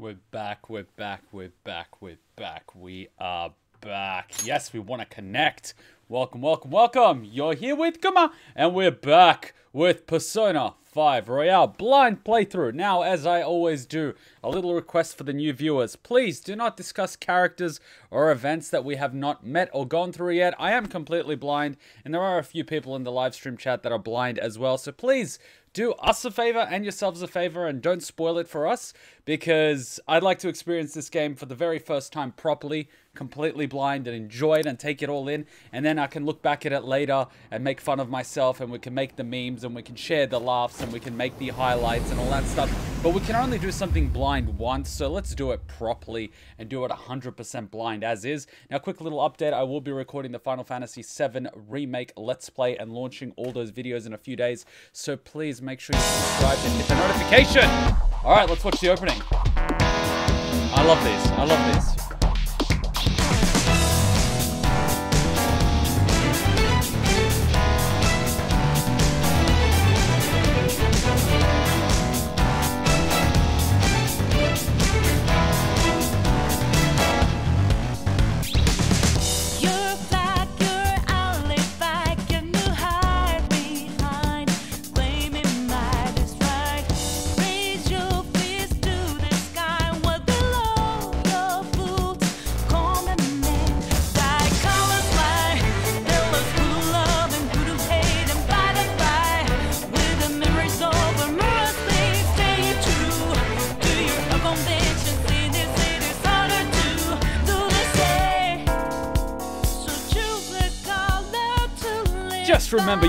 We're back, we're back, we're back, we're back. We are back. Yes, we want to connect. Welcome, welcome, welcome. You're here with Kuma, and we're back with Persona 5 Royal blind playthrough. Now, as I always do, a little request for the new viewers. Please do not discuss characters or events that we have not met or gone through yet. I am completely blind, and there are a few people in the live stream chat that are blind as well. So please do us a favor and yourselves a favor and don't spoil it for us because I'd like to experience this game for the very first time properly, completely blind and enjoy it and take it all in. And then I can look back at it later and make fun of myself and we can make the memes and we can share the laughs and we can make the highlights and all that stuff. But we can only do something blind once, so let's do it properly and do it 100% blind as is. Now, quick little update. I will be recording the Final Fantasy VII Remake Let's Play and launching all those videos in a few days. So please make sure you subscribe and hit the notification. All right, let's watch the opening. I love these. I love these.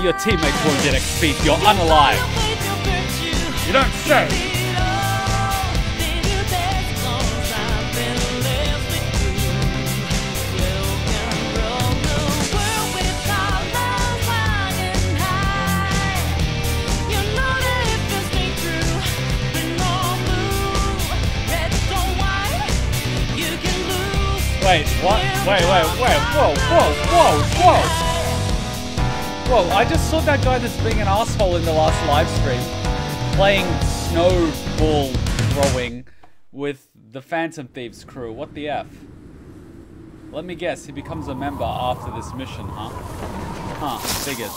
Remember your teammates won't get XP you're unalive. You don't say. Wait, what? Wait, wait, wait, whoa, whoa, whoa, whoa! Whoa, I just saw that guy that's being an asshole in the last live stream playing snowball throwing with the Phantom Thieves crew. What the F? Let me guess, he becomes a member after this mission, huh? Huh, figures.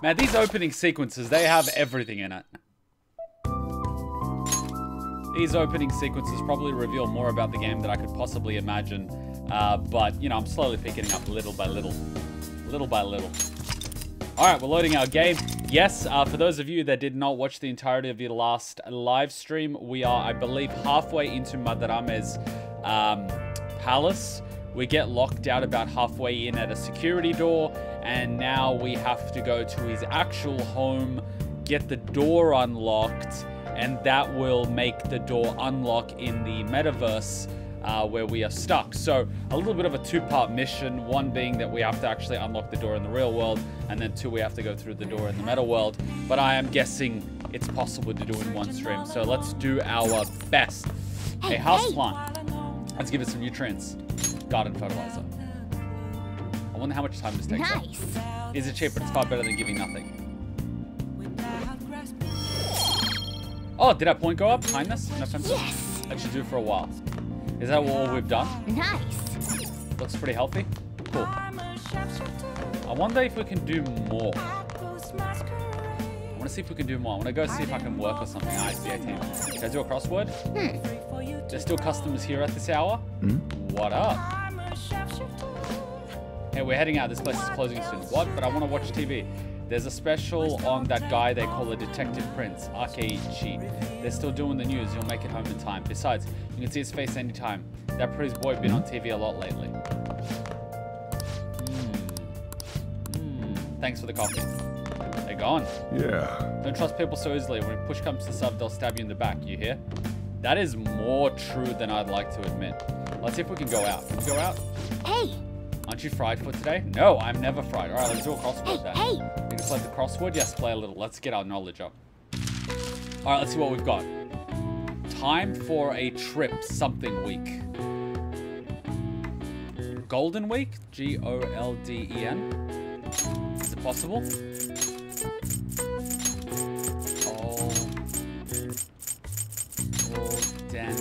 Man, these opening sequences, they have everything in it. These opening sequences probably reveal more about the game than I could possibly imagine. Uh, but, you know, I'm slowly picking up little by little. Little by little. Alright, we're loading our game. Yes, uh, for those of you that did not watch the entirety of your last live stream, we are, I believe, halfway into Madarame's um, palace. We get locked out about halfway in at a security door, and now we have to go to his actual home, get the door unlocked, and that will make the door unlock in the metaverse uh, where we are stuck. So a little bit of a two-part mission, one being that we have to actually unlock the door in the real world, and then two, we have to go through the door in the meta world. But I am guessing it's possible to do in one stream. So let's do our best. Hey, a house plant. Let's give it some nutrients. Garden fertilizer. I wonder how much time this takes. up. Nice. Is it cheaper? It's far better than giving nothing. Oh, did our point go up? Kindness? No offense. Yes. That should do for a while. Is that all we've done? Nice. Looks pretty healthy. Cool. I wonder if we can do more. I want to see if we can do more. I want to go see if I can work or something. It's the 18. Can I do a crossword? Hmm. There's still customers here at this hour? Hmm? What up? Hey, we're heading out. This place is closing soon. What? But I want to watch TV. There's a special on that guy they call a Detective Prince, Akechi. They're still doing the news. You'll make it home in time. Besides, you can see his face anytime. That pretty boy has been on TV a lot lately. Hmm. Hmm. Thanks for the coffee. They're gone. Yeah. Don't trust people so easily. When push comes to shove, they'll stab you in the back. You hear? That is more true than I'd like to admit. Let's see if we can go out. Can we go out? Hey, Aren't you fried for today? No, I'm never fried. All right, let's do a hey, crossword then. hey. Just like the crossword? Yes, play a little. Let's get our knowledge up. Alright, let's see what we've got. Time for a trip something week. Golden Week? G-O-L-D-E-N? Is it possible? Golden.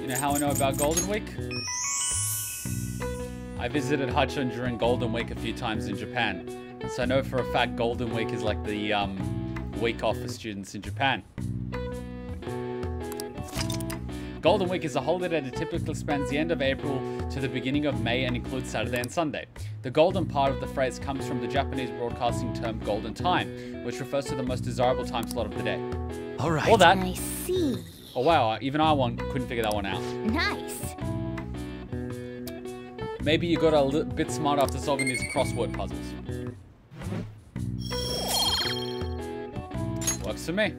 You know how I know about Golden Week? I visited Hachon during Golden Week a few times in Japan. So I know for a fact Golden Week is like the um, week off for students in Japan. Golden Week is a holiday that typically spans the end of April to the beginning of May and includes Saturday and Sunday. The golden part of the phrase comes from the Japanese broadcasting term golden time, which refers to the most desirable time slot of the day. All right. Or that. I see. Oh wow, even I one couldn't figure that one out. Nice. Maybe you got a little bit smart after solving these crossword puzzles. Works for me.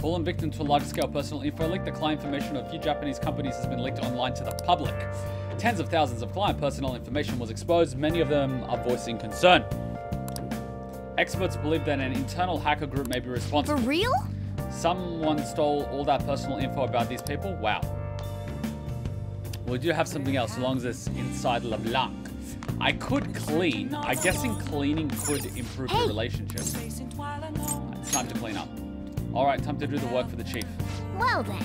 Fallen victim to a large-scale personal info leak, the client information of a few Japanese companies has been leaked online to the public. Tens of thousands of client personal information was exposed. Many of them are voicing concern. Experts believe that an internal hacker group may be responsible. For real? Someone stole all that personal info about these people? Wow. We do have something else, as long as it's inside LeBlanc. I could clean. I'm guessing cleaning could improve the Hey. relationship. It's time to clean up. Alright, time to do the work for the chief. Well then.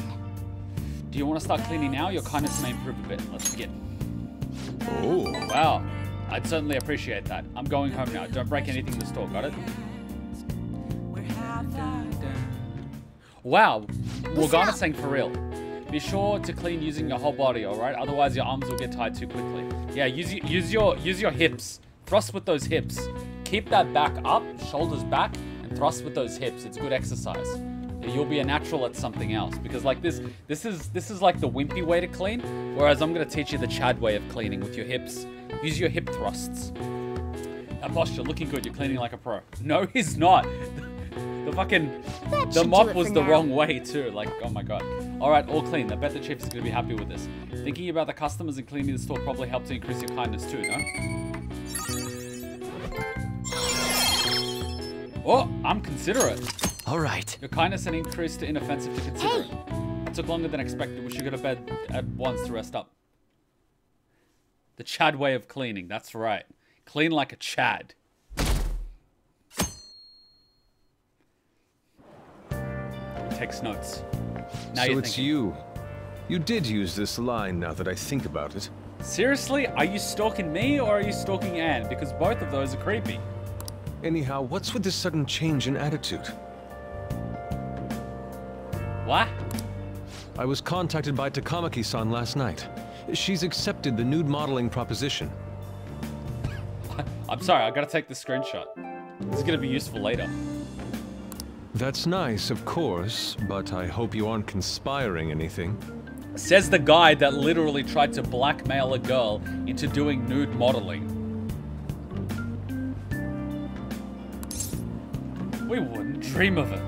Do you want to start cleaning now? Your kindness may improve a bit. Let's begin. Oh. Wow. I'd certainly appreciate that. I'm going home now. Don't break anything in the store, got it? Wow. Morgana's up? saying for real. Be sure to clean using your whole body, alright? Otherwise your arms will get tired too quickly. Yeah, use, use your use your hips. Thrust with those hips. Keep that back up, shoulders back, and thrust with those hips. It's good exercise. You'll be a natural at something else. Because like this, this is this is like the wimpy way to clean, whereas I'm gonna teach you the Chad way of cleaning with your hips. Use your hip thrusts. That posture, looking good. You're cleaning like a pro. No, he's not. The fucking That the mop was the now. wrong way too. Like, oh my god. All right, all clean. I bet the chief is gonna be happy with this. Thinking about the customers and cleaning the store probably helped to increase your kindness too, no? Oh, I'm considerate. All right. Your kindness and increased to inoffensive to considerate. That took longer than expected. We should go to bed at once to rest up. The Chad way of cleaning. That's right. Clean like a Chad. Takes notes. Now so it's thinking, you. You did use this line now that I think about it. Seriously, are you stalking me or are you stalking Ann? Because both of those are creepy. Anyhow, what's with this sudden change in attitude? What? I was contacted by Takamaki-san last night. She's accepted the nude modeling proposition. I'm sorry, I gotta take the screenshot. This is gonna be useful later. That's nice, of course, but I hope you aren't conspiring anything. Says the guy that literally tried to blackmail a girl into doing nude modeling. We wouldn't dream of it.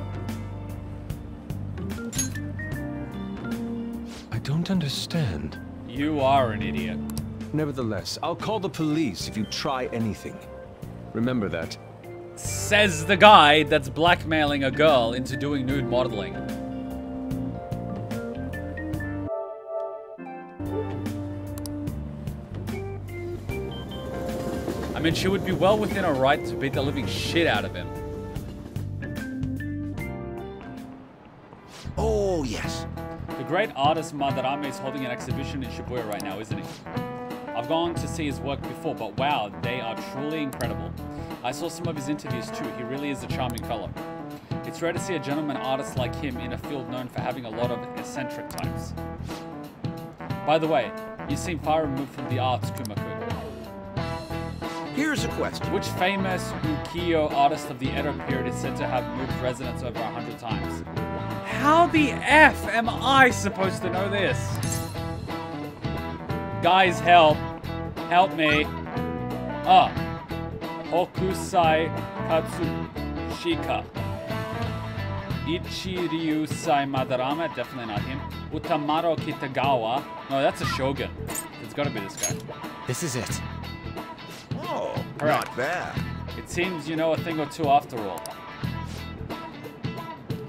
I don't understand. You are an idiot. Nevertheless, I'll call the police if you try anything. Remember that. Says the guy that's blackmailing a girl into doing nude modeling. I mean, she would be well within her right to beat the living shit out of him. Oh, yes. The great artist Madarame is holding an exhibition in Shibuya right now, isn't he? I've gone to see his work before, but wow, they are truly incredible. I saw some of his interviews too. He really is a charming fellow. It's rare to see a gentleman artist like him in a field known for having a lot of eccentric types. By the way, you seem far removed from the arts, Kumaku. Here's a question. Which famous ukiyo artist of the Edo period is said to have moved residence over a hundred times? How the F am I supposed to know this? Guys, help. Help me. Ah. Hokusai Katsushika. Ichiryu Sai Madarame, definitely not him. Utamaro Kitagawa. No, that's a shogun. It's gotta be this guy. This is it. Oh, Correct. not bad. It seems you know a thing or two after all.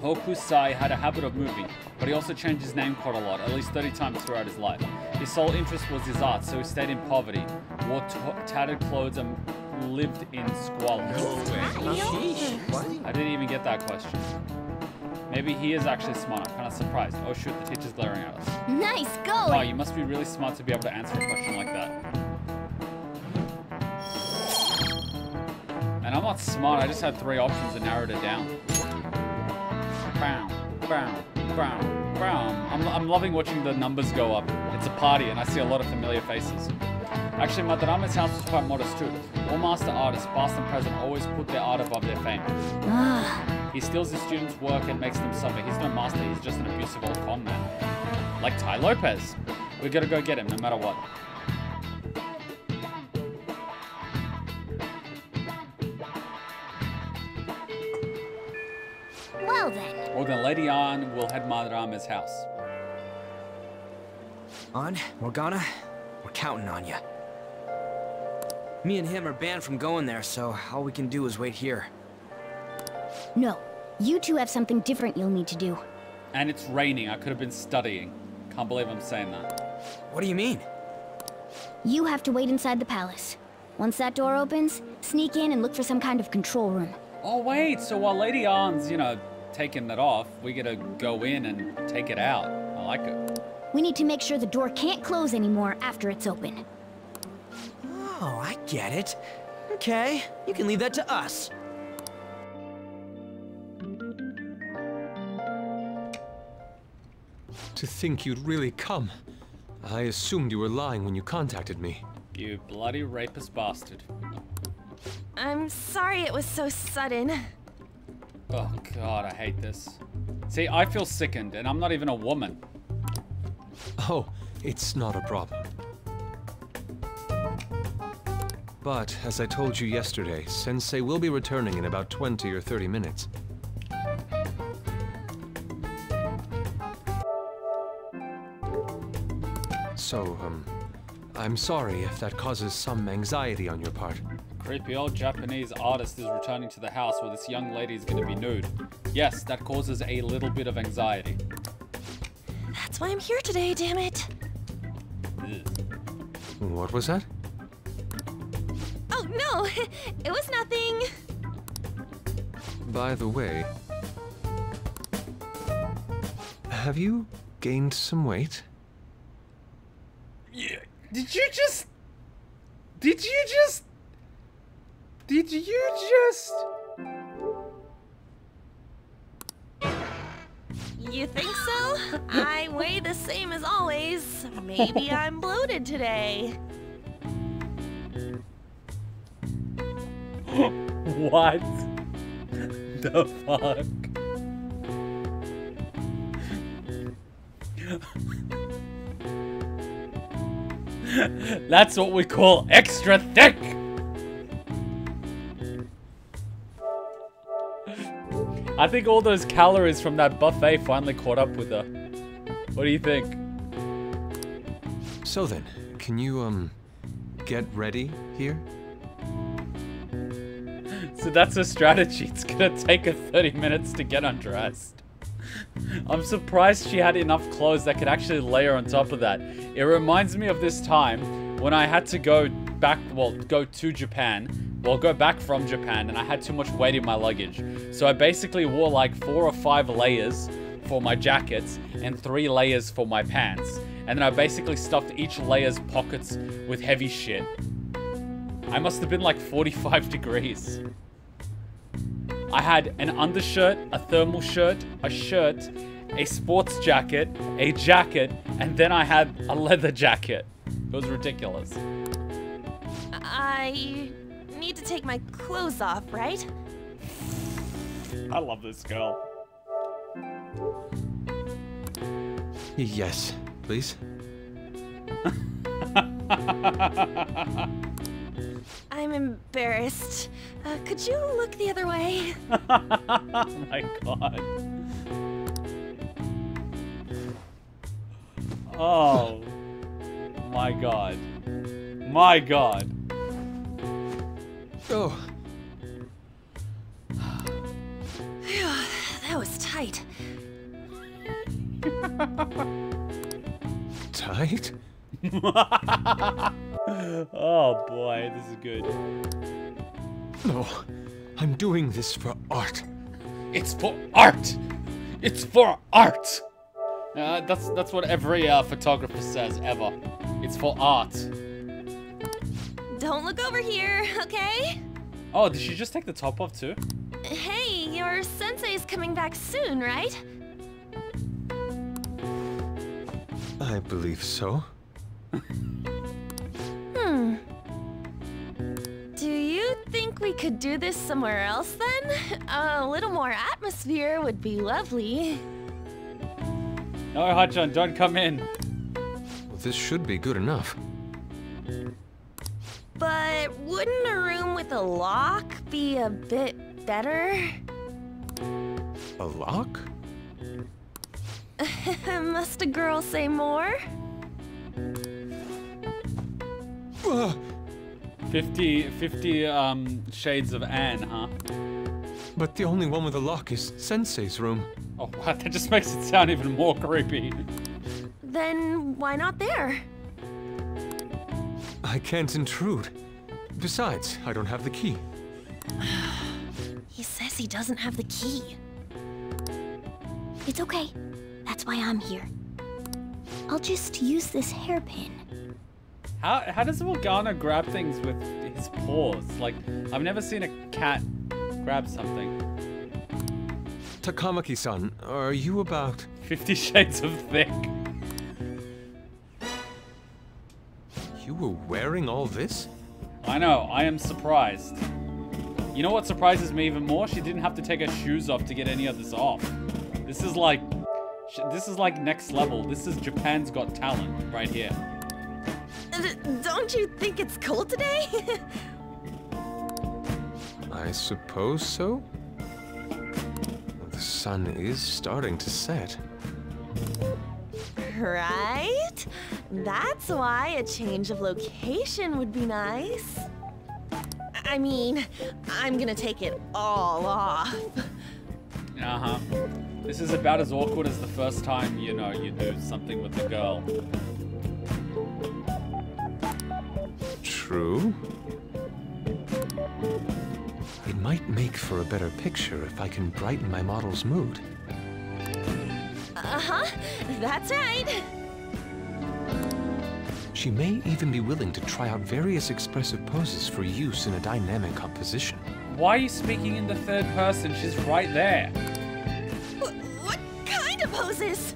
Hokusai had a habit of moving, but he also changed his name quite a lot, at least 30 times throughout his life. His sole interest was his art, so he stayed in poverty, wore t- tattered clothes, and lived in squalor? I didn't even get that question. Maybe he is actually smart. I'm kind of surprised. Oh shoot, the teacher's glaring at us. Nice going! Wow, you must be really smart to be able to answer a question like that. And I'm not smart, I just had three options and narrowed it down. Brown, brown, brown, brown. I'm, I'm loving watching the numbers go up. It's a party and I see a lot of familiar faces. Actually, Madarame's house was quite modest too. All master artists, past and present, always put their art above their fame. Ah, He steals his students' work and makes them suffer. He's no master, he's just an abusive old con man. Like Tai Lopez. We gotta go get him no matter what. well then. Or then Lady Ann will head Madarame's house. On, Morgana, we're counting on you. Me and him are banned from going there, so all we can do is wait here. No, you two have something different you'll need to do. And it's raining. I could have been studying. Can't believe I'm saying that. What do you mean? You have to wait inside the palace. Once that door opens, sneak in and look for some kind of control room. Oh wait, so while Lady Ann's, you know, taking that off, we gotta go in and take it out. I like it. We need to make sure the door can't close anymore after it's open. Oh, I get it. Okay, you can leave that to us. To think you'd really come. I assumed you were lying when you contacted me. You bloody rapist bastard. I'm sorry it was so sudden. Oh god, I hate this. See, I feel sickened, and I'm not even a woman. Oh, it's not a problem. But, as I told you yesterday, Sensei will be returning in about 20 or 30 minutes. So, um, I'm sorry if that causes some anxiety on your part. Creepy old Japanese artist is returning to the house where this young lady is gonna be nude. Yes, that causes a little bit of anxiety. That's why I'm here today, damn it. What was that? No, it was nothing. By the way, have you gained some weight? Yeah. Did you just. Did you just. Did you just. You think so? I weigh the same as always. Maybe I'm bloated today. What? The fuck? That's what we call extra thick! I think all those calories from that buffet finally caught up with her. What do you think? So then, can you, um, get ready here? So that's a strategy. It's gonna take her 30 minutes to get undressed. I'm surprised she had enough clothes that could actually layer on top of that. It reminds me of this time when I had to go back, well, go to Japan, well, go back from Japan, and I had too much weight in my luggage. So I basically wore like four or five layers for my jackets and three layers for my pants. And then I basically stuffed each layer's pockets with heavy shit. I must have been like 45 degrees. I had an undershirt, a thermal shirt, a shirt, a sports jacket, a jacket, and then I had a leather jacket. It was ridiculous. I need to take my clothes off, right? I love this girl. Yes, please. I'm embarrassed. Uh, could you look the other way? oh my god. Oh my god. My god. Oh, that was tight. tight? Oh boy, this is good. No, I'm doing this for art. It's for art. It's for art. Uh, that's that's what every uh, photographer says ever. It's for art. Don't look over here, okay? Oh, did she just take the top off too? Hey, your sensei's coming back soon, right? I believe so. Hmm. Do you think we could do this somewhere else then? A little more atmosphere would be lovely. No, Hachan, don't come in. Well, this should be good enough. But wouldn't a room with a lock be a bit better? A lock? Must a girl say more? Uh, 50, 50 um, shades of Ann, huh? but the only one with a lock is Sensei's room. Oh, wow, that just makes it sound even more creepy. Then why not there? I can't intrude. Besides, I don't have the key. He says he doesn't have the key. It's okay. That's why I'm here. I'll just use this hairpin. How, how does Morgana grab things with his paws? Like, I've never seen a cat grab something. Takamaki-san, are you about... Fifty Shades of Thick. You were wearing all this? I know, I am surprised. You know what surprises me even more? She didn't have to take her shoes off to get any of this off. This is like, this is like next level. This is Japan's Got Talent right here. D- don't you think it's cold today? I suppose so. The sun is starting to set. right? That's why a change of location would be nice. I mean, I'm gonna take it all off. Uh-huh. This is about as awkward as the first time, you know, you do something with a girl. True. It might make for a better picture if I can brighten my model's mood. Uh-huh, that's right. She may even be willing to try out various expressive poses for use in a dynamic composition. Why are you speaking in the third person? She's right there. Wh- what kind of poses?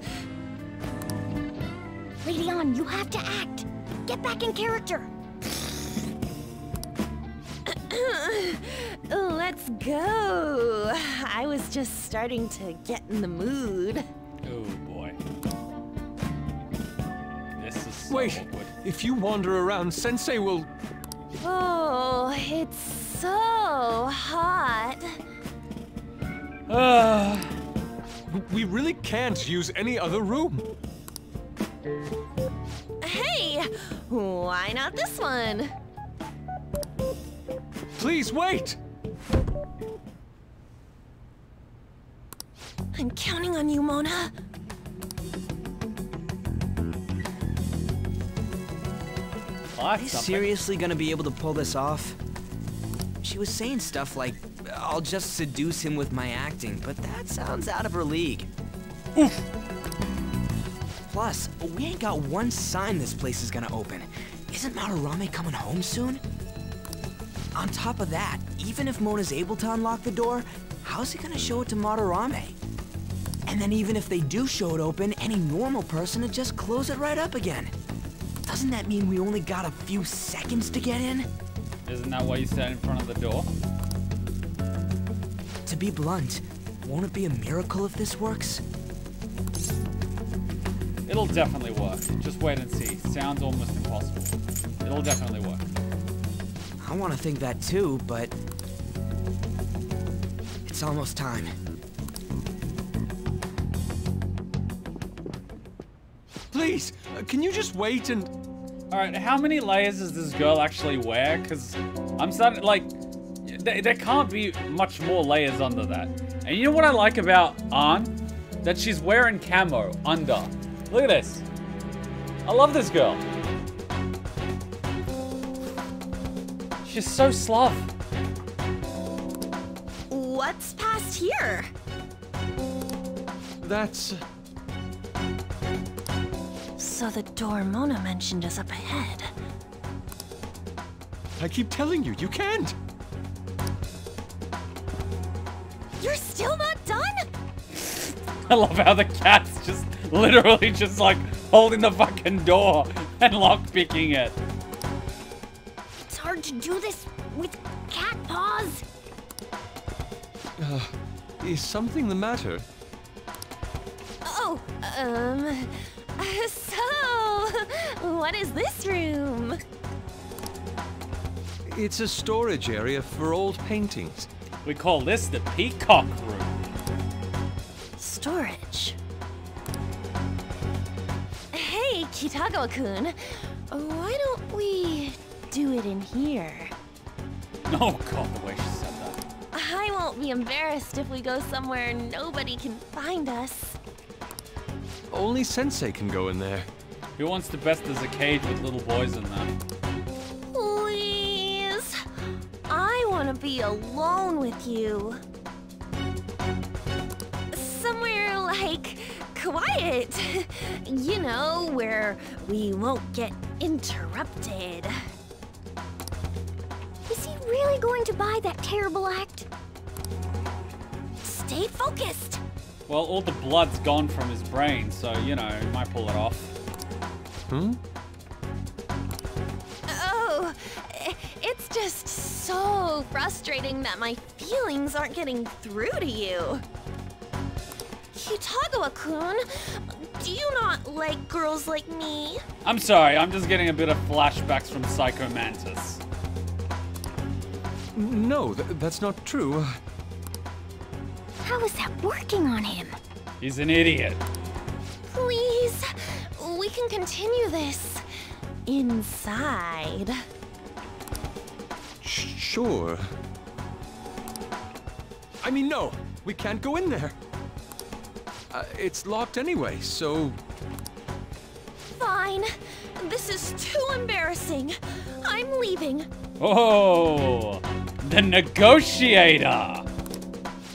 Lady On, you have to act. Get back in character. Let's go. I was just starting to get in the mood. Oh boy. This is so Wait, awkward. if you wander around, Sensei will... Oh, it's so hot. Ah. We really can't use any other room. Hey, why not this one? Please wait! I'm counting on you, Mona. Well, Are you seriously gonna be able to pull this off? She was saying stuff like, I'll just seduce him with my acting, but that sounds out of her league. Oof. Plus, we ain't got one sign this place is gonna open. Isn't Madarame coming home soon? On top of that, even if Mona's able to unlock the door, how's he gonna show it to Madarame? And then even if they do show it open, any normal person would just close it right up again. Doesn't that mean we only got a few seconds to get in? Isn't that why you stand in front of the door? To be blunt, won't it be a miracle if this works? It'll definitely work. Just wait and see. Sounds almost impossible. It'll definitely work. I want to think that too, but... It's almost time. Please, uh, can you just wait and... Alright, how many layers does this girl actually wear? Because I'm starting, like, th there can't be much more layers under that. And you know what I like about Ann? That she's wearing camo under. Look at this. I love this girl. She's so sloth. what's past here? That's... Uh, so the door Mona mentioned is up ahead. I keep telling you, you can't! You're still not done? I love how the cat's just literally just like holding the fucking door and lockpicking it. It's to do this with cat paws. Is something the matter? Oh, um. So, what is this room? It's a storage area for old paintings. We call this the peacock room. Storage. Hey, Kitagawa-kun. Why don't do it in here? Oh god, the way she said that. I won't be embarrassed if we go somewhere nobody can find us. Only Sensei can go in there. Who wants to best as a cage with little boys in them? Please. I want to be alone with you. Somewhere like quiet. You know, where we won't get interrupted. Is going to buy that terrible act? Stay focused. Well, all the blood's gone from his brain, so, you know, he might pull it off. Hmm? Oh, it's just so frustrating that my feelings aren't getting through to you. Kitagawa-kun, do you not like girls like me? I'm sorry, I'm just getting a bit of flashbacks from Psycho Mantis. No, th that's not true. How is that working on him? He's an idiot. Please, we can continue this inside. Sh- sure. I mean, no, we can't go in there. Uh, it's locked anyway, so Fine. This is too embarrassing. I'm leaving. Oh, the negotiator.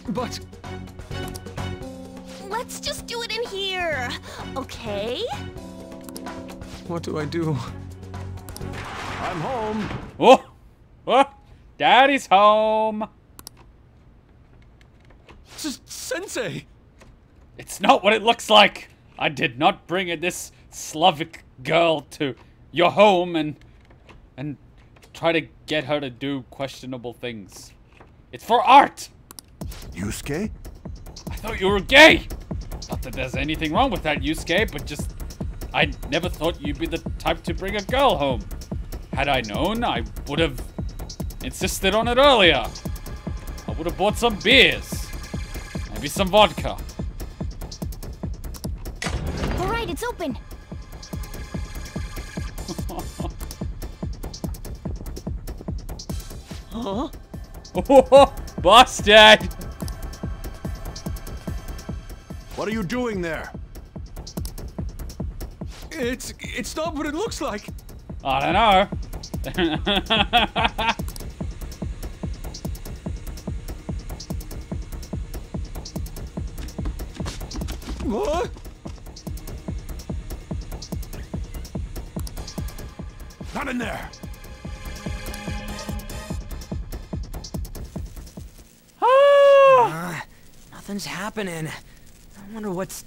But Let's just do it in here, okay? what do I do? I'm home. Oh, oh, daddy's home. S- Sensei! It's not what it looks like. I did not bring this Slavic girl to your home and and try to get her to do questionable things. It's for art. Yusuke? I thought you were gay. Not that there's anything wrong with that, Yusuke, but just I never thought you'd be the type to bring a girl home. Had I known, I would have insisted on it earlier. I would have bought some beers. Maybe some vodka. All right, it's open. Huh? Oh, busted! What are you doing there? It's it's not what it looks like. I don't know. What? Not in there! Uh, nothing's happening. I wonder what's.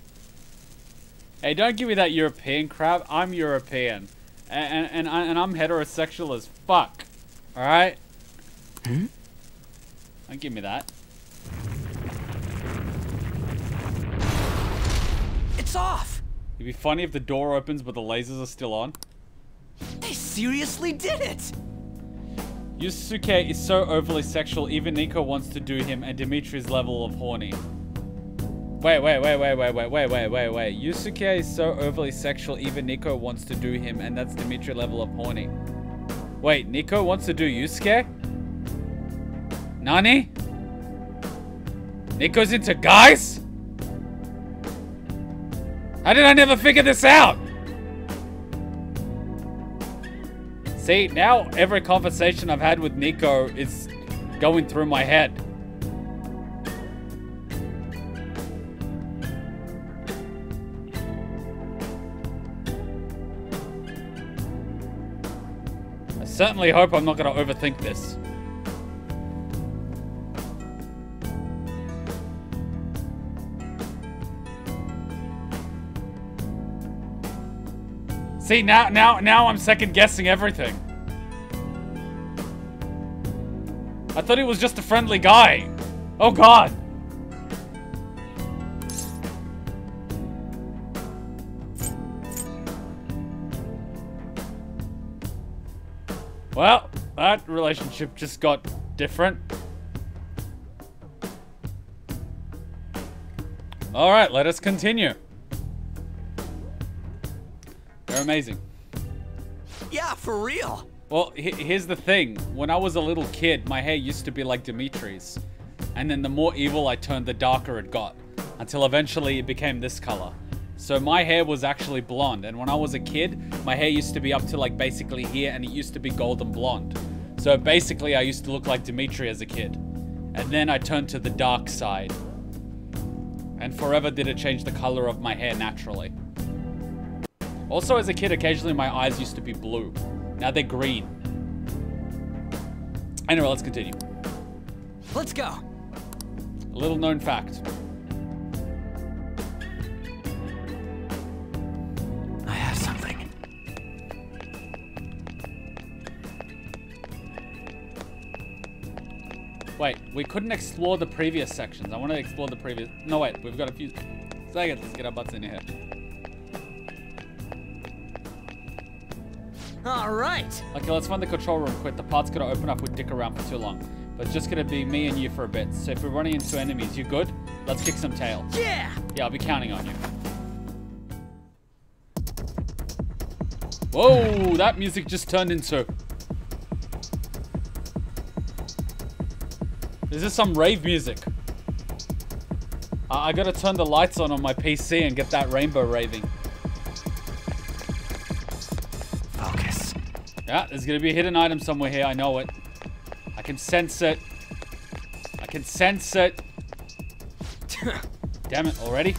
hey, don't give me that European crap. I'm European. And, and, and, I, and I'm heterosexual as fuck. Alright? Hmm? Don't give me that. It's off! It'd be funny if the door opens but the lasers are still on. They seriously did it! Yusuke is so overly sexual, even Nico wants to do him, and Dimitri's level of horny. Wait, wait, wait, wait, wait, wait, wait, wait, wait, wait. Yusuke is so overly sexual, even Nico wants to do him, and that's Dimitri level of horny. Wait, Nico wants to do Yusuke? Nani? Nico's into guys? How did I never figure this out? See, now every conversation I've had with Nico is going through my head. I certainly hope I'm not going to overthink this. See, now, now, now I'm second guessing everything. I thought he was just a friendly guy. Oh god. Well, that relationship just got different. Alright, let us continue. They're amazing. Yeah, for real. Well, he- here's the thing. When I was a little kid, my hair used to be like Dimitri's. And then the more evil I turned, the darker it got. Until eventually it became this color. So my hair was actually blonde. And when I was a kid, my hair used to be up to like basically here and it used to be golden blonde. So basically I used to look like Dimitri as a kid. And then I turned to the dark side. And forever did it change the color of my hair naturally. Also, as a kid, occasionally my eyes used to be blue. Now they're green. Anyway, let's continue. Let's go. A little known fact. I have something. Wait, we couldn't explore the previous sections. I want to explore the previous... No, wait, we've got a few seconds. Let's get our butts in here. All right. Okay, let's find the control room quick. The part's gonna open up. We dick around for too long. But it's just gonna be me and you for a bit. So if we're running into enemies, you good? Let's kick some tail. Yeah. Yeah, I'll be counting on you. Whoa, that music just turned into... This is this some rave music? I, I gotta turn the lights on on my PC and get that rainbow raving. Yeah, there's gonna be a hidden item somewhere here. I know it. I can sense it. I can sense it. Damn it, already?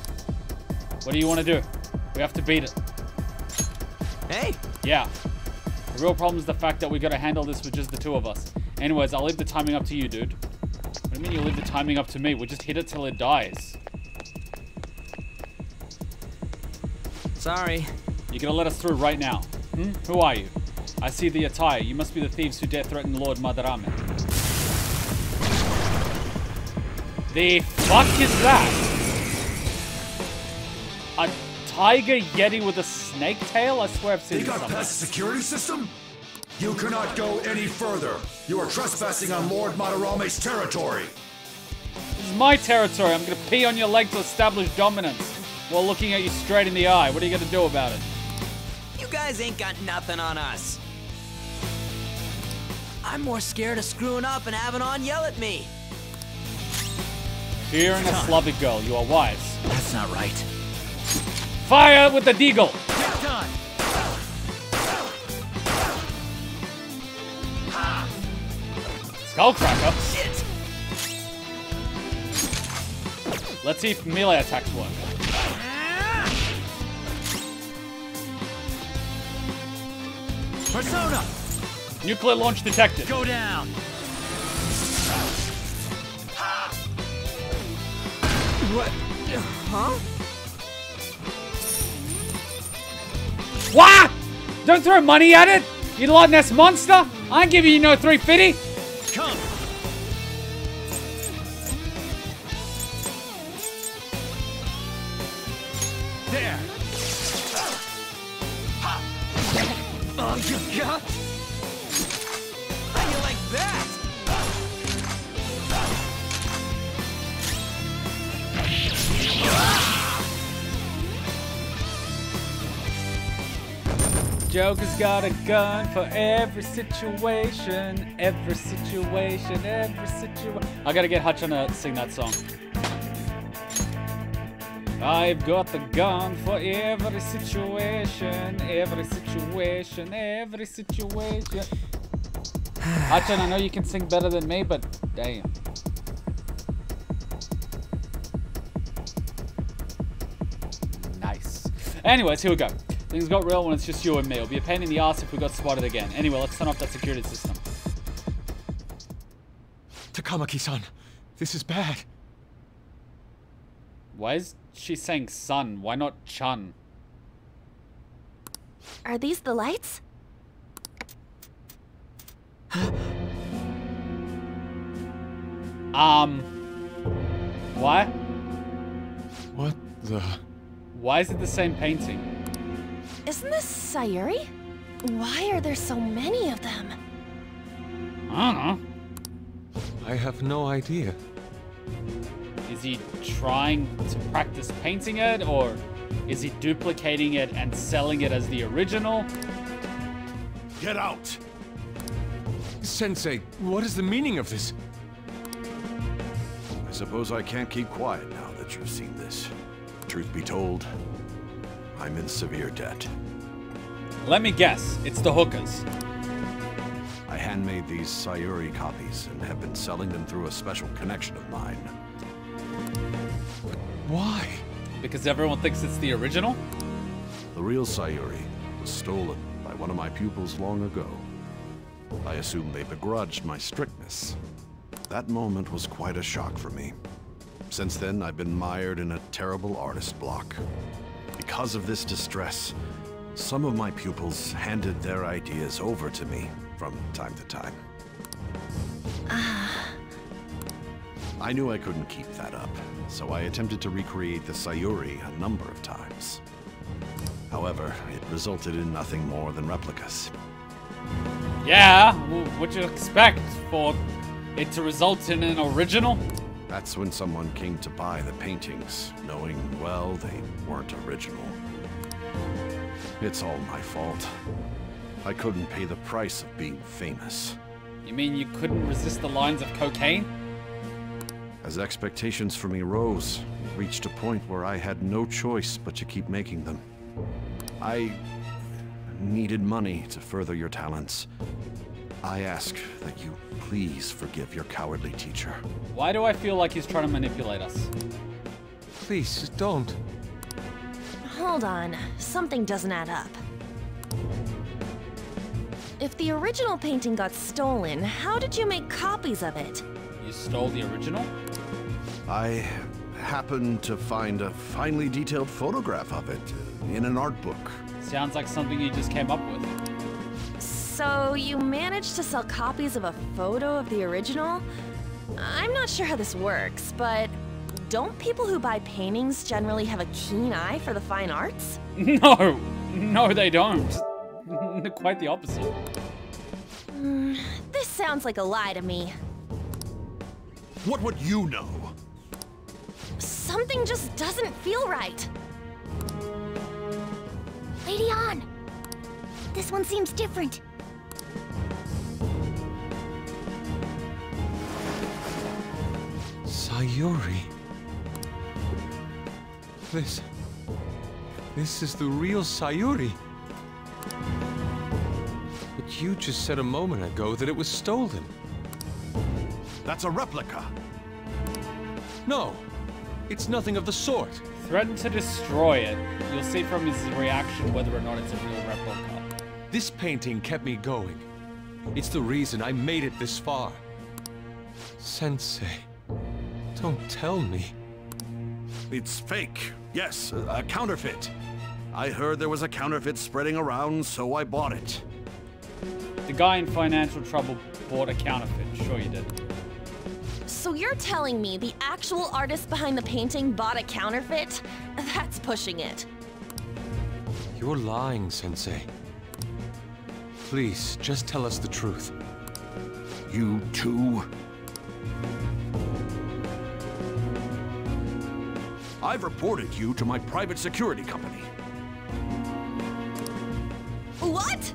What do you want to do? We have to beat it. Hey. Yeah. The real problem is the fact that we gotta handle this with just the two of us. Anyways, I'll leave the timing up to you, dude. What do you mean you leave the timing up to me? We just hit it till it dies. Sorry. You're gonna let us through right now. Hmm? Who are you? I see the attire. You must be the thieves who dare threaten Lord Madarame. The fuck is that? A tiger yeti with a snake tail? I swear I've seen They got somewhere. past the security system? You cannot go any further. You are trespassing on Lord Madarame's territory. This is my territory. I'm gonna pee on your leg to establish dominance while looking at you straight in the eye. What are you gonna do about it? You guys ain't got nothing on us. I'm more scared of screwing up and having On yell at me. Fearing a Slavic girl, you are wise. That's not right. Fire with the deagle! Done. Skullcracker. Shit. Let's see if melee attacks work. Persona. Nuclear launch detected. Go down. What? Huh? What? Don't throw money at it, you Loch Ness monster! I ain't giving you no 350. Come. There. Oh, you got? Joker's got a gun for every situation, every situation, every situation. I gotta get Hutch on to sing that song. I've got the gun for every situation, every situation, every situation. Hutchin, I know you can sing better than me, but damn. Anyways, here we go. Things got real when it's just you and me. It'll be a pain in the ass if we got spotted again. Anyway, let's turn off that security system. Takamaki-san, this is bad. Why is she saying sun? Why not chun? Are these the lights? Um. Why? What the... Why is it the same painting? Isn't this Sayuri? Why are there so many of them? I don't know. I have no idea. Is he trying to practice painting it, or is he duplicating it and selling it as the original? Get out! Sensei, what is the meaning of this? I suppose I can't keep quiet now that you've seen this. Truth be told, I'm in severe debt. Let me guess, it's the hookers. I handmade these Sayuri copies and have been selling them through a special connection of mine. Why? Because everyone thinks it's the original? The real Sayuri was stolen by one of my pupils long ago. I assume they begrudged my strictness. That moment was quite a shock for me. Since then, I've been mired in a terrible artist block. Because of this distress, some of my pupils handed their ideas over to me from time to time. Ah. I knew I couldn't keep that up, so I attempted to recreate the Sayuri a number of times. However, it resulted in nothing more than replicas. Yeah, what'd you expect for it to result in an original? That's when someone came to buy the paintings, knowing, well, they weren't original. It's all my fault. I couldn't pay the price of being famous. You mean you couldn't resist the lines of cocaine? As expectations for me rose, it reached a point where I had no choice but to keep making them. I needed money to further your talents. I ask that you please forgive your cowardly teacher. Why do I feel like he's trying to manipulate us? Please, don't. Hold on, something doesn't add up. If the original painting got stolen, how did you make copies of it? You stole the original? I happened to find a finely detailed photograph of it in an art book. Sounds like something you just came up with. So you managed to sell copies of a photo of the original? I'm not sure how this works, but don't people who buy paintings generally have a keen eye for the fine arts? No, no, they don't. Quite the opposite. Hmm, this sounds like a lie to me. What would you know? Something just doesn't feel right. Lady Ann! This one seems different. Sayuri. This... This is the real Sayuri. But you just said a moment ago that it was stolen. That's a replica. No, it's nothing of the sort. Threaten to destroy it. You'll see from his reaction whether or not it's a real replica. This painting kept me going. It's the reason I made it this far. Sensei, don't tell me. It's fake. Yes, a, a counterfeit. I heard there was a counterfeit spreading around, so I bought it. The guy in financial trouble bought a counterfeit. Sure you did. So you're telling me the actual artist behind the painting bought a counterfeit? That's pushing it. You're lying, Sensei. Please, just tell us the truth. You too? I've reported you to my private security company. What?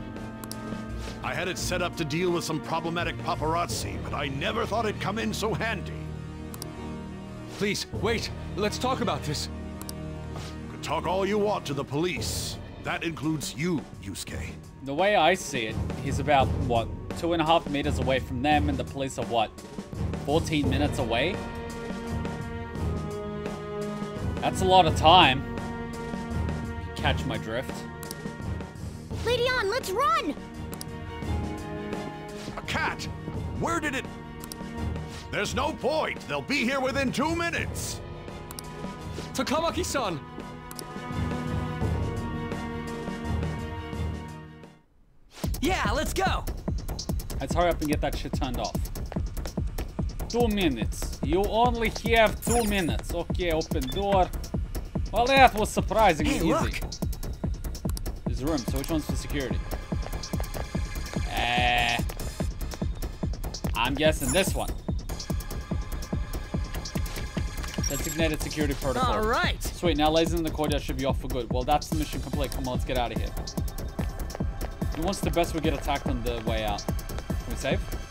I had it set up to deal with some problematic paparazzi, but I never thought it'd come in so handy. Please, wait. Let's talk about this. You could talk all you want to the police. That includes you, Yusuke. The way I see it, he's about, what, two and a half meters away from them, and the police are, what, 14 minutes away? That's a lot of time. Catch my drift. Lady Ann, let's run! A cat! Where did it... There's no point. They'll be here within two minutes. Takamaki-san! Yeah, let's go. Let's hurry up and get that shit turned off. Two minutes. You only have two minutes. Okay, open door. Well, that was surprisingly Hey, easy. look. There's a room, so which one's for security? Uh, I'm guessing this one. Designated security protocol. All right. Sweet, now lasers in the courtyard should be off for good. Well, that's the mission complete. Come on, let's get out of here. Who wants the best we get attacked on the way out? Can we save?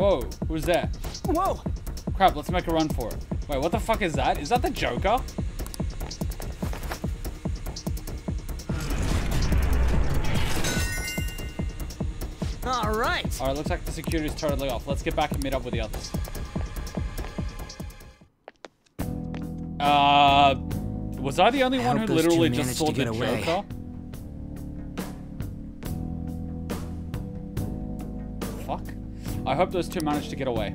Whoa, who's that? Whoa. Crap, let's make a run for it. Wait, what the fuck is that? Is that the Joker? All right. Alright, looks like the security's totally off. Let's get back and meet up with the others. Uh, was I the only I one who hope those two literally just managed saw the get away. I hope those two manage to get away.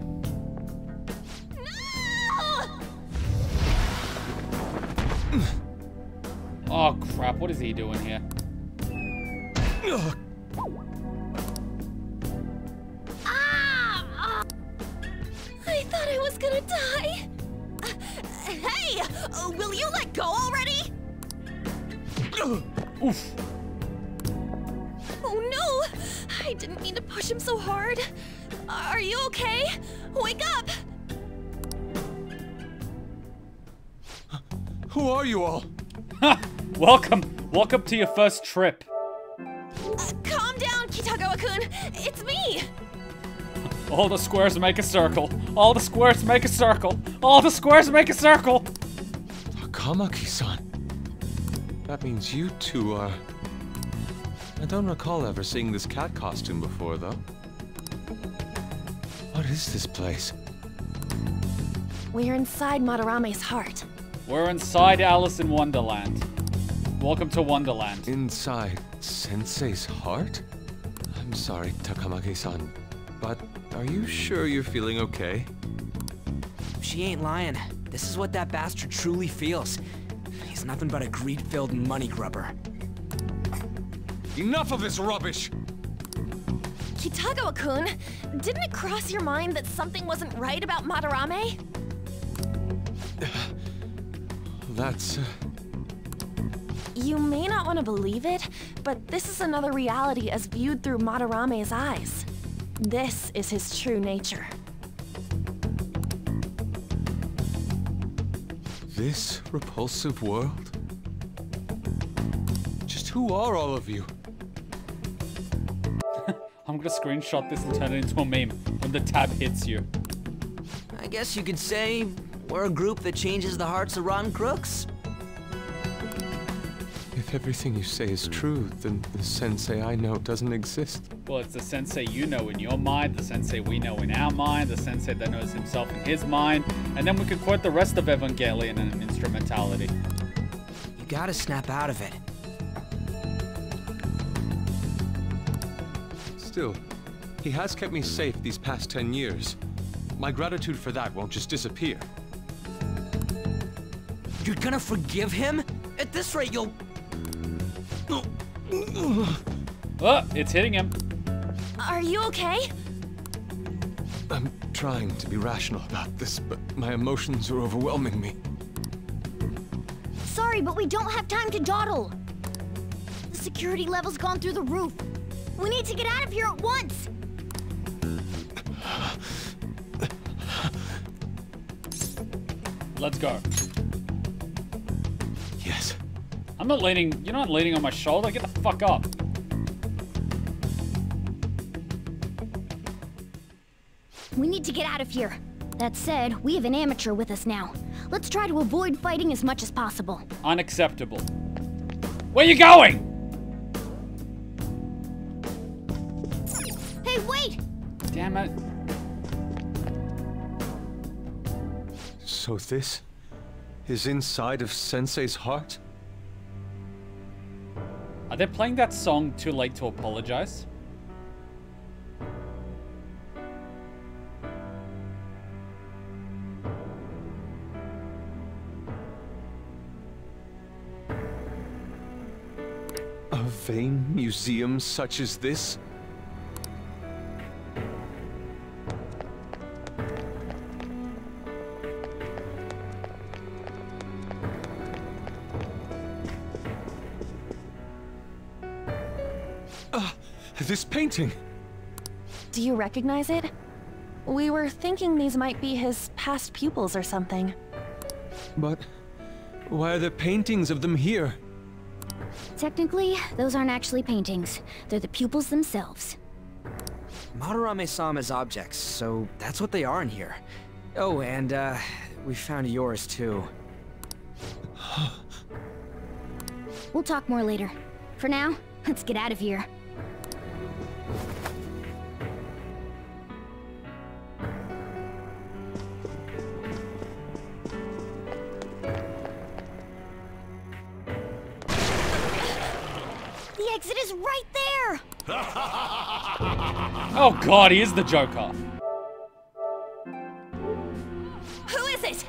Oh crap, what is he doing here? I thought I was gonna die. Uh, hey, uh, will you let go already? Oof. Oh no! I didn't mean to push him so hard. Are you okay? Wake up! Who are you all? Welcome, welcome to your first trip. Uh, calm down, Kitagawa-kun. It's me. All the squares make a circle. All the squares make a circle. All the squares make a circle. Takamaki-san. That means you two are... I don't recall ever seeing this cat costume before, though. What is this place? We're inside Madarame's heart. We're inside Alice in Wonderland. Welcome to Wonderland. Inside Sensei's heart? I'm sorry, Takamaki-san, but are you sure you're feeling okay? She ain't lying. This is what that bastard truly feels. He's nothing but a greed-filled money grubber. Enough of this rubbish! Kitagawa-kun, didn't it cross your mind that something wasn't right about Madarame? That's... Uh, You may not want to believe it, but this is another reality as viewed through Madarame's eyes. This is his true nature. this repulsive world? Just who are all of you? I'm gonna screenshot this and turn it into a meme when the tab hits you. I guess you could say we're a group that changes the hearts of rotten crooks. If everything you say is true, then the sensei I know doesn't exist. Well, it's the sensei you know in your mind, the sensei we know in our mind, the sensei that knows himself in his mind, and then we could quote the rest of Evangelion in an instrumentality. You gotta snap out of it. Still, he has kept me safe these past ten years. My gratitude for that won't just disappear. You're gonna forgive him? At this rate, you'll... Oh, it's hitting him. Are you okay? I'm trying to be rational about this, but my emotions are overwhelming me. Sorry, but we don't have time to dawdle. The security level's gone through the roof. We need to get out of here at once. Let's go. Yes. I'm not leaning, you're not leaning on my shoulder. Get the fuck up. We need to get out of here. That said, we have an amateur with us now. Let's try to avoid fighting as much as possible. Unacceptable. Where you going? Hey, wait! Damn it. So this is inside of Sensei's heart? Are they playing that song too late to apologize? A vain museum such as this? This painting! Do you recognize it? We were thinking these might be his past pupils or something. But why are there paintings of them here? Technically, those aren't actually paintings. They're the pupils themselves. Madarame saw them as objects, so that's what they are in here. Oh, and, uh, we found yours, too. We'll talk more later. For now, let's get out of here. The exit is right there! Oh god, he is the Joker. Who is it?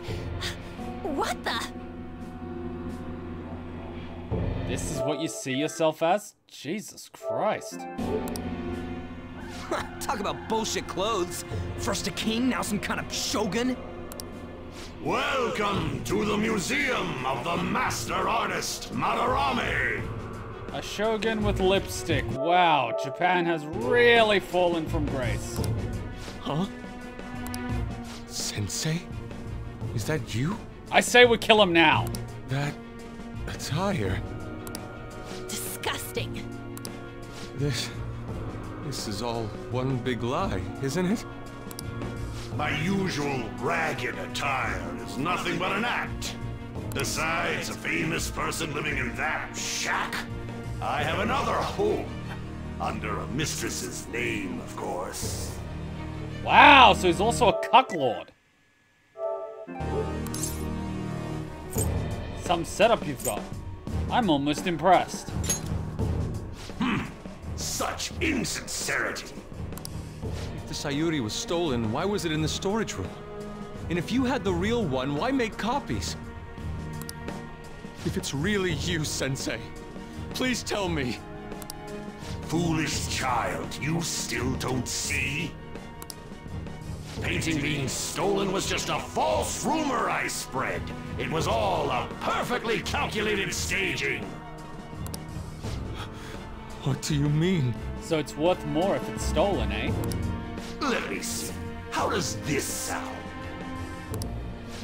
What the? This is what you see yourself as? Jesus Christ. Talk about bullshit clothes. First a king, now some kind of shogun. Welcome to the Museum of the Master Artist, Madarame! A shogun with lipstick. Wow, Japan has really fallen from grace. Huh? Sensei? Is that you? I say we kill him now. That attire? Disgusting. This. This is all one big lie, isn't it? My usual ragged attire is nothing but an act. Besides, a famous person living in that shack, I have another home. Under a mistress's name, of course. Wow, so he's also a cucklord. Some setup you've got. I'm almost impressed. Such insincerity. If the Sayuri was stolen, why was it in the storage room? And if you had the real one, why make copies? If it's really you, Sensei, please tell me. Foolish child, you still don't see? Painting being stolen was just a false rumor I spread. It was all a perfectly calculated staging. What do you mean? So it's worth more if it's stolen, eh? Let me see. How does this sound?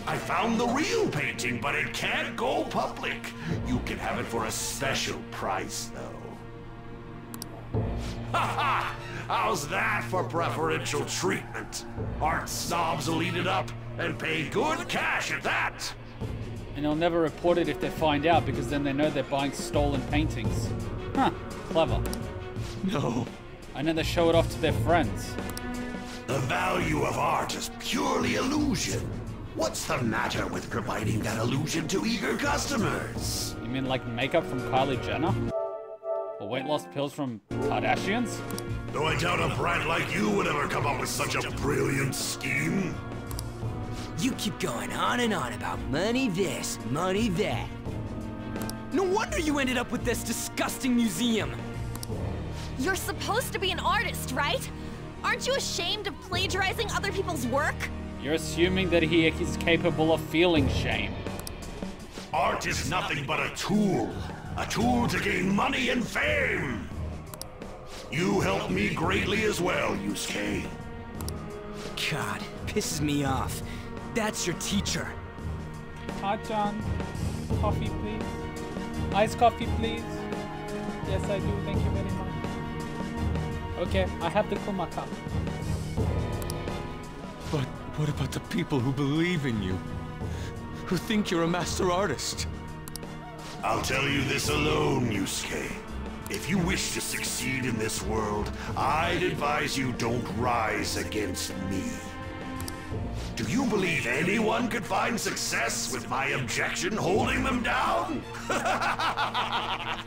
I found the real painting, but it can't go public. You can have it for a special price, though. Ha ha! How's that for preferential treatment? Art snobs will eat it up and pay good cash at that. And they'll never report it if they find out because then they know they're buying stolen paintings. Huh, clever. No. And then they show it off to their friends. The value of art is purely illusion. What's the matter with providing that illusion to eager customers? You mean like makeup from Kylie Jenner? Or weight loss pills from Kardashians? Though I doubt a brat like you would ever come up with such a brilliant scheme. You keep going on and on about money this, money that. No wonder you ended up with this disgusting museum. You're supposed to be an artist, right? Aren't you ashamed of plagiarizing other people's work? You're assuming that he is capable of feeling shame. Art is nothing but a tool. A tool to gain money and fame. You helped me greatly as well, Yusuke. God, pisses me off. That's your teacher. Hi, John. Coffee, please. Iced coffee, please. Yes, I do. Thank you very much. Okay, I have the Kuma cup. But what about the people who believe in you? Who think you're a master artist? I'll tell you this alone, Yusuke. If you wish to succeed in this world, I'd advise you don't rise against me. Do you believe anyone could find success with my objection holding them down?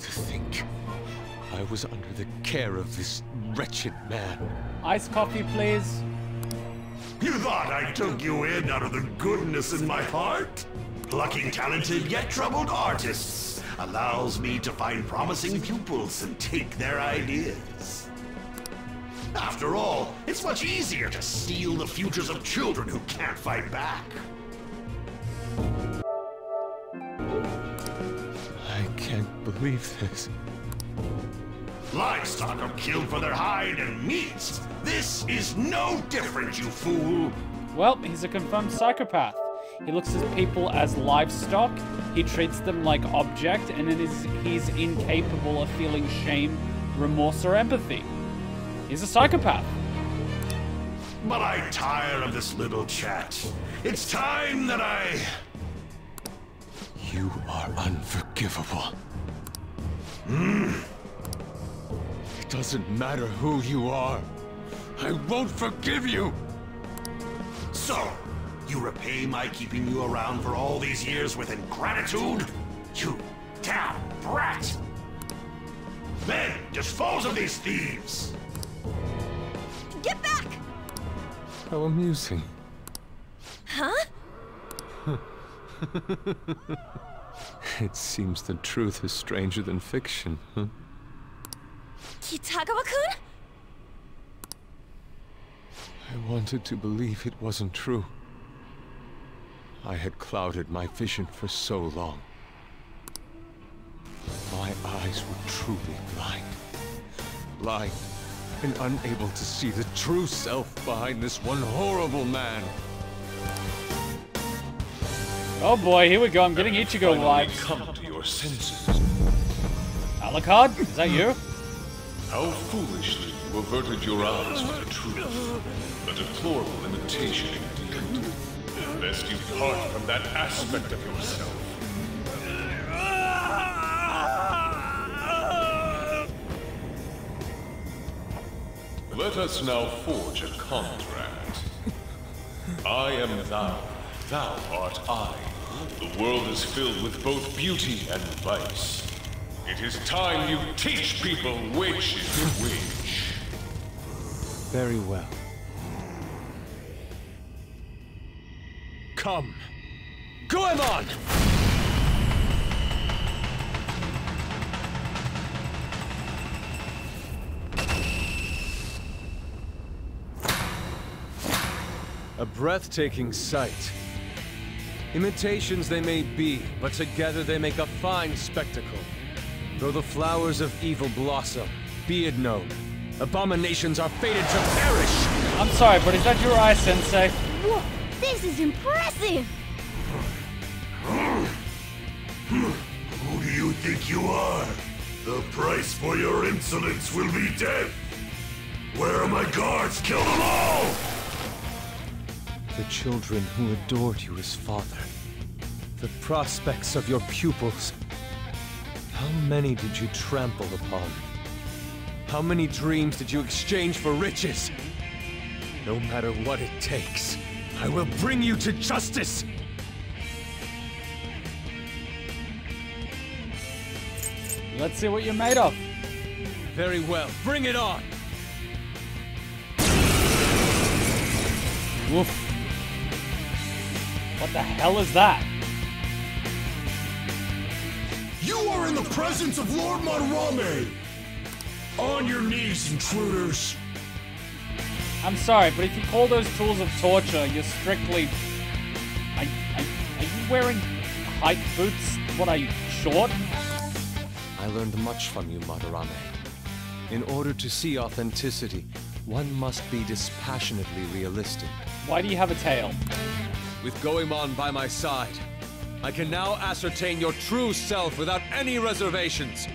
To think I was under the care of this wretched man. Ice coffee, please. You thought I took you in out of the goodness in my heart? Plucking talented yet troubled artists allows me to find promising pupils and take their ideas. After all, it's much easier to steal the futures of children who can't fight back. I can't believe this. Livestock are killed for their hide and meat. This is no different, you fool. Well, he's a confirmed psychopath. He looks at people as livestock, he treats them like object, and it is, he's incapable of feeling shame, remorse, or empathy. He's a psychopath. But I tire of this little chat. It's time that I... You are unforgivable. Hmm. It doesn't matter who you are. I won't forgive you! So, you repay my keeping you around for all these years with ingratitude? You damn brat! Then, dispose of these thieves! Get back! How amusing. Huh? It seems the truth is stranger than fiction, huh? Kitagawa-kun? I wanted to believe it wasn't true. I had clouded my vision for so long. My eyes were truly blind. Blind and unable to see the true self behind this one horrible man. Oh boy, here we go. I'm getting Ichigo vibes. come to your senses. Alucard, is that you? How foolishly you averted your eyes from the truth. A deplorable imitation indeed. Best you part from that aspect of yourself. Let us now forge a contract. I am thou, thou art I. The world is filled with both beauty and vice. It is time you teach people which is which. Very well. Come. Goemon! A breathtaking sight. Imitations they may be, but together they make a fine spectacle. Though the flowers of evil blossom, be it known, abominations are fated to perish! I'm sorry, but is that your eye, Sensei? Whoa, this is impressive! Who do you think you are? The price for your insolence will be death! Where are my guards? Kill them all! The children who adored you as father. The prospects of your pupils. How many did you trample upon? How many dreams did you exchange for riches? No matter what it takes, I will bring you to justice! Let's see what you're made of. Very well, bring it on! Woof. What the hell is that? You are in the presence of Lord Madarame! On your knees, intruders! I'm sorry, but if you call those tools of torture, you're strictly. Are, are, are you wearing height boots? What are you, short? I learned much from you, Madarame. In order to see authenticity, one must be dispassionately realistic. Why do you have a tail? With Goemon by my side, I can now ascertain your true self without any reservations.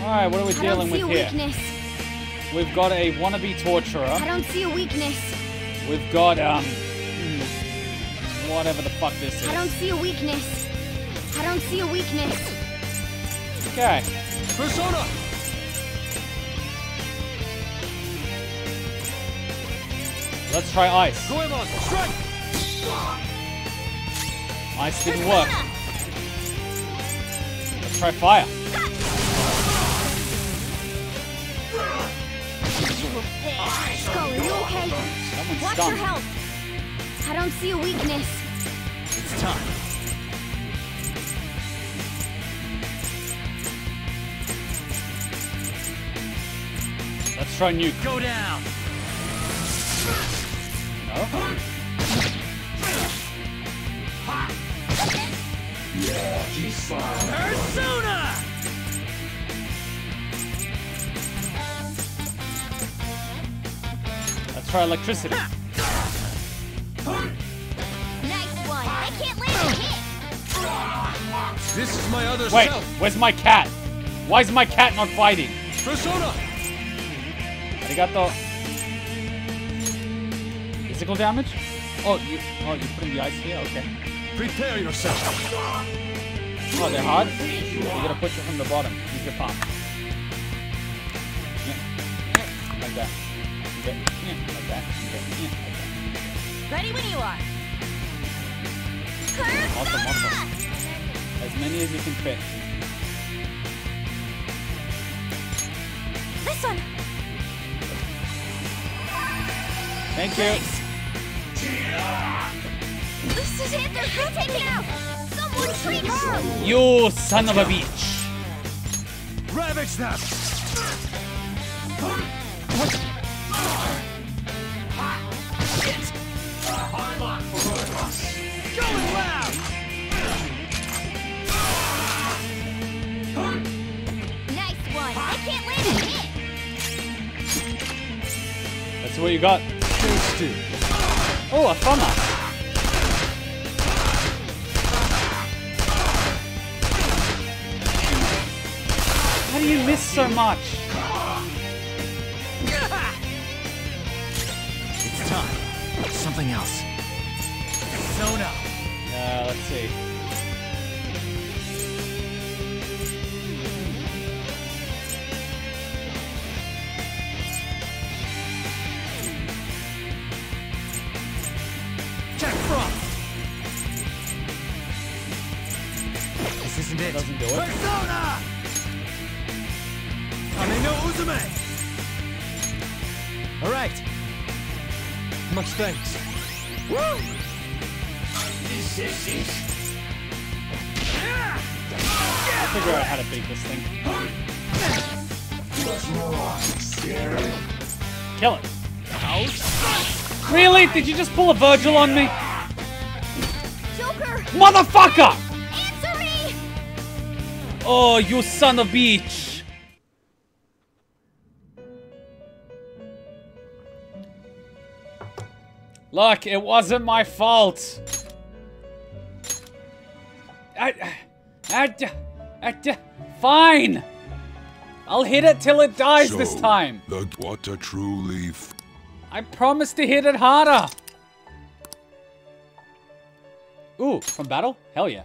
Alright, what are we I don't dealing see with a here? weakness. We've got a wannabe torturer. I don't see a weakness. We've got, um. Whatever the fuck this is. I don't see a weakness. I don't see a weakness. Okay. Persona! Let's try ice. Goemon, strike! Ice didn't work. Let's try fire. Skull, are you okay? Someone's Watch stunned. your health. I don't see a weakness. It's time. Let's try nuke. Go down. No? Persona! Let's try electricity. Nice one. I can't land a hit. This is my other Wait, self. where's my cat? Why is my cat not fighting? Persona! Arigato. Physical damage? Oh, you oh you put in the ice here? Okay. Prepare yourself. Oh, they're hard? You gotta push it from the bottom. Use your palm. Yeah. Yeah. Like that. Okay. Yeah. Like that. Okay. Yeah. Like that. Ready when you are. Awesome, awesome. As many as you can fit. This one. Thank you. This is it. They're gonna out. Someone treat her. You son of a bitch. Ravage them! Going loud! Nice one. I can't land a hit. That's what you got. Stay still. Oh, a funnel. How do you miss so much? It's time. Something else. Persona! Uh, let's see. Do it. Persona! Ame no Uzume! Alright. Much thanks. Woo! This is. I'll figure out how to beat this thing. Kill it. Really? Did you just pull a Virgil on me? Joker, Motherfucker! Oh, you son of a bitch. Look, it wasn't my fault. I, I, I, fine. I'll hit it till it dies this So, time. The what a true leaf. I promise to hit it harder. Ooh, from battle? Hell yeah.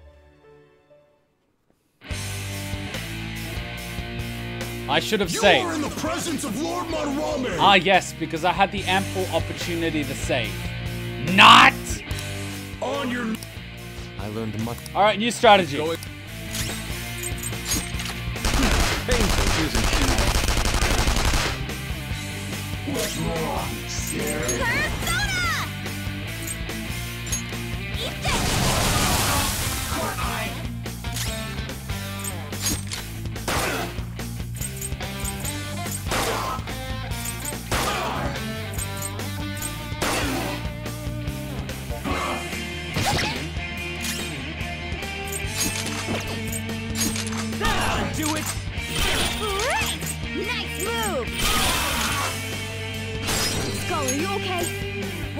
I should have saved. in the presence of Lord Madarame! Ah, yes, because I had the ample opportunity to save. Not! On your I learned much. Alright, new strategy. Going- Painful using keyboard. Persona. Eat this.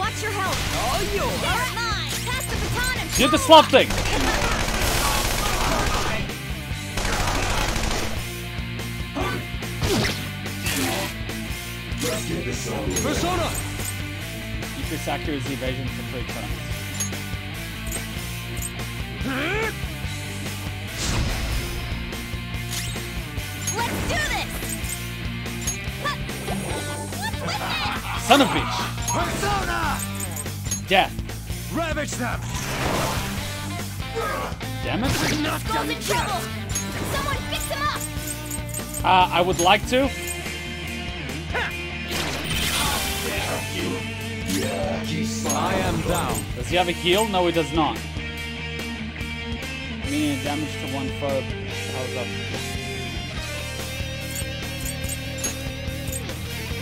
Watch your health. Oh, you. Never mind. Pass the baton and Do the slump thing. Persona! Increase accuracy evasion for three turns. Let's do this. Huh. What's with this? Son of a bitch. Persona! Death. Ravage them! Damn it. Skull's in trouble. Someone fix him up! Uh, I would like to. I am thou. Does he have a heal? No, he does not. Meaning damage to one foe. How's up?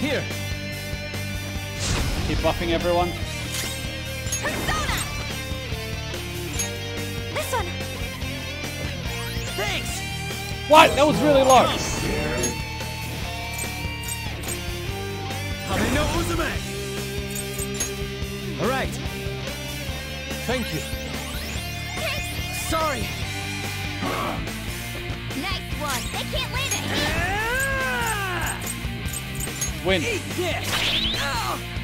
Here. Keep buffing everyone. Persona! This one! Thanks! What? That was really low. All right. Thank you. Sorry! Nice one! They can't land it! Ah! Win. Yeah!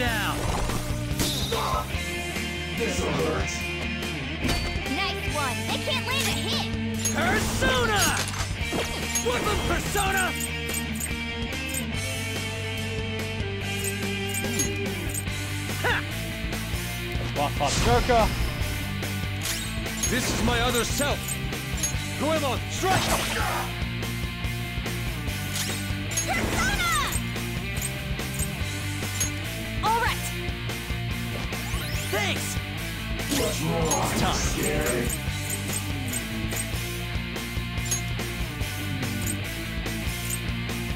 Go down. Nice one! They can't land a hit! Persona! What's a persona? Buff buff This is my other self. Goemon, strike! Persona! Thanks!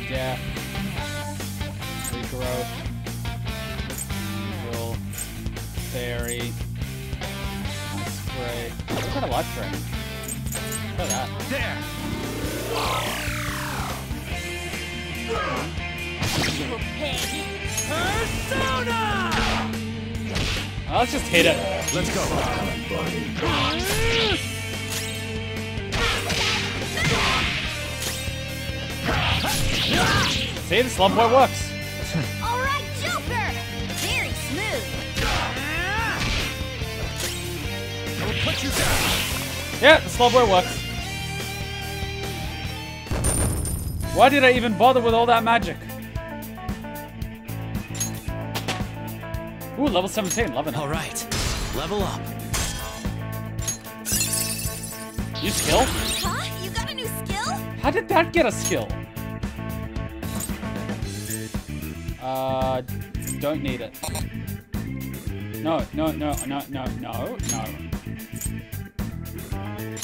Death. Regrowth. Evil. Fairy. Nice spray. Look at a life drain. Look at that. There. Persona! Let's just hit it. Let's go. See, the slump boy works. All right, Joker! Very smooth! Put you down. Yeah, the slump boy works. Why did I even bother with all that magic? Ooh, level 17, loving it. All right, level up. You skill? Huh? You got a new skill? How did that get a skill? Uh, don't need it. No, no, no, no, no, no, no.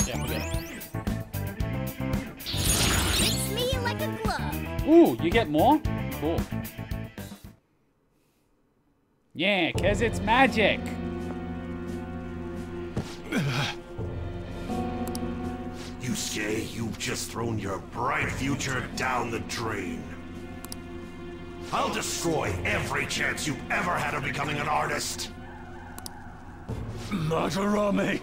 Yeah, forget it. Fits me like a glove. Ooh, you get more? Cool. Yeah, cause it's magic. You say you've just thrown your bright future down the drain. I'll destroy every chance you've ever had of becoming an artist. Madarame.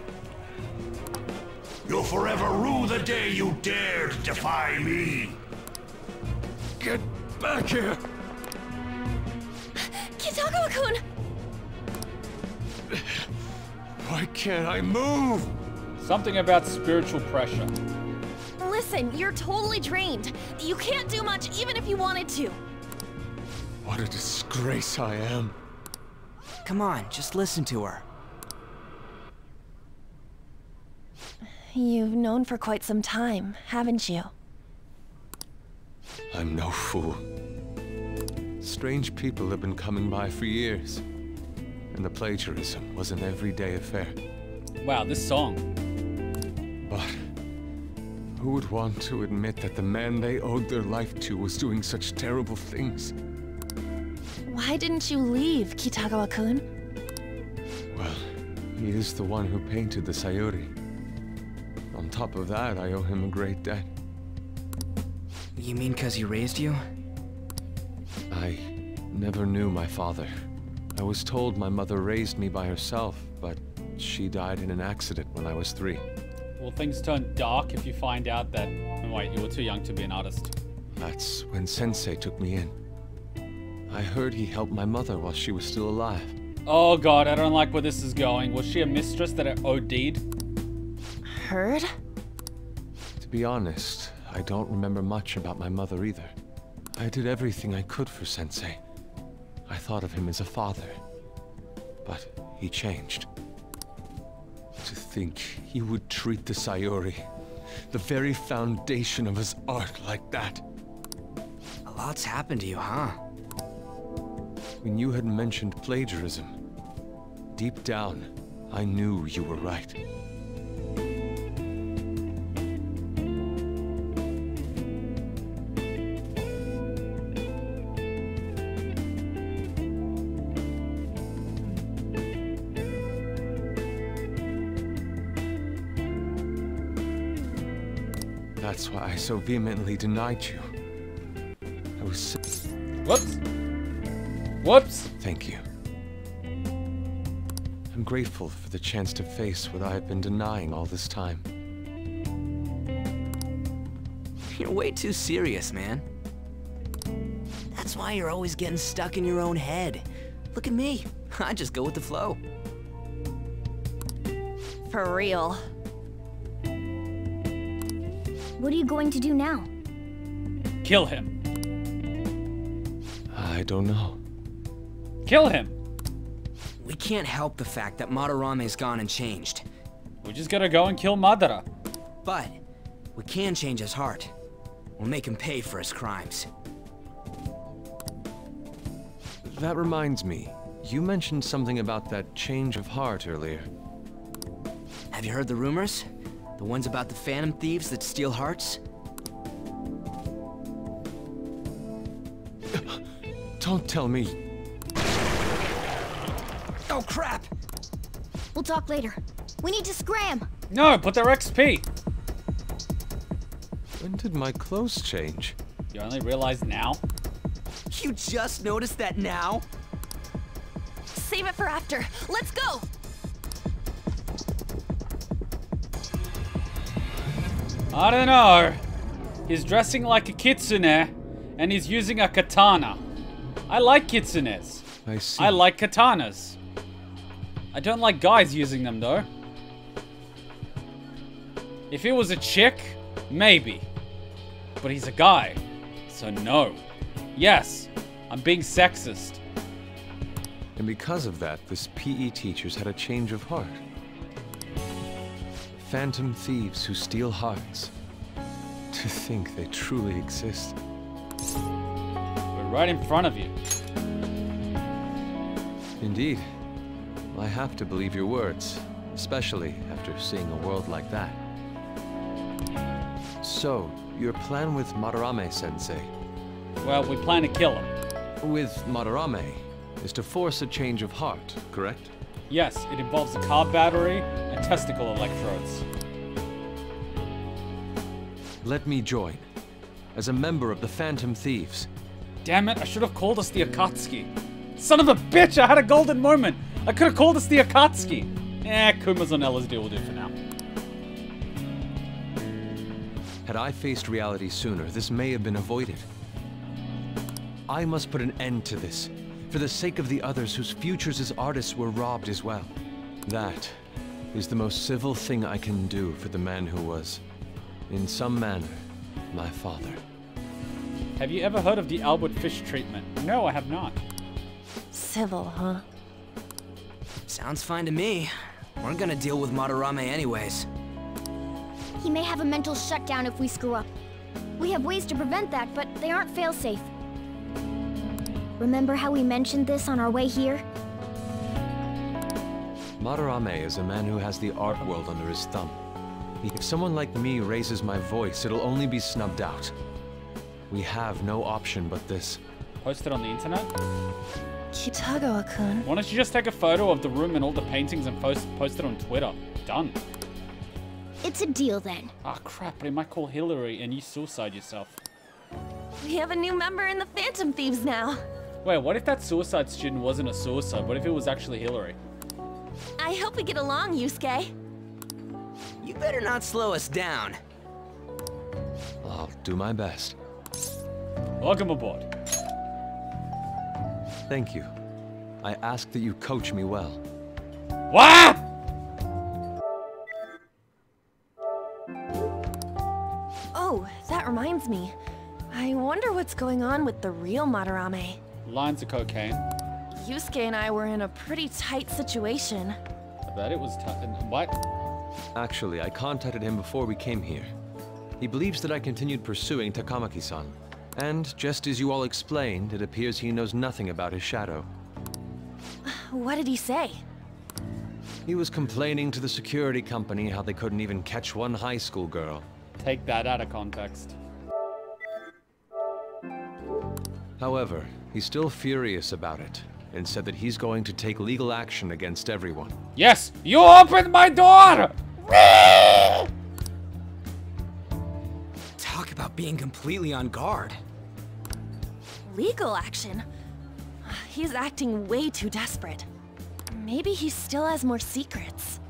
You'll forever rue the day you dared defy me. Get back here. Kitagawa-kun! Why can't I move? Something about spiritual pressure. Listen, you're totally drained. You can't do much even if you wanted to. What a disgrace I am. Come on, just listen to her. You've known for quite some time, haven't you? I'm no fool. Strange people have been coming by for years. And the plagiarism was an everyday affair. Wow, this song. But who would want to admit that the man they owed their life to was doing such terrible things? Why didn't you leave, Kitagawa-kun? Well, he is the one who painted the Sayuri. On top of that, I owe him a great debt. You mean cause he raised you? I never knew my father. I was told my mother raised me by herself, but she died in an accident when I was three. will things turn dark if you find out that... oh, wait, you were too young to be an artist. That's when Sensei took me in. I heard he helped my mother while she was still alive. Oh god, I don't like where this is going. Was she a mistress that OD'd? Heard? To be honest, I don't remember much about my mother either. I did everything I could for Sensei. I thought of him as a father. But he changed. To think he would treat the Sayuri, the very foundation of his art, like that. A lot's happened to you, huh? When you had mentioned plagiarism, deep down, I knew you were right. That's why I so vehemently denied you. I was so Whoops. Whoops. Thank you. I'm grateful for the chance to face what I have been denying all this time. You're way too serious, man. That's why you're always getting stuck in your own head. Look at me. I just go with the flow. For real. What are you going to do now? Kill him. I don't know. Kill him. We can't help the fact that Madarame's gone and changed. We just gotta go and kill Madara. But we can change his heart. We'll make him pay for his crimes. That reminds me. You mentioned something about that change of heart earlier. Have you heard the rumors? The ones about the Phantom Thieves that steal hearts? Don't tell me. Oh crap! We'll talk later. We need to scram! No, put their XP. When did my clothes change? You only realize now? You just noticed that now? Save it for after. Let's go! I don't know. He's dressing like a kitsune, and he's using a katana. I like kitsunes. I see. I like katanas. I don't like guys using them though. If he was a chick, maybe. But he's a guy, so no. Yes, I'm being sexist. And because of that, this PE teacher's had a change of heart. Phantom thieves who steal hearts. To think they truly exist. We're right in front of you. Indeed. I have to believe your words, especially after seeing a world like that. So, your plan with Madarame-sensei, Well, we plan to kill him. with Madarame, is to force a change of heart, correct? Yes, it involves a car battery and testicle electrodes. Let me join. As a member of the Phantom Thieves. Damn it, I should have called us the Akatsuki. Son of a bitch, I had a golden moment. I could have called us the Akatsuki. Eh, Kuma's on LSD will do for now. Had I faced reality sooner, this may have been avoided. I must put an end to this, for the sake of the others whose futures as artists were robbed as well. That is the most civil thing I can do for the man who was, in some manner, my father. Have you ever heard of the Albert Fish treatment? No, I have not. Civil, huh? Sounds fine to me. We're gonna deal with Madarame anyways. He may have a mental shutdown if we screw up. We have ways to prevent that, but they aren't fail-safe. Remember how we mentioned this on our way here? Madarame is a man who has the art world under his thumb. If someone like me raises my voice, it'll only be snubbed out. We have no option but this. Post it on the internet? Kitagawa-kun. Why don't you just take a photo of the room and all the paintings and post, post it on Twitter? Done. It's a deal then. Ah, crap, but he might call Hillary and you suicide yourself. We have a new member in the Phantom Thieves now. Wait, what if that suicide student wasn't a suicide? What if it was actually Hillary? I hope we get along, Yusuke. You better not slow us down. I'll do my best. Welcome aboard. Thank you. I ask that you coach me well. What? Oh, that reminds me. I wonder what's going on with the real Madarame. Lines of cocaine. Yusuke and I were in a pretty tight situation. I bet it was t- what? Actually, I contacted him before we came here. He believes that I continued pursuing Takamaki-san. And, just as you all explained, it appears he knows nothing about his shadow. What did he say? He was complaining to the security company how they couldn't even catch one high school girl. Take that out of context. However, he's still furious about it, and said that he's going to take legal action against everyone. Yes, you opened my door. Talk about being completely on guard. Legal action? He's acting way too desperate. Maybe he still has more secrets.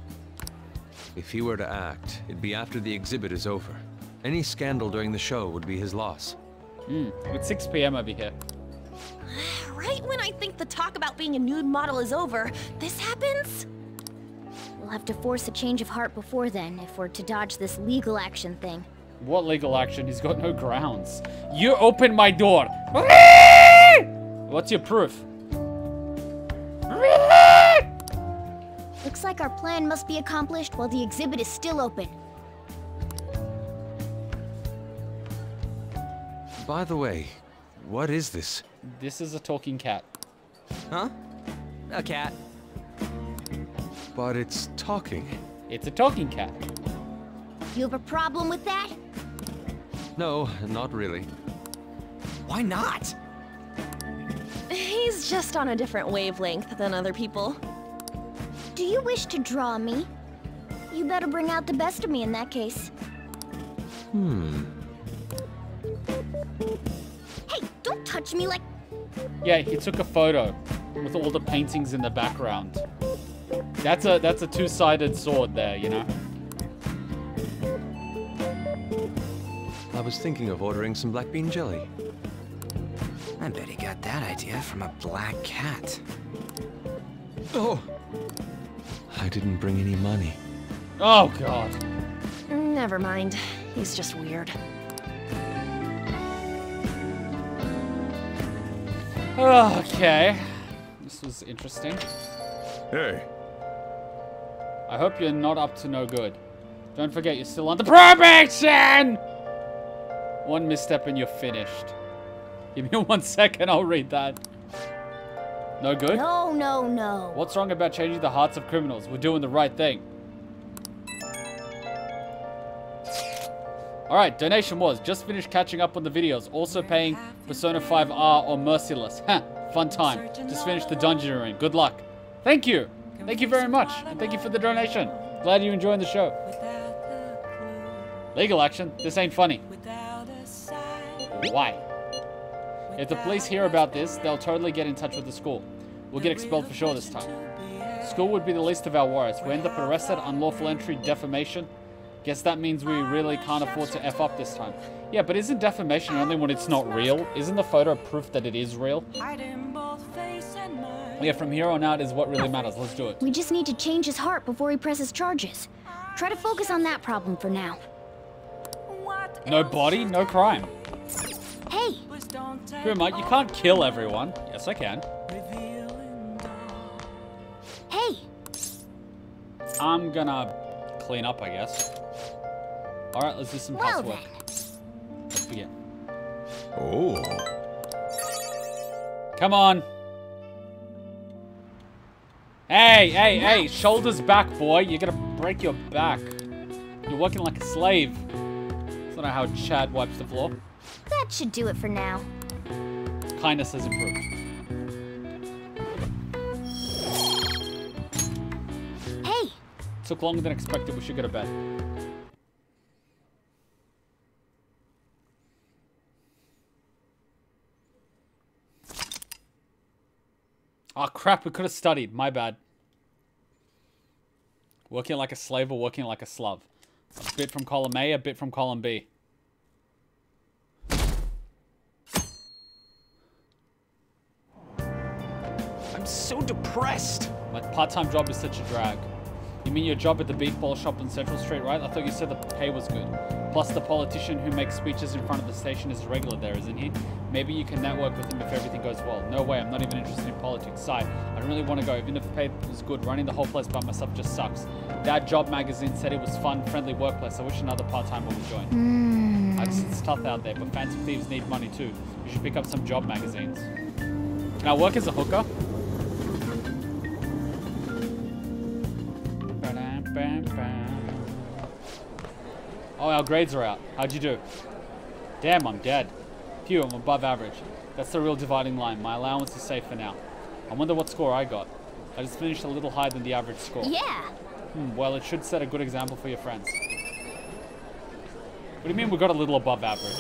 If he were to act, it'd be after the exhibit is over. Any scandal during the show would be his loss. Hmm, it's 6 p.m. over here. Right when I think the talk about being a nude model is over, this happens? We'll have to force a change of heart before then if we're to dodge this legal action thing. What legal action? He's got no grounds. You opened my door. What's your proof? Looks like our plan must be accomplished while the exhibit is still open. By the way, what is this? This is a talking cat. Huh? A cat. But it's talking. It's a talking cat. You have a problem with that? No, not really. Why not? He's just on a different wavelength than other people. Do you wish to draw me? You better bring out the best of me in that case. Hmm. Hey, don't touch me like. Yeah, he took a photo with all the paintings in the background. That's a that's a two-sided sword there, you know. I was thinking of ordering some black bean jelly. I bet he got that idea from a black cat. Oh! I didn't bring any money. Oh god. Never mind. He's just weird. Okay. This was interesting. Hey, I hope you're not up to no good. Don't forget you're still under probation! One misstep and you're finished. Give me one second, I'll read that. No good? No, no, no. What's wrong about changing the hearts of criminals? We're doing the right thing. Alright, donation was just finished catching up on the videos, also paying Persona 5R or Merciless. Fun time. Just finished the dungeon arena. Good luck. Thank you. Thank you very much. And thank you for the donation. Glad you're enjoying the show. Legal action. This ain't funny. Why? If the police hear about this, they'll totally get in touch with the school. We'll get expelled for sure this time. School would be the least of our worries. We end up arrested, unlawful entry, defamation. Guess that means we really can't afford to F up this time. Yeah, but isn't defamation only when it's not real? Isn't the photo proof that it is real? Yeah, from here on out is what really matters. Let's do it. We just need to change his heart before he presses charges. Try to focus on that problem for now. No body, no crime. Hey, Kuma, you can't kill everyone. Yes, I can. hey, I'm gonna clean up, I guess. Alright, let's do some well housework. then. Let's begin. oh, Come on. Hey, hey, hey, shoulders back, boy. You're gonna break your back. You're working like a slave. That's not know how Chad wipes the floor. That should do it for now. Kindness has improved. Hey, Took longer than expected. We should go to bed. Oh crap, we could have studied. My bad. Working like a slave or working like a slave. A bit from column A, a bit from column B. I'm so depressed. My part-time job is such a drag. You mean your job at the beef ball shop on Central Street, right? I thought you said the pay was good. Plus, the politician who makes speeches in front of the station is a regular there, isn't he? Maybe you can network with him if everything goes well. No way, I'm not even interested in politics. Side, I don't really want to go, even if the pay was good. Running the whole place by myself just sucks. That job magazine said it was fun, friendly workplace. I wish another part-timer would join. Hmm. I just, it's tough out there, but phantom thieves need money too. You should pick up some job magazines. Can I work as a hooker? Oh, our grades are out. How'd you do? Damn, I'm dead. Phew, I'm above average. That's the real dividing line. My allowance is safe for now. I wonder what score I got. I just finished a little higher than the average score. Yeah. Hmm, well, it should set a good example for your friends. What do you mean we got a little above average?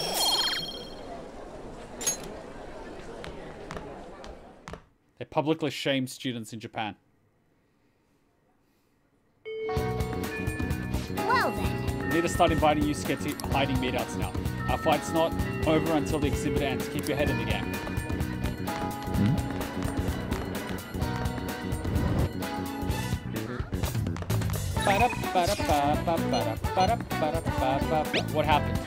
They publicly shame students in Japan. Need to start inviting you sketchy hiding meetouts now. Our fight's not over until the exhibit ends. Keep your head in the game. What happened?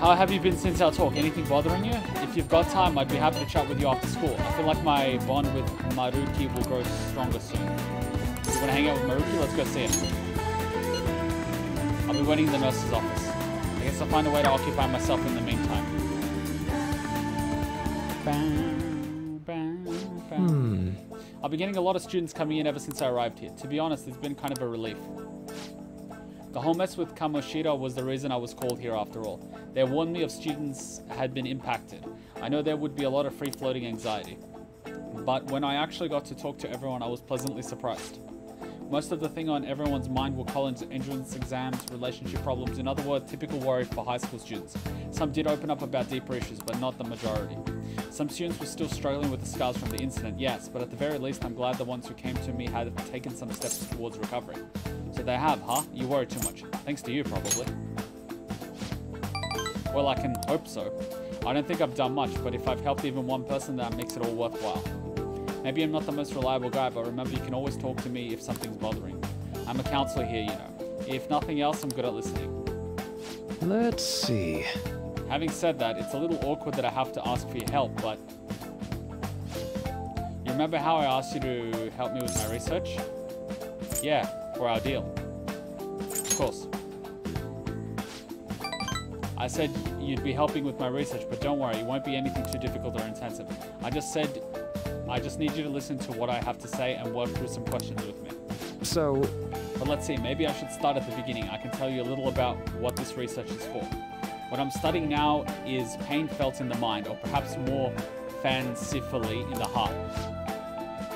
How have you been since our talk? Anything bothering you? If you've got time, I'd be happy to chat with you after school. I feel like my bond with Maruki will grow stronger soon. You want to hang out with Maruki? Let's go see him. I'll be waiting in the nurse's office. I guess I'll find a way to occupy myself in the meantime. Hmm. I've been getting a lot of students coming in ever since I arrived here. To be honest, it's been kind of a relief. The whole mess with Kamoshida was the reason I was called here after all. They warned me of students had been impacted. I know there would be a lot of free-floating anxiety. But when I actually got to talk to everyone, I was pleasantly surprised. Most of the thing on everyone's mind were college entrance exams, relationship problems, in other words, typical worry for high school students. Some did open up about deeper issues, but not the majority. Some students were still struggling with the scars from the incident, yes, but at the very least, I'm glad the ones who came to me had taken some steps towards recovery. So they have, huh? You worry too much. Thanks to you, probably. Well, I can hope so. I don't think I've done much, but if I've helped even one person, that makes it all worthwhile. Maybe I'm not the most reliable guy, but remember you can always talk to me if something's bothering you. I'm a counselor here, you know. If nothing else, I'm good at listening. Let's see. Having said that, it's a little awkward that I have to ask for your help, but... You remember how I asked you to help me with my research? Yeah, for our deal. Of course. I said you'd be helping with my research, but don't worry, it won't be anything too difficult or intensive. I just said I just need you to listen to what I have to say and work through some questions with me. So, But let's see, maybe I should start at the beginning. I can tell you a little about what this research is for. What I'm studying now is pain felt in the mind, or perhaps more fancifully in the heart.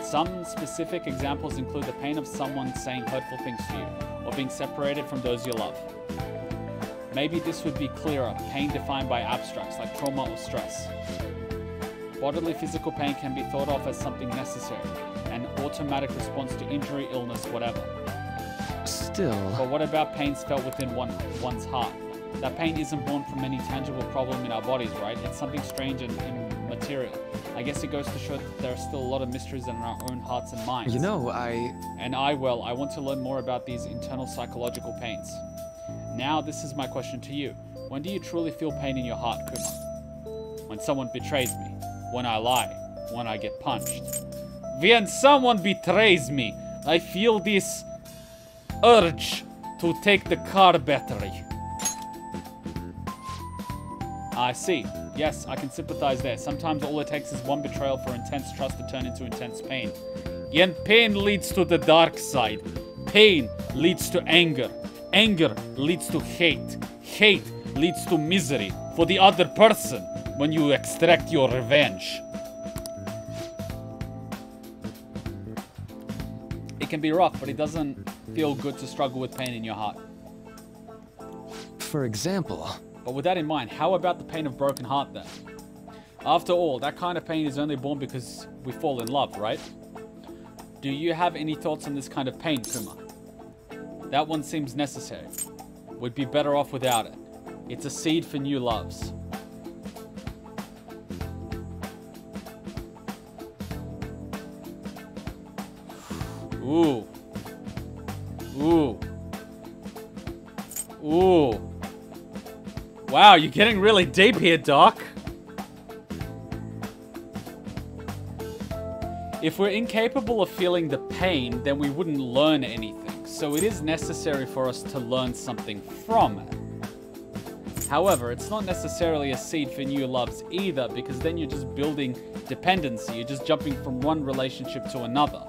Some specific examples include the pain of someone saying hurtful things to you, or being separated from those you love. Maybe this would be clearer, pain defined by abstracts like trauma or stress. Bodily physical pain can be thought of as something necessary, an automatic response to injury, illness, whatever. still. But what about pains felt within one, one's heart? That pain isn't born from any tangible problem in our bodies, right? It's something strange and immaterial. I guess it goes to show that there are still a lot of mysteries in our own hearts and minds. You know, I. And I, well, I want to learn more about these internal psychological pains. Now, this is my question to you. When do you truly feel pain in your heart, Kuma? When someone betrays me. When I lie. When I get punched. When someone betrays me, I feel this urge to take the car battery. I see. Yes, I can sympathize there. Sometimes all it takes is one betrayal for intense trust to turn into intense pain. And pain leads to the dark side. Pain leads to anger. Anger leads to hate. Hate leads to misery for the other person when you extract your revenge. It can be rough, but it doesn't feel good to struggle with pain in your heart. For example, But with that in mind, how about the pain of broken heart then? After all, that kind of pain is only born because we fall in love, right? Do you have any thoughts on this kind of pain, Kuma? That one seems necessary. We'd be better off without it. It's a seed for new loves. Ooh. Ooh. Ooh. Wow, you're getting really deep here, Doc. If we're incapable of feeling the pain, then we wouldn't learn anything. So it is necessary for us to learn something from it. However, it's not necessarily a seed for new loves either, because then you're just building dependency. You're just jumping from one relationship to another.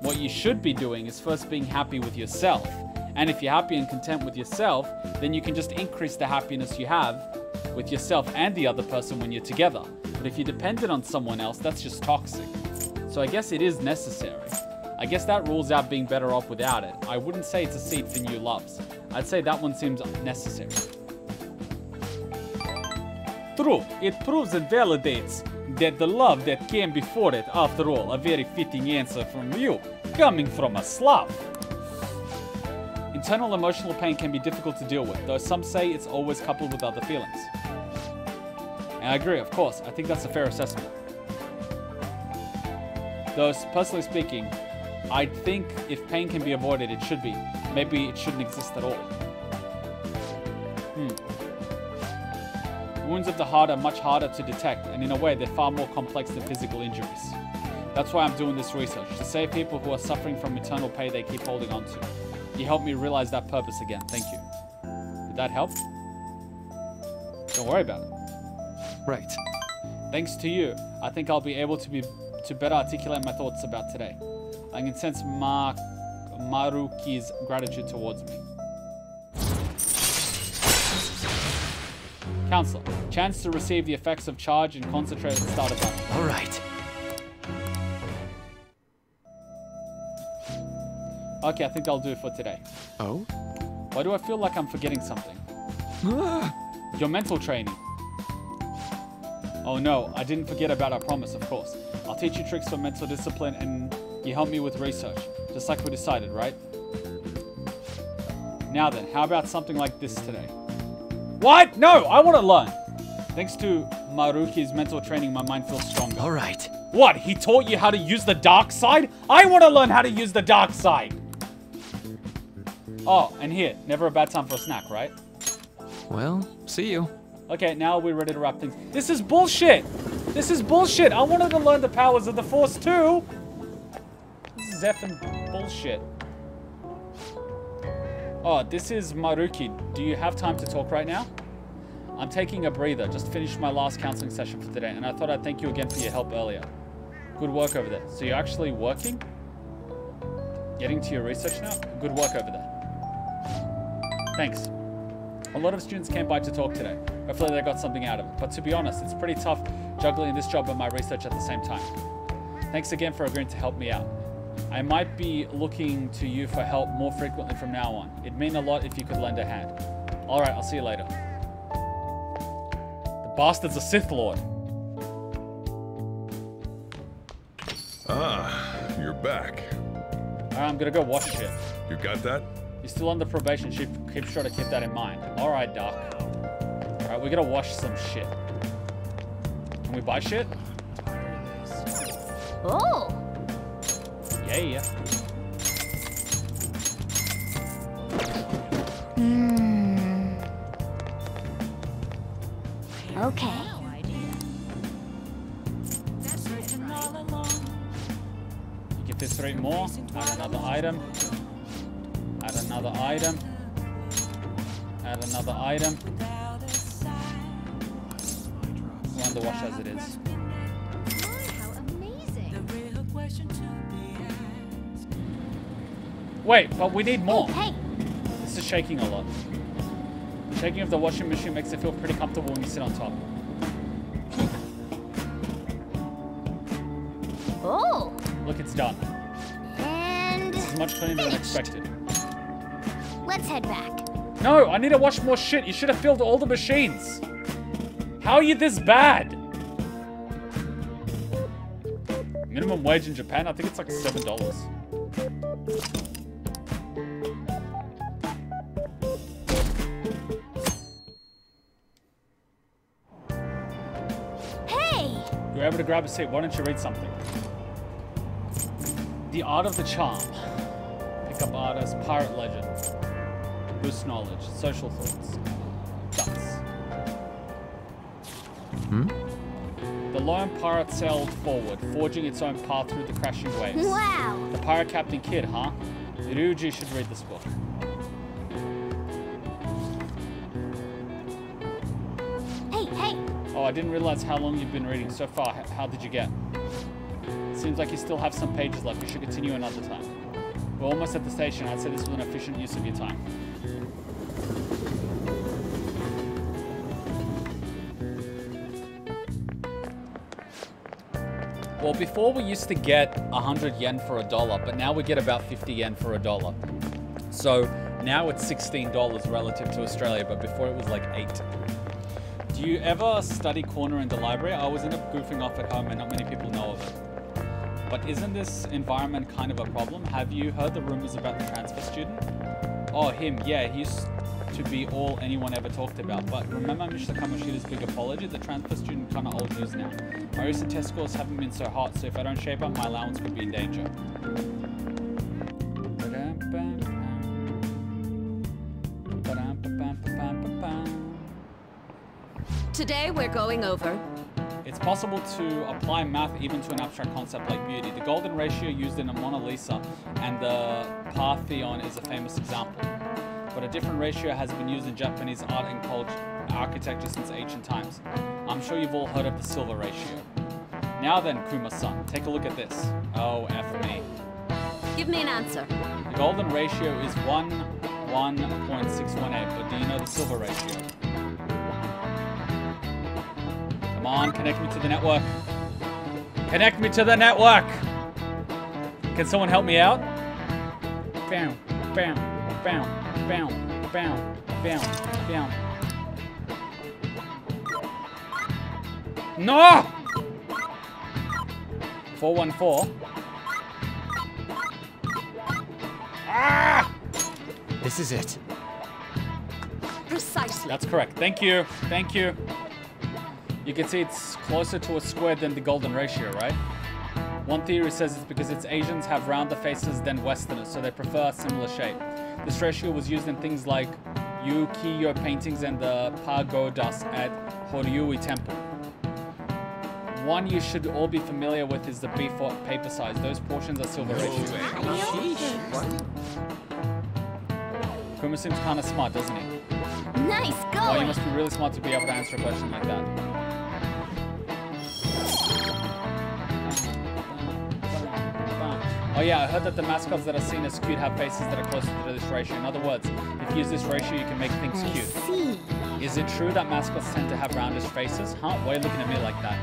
What you should be doing is first being happy with yourself. And if you're happy and content with yourself, then you can just increase the happiness you have with yourself and the other person when you're together. But if you're dependent on someone else, that's just toxic. So I guess it is necessary. I guess that rules out being better off without it. I wouldn't say it's a seed for new loves. I'd say that one seems necessary. True, it proves and validates that the love that came before it, after all, a very fitting answer from you, coming from a Slav. Internal emotional pain can be difficult to deal with, though some say it's always coupled with other feelings. And I agree, of course. I think that's a fair assessment. Though, personally speaking, I think if pain can be avoided, it should be. Maybe it shouldn't exist at all. Hmm. Wounds of the heart are much harder to detect, and in a way, they're far more complex than physical injuries. That's why I'm doing this research, to save people who are suffering from eternal pain they keep holding on to. You helped me realize that purpose again. Thank you. Did that help? Don't worry about it. Right. Thanks to you, I think I'll be able to be to better articulate my thoughts about today. I can sense Mar Maruki's gratitude towards me. Counselor, chance to receive the effects of charge and concentrate at the starter battle. All right. Okay, I think that'll do it for today. Oh? Why do I feel like I'm forgetting something? Your mental training. Oh no, I didn't forget about our promise, of course. I'll teach you tricks for mental discipline and you help me with research, just like we decided, right? Now then, how about something like this today? What? No, I want to learn. Thanks to Maruki's mental training, my mind feels stronger. All right. What? He taught you how to use the dark side? I want to learn how to use the dark side. Oh, and here, never a bad time for a snack, right? Well, see you. Okay, now we're ready to wrap things. This is bullshit. This is bullshit. I wanted to learn the powers of the Force too. This is effing bullshit. Oh, this is Maruki. Do you have time to talk right now? I'm taking a breather. Just finished my last counseling session for today, and I thought I'd thank you again for your help earlier. Good work over there. So you're actually working? Getting to your research now? Good work over there. Thanks. A lot of students came by to talk today. Hopefully they got something out of it. But to be honest, it's pretty tough juggling this job and my research at the same time. Thanks again for agreeing to help me out. I might be looking to you for help more frequently from now on. It'd mean a lot if you could lend a hand. Alright, I'll see you later. The bastard's a Sith Lord. Ah, you're back. Alright, I'm gonna go wash shit. You got that? You're still under probation, should keep sure to keep that in mind. Alright, Doc. Alright, we're gonna wash some shit. Can we buy shit? Oh, Yeah. Hmm. okay. You get this three more. Add another item. Add another item. Add another item. Run the wash as it is. Wait, but we need more. Oh, hey, This is shaking a lot. The shaking of the washing machine makes it feel pretty comfortable when you sit on top. Oh. Look, it's done. And this is much cleaner than expected. Let's head back. No, I need to wash more shit. You should have filled all the machines. How are you this bad? Minimum wage in Japan, I think it's like $7. To grab a seat. Why don't you read something? The Art of the Charm. Pick up artist, pirate legend. Boost knowledge, social thoughts. Ducks. Hmm? The lone pirate sailed forward, forging its own path through the crashing waves. Wow. The pirate captain Kidd, huh? Ryuji should read this book. Oh, I didn't realize how long you've been reading so far. How did you get? It Seems like you still have some pages left. We should continue another time. We're almost at the station. I'd say this was an efficient use of your time. Well, before we used to get 100 yen for a dollar, but now we get about 50 yen for a dollar. So now it's $16 relative to Australia, but before it was like 8 do you ever study corner in the library? I always end up goofing off at home and not many people know of it. But isn't this environment kind of a problem? Have you heard the rumors about the transfer student? Oh, him, yeah, he used to be all anyone ever talked about. But remember Mr. Kamoshida's big apology? The transfer student kind of old news now. My recent test scores haven't been so hot, so if I don't shape up, my allowance could be in danger. Today we're going over It's possible to apply math even to an abstract concept like beauty. The golden ratio used in the Mona Lisa and the Parthenon is a famous example. But a different ratio has been used in Japanese art and culture, architecture since ancient times. I'm sure you've all heard of the silver ratio. Now then, Kuma-san, take a look at this. Oh, F me. Give me an answer. The golden ratio is 1 1.618, but do you know the silver ratio? On, connect me to the network. Connect me to the network! Can someone help me out? Bam, bam, bam, bam, bam, bam, bam. No! 414. Ah! This is it. Precisely. That's correct. Thank you. Thank you. You can see it's closer to a square than the golden ratio, right? One theory says it's because its Asians have rounder faces than Westerners, so they prefer a similar shape. This ratio was used in things like ukiyo paintings and the pagodas at Horyuji Temple. One you should all be familiar with is the B4 paper size. Those portions are silver ratio. Kuma seems kind of smart, doesn't he? Nice Well, you must be really smart to be able to answer a question like that. Oh yeah, I heard that the mascots that are seen as cute have faces that are closer to this ratio. In other words, if you use this ratio, you can make things I cute. see. Is it true that mascots tend to have roundish faces? Huh? Why are you looking at me like that?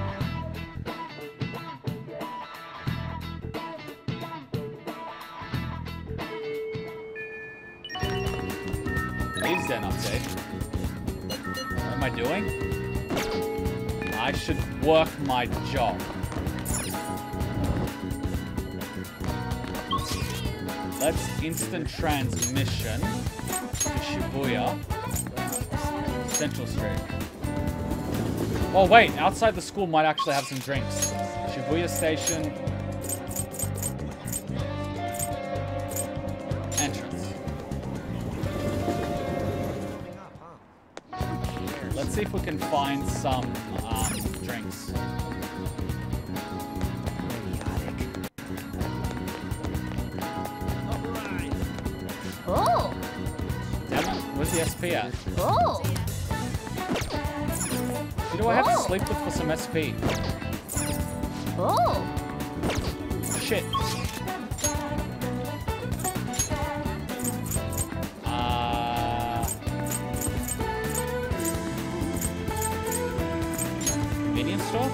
Leaves den update. What am I doing? I should work my job. Let's instant transmission to Shibuya. Central Street. Oh wait, outside the school might actually have some drinks. Shibuya Station. Entrance. Let's see if we can find some where's the SP at? oh. Who do I have to Oh. sleep with for some SP? Oh. Shit. Uh, convenience store?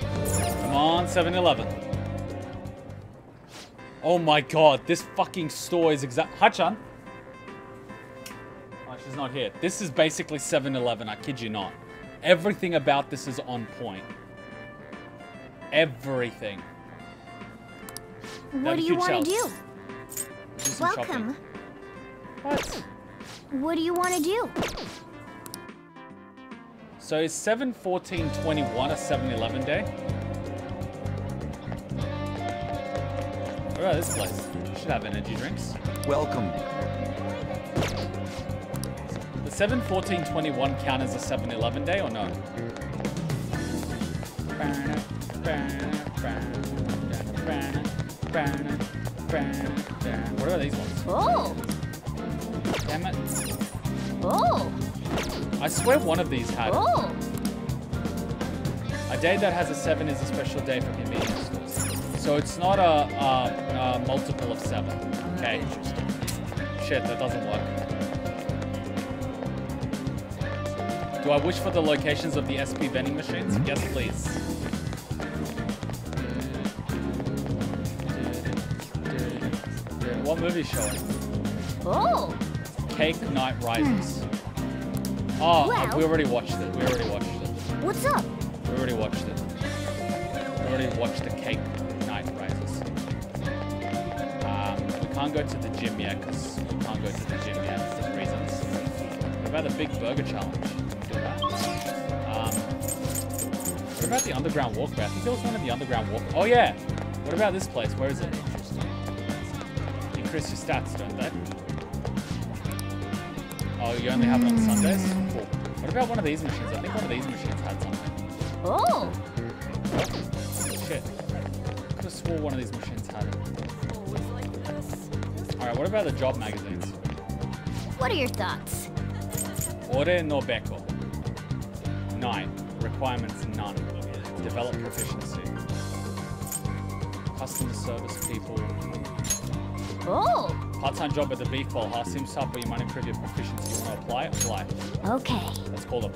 Come on, 7-Eleven. Oh my god, this fucking store is exact- Hachan? Oh, she's not here. This is basically 7-Eleven, I kid you not. Everything about this is on point. Everything. What That'd do you want to do? Do. Welcome. What? What do you want to do? So is 7 14 21 a 7 11 day? What about this place? Should have energy drinks. Welcome. The 7 14 21 count as a 7 11 day or no? What are these ones? Oh, Damn it. oh, I swear one of these had. oh. A day that has a 7 is a special day for convenience stores. So it's not a, a, a multiple of 7. Okay. Shit, that doesn't work. Do I wish for the locations of the SP vending machines? Yes, please. What movie showing? Oh, Cake Night Rises. Oh, uh, Well- we already watched it. We already watched it. what's up? We already watched it. We already watched the Cake can't go to the gym yet because we can't go to the gym yet for some reasons. What about the Big Burger Challenge? Do that? Um, what about the Underground Walkway? I think there was one of the Underground Walk. Oh yeah. What about this place? Where is it? Increase your stats, don't they? Oh, you only have it on Sundays? Cool. What about one of these machines? I think one of these machines had something. Oh, Shit. I Could have swore one of these machines had it. Alright, what about the job magazines? what are your thoughts? Ore no beko. 9. Requirements none. Develop proficiency. Customer service people. Oh, Part-time job at the beef bowl house seems tough, but you might improve your proficiency. You want to apply? Apply. okay. Let's call them.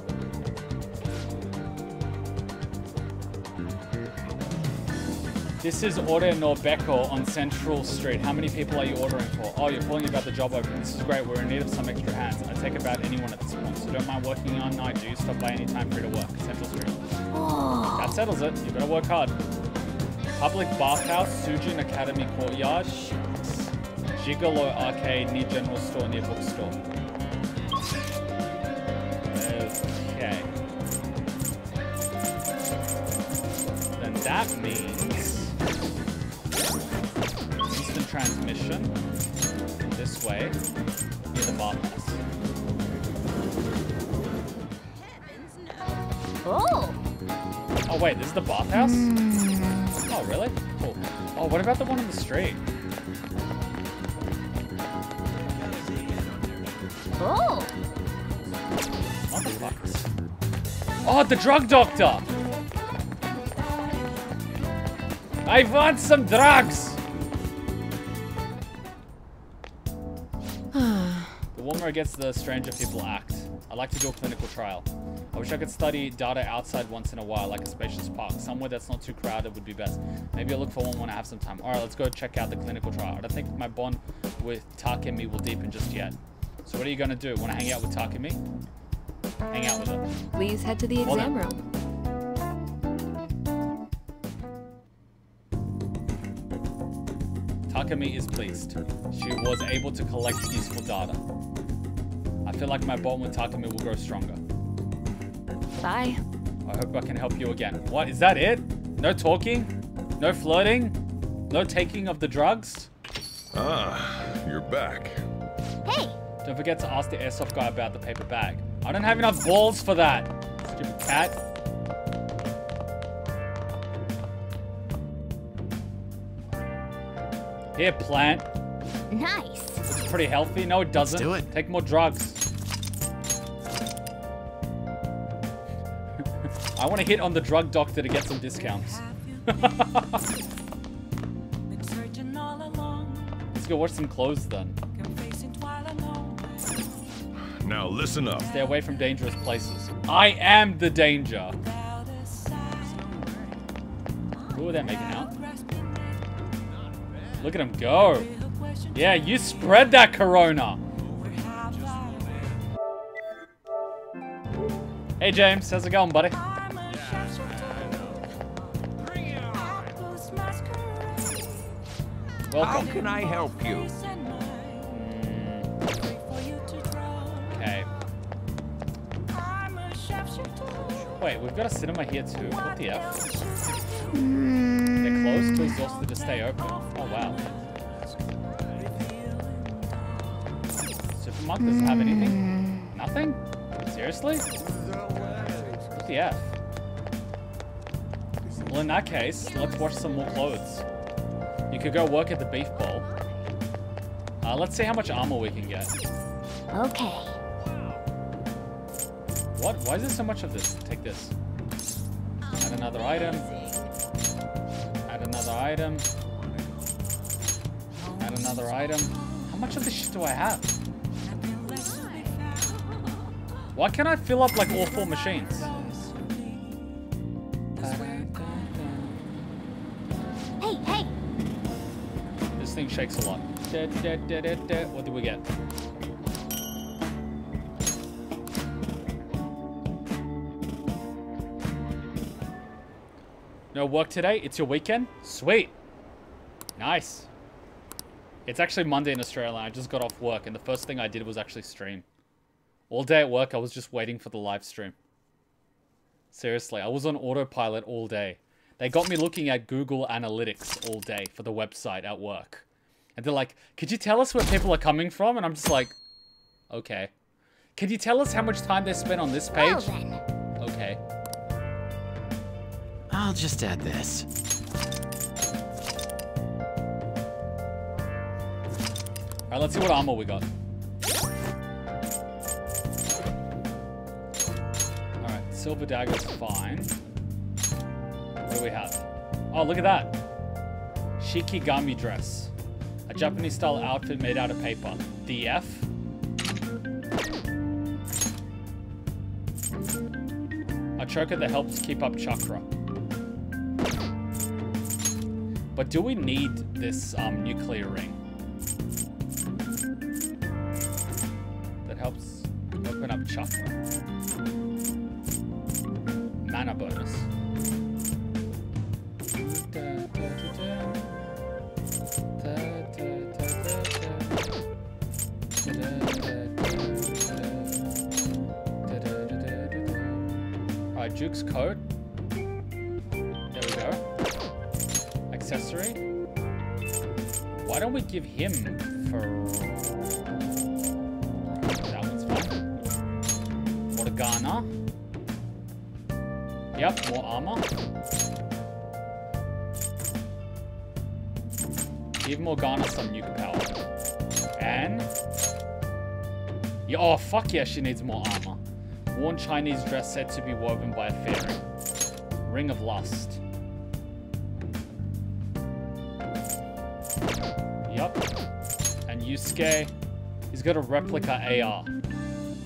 This is Ore no Beko on Central Street. How many people are you ordering for? Oh, you're calling about the job opening. This is great. We're in need of some extra hands. I take about anyone at this point, so don't mind working on night. Do you stop by anytime free to work? Central Street. Oh, That settles it. You better work hard. Public bathhouse, Shujin Academy Courtyard, Gigolo Arcade near general store near bookstore. Okay. Then that means transmission this way near the bathhouse. oh, Oh wait, this is the bathhouse? Hmm. Oh really? Cool. Oh, what about the one on the street? oh. Motherfuckers. Oh, the drug doctor! I want some drugs! One gets the Stranger People Act. I'd like to do a clinical trial. I wish I could study data outside once in a while, like a spacious park. Somewhere that's not too crowded would be best. Maybe I'll look for one when I have some time. Alright, let's go check out the clinical trial. I don't think my bond with Takemi will deepen just yet. So what are you gonna do? Wanna hang out with Takemi? Hang out with her. Please head to the Well exam then. room. Takemi is pleased. She was able to collect useful data. I feel like my bond with Takemi will grow stronger. Bye. I hope I can help you again. What, is that it? No talking? No flirting? No taking of the drugs? Ah, you're back. Hey, Don't forget to ask the airsoft guy about the paper bag. I don't have enough balls for that. Stupid cat. Here, plant. nice. It's pretty healthy. No, it doesn't. do it. Take more drugs. I want to hit on the drug doctor to get some discounts. Let's go watch some clothes then. Now listen up. Stay away from dangerous places. I am the danger. Who are they making out? Look at him go. Yeah, you spread that corona. Hey James, how's it going, buddy? How can I help you? Okay. Wait, we've got a cinema here too. What the F? They're closed. Please also to stay open. Oh wow. Supermarket doesn't have anything? Nothing? Seriously? What the F? Well, in that case, let's wash some more clothes. Could go work at the beef bowl. Uh, let's see how much armor we can get. Okay. What? Why is there so much of this? Take this. Add another item. Add another item. Add another item. How much of this shit do I have? Why can't I fill up like all four machines? Shakes a lot. Da, da, da. What do we get? No work today? It's your weekend? Sweet. Nice. It's actually Monday in Australia. I just got off work and the first thing I did was actually stream. All day at work, I was just waiting for the live stream. Seriously, I was on autopilot all day. They got me looking at Google Analytics all day for the website at work. And they're like, could you tell us where people are coming from? And I'm just like, okay. Can you tell us how much time they spent on this Well page? then. Okay. I'll just add this. Alright, let's see what armor we got. Alright, silver dagger's fine. What do we have? Oh, look at that. Shikigami dress. A Japanese style outfit made out of paper. DF. A choker that helps keep up chakra. But do we need this um, nuclear ring? that helps open up chakra. Mana bonus. Give him for that one's fine. Morgana. Yep, more armor. Give Morgana some nuke power. And... Yeah, oh, fuck yeah, she needs more armor. Worn Chinese dress said to be woven by a fairy. Ring of Lust. Yusuke, he's got a replica AR.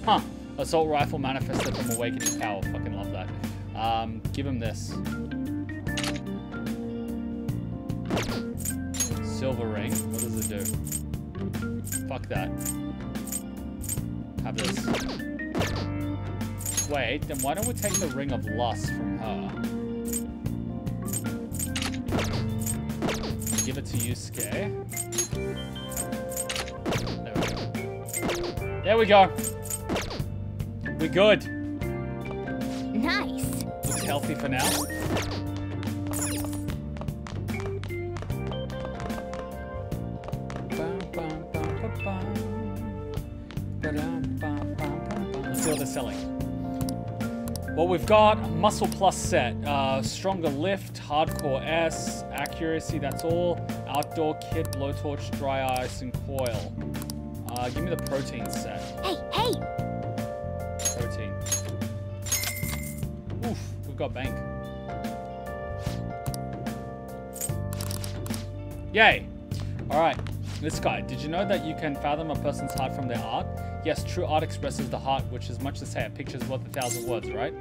Huh. Assault rifle manifested from Awakening Power. Fucking love that. Um, give him this. Silver ring. What does it do? Fuck that. Have this. Wait, then why don't we take the ring of lust from her? Give it to Yusuke. There we go. There we go. We good. Nice. Looks healthy for now. Let's see what they're selling. Well, we've got muscle plus set, uh, stronger lift, hardcore S, accuracy. That's all. Outdoor kit, blowtorch, dry ice, and coil. Uh, give me the protein set. Hey, hey! Protein. Oof, we've got bank. Yay! Alright, this guy. Did you know that you can fathom a person's heart from their art? Yes, true art expresses the heart, which is much to say a picture's worth a thousand words, right?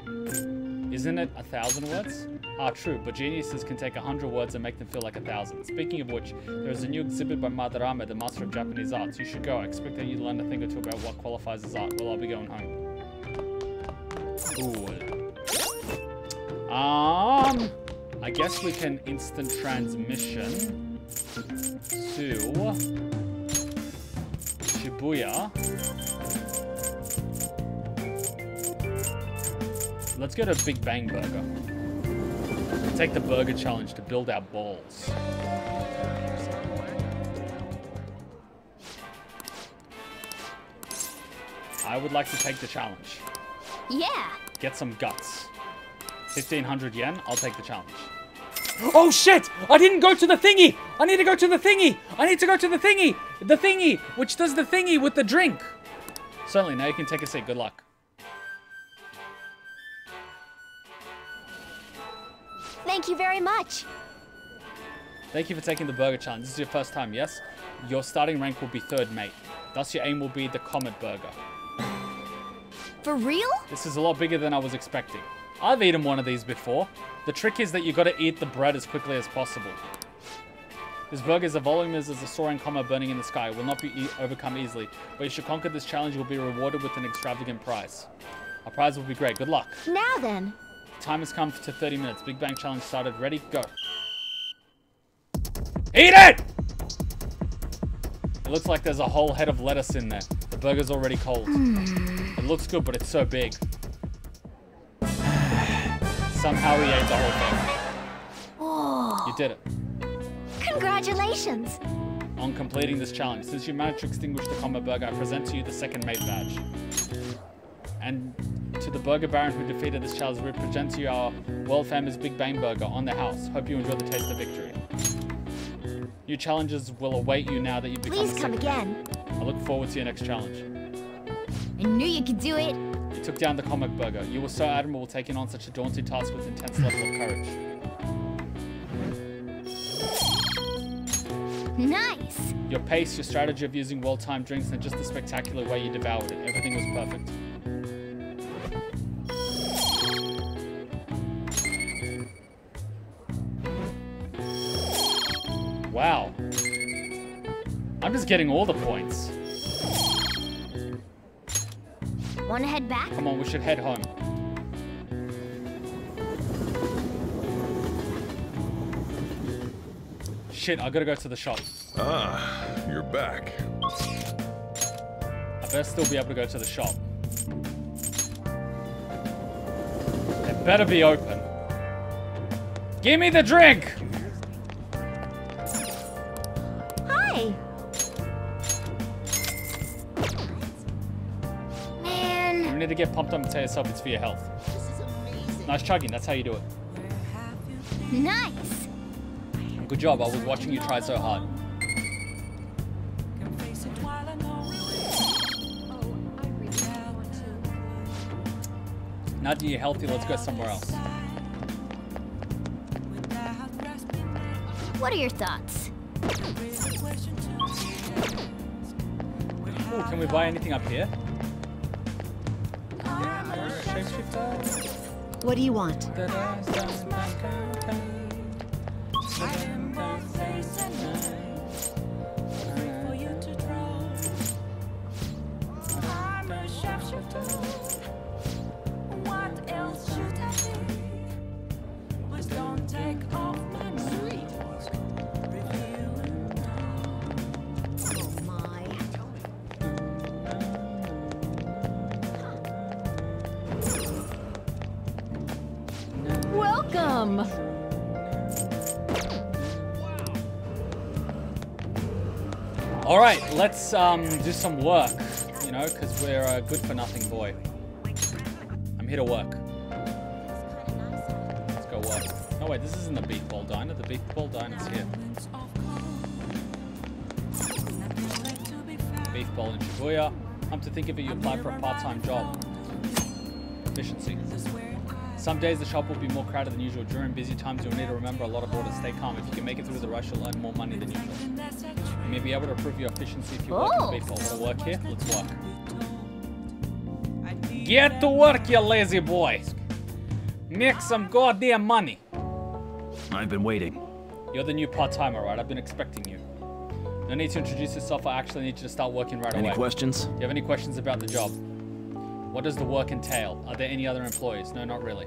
Isn't it a thousand words? Ah, true, but geniuses can take a hundred words and make them feel like a thousand. Speaking of which, there is a new exhibit by Madarame, the master of Japanese arts. You should go. I expect that you'd learn a thing or two about what qualifies as art. Well, I'll be going home. Ooh. Um, I guess we can instant transmission to Shibuya. let's go to Big Bang Burger. Take the burger challenge to build our balls. I would like to take the challenge. Yeah. Get some guts. 1500 yen, I'll take the challenge. Oh shit! I didn't go to the thingy! I need to go to the thingy! I need to go to the thingy! The thingy! Which does the thingy with the drink! Certainly, now you can take a seat. Good luck. Thank you very much. Thank you for taking the burger challenge. This is your first time, yes? Your starting rank will be third mate. Thus, your aim will be the Comet Burger. For real? This is a lot bigger than I was expecting. I've eaten one of these before. The trick is that you gotta eat the bread as quickly as possible. This burger is a volume as a soaring comet burning in the sky. It will not be e overcome easily. But you should conquer this challenge, you will be rewarded with an extravagant prize. A prize will be great. Good luck. Now then. Time has come to 30 minutes. Big Bang Challenge started. Ready? Go. Eat it! It looks like there's a whole head of lettuce in there. The burger's already cold. Hmm. it looks good, but it's so big. Somehow he ate the whole thing. Oh, You did it. congratulations. On completing this challenge, since you managed to extinguish the Comet Burger, I present to you the second mate badge. And to the burger baron who defeated this challenge, we present to you our world famous Big Bang Burger on the house. Hope you enjoy the taste of victory. New challenges will await you now that you've become Please come again. I look forward to your next challenge. I knew you could do it. You took down the Comet Burger. You were so admirable taking on such a daunting task with intense level of courage. Nice. Your pace, your strategy of using well-timed drinks, and just the spectacular way you devoured it. Everything was perfect. Wow. I'm just getting all the points. Want to head back? Come on, we should head home. Shit, I gotta go to the shop. Ah, you're back. I better still be able to go to the shop. It better be open. Give me the drink! Need to get pumped up and tell yourself it's for your health. Nice chugging, that's how you do it. nice. Good job, I was watching you try so hard. Now that you're healthy, let's go somewhere else. What are your thoughts? Ooh, can we buy anything up here? What do you want? Let's um, do some work, you know, because we're a good for nothing boy. I'm here to work. Let's go work. No, wait, this isn't the Beef Ball Diner. The Beef Ball Diner's here. Beef Bowl in Shibuya. Come to think of it, you apply for a part-time job. Efficiency. Some days the shop will be more crowded than usual. During busy times, you'll need to remember a lot of orders. Stay calm. If you can make it through the rush, you'll earn more money than usual. You may be able to improve your efficiency if you work in Oh. the. Wanna work here? Let's work. Get to work, you lazy boy. Make some goddamn money. I've been waiting. You're the new part-timer, right? I've been expecting you. No need to introduce yourself. I actually need you to start working right Any away. Any questions? Do you have any questions about the job? What does the work entail? Are there any other employees? No, not really.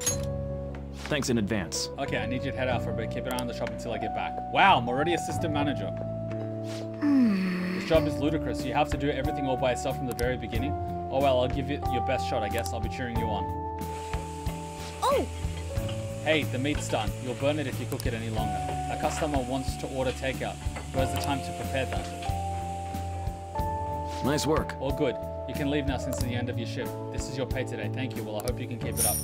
Thanks in advance. Okay, I need you to head out for a bit. Keep an eye on the shop until I get back. Wow, I'm already assistant manager. Hmm. this job is ludicrous. You have to do everything all by yourself from the very beginning. Oh well, I'll give it your best shot, I guess. I'll be cheering you on. Oh! Hey, the meat's done. You'll burn it if you cook it any longer. A customer wants to order takeout. Who has the time to prepare that? Nice work. All good. You can leave now since it's the end of your shift. This is your pay today. Thank you. Well, I hope you can keep it up.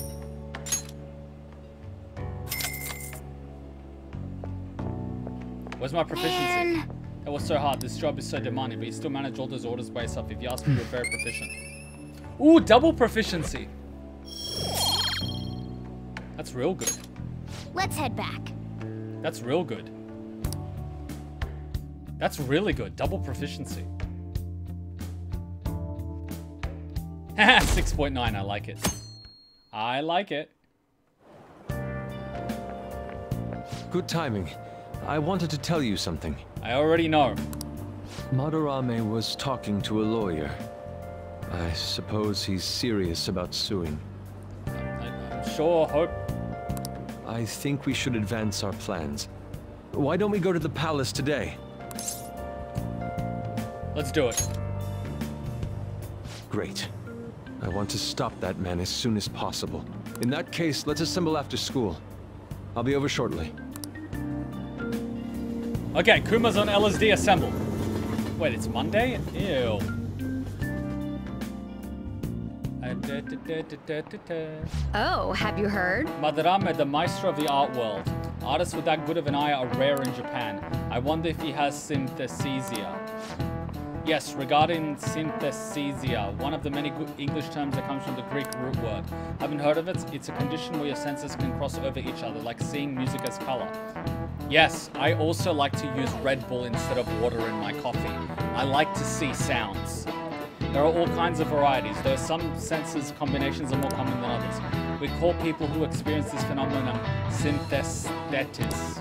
Where's my proficiency? Man. That was so hard. This job is so demanding, but you still manage all those orders by yourself. If you ask me, you're very proficient. Ooh, double proficiency. That's real good. Let's head back. That's real good. That's really good. Double proficiency. 6.9. I like it. I like it. Good timing. I wanted to tell you something. I already know. Madarame was talking to a lawyer. I suppose he's serious about suing. I'm sure, hope. I think we should advance our plans. Why don't we go to the palace today? Let's do it. Great. I want to stop that man as soon as possible. In that case, let's assemble after school. I'll be over shortly. Okay, Kuma's on LSD assemble. Wait, it's Monday? Ew. Uh. Oh, have you heard? Madarame, the maestro of the art world. Artists with that good of an eye are rare in Japan. I wonder if he has synesthesia. Yes, regarding synesthesia, one of the many good English terms that comes from the Greek root word. Haven't heard of it? It's a condition where your senses can cross over each other, like seeing music as color. Yes, I also like to use Red Bull instead of water in my coffee. I like to see sounds. There are all kinds of varieties, though some senses combinations are more common than others. We call people who experience this phenomenon synthesthetists.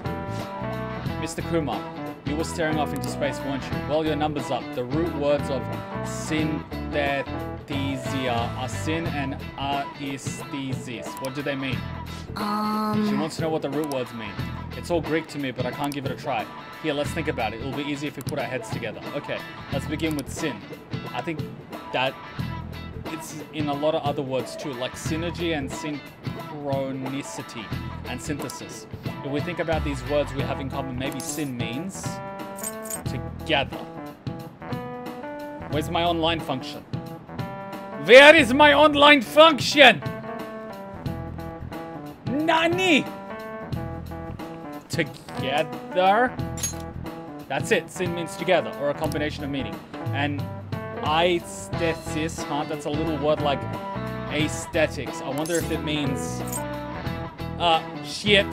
Mr. Kuma, you were staring off into space, weren't you? Well, your number's up. The root words of synesthesia are sin and aesthesis. What do they mean? Um... She wants to know what the root words mean. It's all Greek to me, but I can't give it a try. Here, let's think about it. It'll be easier if we put our heads together. Okay, let's begin with sin. I think that it's in a lot of other words too, like synergy and synchronicity and synthesis. If we think about these words we have in common, maybe sin means together. Where's my online function? Where is my online function? Nani? Together? That's it. Sin means together, or a combination of meaning. And aesthesis, huh? That's a little word like aesthetics. I wonder if it means... Uh, shit.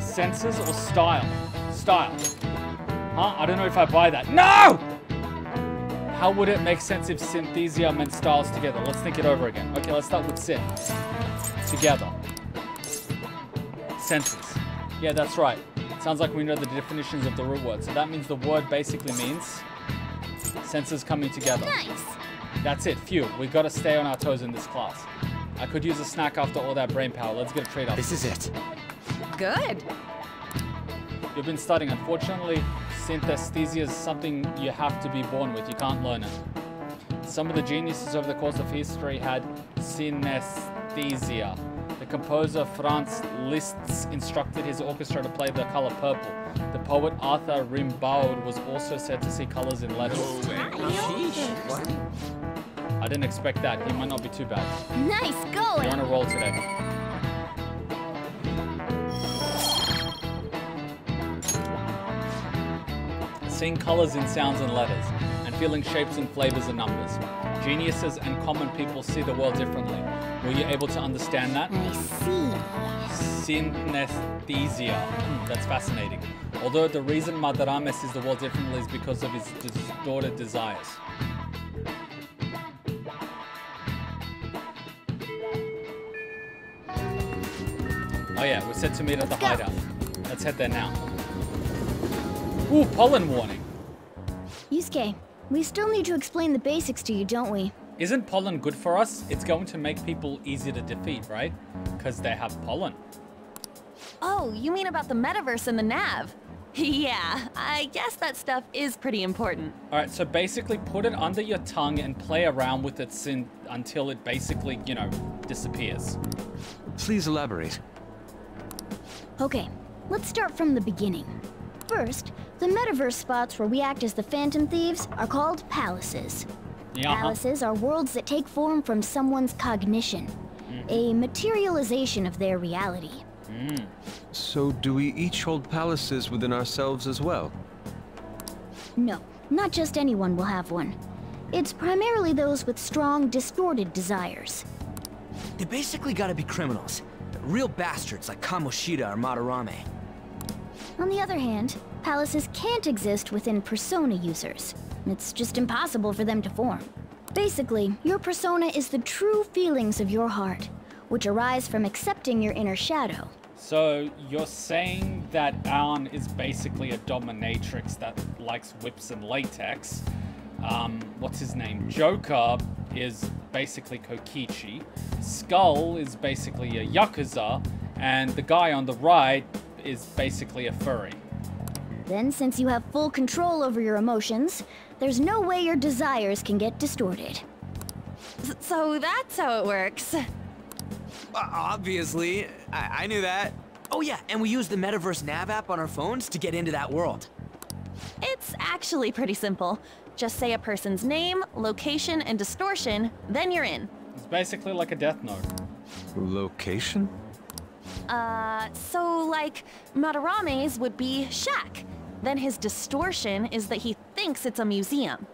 Senses or style? Style. Huh? I don't know if I buy that. No! How would it make sense if synesthesia meant styles together? Let's think it over again. Okay, let's start with sin. Together. Senses. Yeah, that's right. Sounds like we know the definitions of the root word. So that means the word basically means senses coming together. nice. That's it. Phew. We've gotta stay on our toes in this class. I could use a snack after all that brain power. Let's get a trade up. This is it. Good. You've been studying. Unfortunately, synesthesia is something you have to be born with. You can't learn it. Some of the geniuses over the course of history had synesthesia. The composer Franz Liszt instructed his orchestra to play the color purple. The poet Arthur Rimbaud was also said to see colors in letters. I didn't expect that. He might not be too bad. Nice going. You're on a roll today. Seeing colors in sounds and letters, and feeling shapes and flavors and numbers. Geniuses and common people see the world differently. Were you able to understand that? I see. Synesthesia. Hmm, that's fascinating. Although the reason Madarame sees the world differently is because of his distorted desires. Oh yeah, we're set to meet at the hideout. Let's head there now. Ooh, pollen warning. Yusuke, we still need to explain the basics to you, don't we? Isn't pollen good for us? It's going to make people easier to defeat, right? Because they have pollen. Oh, you mean about the metaverse and the nav? Yeah, I guess that stuff is pretty important. All right, so basically put it under your tongue and play around with it sin- until it basically, you know, disappears. Please elaborate. Okay, let's start from the beginning. First, the metaverse spots where we act as the Phantom Thieves are called palaces. Yeah. uh-huh. Palaces are worlds that take form from someone's cognition, a materialization of their reality. So do we each hold palaces within ourselves as well? No, not just anyone will have one. It's primarily those with strong, distorted desires. They basically gotta be criminals. Real bastards like Kamoshida or Madarame. On the other hand, palaces can't exist within persona users. It's just impossible for them to form. Basically, your persona is the true feelings of your heart, which arise from accepting your inner shadow. So you're saying that Alan is basically a dominatrix that likes whips and latex. Um, what's his name? Joker is basically Kokichi. Skull is basically a yakuza, and the guy on the right is basically a furry. Then, since you have full control over your emotions, there's no way your desires can get distorted. S- So that's how it works. Uh, obviously, I, I knew that. Oh yeah, and we use the Metaverse Nav app on our phones to get into that world. It's actually pretty simple. Just say a person's name, location, and distortion, then you're in. It's basically like a death note. Location? Uh, so like, Madarame's would be shack. Then his distortion is that he thinks it's a museum.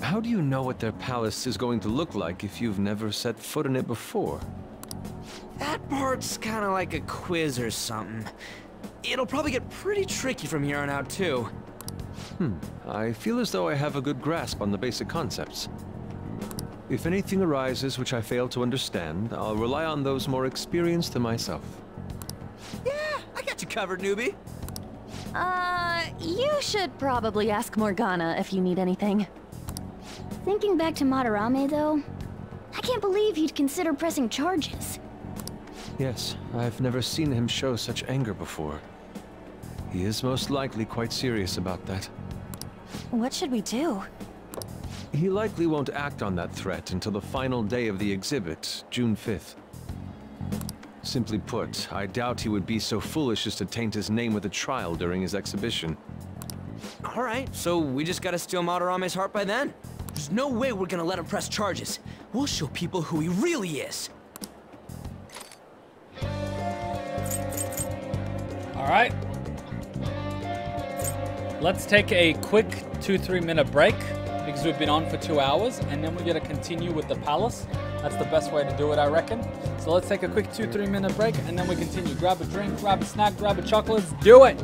How do you know what their palace is going to look like if you've never set foot in it before? That part's kinda like a quiz or something. It'll probably get pretty tricky from here on out, too. Hmm. I feel as though I have a good grasp on the basic concepts. If anything arises which I fail to understand, I'll rely on those more experienced than myself. Yeah, I got you covered, newbie. Uh, you should probably ask Morgana if you need anything. Thinking back to Madarame, though, I can't believe he'd consider pressing charges. Yes, I've never seen him show such anger before. He is most likely quite serious about that. What should we do? He likely won't act on that threat until the final day of the exhibit, June 5th. Simply put, I doubt he would be so foolish as to taint his name with a trial during his exhibition. Alright, so we just gotta steal Madarame's heart by then? There's no way we're gonna let him press charges. We'll show people who he really is. All right. Let's take a quick two, three minute break because we've been on for two hours and then we're to continue with the palace. That's the best way to do it, I reckon. So let's take a quick two, three minute break and then we continue. Grab a drink, grab a snack, grab a chocolate. Do it.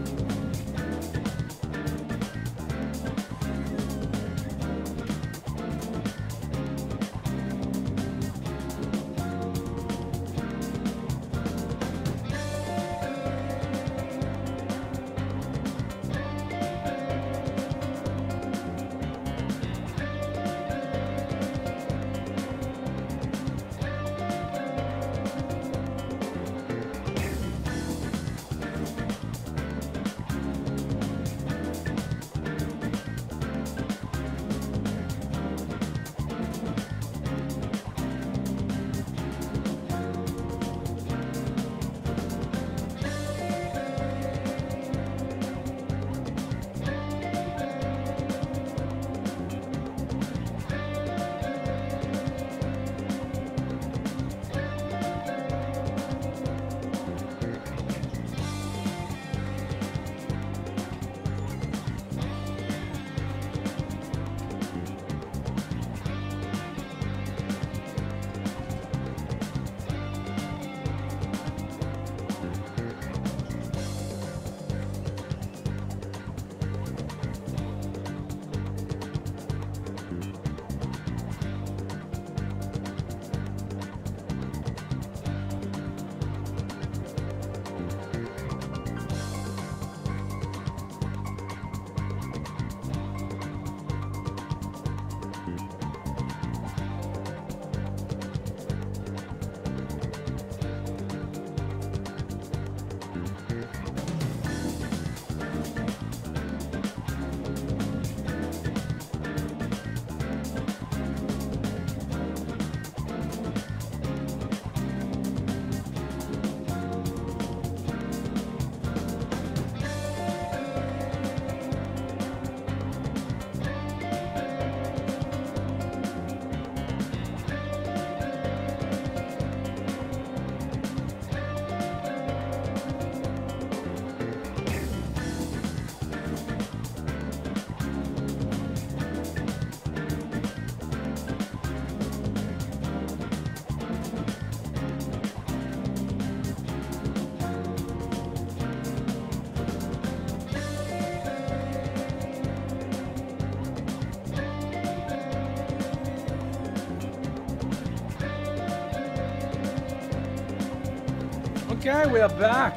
Back.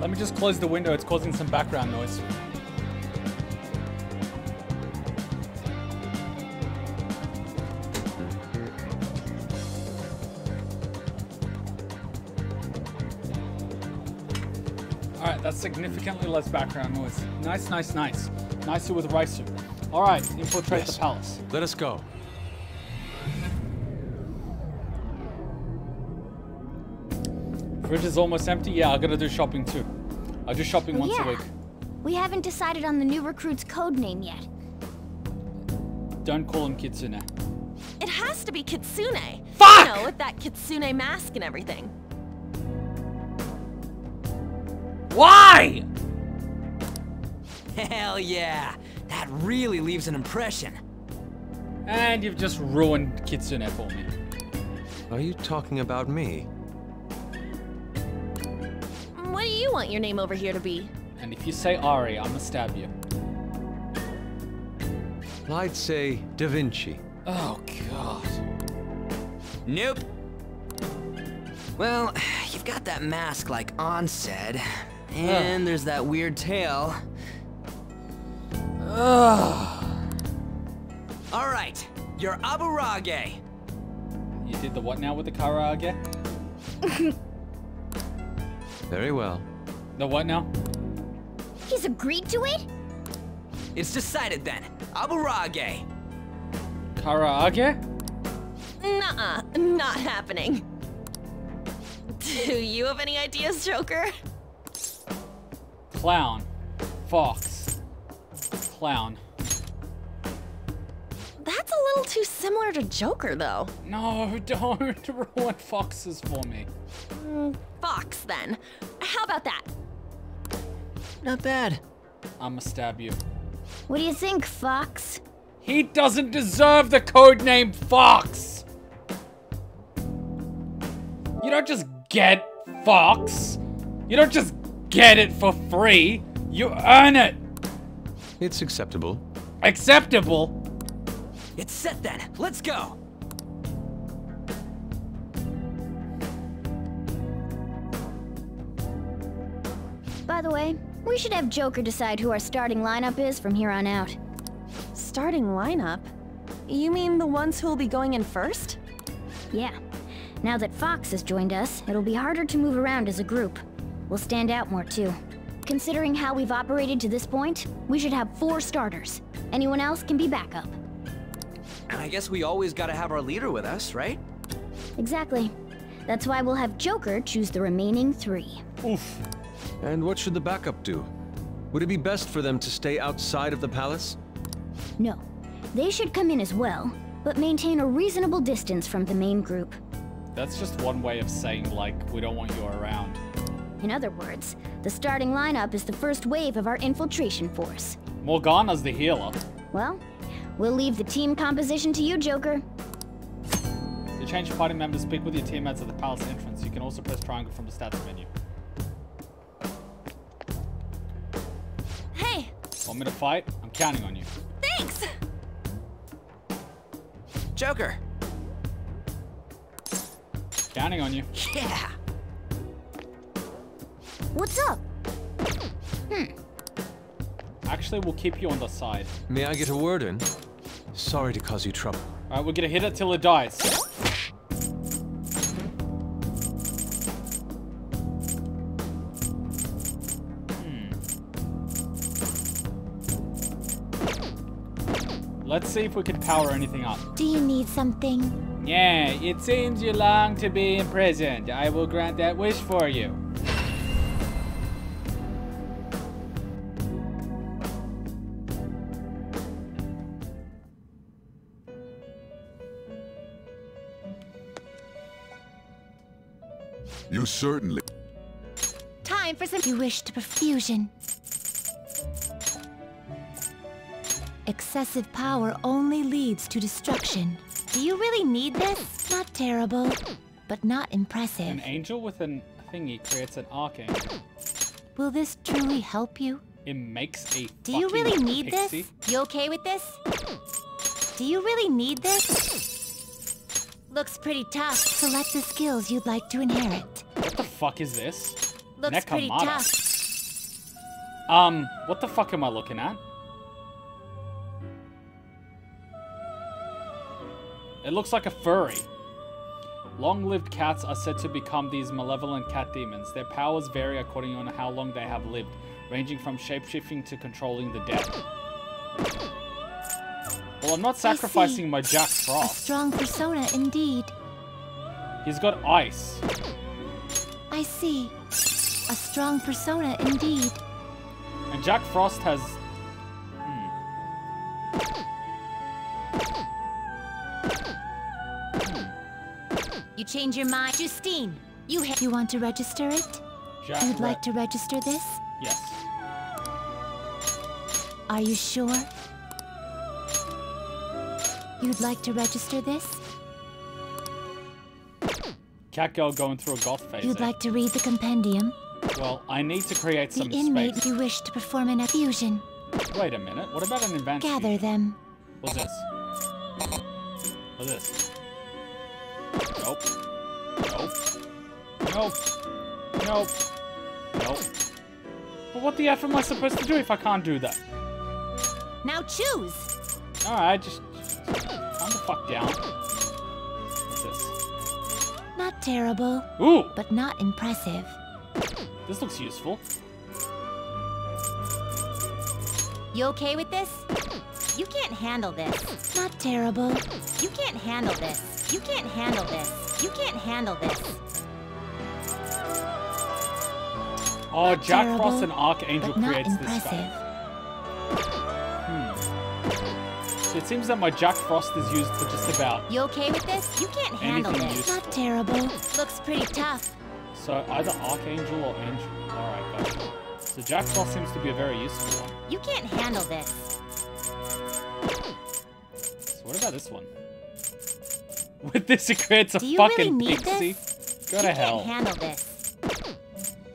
Let me just close the window. It's causing some background noise. Alright, that's significantly less background noise. Nice, nice, nice. Nicer with Raisu. Alright, infiltrate Yes. the palace. Let us go. Fridge is almost empty. Yeah, I gotta do shopping too. I do shopping Oh, once yeah. a week. We haven't decided on the new recruit's code name yet. Don't call him Kitsune. It has to be Kitsune. Fuck! You know, with that Kitsune mask and everything. Why? Hell yeah! That really leaves an impression. And you've just ruined Kitsune for me. Are you talking about me? What do you want your name over here to be? And if you say Ari, I'm gonna stab you. I'd say Da Vinci. Oh god. Nope. Well, you've got that mask like Ann said, and there's that weird tail. Ugh. All right, you're Aburage. You did the what now with the Karage? Very well. The what now? He's agreed to it? It's decided then. Aburage. Karage? Nuh-uh, not happening. Do you have any ideas, Joker? Clown. Fox. Clown. That's a little too similar to Joker, though. No, don't ruin foxes for me. Mm, Fox, then. How about that? Not bad. I'ma stab you. What do you think, Fox? He doesn't deserve the code name Fox! You don't just get Fox. You don't just get it for free. You earn it. It's acceptable. Acceptable. It's set then. Let's go. By the way, we should have Joker decide who our starting lineup is from here on out. Starting lineup? You mean the ones who'll be going in first? Yeah. Now that Fox has joined us, it'll be harder to move around as a group. We'll stand out more too. Considering how we've operated to this point, we should have four starters. Anyone else can be backup. And I guess we always gotta have our leader with us, right? Exactly. That's why we'll have Joker choose the remaining three. Oof. And what should the backup do? Would it be best for them to stay outside of the palace? No. They should come in as well, but maintain a reasonable distance from the main group. That's just one way of saying, like, we don't want you around. In other words, the starting lineup is the first wave of our infiltration force. Morgana's the healer. Well, we'll leave the team composition to you, Joker. To change party members, speak with your teammates at the palace entrance. You can also press triangle from the stats menu. Hey, Want me to fight? I'm counting on you. thanks! Joker. Counting on you. Yeah. What's up? Hmm. Actually, we'll keep you on the side. May I get a word in? Sorry to cause you trouble. Alright, we're gonna hit it till it dies. Hmm. Let's see if we can power anything up. Do you need something? Yeah, it seems you long to be imprisoned. I will grant that wish for you. You certainly. Time for some. You wish to perfusion. Excessive power only leads to destruction. Do you really need this? Not terrible, but not impressive. An angel with an thingy creates an archangel. Will this truly help you? It makes a Do you really need pixie? this? You okay with this? Do you really need this? Looks pretty tough. Select the skills you'd like to inherit. What the fuck is this? Looks pretty tough. Um, what the fuck am I looking at? It looks like a furry. Long-lived cats are said to become these malevolent cat demons. Their powers vary according on how long they have lived, ranging from shapeshifting to controlling the dead. Well, I'm not sacrificing my Jack A Frost. strong persona indeed. He's got ice. I see. A strong persona indeed. And Jack Frost has... You change your mind. Justine, you ha- You want to register it? Jack You'd like to register this? Yes. Are you sure? You'd like to register this? Cat girl going through a goth phase. You'd like to read the compendium? Well, I need to create The some inmate space. you wish to perform an fusion. Wait a minute. What about an advanced? Gather them. What's this? What's this? Nope. Nope. Nope. Nope. Nope. But what the F am I supposed to do if I can't do that? Now choose. Alright, just, just calm the fuck down. Not terrible, Ooh! but not impressive. This looks useful. You okay with this? You can't handle this. Not terrible. You can't handle this. You can't handle this. You can't handle this. Oh, Jack terrible, Frost and Archangel creates this stuff. So it seems that my Jack Frost is used for just about. You okay with this? You can't handle Anything this. useful. Not terrible. Looks pretty tough. So either Archangel or Angel. Alright, gotcha. So Jack Frost seems to be a very useful one. You can't handle this. So what about this one? With this, it creates a Do you really fucking need pixie. this? Go you to can't hell. handle this.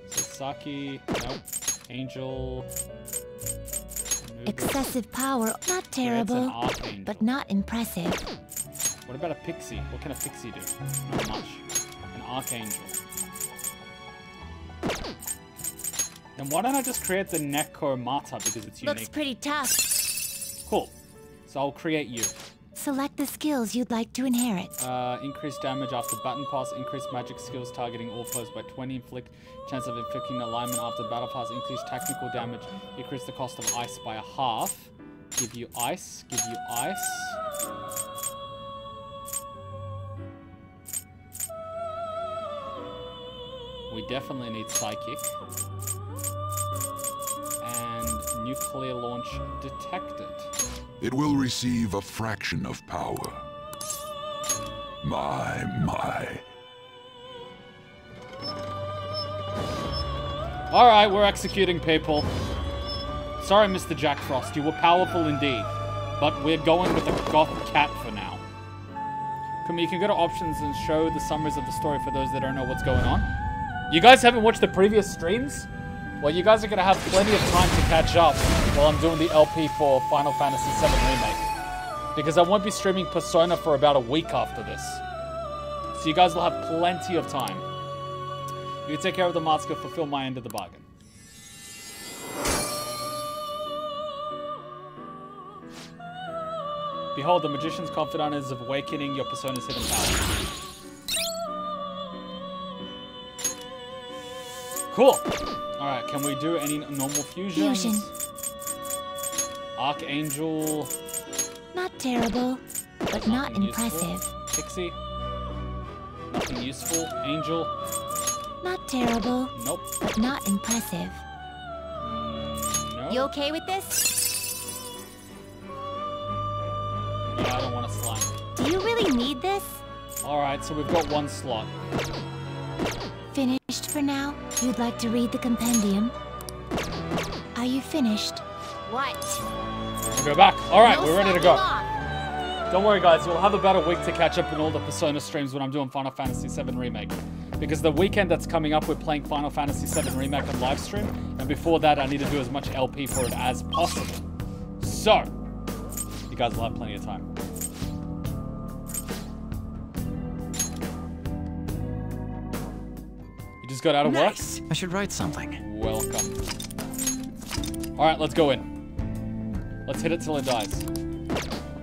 So Saki, nope. Angel. Excessive power. Not terrible, Archangel. but not impressive. What about a pixie? What can a pixie do? Not much. An archangel. Then why don't I just create the Nekomata because it's unique. Looks pretty tough. Cool. So I'll create you. Select the skills you'd like to inherit. Uh, increase damage after button pass, increase magic skills targeting all foes by 20, inflict chance of inflicting alignment after battle pass, increase technical damage, increase the cost of ice by a half. Give you ice, give you ice. We definitely need psychic. And nuclear launch detected. It will receive a fraction of power. My, my. Alright, we're executing people. Sorry, Mr. Jack Frost, you were powerful indeed. But we're going with a goth cat for now. Come, you can go to options and show the summaries of the story for those that don't know what's going on. You guys haven't watched the previous streams? Well, you guys are going to have plenty of time to catch up while I'm doing the LP for Final Fantasy VII Remake. Because I won't be streaming Persona for about a week after this. So you guys will have plenty of time. You take care of the Matsuka, fulfill my end of the bargain. Behold, the magician's confidant is awakening your persona's hidden power. Cool. Alright, can we do any normal fusions? Fusion. Archangel. Not terrible, but not nothing useful. impressive. Pixie. Nothing useful. Angel. Not terrible, Nope. but not impressive. No. You okay with this? Yeah, I don't want a slime. Do you really need this? Alright, so we've got one slot. Finished for now? You'd like to read the compendium? Are you finished? What? We'll go back. Alright, No we're ready to go. slacking Don't worry, guys. You'll have about a week to catch up on all the Persona streams when I'm doing Final Fantasy VII Remake. Because the weekend that's coming up, we're playing Final Fantasy VII Remake on live stream, and before that, I need to do as much LP for it as possible. So, you guys will have plenty of time. You just got out of Nice. work? I should write something. Welcome. All right, let's go in. Let's hit it till it dies.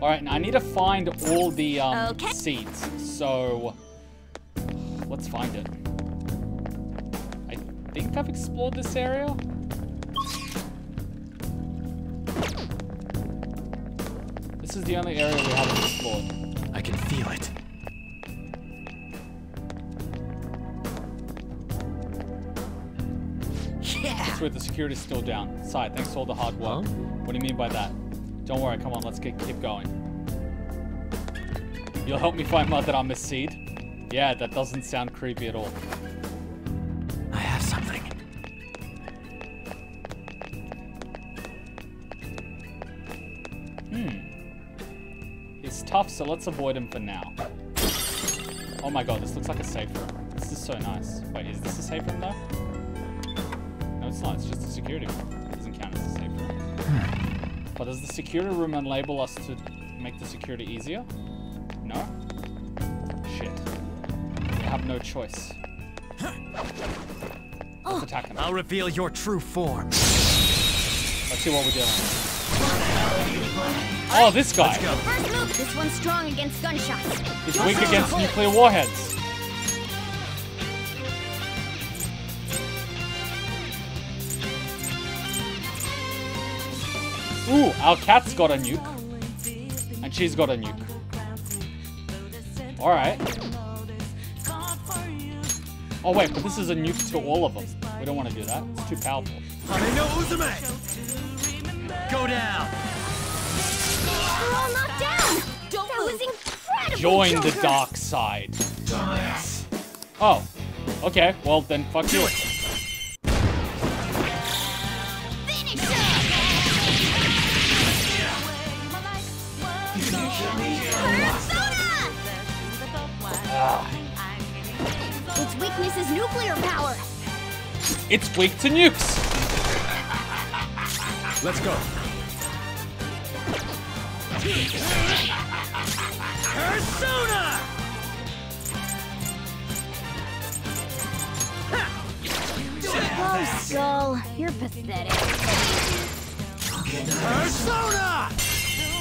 All right, now I need to find all the um, Okay. seeds. So let's find it. I think I've explored this area. This is the only area we haven't explored. I can feel it. Yeah. Sweet, the security's still down. Side, thanks for all the hard work. What do you mean by that? Don't worry, come on, let's get, keep going. You'll help me find out that I'm a seed? Yeah, that doesn't sound creepy at all. I have something. Hmm. He's tough, so let's avoid him for now. Oh my god, this looks like a safe room. This is so nice. Wait, is this a safe room though? No, it's not. It's just a security room. It doesn't count as a safe room. But does the security room enable us to make the security easier? No? Shit. We have no choice. Let's attack him. I'll reveal your true form. Let's see what we're dealing with. Oh, this guy. First move, this one's strong against gunshots. He's weak turn. against nuclear warheads. Ooh, our cat's got a nuke. And she's got a nuke. Alright. Oh wait, but this is a nuke to all of them. We don't want to do that. It's too powerful. Go down. We're all knocked down. that was incredible. Join the Joker. dark side. Oh. Okay, well then fuck you. Finish him. Its weakness is nuclear power. It's weak to nukes. Let's go. Persona! Oh, Skull, you're pathetic. Persona!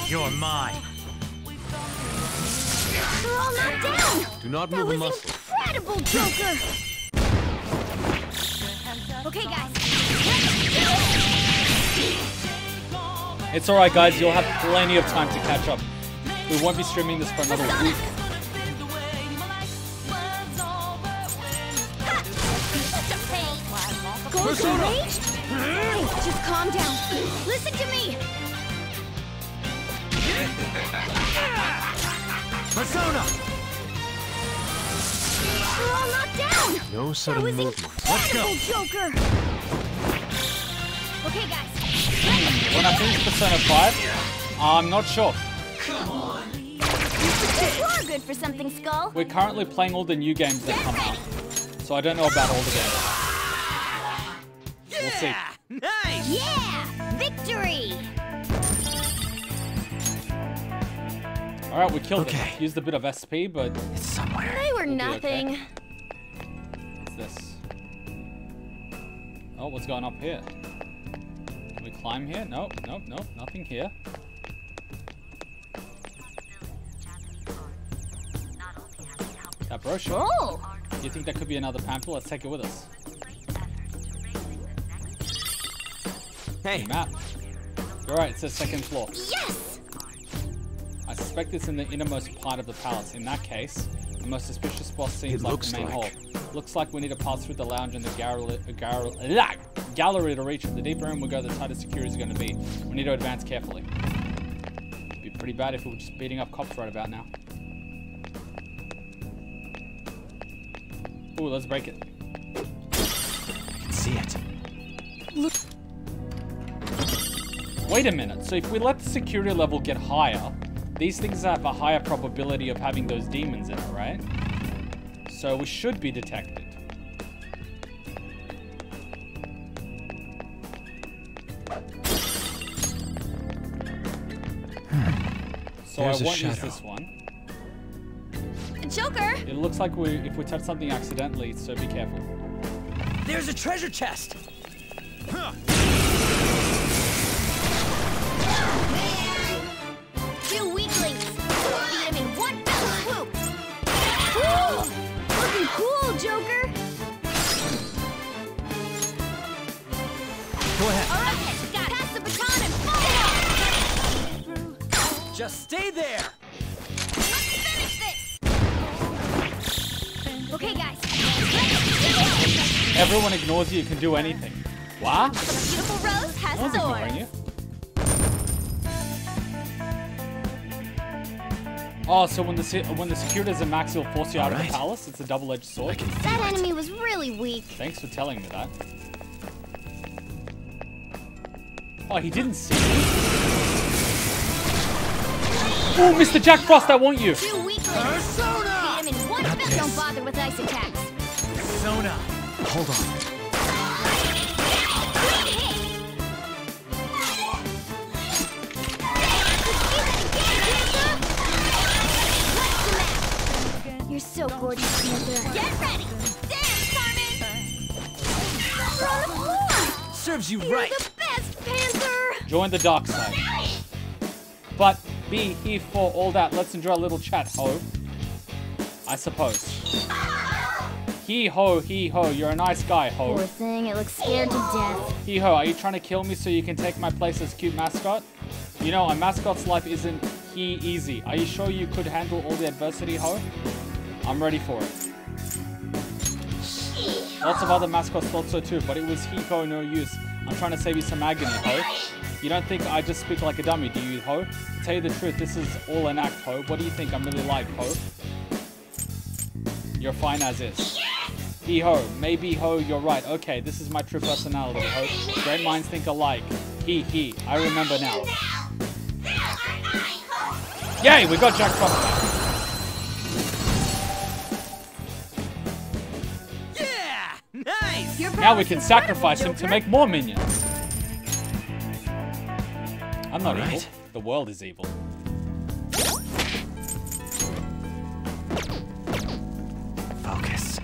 You're mine. We're all knocked down. Do not That move a was muscle. incredible, Joker. Okay, guys. It's alright, guys. You'll have plenty of time to catch up. We won't be streaming this for another week. Gold's enraged? Hey, just calm down. Listen to me. Persona! We're all knocked down. No That sudden was movement. incredible, Joker. Okay, guys. When I finish Persona 5, I'm not sure. You are good for something, Skull. We're currently playing all the new games that come out. So I don't know about all the games. We'll see. Nice! Yeah! Victory! Alright, we killed Okay. it. Used a bit of SP, but It's somewhere. They were be okay. nothing. what's this? Oh, what's going up here? Can we climb here? Nope, nope, nope, nothing here. That brochure. Oh! You think that could be another pamphlet? Let's take it with us. Hey, Map. You're right, it says second floor. Yes! I suspect it's in the innermost part of the palace. In that case, the most suspicious spot seems It like looks the main like- hall. Looks like we need to pass through the lounge and the gallery, gallery, ah, gallery to reach it. The deeper in we go, the tighter security is going to be. We need to advance carefully. It'd be pretty bad if we were just beating up cops right about now. Ooh, let's break it. See it. Wait a minute. So if we let the security level get higher, these things have a higher probability of having those demons in it, right? So we should be detected. so There's I won't use this one. Joker! It looks like we if we touch something accidentally, so be careful. There's a treasure chest! Huh. Joker. Go ahead. All right, then. Got it. Pass the baton and follow up. Just stay there. Let's finish this. Okay, guys. Let's do it. Everyone ignores you. You can do anything. What? The beautiful rose has No one's ignoring you. Oh, so when the se- when the security is a max, it'll force you out of the palace. It's a double-edged sword. That enemy was really weak. Thanks for telling me that. Oh, he didn't see me. Oh, Mr. Jack Frost, I want you. Two weaklings. Persona. Beat him in one fell. Don't bother with ice attacks. Persona. Hold on. You're so gorgeous, Panther. Get ready. Dance, Carmen. You're on the floor. Serves you You're right. the best, Panther. Join the dark side. But be he for all that. Let's enjoy a little chat, ho. I suppose. Hee ho, hee ho, You're a nice guy, ho. Poor thing, it looks scared to death. Hee ho, are you trying to kill me so you can take my place as cute mascot? You know, a mascot's life isn't he easy. Are you sure you could handle all the adversity, ho? I'm ready for it. Lots of other mascots thought so too, but it was he ho no use. I'm trying to save you some agony, ho. You don't think I just speak like a dummy, do you, ho? To tell you the truth, this is all an act, ho. What do you think I'm really like, ho? You're fine as is. Hee ho, maybe ho, you're right. Okay, this is my true personality, ho. Great minds think alike. Hee hee, I remember now. Yay, we got Jack Frost back. Yeah! Nice! Now we can sacrifice him to make more minions. I'm not evil. The world is evil. Focus.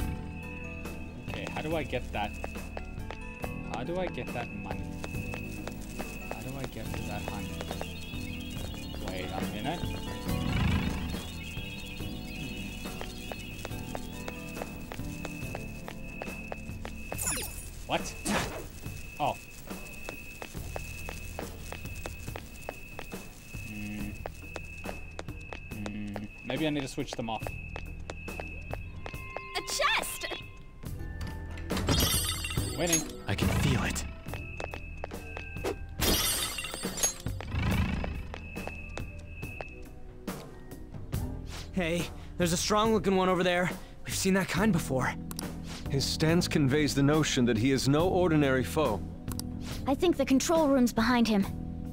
Okay, how do I get that? How do I get that money? How do I get that honey? Wait a minute. What? Oh. Hmm. Hmm. Maybe I need to switch them off. A chest! Winning. I can feel it. Hey, there's a strong looking one over there. We've seen that kind before. His stance conveys the notion that he is no ordinary foe. I think the control room's behind him.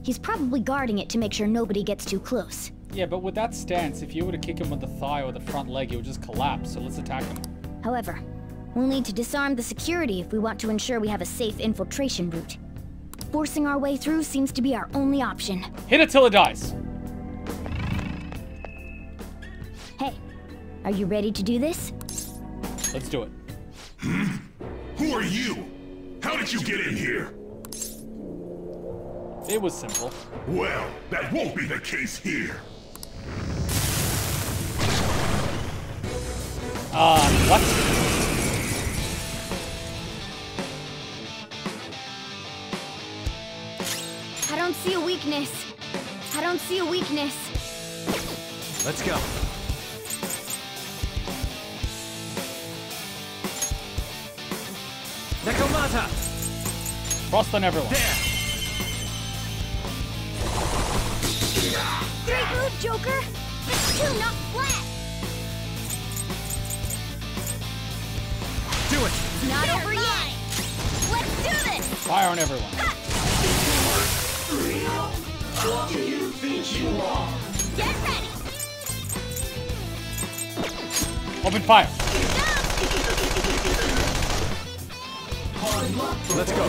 He's probably guarding it to make sure nobody gets too close. Yeah, but with that stance, if you were to kick him with the thigh or the front leg, he would just collapse. So let's attack him. However, we'll need to disarm the security if we want to ensure we have a safe infiltration route. Forcing our way through seems to be our only option. Hit it till it dies. Hey, are you ready to do this? Let's do it. Who are you? How did you get in here? It was simple. Well, that won't be the case here. Uh, what? I don't see a weakness. I don't see a weakness. Let's go. Nekomata! Frost on everyone. There! Great move, Joker! It's two, not flat! Do it! It's not over yet! Let's do this! Fire on everyone. Get ready! Open fire. Let's go.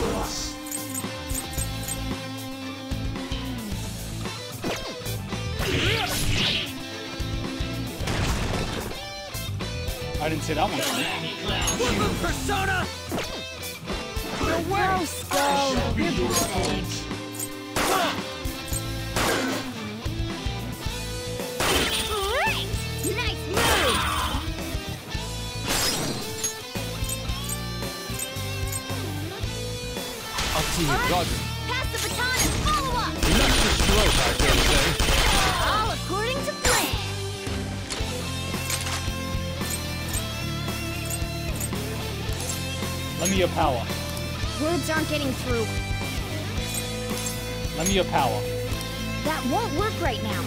I didn't say that one. Woodland persona! The world's gone. To you, Roger. Pass the baton and follow up! Not your stroke, I dare say. All according to plan. Let me your power. Words aren't getting through. Let me your power. That won't work right now.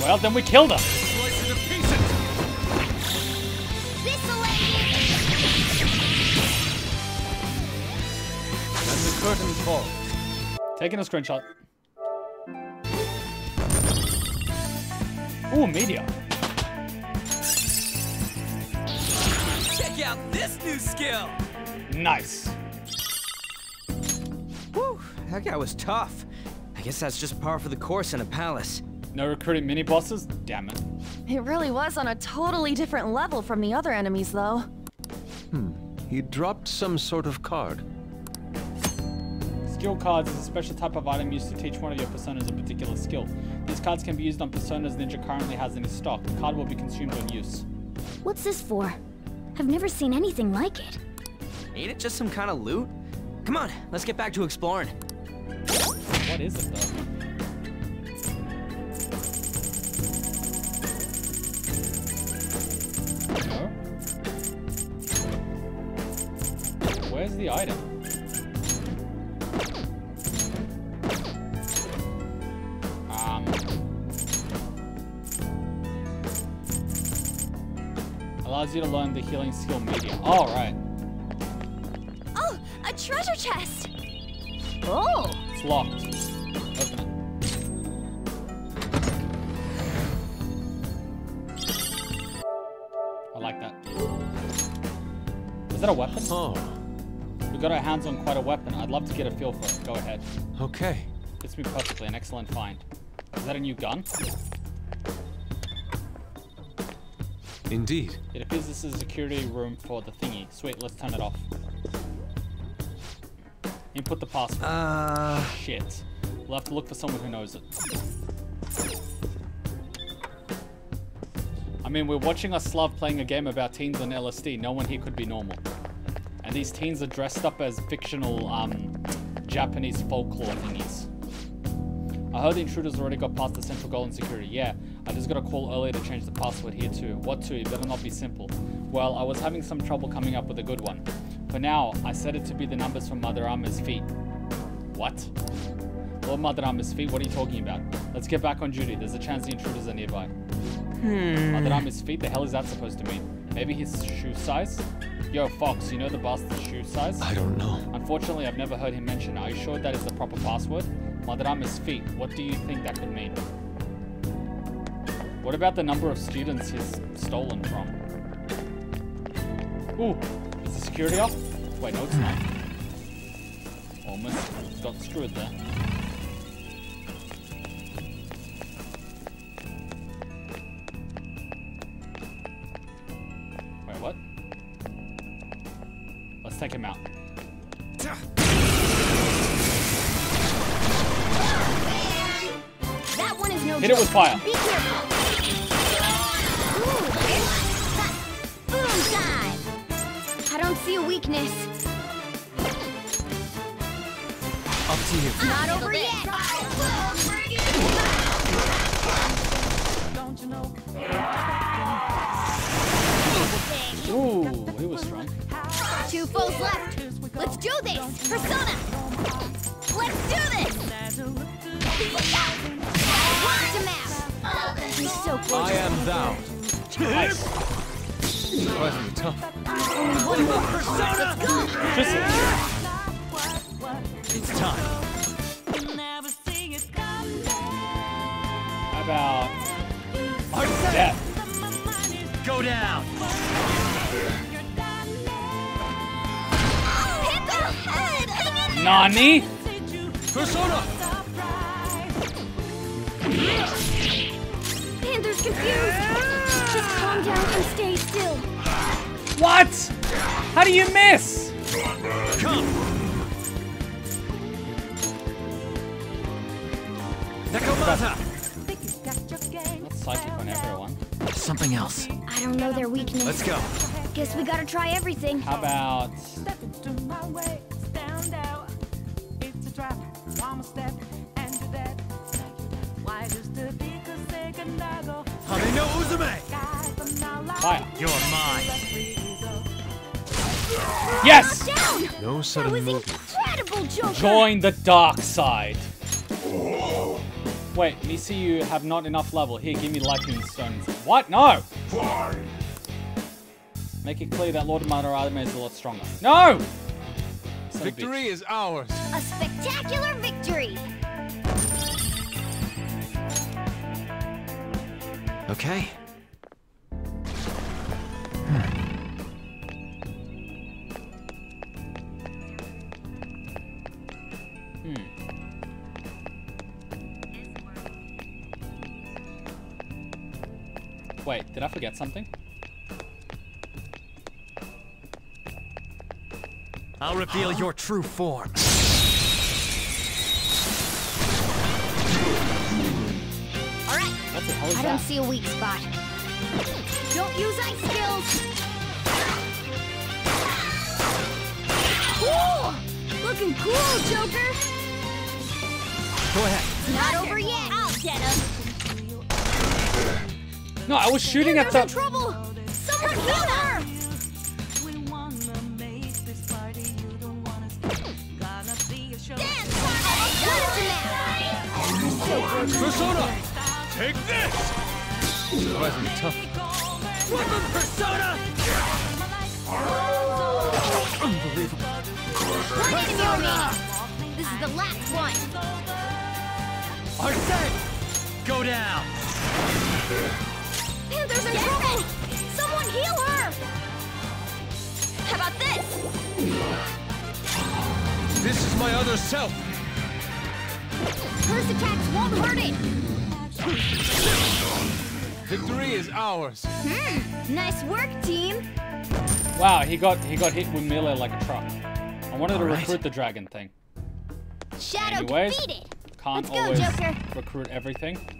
Well, then we killed her. Curtain falls. Taking a screenshot. Ooh, media. Check out this new skill! Nice. Whew, that guy was tough. I guess that's just par for the course in a palace. No recruiting mini bosses? Damn it. It really was on a totally different level from the other enemies, though. Hmm. He dropped some sort of card. Skill cards is a special type of item used to teach one of your personas a particular skill. These cards can be used on personas Ninja currently has in his stock. The card will be consumed on use. What's this for? I've never seen anything like it. Ain't it just some kind of loot? Come on, let's get back to exploring. What is it though? Where's the item? Allows you to learn the healing skill media. All right. Oh, a treasure chest! Oh! It's locked. Open it. I like that. Is that a weapon? Oh, We got our hands on quite a weapon. I'd love to get a feel for it. Go ahead. okay. Fits me perfectly. An excellent find. Is that a new gun? Indeed. It appears this is a security room for the thingy. Sweet, let's turn it off. Input the password. Uh, Shit. We'll have to look for someone who knows it. I mean, we're watching a Slav playing a game about teens on LSD. No one here could be normal. And these teens are dressed up as fictional um, Japanese folklore thingies. I heard the intruders already got past the central goal in security. Yeah, I just got a call earlier to change the password here too. What to? It better not be simple. Well, I was having some trouble coming up with a good one. For now, I set it to be the numbers from Madarame's feet. What? Lord Madarame's feet? What are you talking about? Let's get back on duty. There's a chance the intruders are nearby. hmm. Madarame's feet? The hell is that supposed to mean? Maybe his shoe size? Yo, Fox, you know the bastard's shoe size? I don't know. Unfortunately, I've never heard him mention. Are you sure that is the proper password? Madarame's feet. What do you think that could mean? What about the number of students he's stolen from? Ooh, is the security off? Wait, no, it's not. Almost got screwed there. Wait, what? Let's take him out. That one is no Hit it with fire. Don't see a weakness. Up to you. Not over yet. Ooh, he was strong. Two foes left. Let's do this. Persona. Let's do this. Watch him out. He's so close. I am thou. Nice. Surprisingly tough. One more persona. Let's go. Just It's time. how about Art Death? Go down. Hit the head. Hang in there. Nani? Persona! Panther's confused. Just calm down and stay still. What? How do you miss? Come! Nekomata! That's psychic on everyone. Something else. I don't know their weakness. Let's go. Guess we gotta try everything. How about... Ame no Uzume! Fire. You're mine. Yes! No sudden movement. Incredible, Joker! Join the dark side. Wait, me see you have not enough level. Here, give me lightning stones. What? No! Make it clear that Lord Madarame is a lot stronger. No! Son of a bitch. Victory is ours. A spectacular victory! Okay. Hmm. Wait, did I forget something? I'll reveal your true form. The hell is I that? don't see a weak spot. Don't use ice skills! Cool! Looking cool, Joker! Go ahead. Not over yet! I'll get him! No, I was shooting at There's the... trouble! Someone heal her! Dance, Sonic! Got it now! Persona! Take this! Surprisingly tough. Weapon Persona! Unbelievable. One enemy remaining! This is the last one! Arsene! Go down! Panther's in trouble! Someone heal her! How about this? This is my other self. First attacks won't hurt it! Victory is ours. Hmm, nice work, team! Wow, he got he got hit with melee like a truck. I wanted to All right. recruit the dragon thing. Shadow Anyways, defeated! Can't Let's go, always Joker. recruit everything.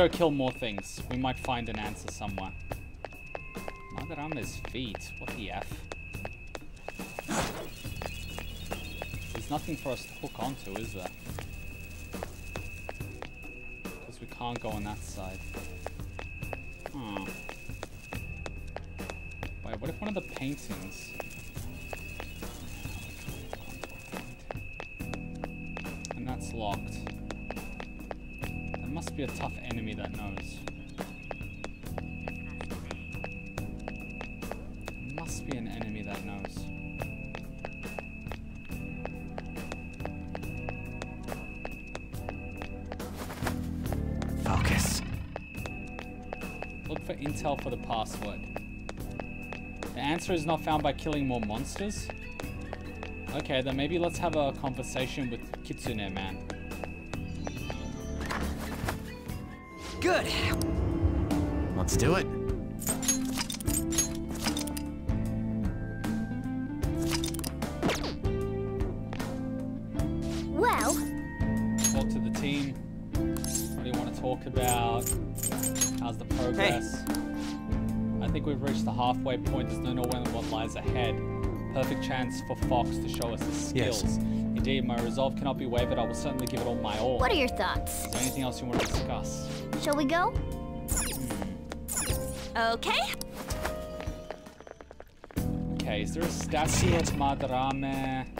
Go kill more things. We might find an answer somewhere. Now that I'm his feet. What the F? There's nothing for us to hook onto, is there? Because we can't go on that side. Hmm. Wait, what if one of the paintings... password. The answer is not found by killing more monsters? Okay, then maybe let's have a conversation with Kitsune Man. Good. Let's do it. Chance for Fox to show us his skills. Yes. skills. Indeed, my resolve cannot be wavered. I will certainly give it all my all. what are your thoughts? Is there anything else you want to discuss? Shall we go? Hmm. Okay. Okay, is there a statue of Madarame?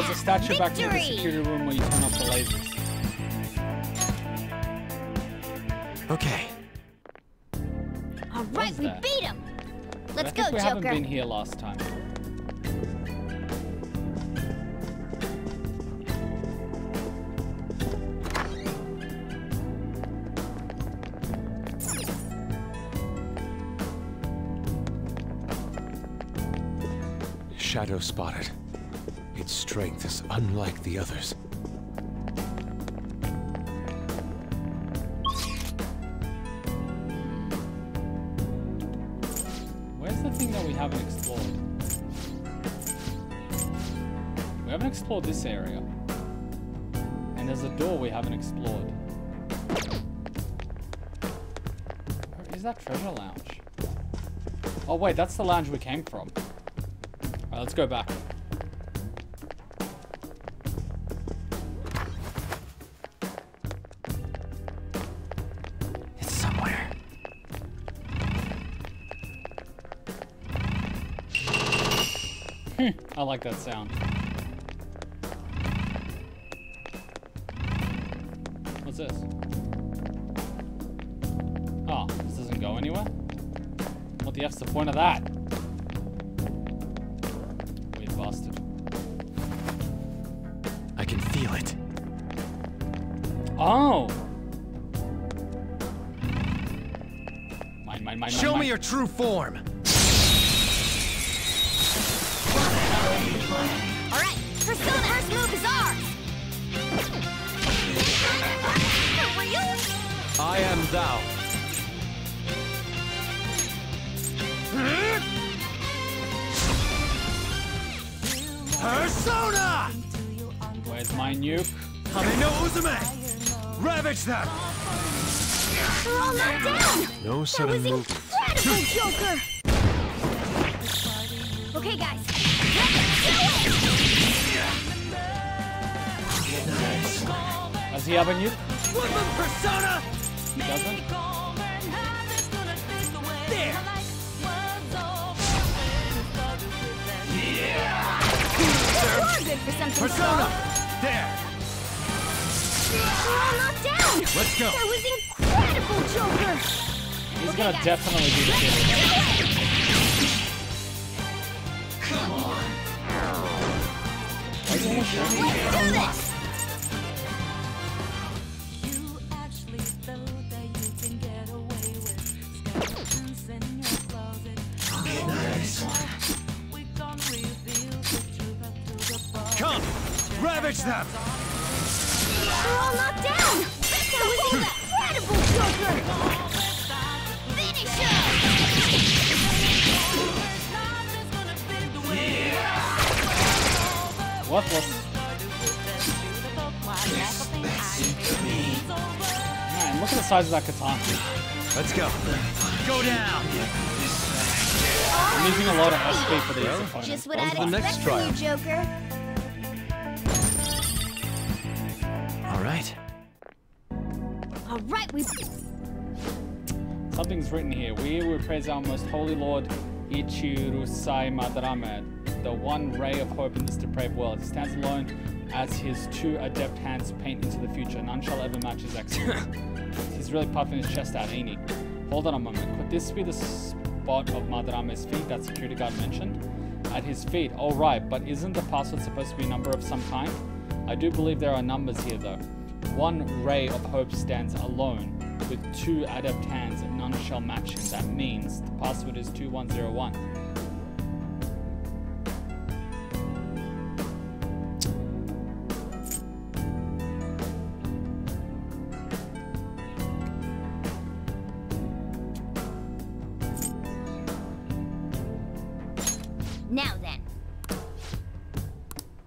Was a statue back near the security room where you turn off the lasers. Okay. All right, we beat him. Let's I think go, we haven't Joker. been here last the others. Where's the thing that we haven't explored? We haven't explored this area. And there's a door we haven't explored. Where is that treasure lounge? Oh wait, that's the lounge we came from. Alright, let's go back. Like that sound. What's this? Oh, this doesn't go anywhere? What the F's the point of that? Weird bastard. I can feel it. Oh! Mine, mine, mine, Show me your true form. No That sudden was movement. incredible, Joker. Okay, guys. Does he have a nuke? Woodland Persona! He doesn't? There! You're good for something Persona! small. There! They're all knocked down. Let's go. That was incredible, Joker. He's gonna definitely be the killer. Come on. Let's do this! Come! Ravage them! We're all knocked down! That was incredible, Joker! Worthless. Man, look at the size of that katana. Let's go. Go down! I'm using a lot of SP for these opponents. Just what On I'd the next expect from you, Joker. All right. All right, we. Something's written here. We will praise our most holy Lord Ichiryusai Madarame, the one ray of hope in this depraved world. He stands alone as his two adept hands paint into the future. None shall ever match his excellence. He's really puffing his chest out, ain't he? Hold on a moment. Could this be the spot of Madarame's feet that security guard mentioned? At his feet. all right, but isn't the password supposed to be a number of some kind? I do believe there are numbers here, though. One ray of hope stands alone with two adept hands and none shall match him. That means the password is 2101.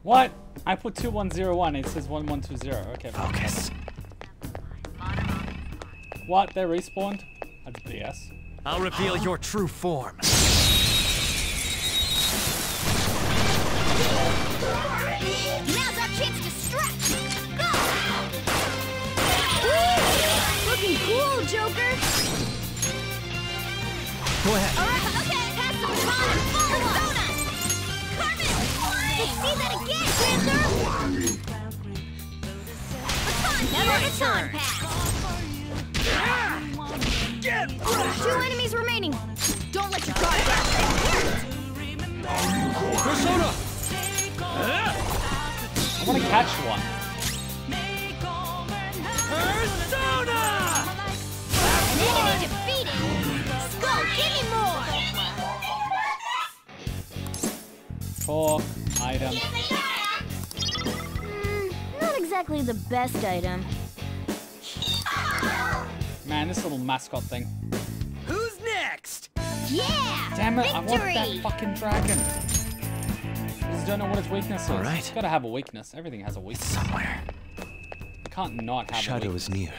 What? I put 2101. It says 1120. Okay. Focus. What? They respawned? That's BS. I'll reveal your true form. Now's our chance to strike! Go! Woo! Looking cool, Joker! Go ahead. Alright, okay, pass the baton and follow us! Carmen! See that again, Panther! Baton here, baton pass! Two enemies remaining! Don't let your guard down! Persona! I want to catch one. Persona! An enemy defeated! Skull, give me more! Talk. Item. Mm, not exactly the best item. Man, this little mascot thing. Who's next? Yeah! Damn it, I want that fucking dragon. I just don't know what its weakness is. All right. It's gotta have a weakness. Everything has a weakness. Somewhere. You can't not have a Shadow is near.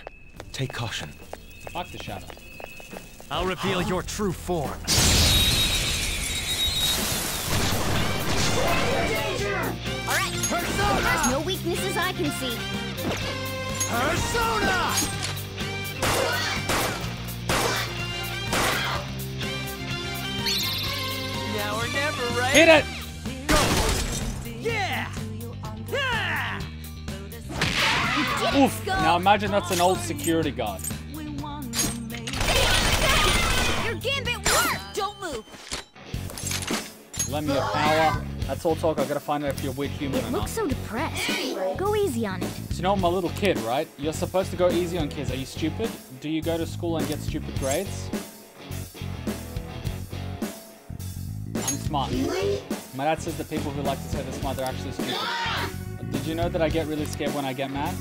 Take caution. Fuck the shadow. I'll reveal your true form. Alright, Persona! There's no weaknesses I can see. Persona! Now or never, right? Hit it! Yeah! Yeah! Oof. Now imagine that's an old security guard. Your gambit worked! Don't move! Lend me your power. That's all talk. I gotta find out if you're a weird human It or not. looks so depressed. Go easy on it. So you know, I'm a little kid, right? You're supposed to go easy on kids. Are you stupid? Do you go to school and get stupid grades? I'm smart. My dad says the people who like to say they're smart, they're actually stupid. Did you know that I get really scared when I get mad?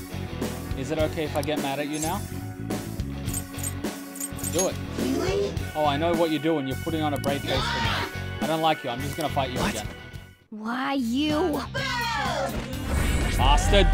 Is it okay if I get mad at you now? Do it. Oh, I know what you're doing. You're putting on a brave face for me. I don't like you. I'm just gonna fight you again. Why, you? Bastard.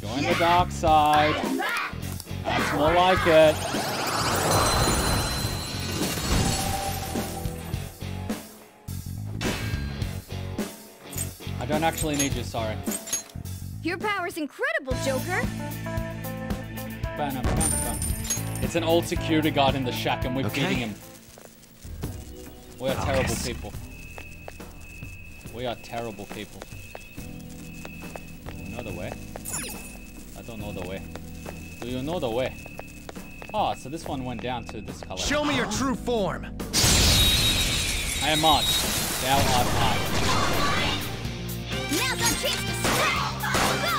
Join the dark side. That's more like it. I don't actually need you, sorry. Your power's incredible, Joker. It's an old security guard in the shack and we're Okay. beating him. We are oh, terrible Focus. people. We are terrible people. You know the way? I don't know the way. Do you know the way? Oh, so this one went down to this color. Show me your true form. I am Marge. Thou art I. Now's our chance to strike! Go!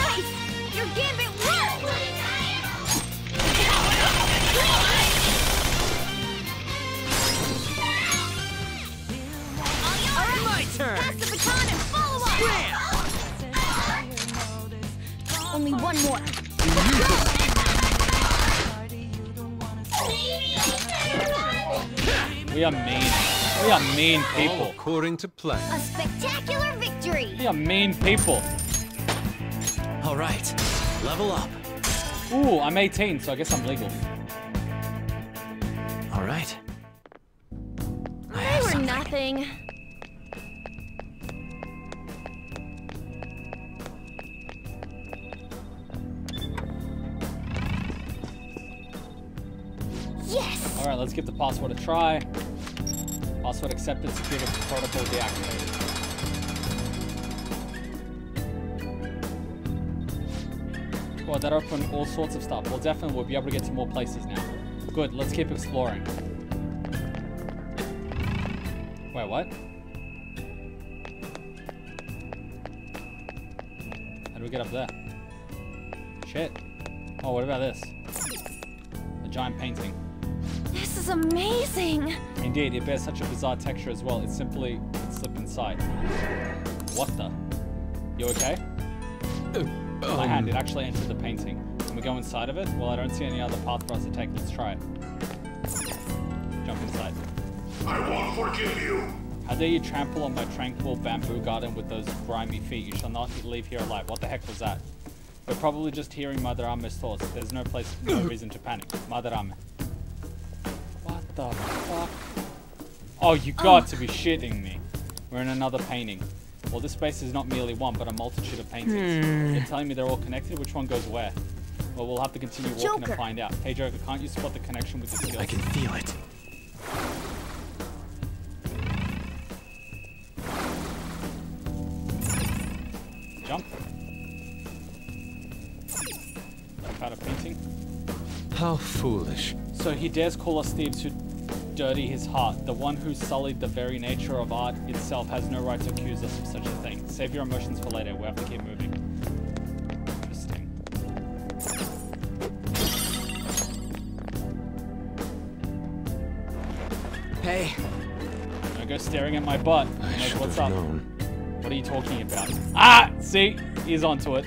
Nice! Your gambit worked! Alright, My turn! pass the baton and follow up! Only one more. We are mean. We are mean people. according to plan. A spectacular victory! We are mean people. All right, level up. Ooh, I'm 18, so I guess I'm legal. All right. They were nothing. Yes! Alright, let's give the password a try. Password accepted, security protocol deactivated. Well, that opened all sorts of stuff. Well, definitely we'll be able to get to more places now. Good, let's keep exploring. Wait, what? How do we get up there? Shit. Oh, what about this? A giant painting. This is amazing. Indeed, it bears such a bizarre texture as well. It simply could slip inside. What the? You okay? Uh, my hand, um, it actually entered the painting. Can we go inside of it? Well, I don't see any other path for us to take. Let's try it. Jump inside. I won't forgive you. How dare you trample on my tranquil bamboo garden with those grimy feet? You shall not leave here alive. What the heck was that? We're probably just hearing Mother Ame's thoughts. There's no place, no reason to panic. Mother Ame. What the fuck? Oh, you got to be shitting me. We're in another painting. Well, this space is not merely one, but a multitude of paintings. Hmm. You're telling me they're all connected? Which one goes where? Well, we'll have to continue walking Joker. and find out. Hey, Joker, can't you spot the connection with the skills? I can feel it. Jump. Jump out of painting. How foolish. So he dares call us thieves who dirty his heart. The one who sullied the very nature of art itself has no right to accuse us of such a thing. Save your emotions for later. We have to keep moving. Interesting. Hey, Don't go staring at my butt. I Like, what's up? known. What are you talking about? Ah! See? He's onto it.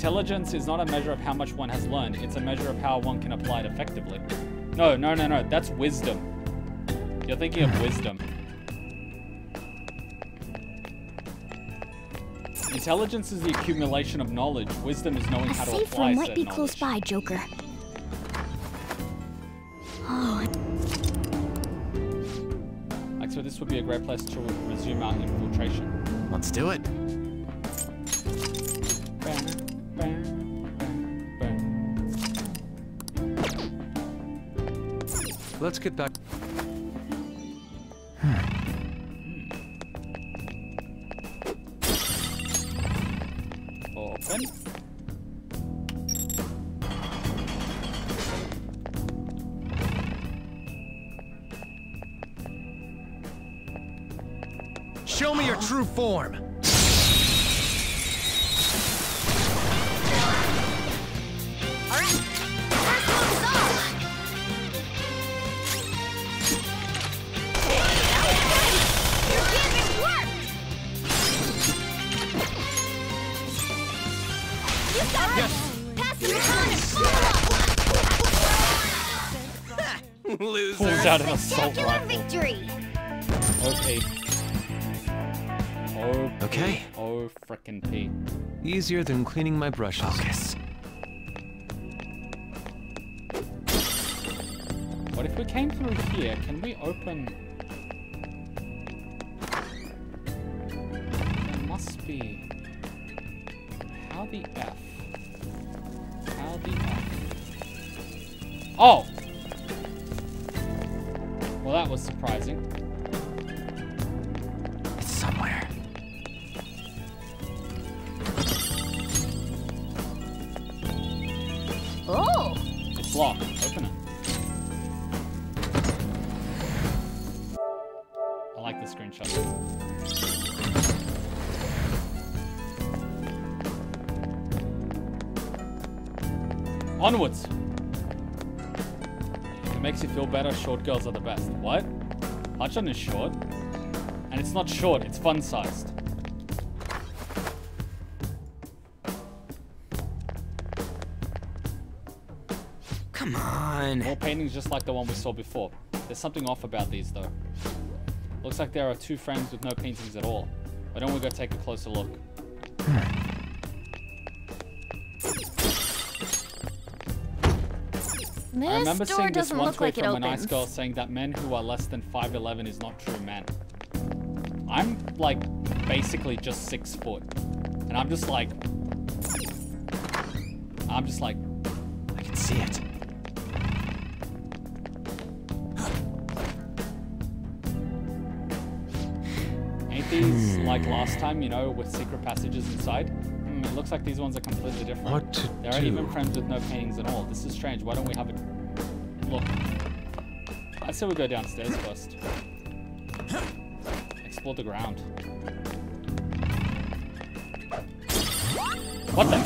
Intelligence is not a measure of how much one has learned. It's a measure of how one can apply it effectively. No, no, no, no. That's wisdom. You're thinking of wisdom. Intelligence is the accumulation of knowledge. Wisdom is knowing A how to safe apply room might be knowledge. close by, Joker. Oh, Like, so this would be a great place to resume our infiltration. let's do it. Let's get back. Open. Show me your true form. Assault rifle. victory! Okay. Oh, Okay. oh, frickin' P. Easier than cleaning my brushes. Focus. What if we came through here? Can we open? There must be. How the F? How the F? Oh! Well, that was surprising. It's somewhere. Oh! It's locked. Open it. I like the screenshot. Onwards. It makes you feel better. Short girls are the best. What? Hachan is short. And it's not short, it's fun-sized. Come on. More paintings just like the one we saw before. There's something off about these though. Looks like there are two frames with no paintings at all. Why don't we go take a closer look? Hmm. Remember seeing this one look tweet like it from a nice opens. girl saying that men who are less than 5'11 is not true men. I'm like basically just six foot. And I'm just like I'm just like I can see it. Ain't these like last time, you know, with secret passages inside? Hmm, it looks like these ones are completely different. What to There aren't even do? frames with no paintings at all. This is strange. Why don't we have a look? I say we go downstairs first. Explore the ground. What the?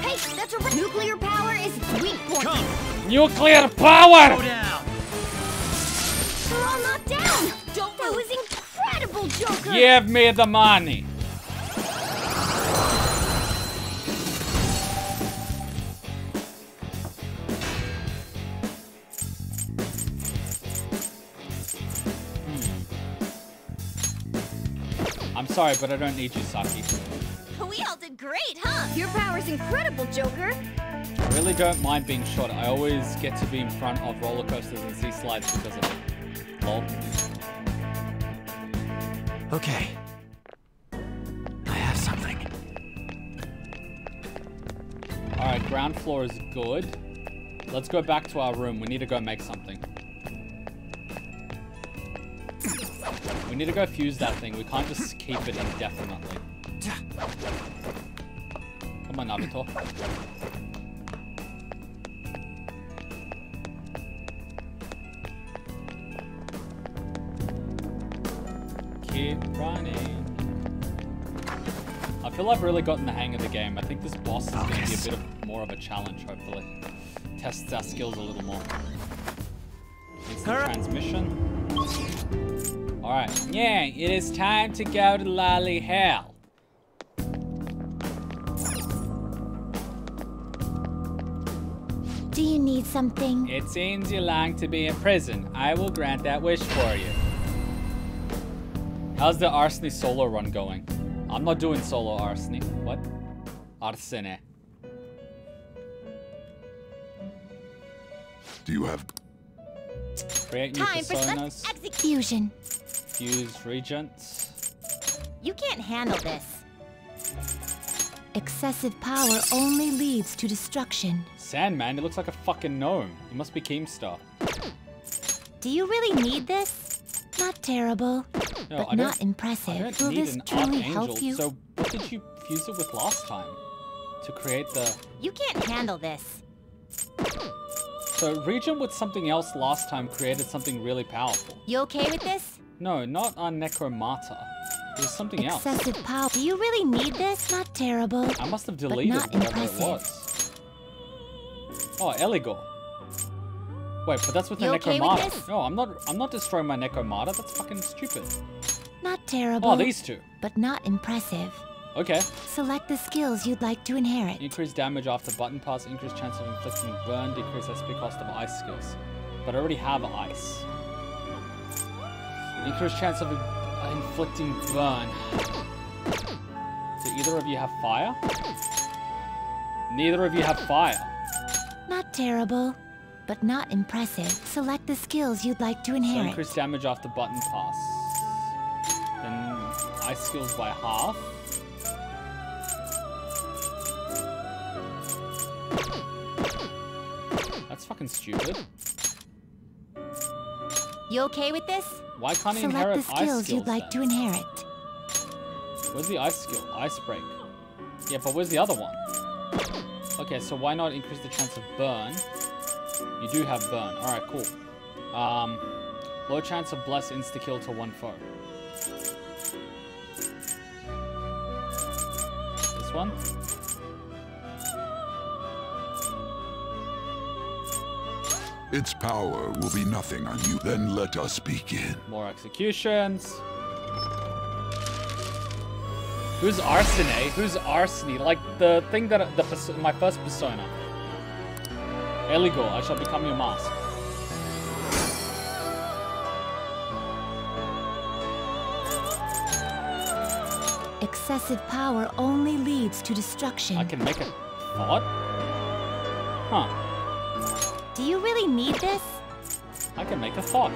Hey, that's a re- nuclear power is its weak point. Nuclear power! They're all knocked down. Don't that was incredible, Joker. Give me the money. Sorry, but I don't need you, Saki. We all did great, huh? Your power's incredible, Joker. I really don't mind being shot. I always get to be in front of roller coasters and sea slides because of it. Lol. Okay. I have something. Alright, ground floor is good. Let's go back to our room. We need to go make something. Need to go fuse that thing. We can't just keep it indefinitely. Come on, Naruto. Keep running. I feel I've really gotten the hang of the game. I think this boss is going to be a bit of more of a challenge, hopefully. Tests our skills a little more. Instant transmission. Alright. Yeah, it is time to go to Lolly Hell. Do you need something? It seems you long to be in prison. I will grant that wish for you. How's the Arseny solo run going? I'm not doing solo Arseny. What? Arsene. Do you have Create new Time for personas. select execution. Fuse regents. You can't handle this. Excessive power only leads to destruction. Sandman, it looks like a fucking gnome. It must be Keemstar. Do you really need this? Not terrible, No, but I not impressive. Will need this an truly archangel. help you? So what did you fuse it with last time? To create the... You can't handle this. So Regent with something else last time created something really powerful. You okay with this? No, not on Nekomata. It was something else. Excessive power. Do you really need this? Not terrible. I must have deleted whatever it was. Oh, Eligor. Wait, but that's with You the okay Nekomata. this? No, I'm not. I'm not destroying my Nekomata. That's fucking stupid. Not terrible. Oh, these two. But not impressive. Okay. Select the skills you'd like to inherit. Increase damage after button pass. Increase chance of inflicting burn. Decrease SP cost of ice skills. But I already have ice. Increase chance of inflicting burn. Do either of you have fire? Neither of you have fire. Not terrible, but not impressive. Select the skills you'd like to So inherit. increase damage after button pass. Then ice skills by half. That's fucking stupid. You okay with this? Why can't Select inherit the skills you'd like then? to inherit. Where's the ice skill? Ice break. Yeah, but where's the other one? Okay, so why not increase the chance of burn? You do have burn. Alright, cool. Um, low chance of bless insta-kill to one foe. this one. Its power will be nothing on you. Then let us begin. More executions. Who's Arsene? Who's Arsene? Like the thing that the my first persona. Eligor, I shall become your mask. Excessive power only leads to destruction. I can make a thought. Huh. Do you really need this? I can make a thought.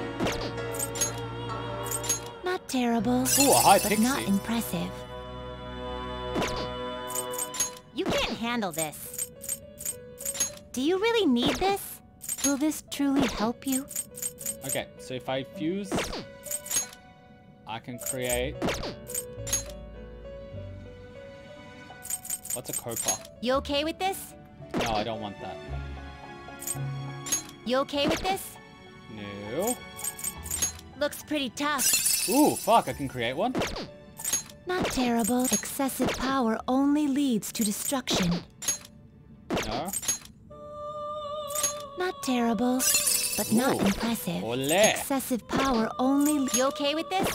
Not terrible, Ooh, a high but pixie. not impressive. You can't handle this. Do you really need this? Will this truly help you? Okay, so if I fuse, I can create. What's a copa? You okay with this? No, I don't want that. You okay with this? No. Looks pretty tough. Ooh, fuck, I can create one. Not terrible. Excessive power only leads to destruction. No. Not terrible, but not impressive. Ole. Excessive power only. You okay with this?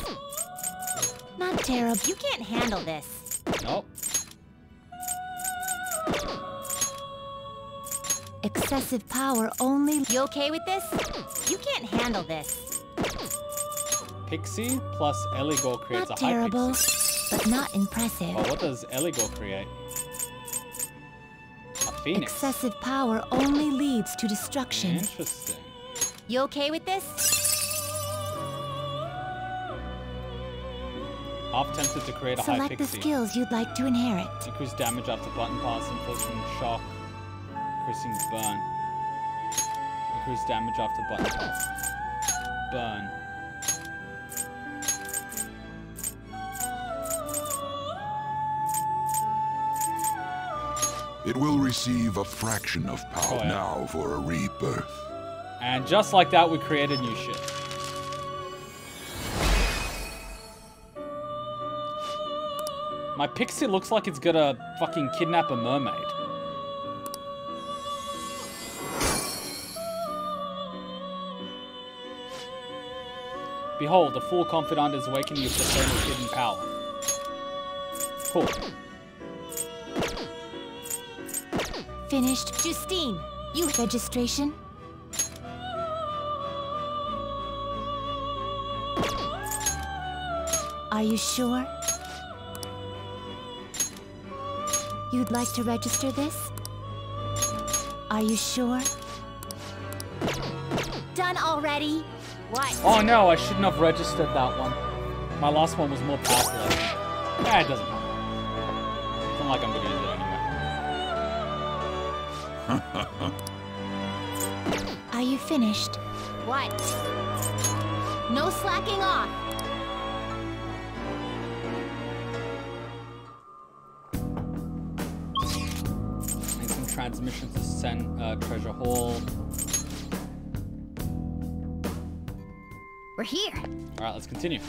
Not terrible. You can't handle this. Nope. Excessive power only. You okay with this? You can't handle this. Pixie plus Eligor creates Not a high terrible, pixie. but not impressive. Oh, what does Eligor create? A phoenix. Excessive power only leads to destruction. Interesting. You okay with this? Half tempted to create a high pixie. Select the skills you'd like to inherit. Increase damage after button pass, inflicting shock, increasing burn. Increase damage after button. Burn. It will receive a fraction of power Oh, yeah. now for a rebirth. And just like that, we created new shit. My pixie looks like it's gonna fucking kidnap a mermaid. Behold, the full confidant is awakening your persona's hidden power. Cool. Finished. Justine, You registration. Are you sure? You'd like to register this? Are you sure? done already? What? Oh no, I shouldn't have registered that one. My last one was more powerful. I think. Eh, it doesn't matter. It's not like I'm gonna use it anyway. Are you finished? What? No slacking off. Make some transmissions to send uh, treasure hall. We're here. All right, let's continue.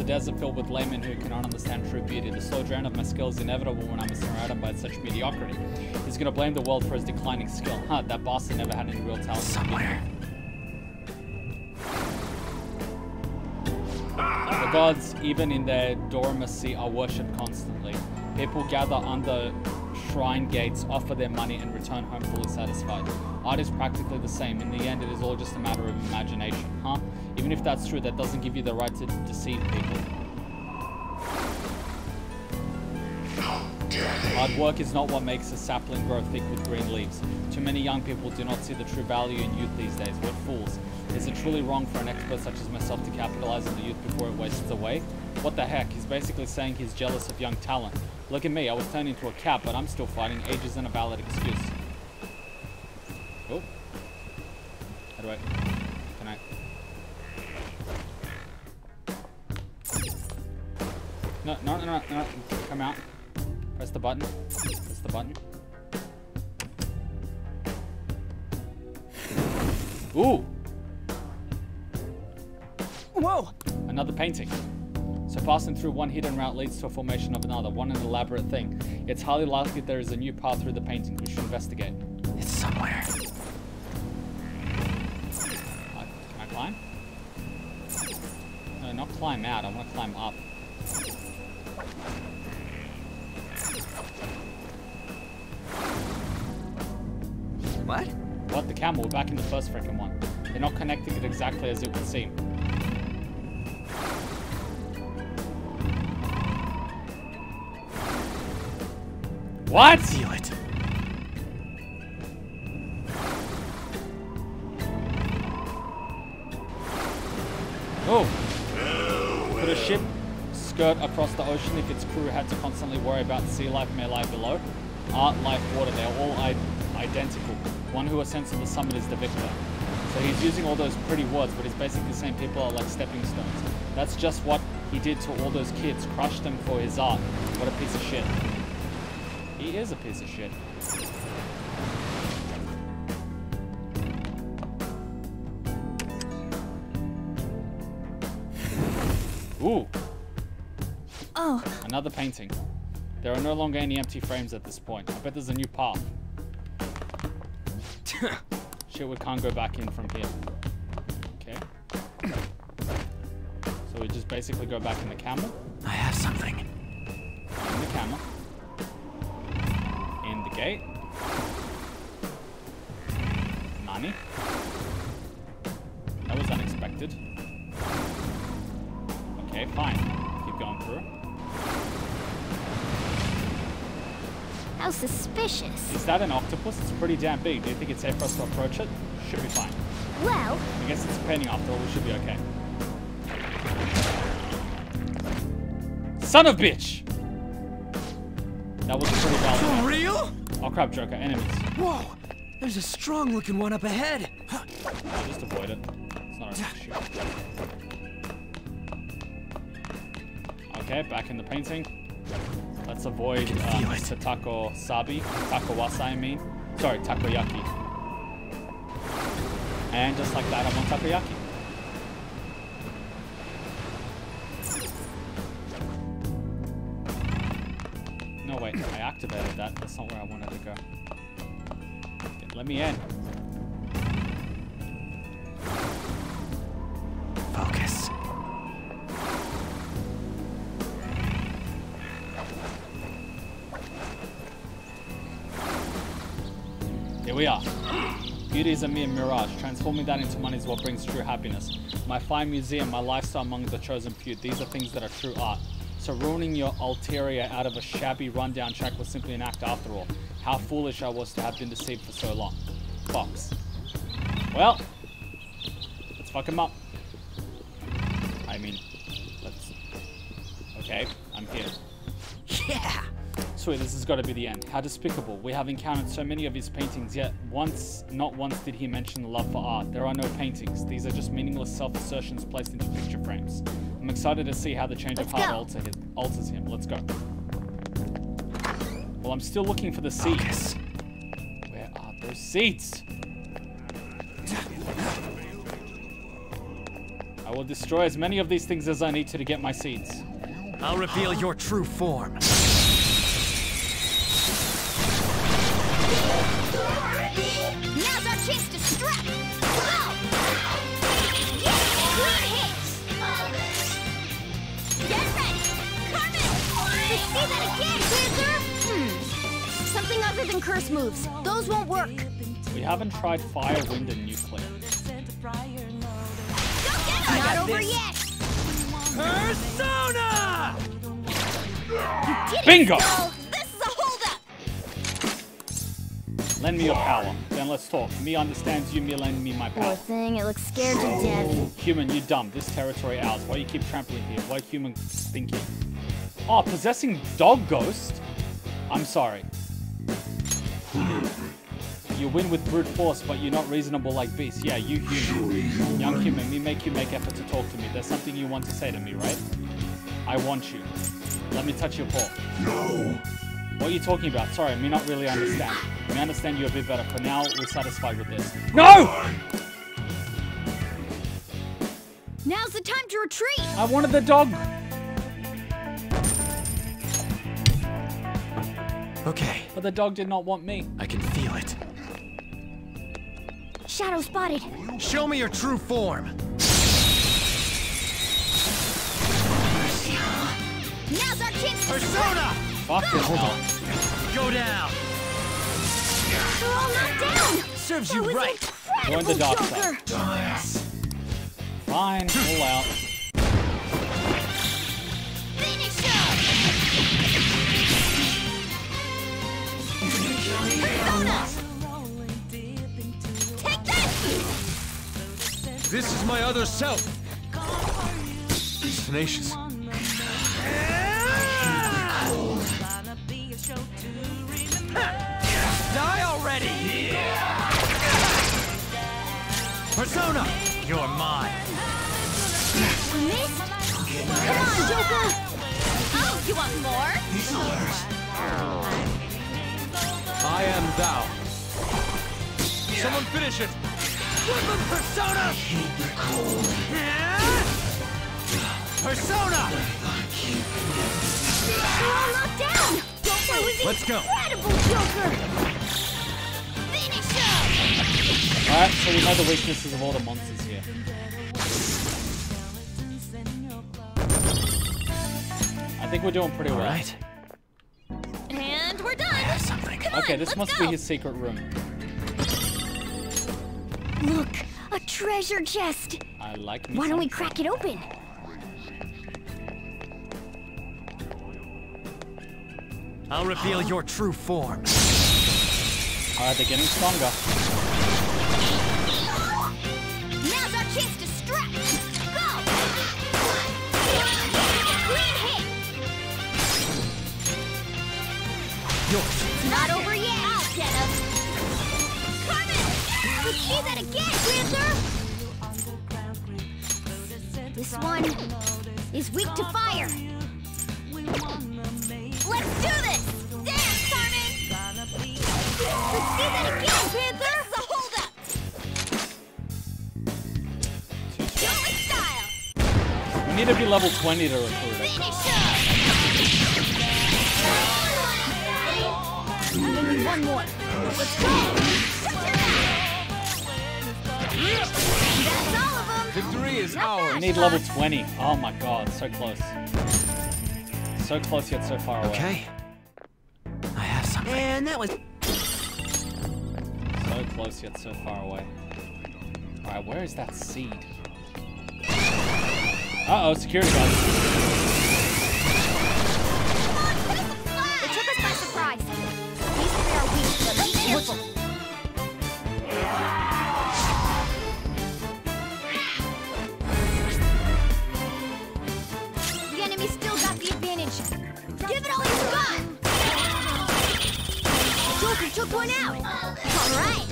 A desert filled with laymen who cannot understand true beauty. The slow drain of my skill is inevitable when I'm surrounded by such mediocrity. He's gonna blame the world for his declining skill. Huh, that bastard never had any real talent. Somewhere. The gods, even in their dormancy, are worshipped constantly. People gather under shrine gates, offer their money, and return home fully satisfied. Art is practically the same. In the end, it is all just a matter of imagination, huh? Even if that's true, that doesn't give you the right to deceive people. Hard work is not what makes a sapling grow thick with green leaves. Too many young people do not see the true value in youth these days. What fools. Is it truly wrong for an expert such as myself to capitalize on the youth before it wastes away? What the heck? He's basically saying he's jealous of young talent. Look at me, I was turned into a cat, but I'm still fighting. Age isn't a valid excuse. Oh. How do I... No, no, no, no, no. Come out. Press the button. Press the button. Ooh! Whoa! Another painting. So passing through one hidden route leads to a formation of another, one an elaborate thing. It's highly likely there is a new path through the painting. We should investigate. It's somewhere. Can I climb? No, not climb out. I want to climb up. What? What? The camel? We're back in the first freaking one. They're not connecting it exactly as it would seem. What? Feel it. Oh. Could a ship skirt across the ocean if its crew had to constantly worry about sea life may lie below? Art, life, water, they're all identical. One who ascends to the summit is the victor. So he's using all those pretty words, but he's basically saying people are like stepping stones. That's just what he did to all those kids, crushed them for his art. What a piece of shit. He is a piece of shit. Ooh. Oh. Another painting. There are no longer any empty frames at this point. I bet there's a new path. Shit, we can't go back in from here. Okay. So we just basically go back in the camel. I have something. In the camel. In the gate. Money. That was unexpected. Okay, fine. Keep going through. How suspicious. Is that an octopus? It's pretty damn big. Do you think it's safe for us to approach it? Should be fine. Well, I guess it's a painting after all. We should be okay. Son of bitch! That was a pretty valid. For real? Oh crap, Joker. Enemies. Whoa! There's a strong looking one up ahead. I'll just avoid it. It's not an issue. Okay, back in the painting. Let's avoid uh, Mr. Taco Sabi. Taco Wasa, I mean. Sorry, Takoyaki. And just like that, I want Takoyaki. No, wait, I activated that. That's not where I wanted to go. Okay, let me in. We are. Beauty is a mere mirage. Transforming that into money is what brings true happiness. My fine museum, my lifestyle among the chosen few. These are things that are true art. So ruining your ulterior out of a shabby rundown track was simply an act after all. How foolish I was to have been deceived for so long. Fox. Well, let's fuck him up. I mean, let's... Okay, I'm here. Yeah! Sweet, this has got to be the end. How despicable. We have encountered so many of his paintings, yet once, not once did he mention the love for art. There are no paintings. These are just meaningless self-assertions placed into picture frames. I'm excited to see how the change Let's of heart alter his, alters him. Let's go. Well, I'm still looking for the seats. Where are those seats? I will destroy as many of these things as I need to to get my seeds. I'll reveal your true form. Now's our chance to strike. Go! Yeah, good hits. Get ready. Coming. See that again, Wizard? Hmm. Something other than curse moves. Those won't work. We haven't tried fire, wind, and nuclear. Not over yet. Persona! You did Bingo! it, Lend me your power. Then let's talk. Me understands you, me lend me my power. Poor power. thing, it looks scared to oh, death. Human, you dumb. This territory ours. Why you keep trampling here? Why human stinky? Oh, ah, possessing dog ghost? I'm sorry. You win with brute force, but you're not reasonable like beasts. Yeah, you human. Young human, me make you make effort to talk to me. There's something you want to say to me, right? I want you. Let me touch your paw. No. What are you talking about? Sorry, me not really understand. We understand you a bit better. For now, we're satisfied with this. No! Now's the time to retreat! I wanted the dog. Okay. But the dog did not want me. I can feel it. Shadow spotted. Show me your true form. Now's our chance to Persona! Fucking hell. Go down. We're all knocked down! Serves That you was right. Join the incredible, dark Joker! side. Fine, pull out. Finish him! Persona! Take this! This is my other self. He's tenacious. Die already! Persona! You're mine. Missed? Come on, Joker! Oh, you want more? I am thou. Someone finish it. Woodland Persona! Persona! We're all knocked down! That was Let's go. Joker! Finish him! Alright, so we know the weaknesses of all the monsters here. I think we're doing pretty well. Right. And we're done. Something. Come Okay, on, this must go. be his secret room. Look, a treasure chest! I like me Why don't we crack it open? I'll reveal your true form. Alright, they're getting stronger. Now's our chance to strike! Go! Clean hit! Yours. Not over yet! I'll get him! Carmen! Let's see that again, Panther! This one is weak to fire. Let's do this! Dance, Carmen! Let's see that again, Panther! That's the holdup! Go with style! We need to be level 20 to recruit it. Finish him! I'm need one more. Let's go! Shut your mouth! That's all of them! Victory is ours. We need level 20. Oh my god, so close. So close yet so far away. Okay. I have something. And that was So close yet so far away. Alright, where is that seed? Uh-oh, security guard. They took us by surprise. These three are weak, but be careful. Took one out! All right!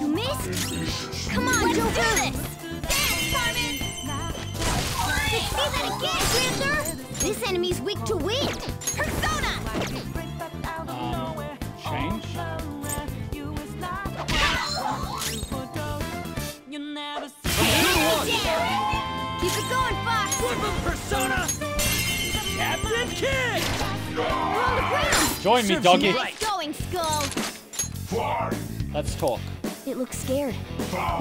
You missed? Come on, Joker! Dance, Carmen! Let's see that again, Panther! This enemy's weak to wind! Persona! Um, change? Yeah. Keep it going, Fox! Woodland Persona! Captain Kidd! We're on the ground! Join me, Serves doggy. you going, Skull! Let's talk. It looks scared.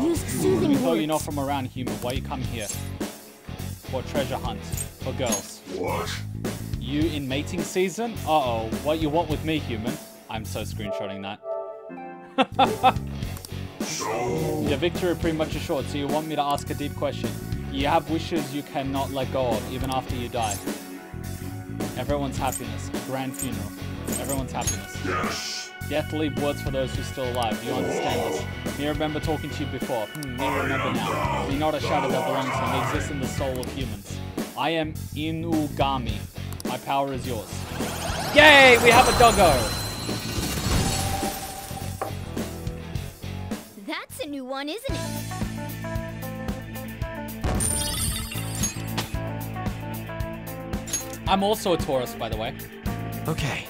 Use soothing We thought words. you're not from around human. Why you come here? For treasure hunt. For girls. What? You in mating season? Uh-oh. What you want with me, human? I'm so screenshotting that. So, Your victory pretty much assured, so you want me to ask a deep question. You have wishes you cannot let go of, even after you die. Everyone's happiness. A grand funeral. Everyone's happiness. Yes. Death leave words for those who are still alive. Do You understand this? Me remember talking to you before. Hmm, me remember now. Be not a shadow that belongs to me. Exists in the soul of humans. I am Inugami. My power is yours. Yay! We have a doggo! That's a new one, isn't it? I'm also a Taurus, by the way. Okay.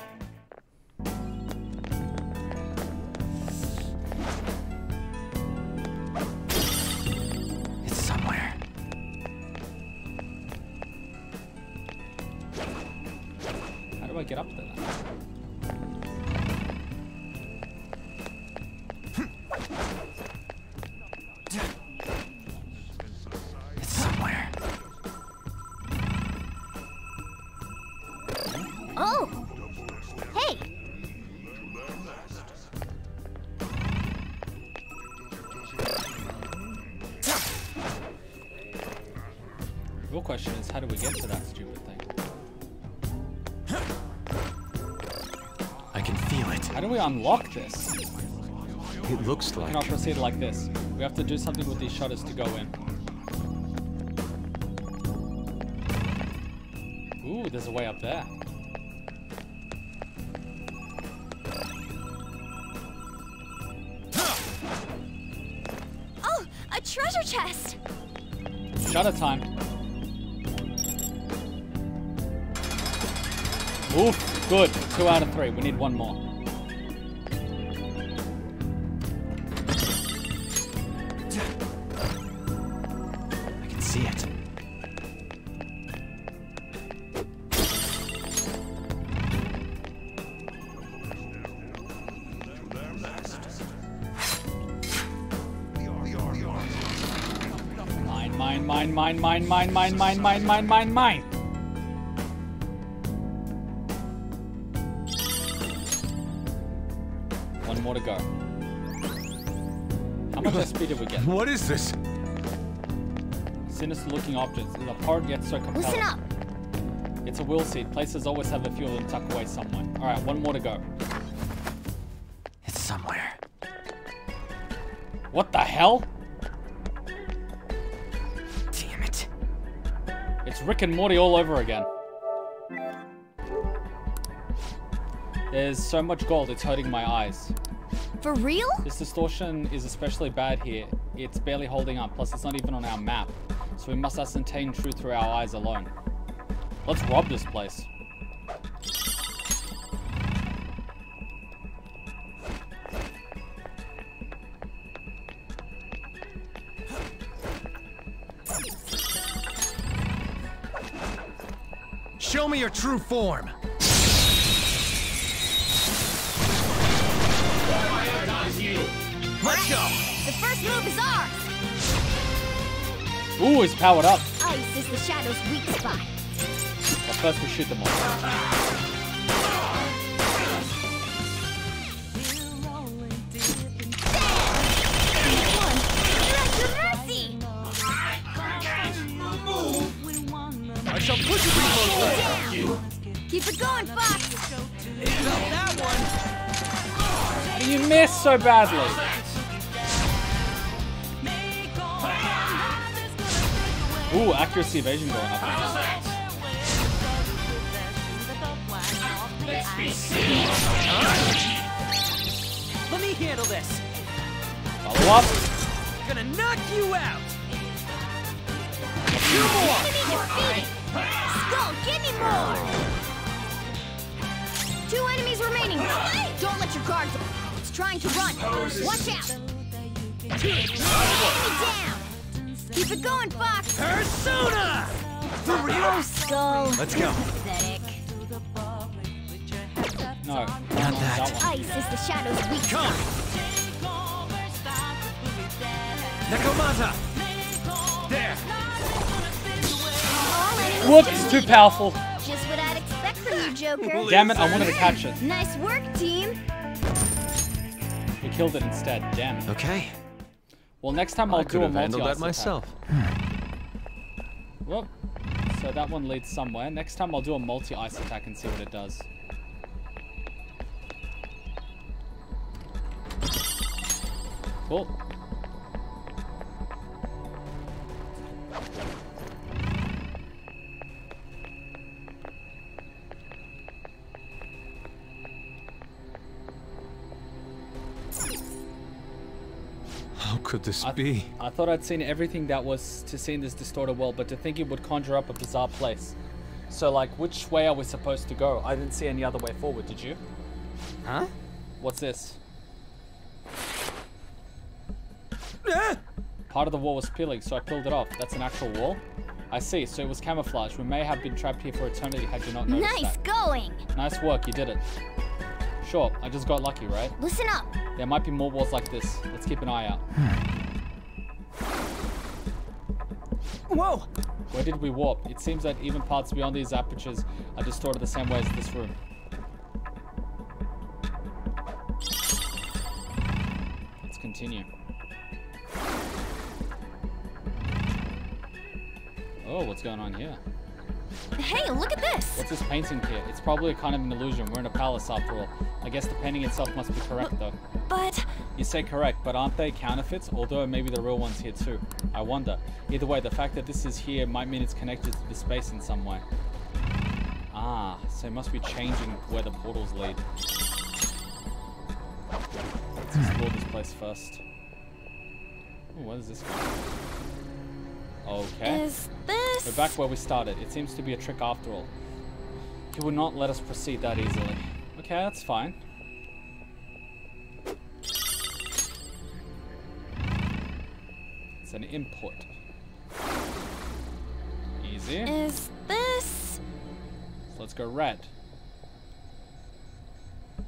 Unlock this? It looks like... We like... cannot proceed like this. We have to do something with these shutters to go in. Ooh, there's a way up there. Oh, a treasure chest! Shutter time. Oof, good. Two out of three. We need one more. Mine, mine, mine, mine, mine, mine, mine, mine, mine, mine, mine. One more to go. How much SP did we get? What is this? Sinister looking objects. Is abhorrent yet so compelling. Listen up! It's a will seed. Places always have a few of them tucked away somewhere. Alright, one more to go. It's somewhere. What the hell? It's Rick and Morty all over again. There's so much gold, it's hurting my eyes. For real? This distortion is especially bad here. It's barely holding up, plus it's not even on our map. So we must ascertain truth through our eyes alone. Let's rob this place. Your true form. Let's go. The first move is ours! Ooh, it's powered up. Ice is the shadow's weak spot. But first we shoot them all. So badly? Ooh, accuracy evasion going up. Let me handle this. Follow up. Gonna knock you out. Enemy more. Skull, give me more! Two enemies remaining. Don't let your guard go. It's trying to run. Watch out! Enemy down! Keep it going, Fox! Persona! For real? Skull. Let's go. Pathetic. No, Not no, that. Ice is the shadow's weak Come. spot. Nekomata. There. All enemies Whoops, too powerful. Just what I'd expect from you, Joker. Damn it, I wanted to catch it. Nice work, team. Killed it instead. Damn it. Okay. Well, next time I'll I do a multi-ice that attack. myself. Whoop. So that one leads somewhere. Next time I'll do a multi-ice attack and see what it does. Cool. Could this I, be? I thought I'd seen everything that was to see in this distorted world, but to think it would conjure up a bizarre place. So, like, which way are we supposed to go? I didn't see any other way forward, did you? Huh? What's this? Ah! Part of the wall was peeling, so I peeled it off. That's an actual wall? I see, so it was camouflage. We may have been trapped here for eternity had you not noticed Nice that. going! Nice work, you did it. Sure, I just got lucky, right? Listen up. There might be more walls like this. Let's keep an eye out. Hmm. Whoa! Where did we warp? It seems that even parts beyond these apertures are distorted the same way as this room. Let's continue. Oh, what's going on here? Hey, look at this! What's this painting here? It's probably a kind of an illusion. We're in a palace after all. I guess the painting itself must be correct though. But... You say correct, but aren't they counterfeits? Although maybe the real one's here too. I wonder. Either way, the fact that this is here might mean it's connected to the space in some way. Ah, so it must be changing where the portals lead. Let's explore this place first. Ooh, what is this? Okay. Is this... We're back where we started. It seems to be a trick after all. He would not let us proceed that easily. Okay, that's fine. It's an input. Easy. Is this... So let's go red.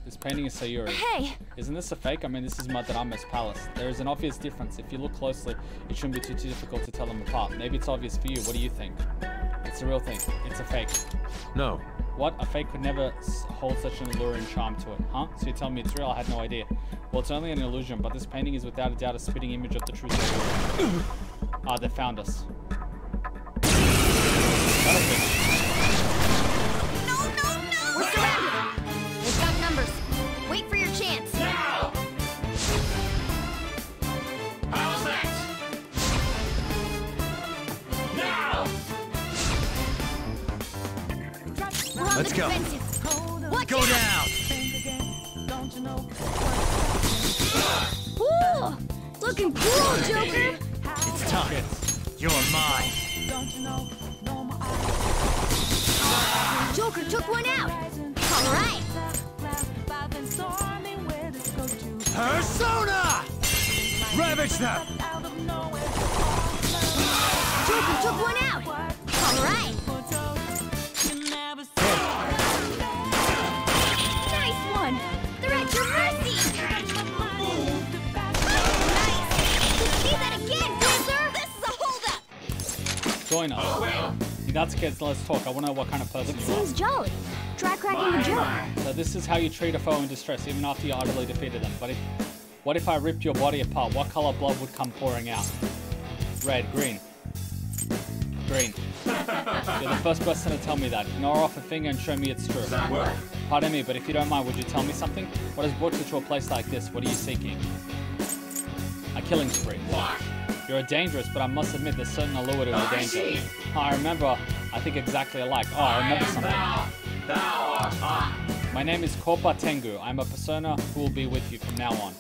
This painting is Sayuri. Hey! Isn't this a fake? I mean, this is Madarame's palace. There is an obvious difference. If you look closely, it shouldn't be too, too difficult to tell them apart. Maybe it's obvious for you. What do you think? It's a real thing. It's a fake. No. What? A fake could never hold such an alluring charm to it, huh? So you're telling me it's real? I had no idea. Well, it's only an illusion, but this painting is without a doubt a spitting image of the true Sayuri. Ah, they found us. Let's go. Watch Go down! Ooh, looking cool, Joker! It's time. You're mine. Joker took one out! Alright! Persona! Ravage them! Joker took one out! Alright! Nice Join us. That's kids, let's talk. I want to know what kind of person you are. Seems jolly. Try cracking a joke. So this is how you treat a foe in distress, even after you utterly defeated them. But if, what if I ripped your body apart? What color blood would come pouring out? Red, green. Green. You're the first person to tell me that. Ignore off a finger and show me it's true. that work? Pardon me, but if you don't mind, would you tell me something? What has brought you to a place like this? What are you seeking? A killing spree. Why? You're a dangerous, but I must admit there's certain allure to the danger. see. I remember, I think exactly alike. Oh, I remember something. Thou, thou art I. My name is Koppa Tengu. I'm a persona who will be with you from now on.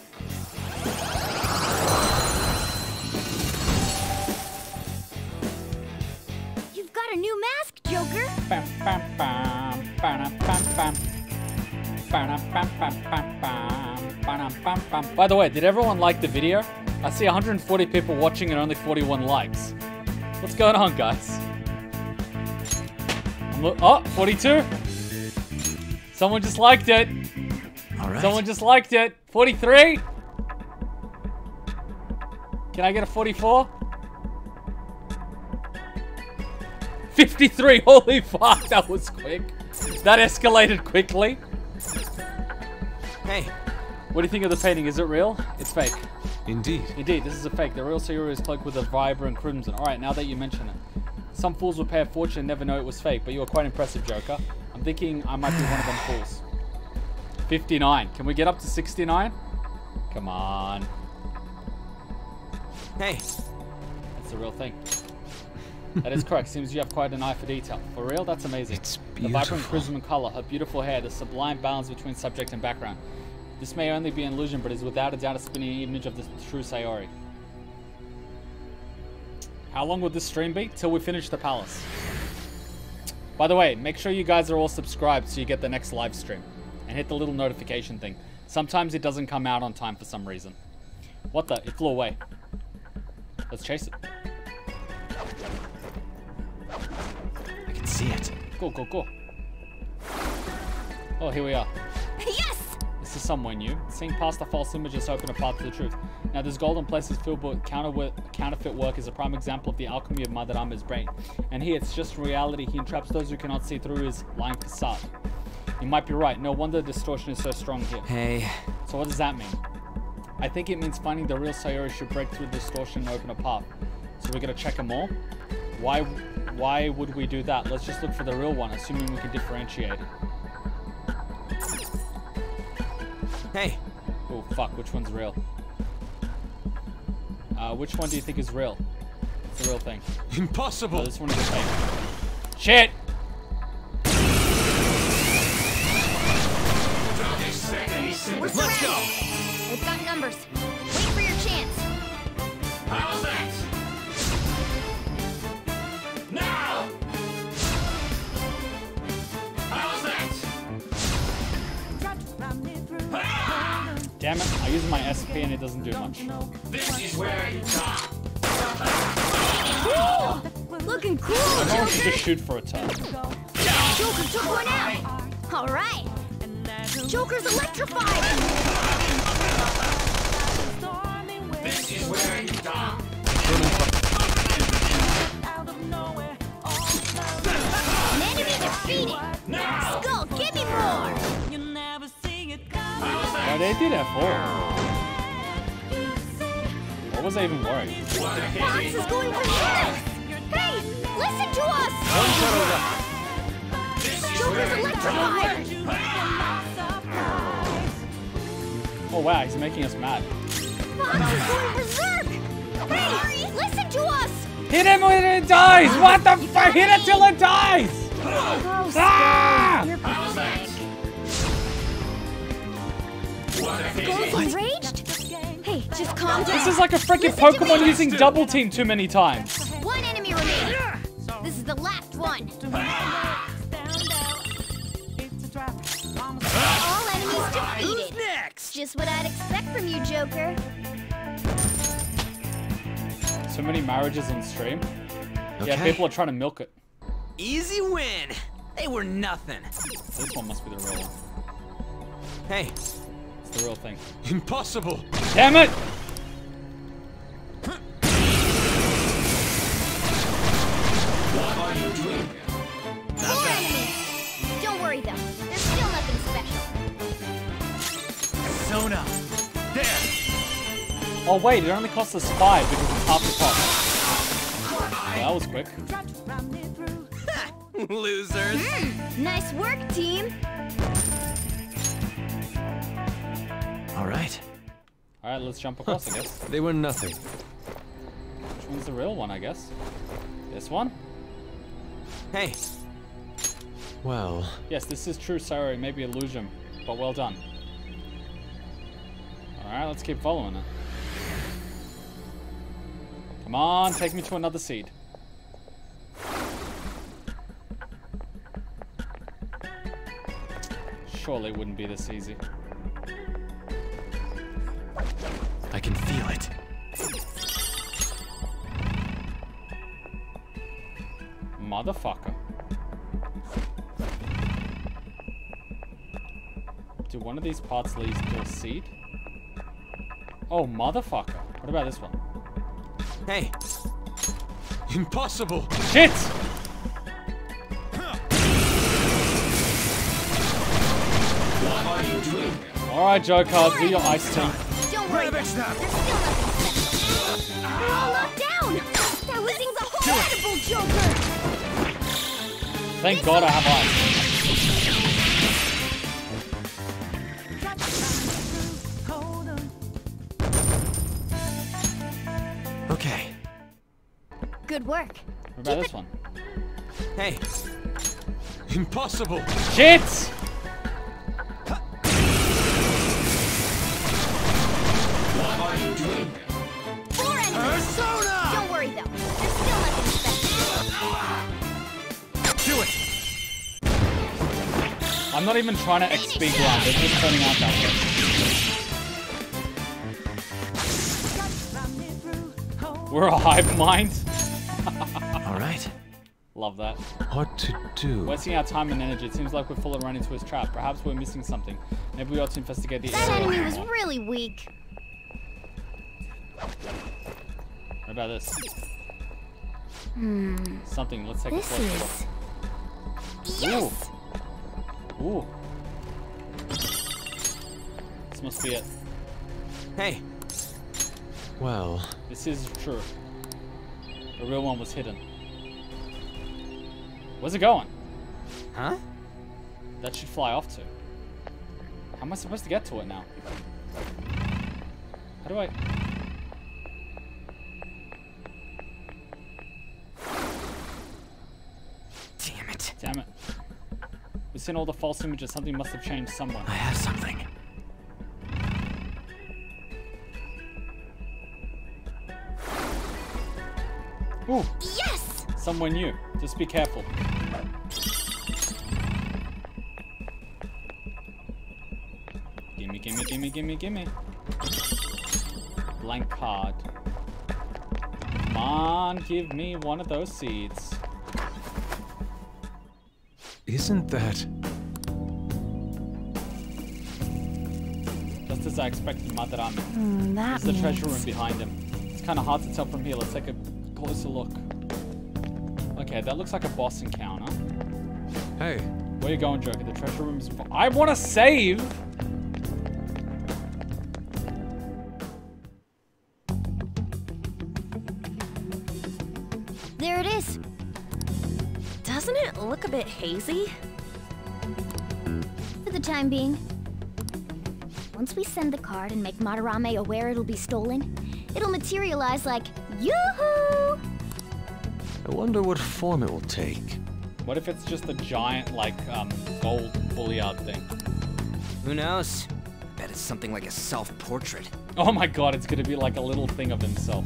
You've got a new mask, Joker! Bam, bam, bam, By the way, did everyone like the video? I see 140 people watching and only 41 likes. What's going on, guys? Oh, 42? Someone just liked it. All right. Someone just liked it. 43? Can I get a 44? 53. Holy fuck, that was quick. That escalated quickly. Hey. What do you think of the painting? Is it real? It's fake. Indeed. Indeed, this is a fake. The real Sayuri is cloaked with a vibrant crimson. Alright, now that you mention it. Some fools will pay a fortune and never know it was fake, but you are quite impressive, Joker. I'm thinking I might be one of them fools. 59. Can we get up to 69? Come on. Hey. That's the real thing. That is correct. Seems you have quite an eye for detail. For real, that's amazing. It's beautiful. The vibrant prism and color, her beautiful hair, the sublime balance between subject and background. This may only be an illusion, but is without a doubt a spinning image of the true Sayuri. How long will this stream be? Till we finish the palace. By the way, make sure you guys are all subscribed so you get the next live stream. And hit the little notification thing. Sometimes it doesn't come out on time for some reason. What the? It flew away. Let's chase it. I can see it. Cool, cool, cool. Oh, here we are. Yes! This is somewhere new. Seeing past the false images open a path to the truth. Now, this golden place is filled with counterfeit, counterfeit work is a prime example of the alchemy of Madarame's brain. And here, it's just reality. He entraps those who cannot see through his lying facade. You might be right. No wonder the distortion is so strong here. Hey. So what does that mean? I think it means finding the real Sayuri should break through the distortion and open a path. So we're gonna check them all? Why why would we do that? Let's just look for the real one, assuming we can differentiate. Hey. Oh fuck, which one's real? Uh, which one do you think is real? It's the real thing. Impossible. Oh, this one is fake. Shit! Let's go. surrounded. We've got numbers. Damn it, I use my SP and it doesn't do much. This is where you die. Looking cool, I don't want to just shoot for a turn. Joker took one out. All right. Joker's electrified. This is where you die. An enemy defeated. Skull, Why did they do that for? What was I even worried? Fox is going for this. Hey, listen to us. Joker's electrified. Oh wow, he's making us mad. Fox is going berserk. Hey, listen to us. Hit him when it dies! What the fuck? Hit it till it dies! Oh, Ah! You're pathetic. Skull's enraged? Hey, just calm down. This is like a freaking Pokemon using double team too many times. One enemy remaining. This is the last one. All enemies defeated. next? Just what I'd expect from you, Joker. So many marriages on stream. Yeah, people are trying to milk it. Easy win. They were nothing. This one must be the real one. Hey. It's the real thing. Impossible. Damn it! What are you doing? More enemies. Don't worry though. There's still nothing special. Sona. There. Oh wait, it only costs us five because it's half the cost. Well, that was quick. Losers. Hmm, nice work, team. All right. Alright, let's jump across, I guess. They were nothing. Which one's the real one, I guess? This one? Hey. Well, Yes, this is true, sorry, maybe illusion, but well done. Alright, let's keep following it. Come on, take me to another seed. Surely it wouldn't be this easy. I can feel it. Motherfucker. Do one of these parts lead to a seed? Oh, motherfucker. What about this one? Hey. Impossible. Shit! What are you doing? Alright, Joker, do your ice team. Don't worry. though. There's still nothing special. We're all locked down. down! That was incredible, Joker! Thank God I have eyes. Okay. Good work. What about this one? Hey. Impossible! Shit! Four enemies! Persona! Don't worry though. There's still nothing special. Do it! I'm not even trying to XP grind, it's just turning out that way. We're a hive mind. All right. Love that. What to do? Wasting our time and energy. It seems like we've fallen right into his trap. Perhaps we're missing something. Maybe we ought to investigate the That area. enemy was really weak. What about this? Hmm. Something. Let's take This a closer is. look. Yes! Ooh. Ooh. This must be it. Hey. Well, This is true. The real one was hidden. Where's it going? Huh? That should fly off to. How am I supposed to get to it now? How do I... Damn it. Damn it. We've seen all the false images. Something must have changed somewhere. I have something. Ooh, Yes! somewhere new. Just be careful. Gimme, gimme, gimme, gimme, gimme. Blank card. Come on, give me one of those seeds. Isn't that? Just as I expected, Madarame. Hmm, that There's the treasure room behind him. It's kind of hard to tell from here. Let's take a closer look. Okay, that looks like a boss encounter. Hey, Where you going, Joker? The treasure room is. I want to save. There it is. Doesn't it look a bit hazy? For the time being. Once we send the card and make Madarame aware it'll be stolen, it'll materialize like yoo-hoo! I wonder what form it will take. What if it's just a giant, like, um, gold bulliard thing? Who knows? Bet it's something like a self-portrait. Oh my god, it's gonna be like a little thing of himself.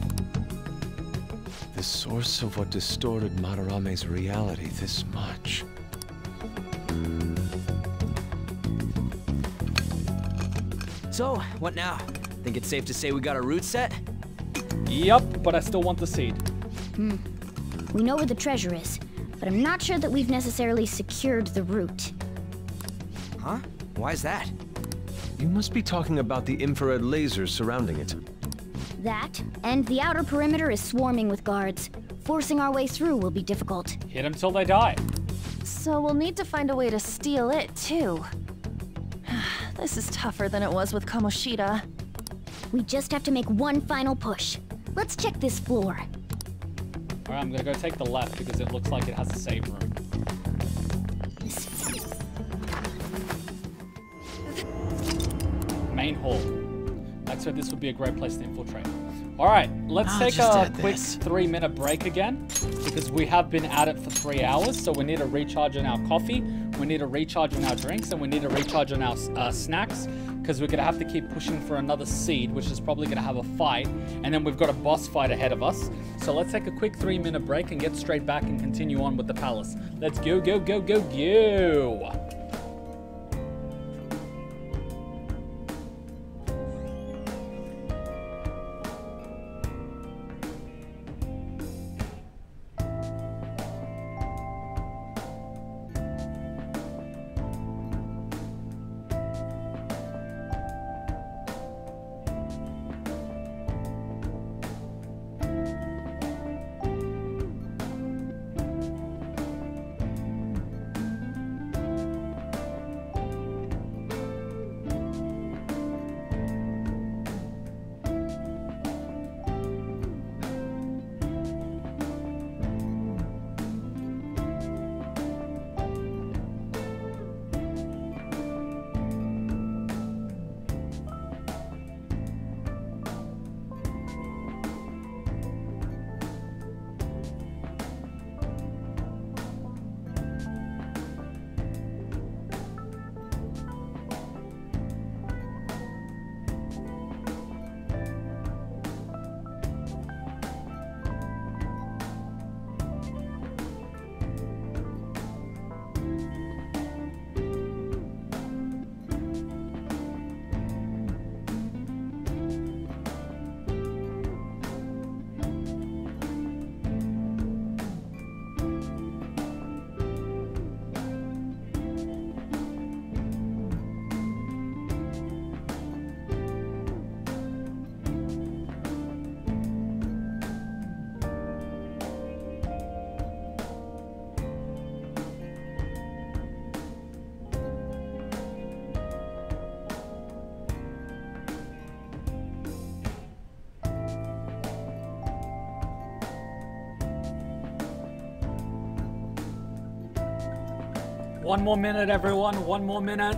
The source of what distorted Madarame's reality this much. So, what now? Think it's safe to say we got a route set? Yup, but I still want the seed. Hmm. We know where the treasure is, but I'm not sure that we've necessarily secured the route. Huh? Why is that? You must be talking about the infrared lasers surrounding it. That, and the outer perimeter is swarming with guards. Forcing our way through will be difficult. Hit them till they die. So we'll need to find a way to steal it, too. this is tougher than it was with Kamoshida. We just have to make one final push. Let's check this floor. Alright, I'm gonna go take the left because it looks like it has a save room. Main hall. That's where this would be a great place to infiltrate. Alright, let's I'll take a quick this. three minute break again because we have been at it for three hours. So we need to recharge on our coffee, we need to recharge on our drinks, and we need to recharge on our uh, snacks because we're going to have to keep pushing for another seed, which is probably going to have a fight. And then we've got a boss fight ahead of us. So let's take a quick three minute break and get straight back and continue on with the palace. Let's go, go, go, go, go. One more minute, everyone. One more minute.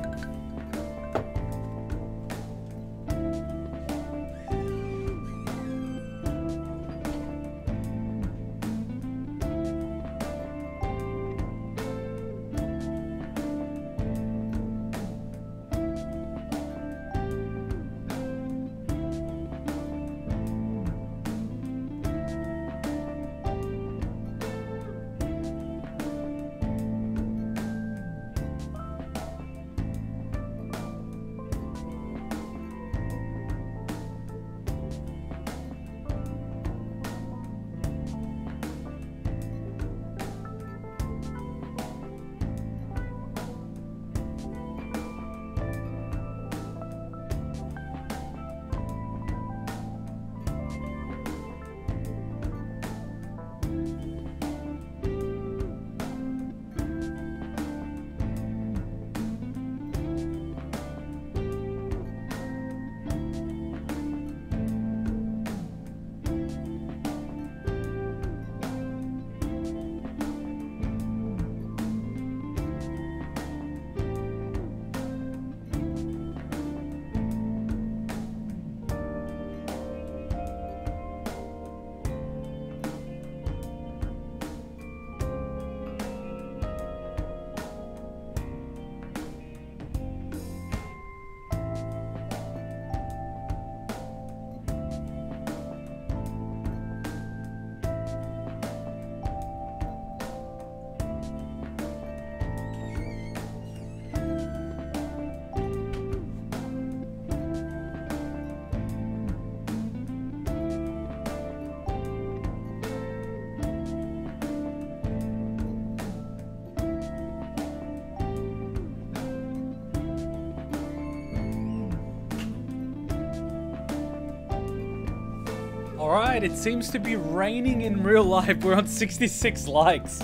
Seems to be raining in real life. We're on 66 likes.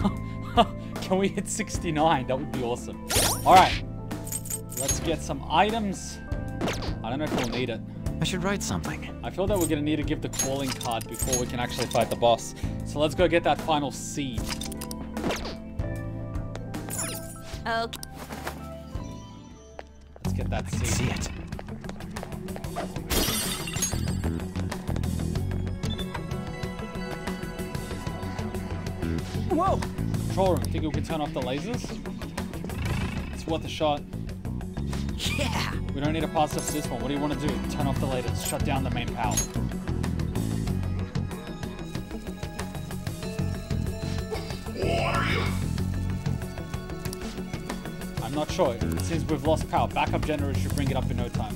Can we hit 69? That would be awesome. Alright. Let's get some items. I don't know if we'll need it. I should write something. I feel that we're gonna need to give the calling card before we can actually fight the boss. So let's go get that final seed. Think we can turn off the lasers? It's worth a shot. Yeah! We don't need to pass up this one. What do you want to do? Turn off the lasers. Shut down the main power. I'm not sure. It seems we've lost power. Backup generator should bring it up in no time.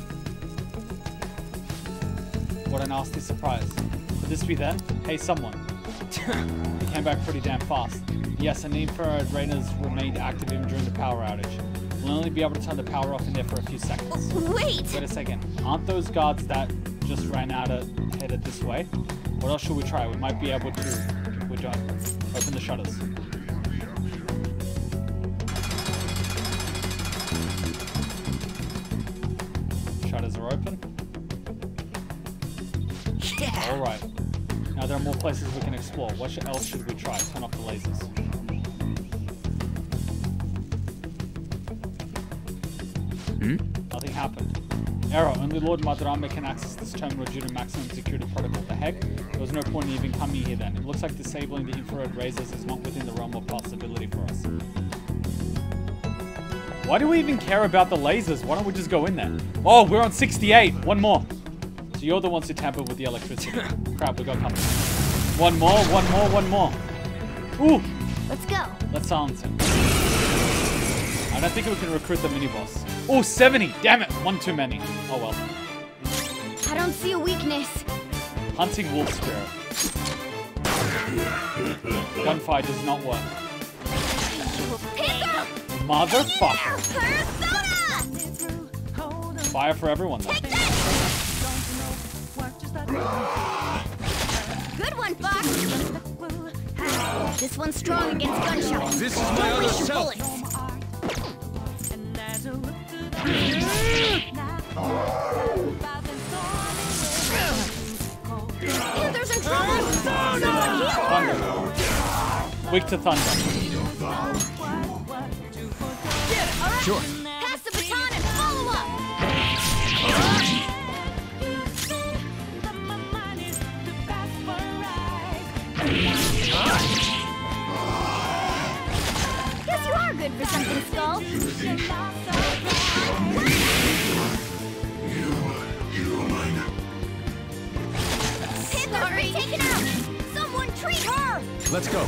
What a nasty surprise. Could this be them? Hey, someone. He came back pretty damn fast. Yes, the infrared radars remained active even during the power outage. We'll only be able to turn the power off in there for a few seconds. Oh, wait! Wait a second. Aren't those guards that just ran out of headed this way? What else should we try? We might be able to. We're done. Open the shutters. Shutters are open. Yeah! Alright. Now there are more places we can explore. What else should we try? Turn off the lasers. Only Lord Madarame can access this terminal due to maximum security protocol. The heck? There was no point in even coming here then. It looks like disabling the infrared lasers is not within the realm of possibility for us. Why do we even care about the lasers? Why don't we just go in there? Oh, we're on 68. One more. So you're the ones who tampered with the electricity. Crap, we got company. One more, one more, one more. Ooh, Let's go. let's silence him. I don't think we can recruit the mini boss. Oh, 70. Damn it. One too many. Oh well. I don't see a weakness. Hunting wolf spirit. Gunfire does not work. Motherfucker. Fire for everyone though. Good one, Fox! This one's strong against gunshots. This is my Don't other waste your self. bullets. Panthers in trouble! Someone heal her! Thunder. Weak to thunder. Sure. Pass the baton and follow up! Guess you are good for something, Skull. Taken out! Someone treat her! Let's go.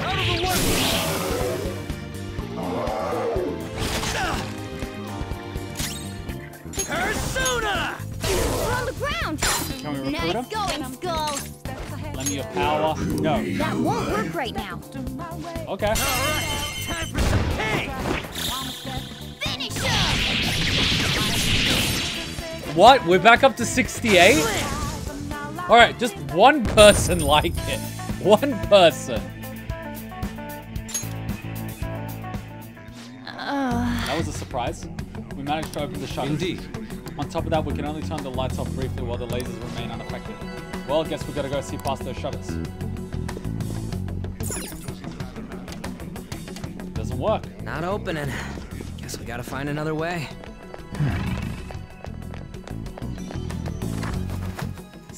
Out of the way! Persona! We're on the ground! Can we Nice him? going, Skull! Lend me your power. No. That won't work right now. Okay. Time for some cake! Finish him! What? We're back up to 68? Alright, just one person like it. One person. That was a surprise. We managed to open the shutters. Indeed. On top of that, we can only turn the lights off briefly while the lasers remain unaffected. Well, I guess we gotta go see past those shutters. Doesn't work. Not opening. Guess we gotta find another way.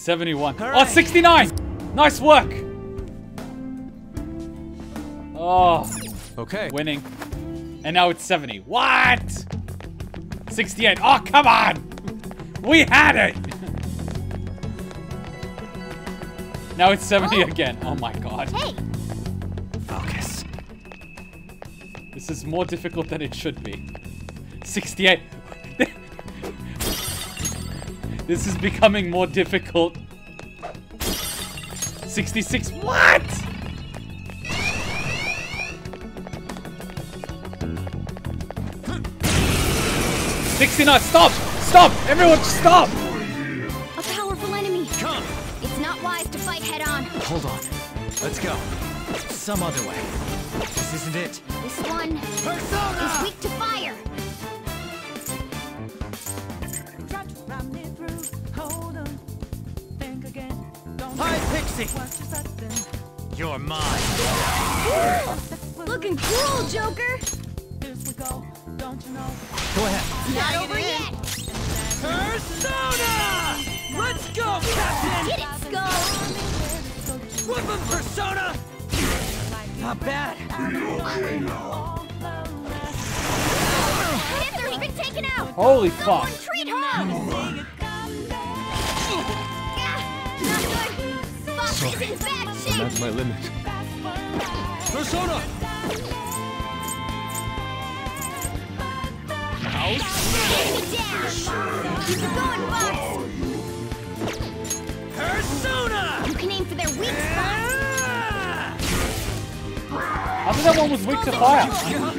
71. All Oh, 69! Nice work! Oh, Okay. winning. And now it's 70. What? 68. Oh, come on! We had it! now it's 70 again. Oh my god. Hey, Focus. This is more difficult than it should be. 68. This is becoming more difficult. 66. What? Sixty-nine. Stop! Stop! Everyone, stop! a powerful enemy. Come! It's not wise to fight head on. Hold on. Let's go. Some other way. This isn't it. This one Persona! is weak to fire. Hi, Pixie! You're mine. Looking cool, Joker. Go ahead. Not over yet. Persona! Let's go, Captain! Get it, Skull. Whip him, Persona! Not bad. Hitler's been taken out. Holy Someone fuck. treat her. Good. Fox is in bad shape. That's my limit. Persona! Enemy down. Keep it going, Fox. Persona! You can aim for their weak spots. I think that one was weak to fire.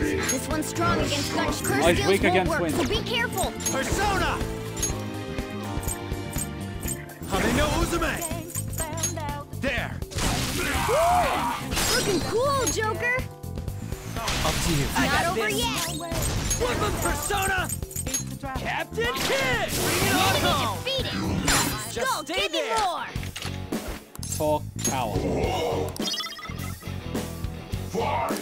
This one's strong against gunch. Curse skills weak won't against work, wind. so be careful. Persona! Ame no Uzume! There! Looking cool, Joker. Up to you. Not over yet. Whip him, Persona! Captain Kidd! Bring it on home! defeated. Skull, stay give me more. Talk power. Fine!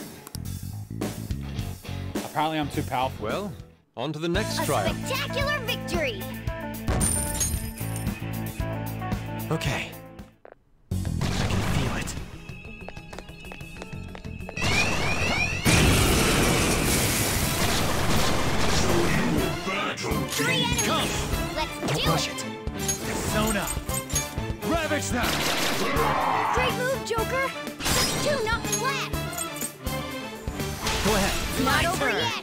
Apparently I'm too powerful. Well, on to the next A trial. spectacular victory. Okay. Three enemies. Let's do Push it. it. Persona! Ravage them! Great move, Joker. Just two knocked flat. Go ahead. Not My over turn. yet.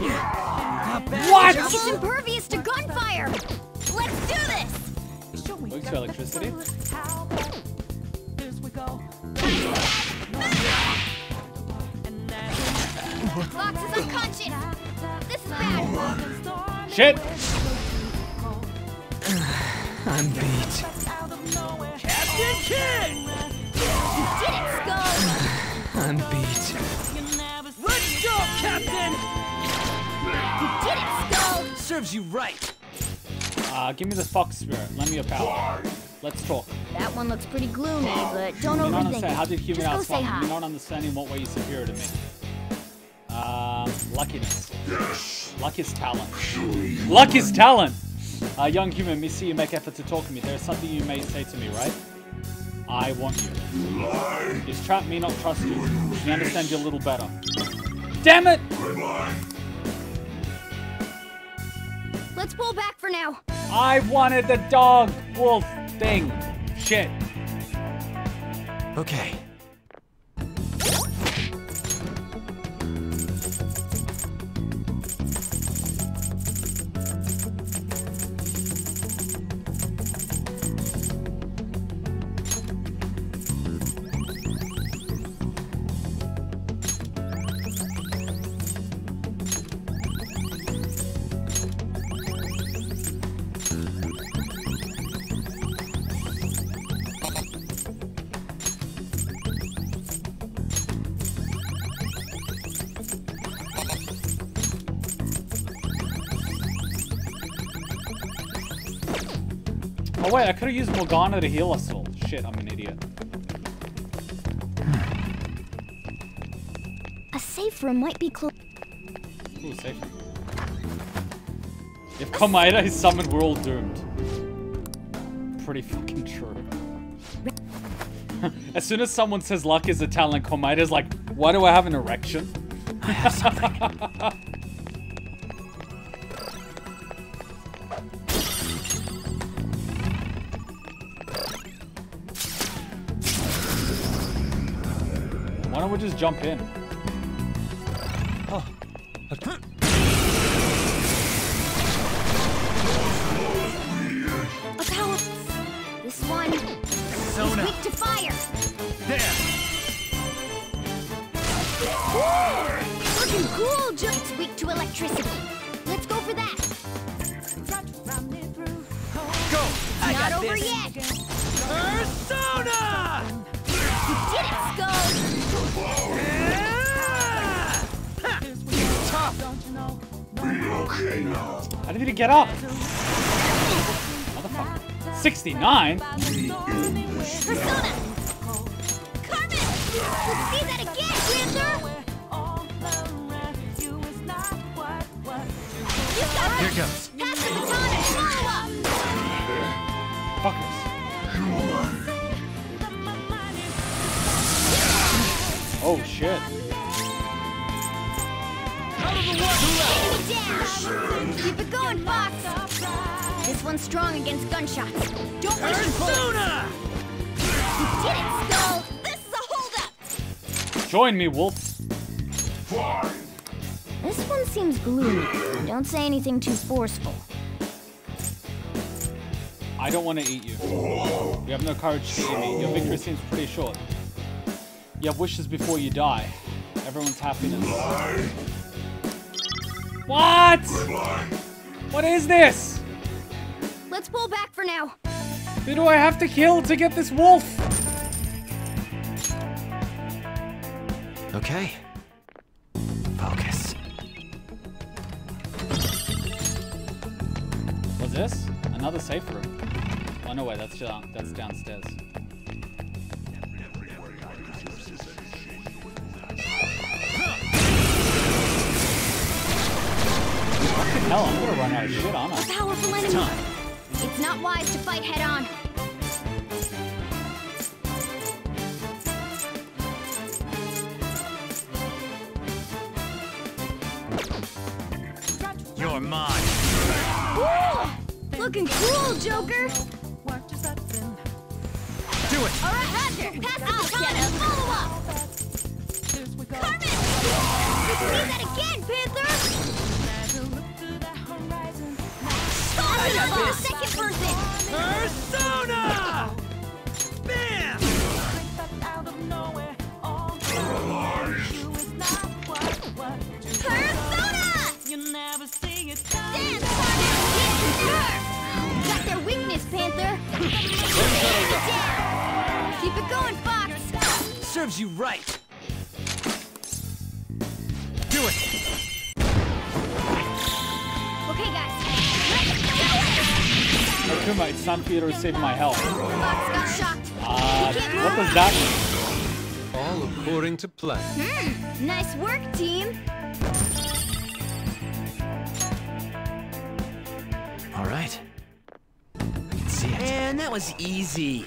Not bad. What? It's impervious to gunfire. Let's do this. Weak to electricity. Fox is unconscious. This is bad. Shit! I'm beat. Captain Kidd! You did it, Skull. I'm beat. Let's go, Captain! You did it, Skull. Serves you right. Uh, give me the fox spirit. Lend me your power. Let's talk. That one looks pretty gloomy, but don't You don't overthink understand. it. How did human Just go outsmart say hi. You don't understanding what way you're superior to me. Um, luckiness. Yes. Luck is talent. Surely you Luck is talent! Uh, young human, me see you make effort to talk to me. There is something you may say to me, right? I want you. lie. This trap me not trust you. Me understand you a little better. Damn it! Goodbye. Let's pull back for now. I wanted the dog wolf thing. Shit. Okay. Wait, I could have used Morgana to heal us oh, all. Shit, I'm an idiot. A safe room might be close. Ooh, safe. If Komaeda is summoned, we're all doomed. Pretty fucking true. as soon as someone says luck is a talent, Komaeda's like, why do I have an erection? I have something. jump in? Me, wolves. This one seems gloomy. Don't say anything too forceful. I don't want to eat you. You have no courage to eat me. Your victory seems pretty short. You have wishes before you die. Everyone's happiness. What? What is this? Let's pull back for now. Who do I have to kill to get this wolf? It's time for to receive my health. Fox got. Uh, what does that mean? All according to plan. Hmm, nice work, team. All right. I can see it. Man, that was easy.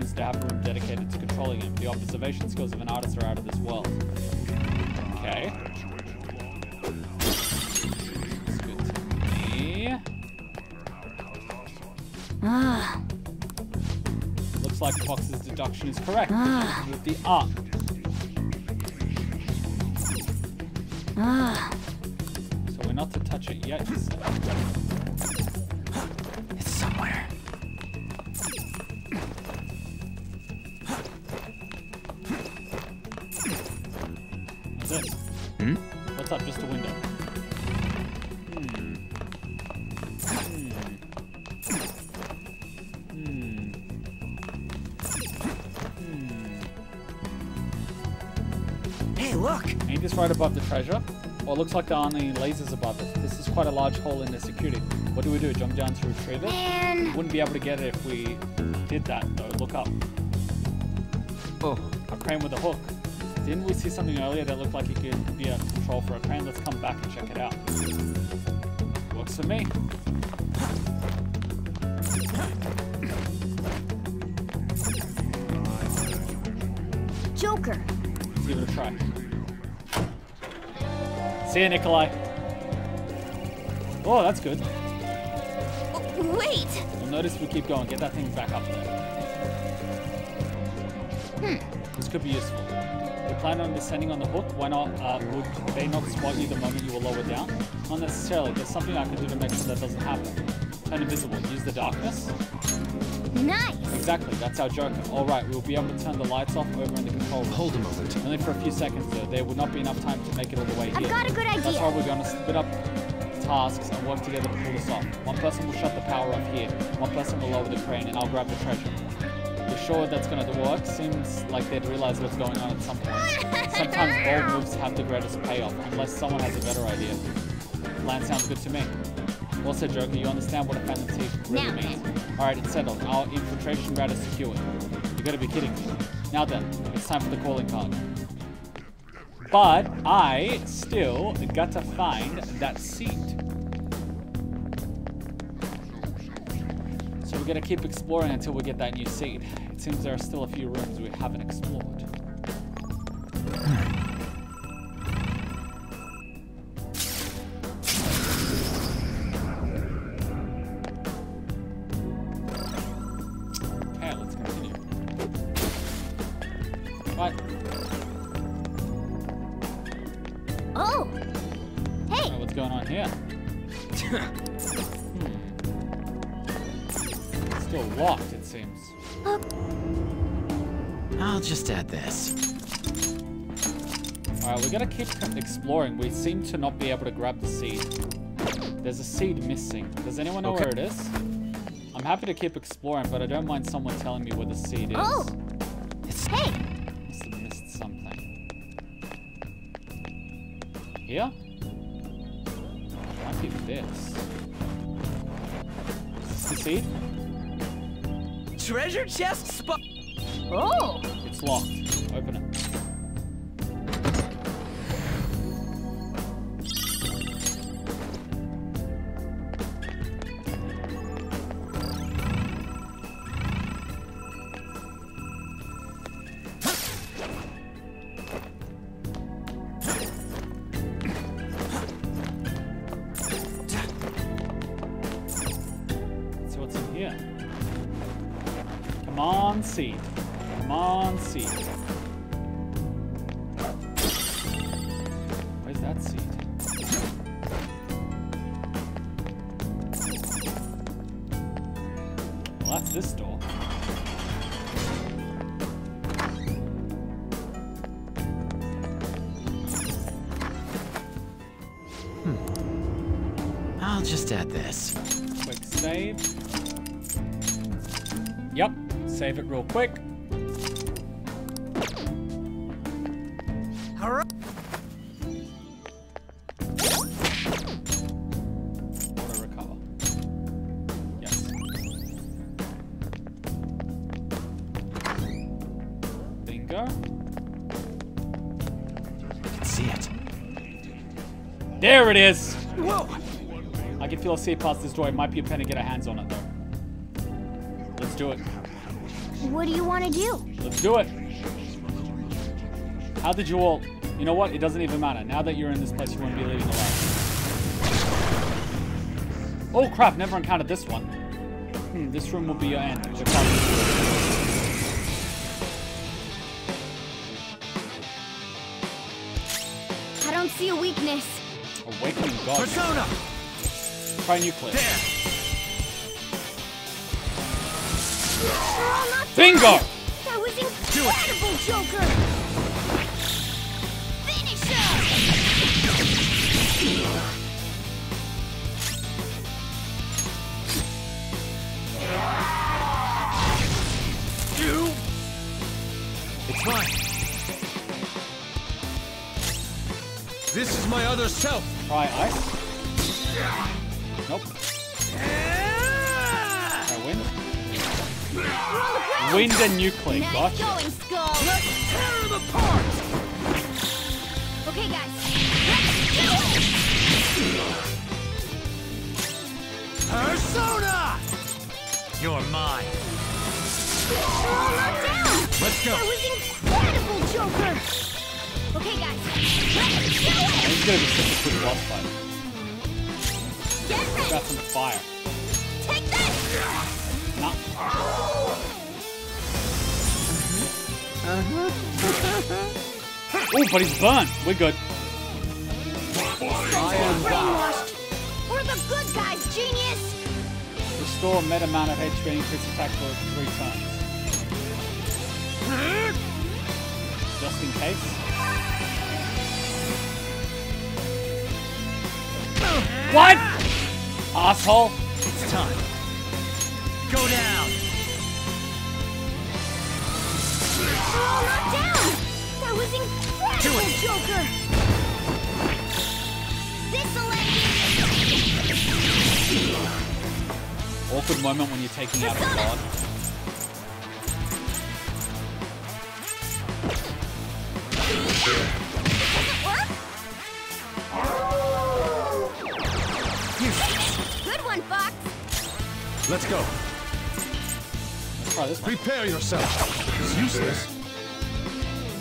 Sense to have a room dedicated to controlling him. The observation skills of an artist are out of this world. Okay. That's good to me. Ah, Looks like Fox's deduction is correct. Ah. With the art. Look! Ain't this right above the treasure? Well, it looks like there aren't any lasers above it. This is quite a large hole in the security. What do we do? Jump down to retrieve it? Man. Wouldn't be able to get it if we did that, though. Look up. Oh, A crane with a hook. Didn't we see something earlier that looked like it could be a control for a crane? Let's come back and check it out. Works for me. See ya, Nikolai. Oh, that's good. Wait! You'll notice we keep going. Get that thing back up there. Hmm. This could be useful. You plan on descending on the hook? Why not? Uh, would they not spot you the moment you were lower down? Not necessarily. There's something I can do to make sure that doesn't happen. Turn invisible. Use the darkness. Nice. Exactly. That's our Joker. All right. We will be able to turn the lights off over in the control room. hold a moment. Only for a few seconds, though. There would not be enough time to make it all the way here. I've here. got a good That's idea. why we're going to split up tasks and work together to pull this off. One person will shut the power off here. One person will lower the crane, and I'll grab the treasure. You're sure that's going to work? Seems like they'd realize what's going on at some point. Sometimes bold moves have the greatest payoff, unless someone has a better idea. Plan sounds good to me. Also, Joker, you understand what a phantom thief really Now means. Alright, it's settled. Our infiltration route is secured. You gotta be kidding me. Now then, it's time for the calling card. But I still got to find that seat. So we're gonna keep exploring until we get that new seat. It seems there are still a few rooms we haven't explored. Seem to not be able to grab the seed. There's a seed missing. Does anyone know Okay. where it is? I'm happy to keep exploring, but I don't mind someone telling me where the seed is. Oh. Hey. Must have missed something. Here? Might be this. Is this the seed? Treasure chest spot. Oh. It's locked. It is! Whoa! I can feel a sea past this door. It might be a pen to get our hands on it, though. Let's do it. What do you want to do? Let's do it. How did you all... You know what? It doesn't even matter. Now that you're in this place, you want to be leaving the way. Oh, crap. Never encountered this one. Hmm, this room will be your end. I don't see a weakness. Awakening God. Persona! Try nuclear. There! Not Bingo! that. That was incredible, Joker! Finish him! You! It's fine. This is my other self. Try ice. Nope. Try wind. Wind and nuclear. Nice Gotcha. going, Skull! Let's tear them apart! Okay, guys. Let's do it! Persona! You're mine. Oh, not down! Let's go. That was incredible, Joker! Okay, guys. It! It's gonna be such a quick boss fight. Ready! Got some fire. Take this! Nah. Oh, but he's burnt. We're good. I am! We're the good guys, genius! Restore meta amount of HP and increase attack for three turns. Just in case. What? Asshole. It's time. Go down. Oh, not down! That was incredible, Joker! This'll end! Awkward moment when you're taking out a god. Good one, Fox! Let's go. Let's try this one. Prepare yourself. It's useless.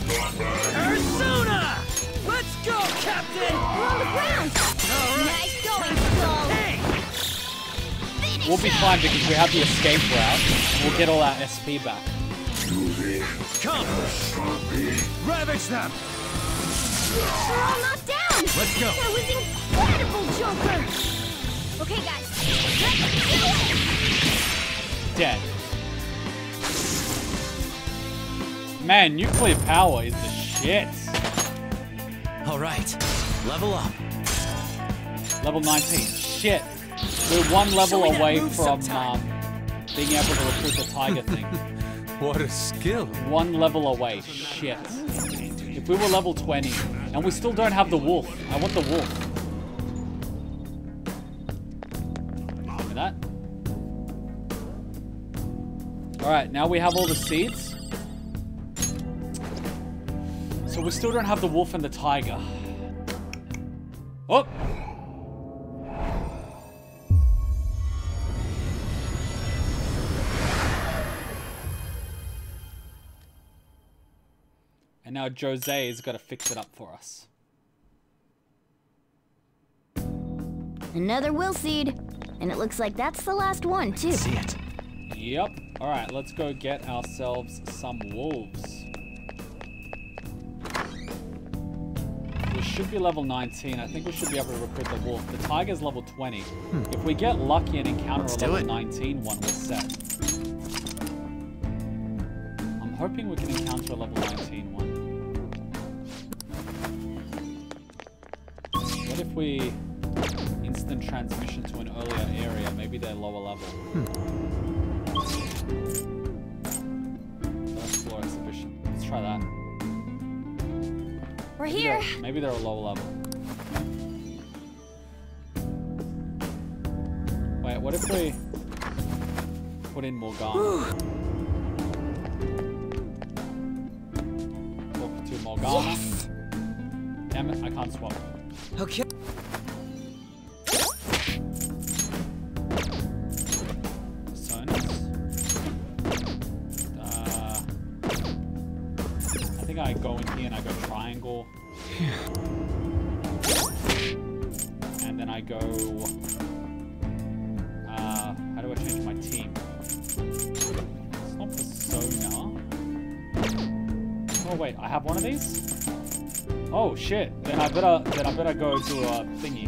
Persona! Let's go, Captain! We're on the ground! Nice going, Skull! Finish We'll be fine because we have the escape route. We'll get all our SP back. Come! Ravage them! We're all knocked down! Let's go. That was incredible, Joker! Okay, guys. Let's do it! Dead. Man, nuclear power is the shit. All right, level up. Level 19. Shit. We're one level away from um, being able to recruit the tiger thing. What a skill. One level away. Shit. If we were level 20, and we still don't have the wolf. I want the wolf. Alright, now we have all the seeds. So we still don't have the wolf and the tiger. Oh! And now Jose has got to fix it up for us. Another will seed. And it looks like that's the last one, too. See it. Yep. Alright, let's go get ourselves some wolves. We should be level 19. I think we should be able to recruit the wolf. The tiger's level 20. Hmm. If we get lucky and encounter Let's a level it. 19 one, we're set. I'm hoping we can encounter a level 19 one. What if we instant transmission to an earlier area? Maybe they're lower level. Hmm. That's floor exhibition. Let's try that. We're maybe here. They're, maybe they're a low level. Wait, what if we put in Morgana? Walk to Morgana. Yes! Damn it, I can't swap. Okay. Have one of these. Oh shit! Then I better then I better go to a thingy.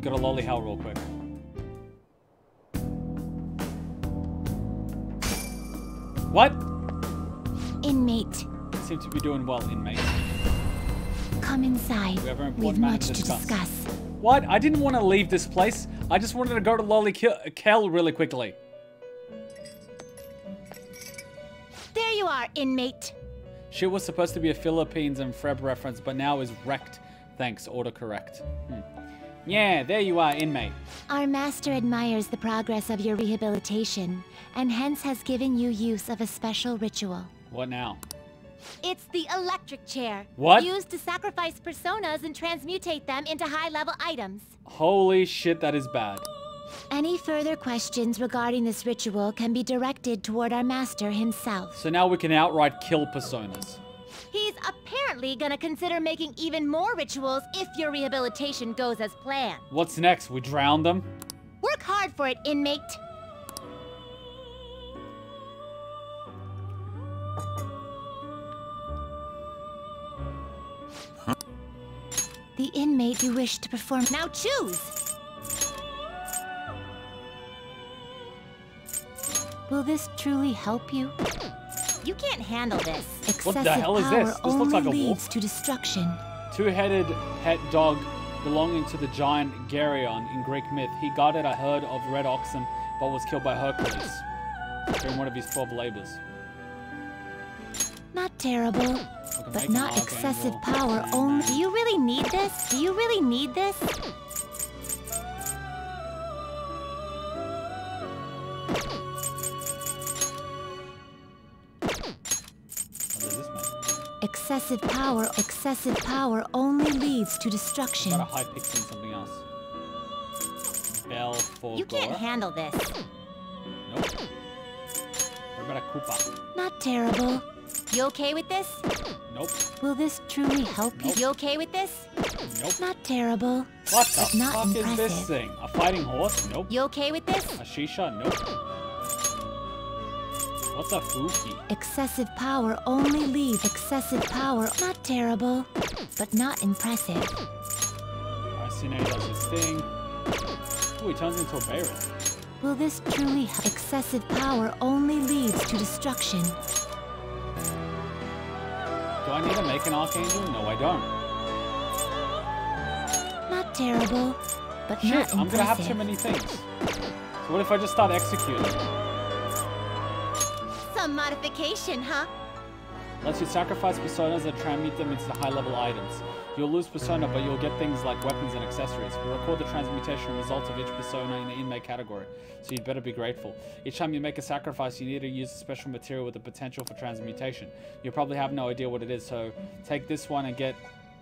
Go to Lolly Hell real quick. What? Inmate, Seem to be doing well, inmate. come inside. We have important matter much to discuss. discuss. What? I didn't want to leave this place. I just wanted to go to Lolly Ki- Kel really quickly. There you are, inmate. Shit was supposed to be a Philippines and Freb reference, but now is wrecked. Thanks, autocorrect. Hmm. Yeah, there you are, inmate. Our master admires the progress of your rehabilitation, and hence has given you use of a special ritual. What now? It's the electric chair. What? Used to sacrifice personas and transmutate them into high-level items. Holy shit, that is bad. Any further questions regarding this ritual can be directed toward our master himself. So now we can outright kill personas. He's apparently gonna consider making even more rituals if your rehabilitation goes as planned. What's next? We drown them? Work hard for it, inmate. The inmate you wish to perform. Now choose. Will this truly help you? You can't handle this. What the Excessive hell is power this? This only looks like a leads wolf. to destruction. Two-headed pet dog belonging to the giant Geryon in Greek myth. He guarded a herd of red oxen, but was killed by Hercules during one of his 12 labors. Not terrible, but not excessive power only. Do you really need this? Do you really need this? Excessive power, excessive power only leads to destruction. Got a High Pixie and something else. Bell for You can't handle this. Nope. What about a Koppa? Not terrible. You okay with this? Nope. Will this truly help you? You okay with this? Nope. Not terrible. What the fuck is this thing? A fighting horse? Nope. You okay with this? A shisha? Nope. What's a Fuki? Excessive power only leads. Excessive power, not terrible, but not impressive. Arsene does his thing. Ooh, he turns into a berry. Will this truly? Excessive power only leads to destruction. Do I need to make an archangel? No, I don't. Not terrible, but Shit, not I'm impressive. gonna have too many things. So what if I just start executing? Some modification, huh? Lets you sacrifice personas and transmute them into high-level items. You'll lose persona, but you'll get things like weapons and accessories. We record the transmutation results of each persona in the inmate category, so you'd better be grateful. Each time you make a sacrifice, you need to use a special material with the potential for transmutation. You'll probably have no idea what it is, so take this one and get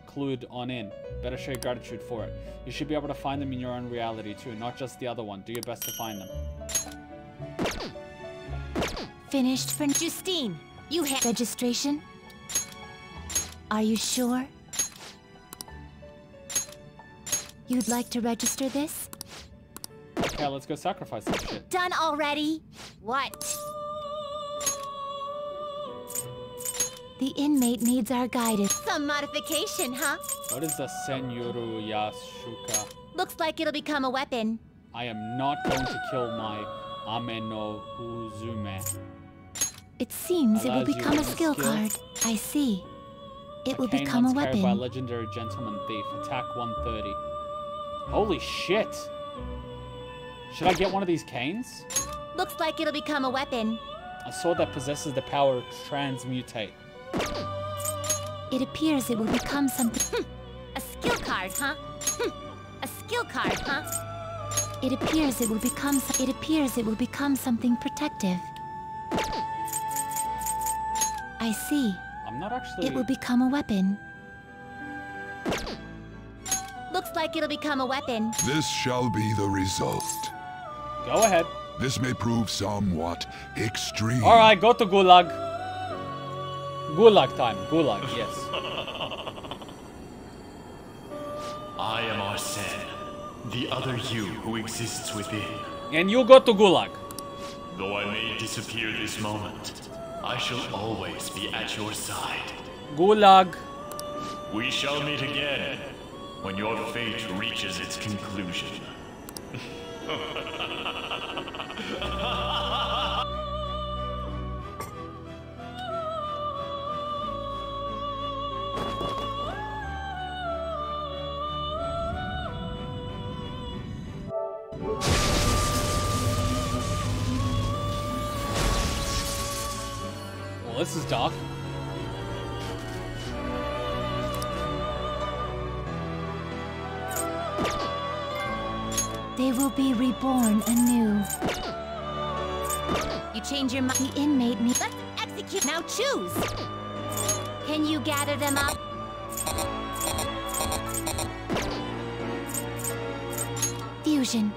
clued on in. Better show your gratitude for it. You should be able to find them in your own reality too, not just the other one. Do your best to find them. Finished for Justine, you have registration? Are you sure? You'd like to register this? Okay, let's go sacrifice this shit. done already. What? The inmate needs our guidance. Some modification, huh? What is the Senyoru Yasuka? Looks like it'll become a weapon. I am not going to kill my Ame no Uzume. It seems it will become a skill skill. card. I see. It will become a carried by legendary gentleman thief. Attack 130. Holy shit! Should I get one of these canes? Looks like it'll become a weapon. A sword that possesses the power to transmutate. It appears it will become something. Hmm, a skill card, huh? Hmm, a skill card, huh? It appears it will become. It appears it will become something protective. I see. I'm not actually. It will become a weapon. Looks like it'll become a weapon. This shall be the result. Go ahead. This may prove somewhat extreme. All right, go to Gulag. Gulag time. Gulag, yes. I am Arsene, the other you who exists within. And you go to Gulag. Though I may disappear this moment, I shall always be at your side. Gulag. We shall meet again when your fate reaches its conclusion. this is dark. They will be reborn anew. You change your mind. The inmate needs. Let's execute. Now choose. Can you gather them up? Fusion.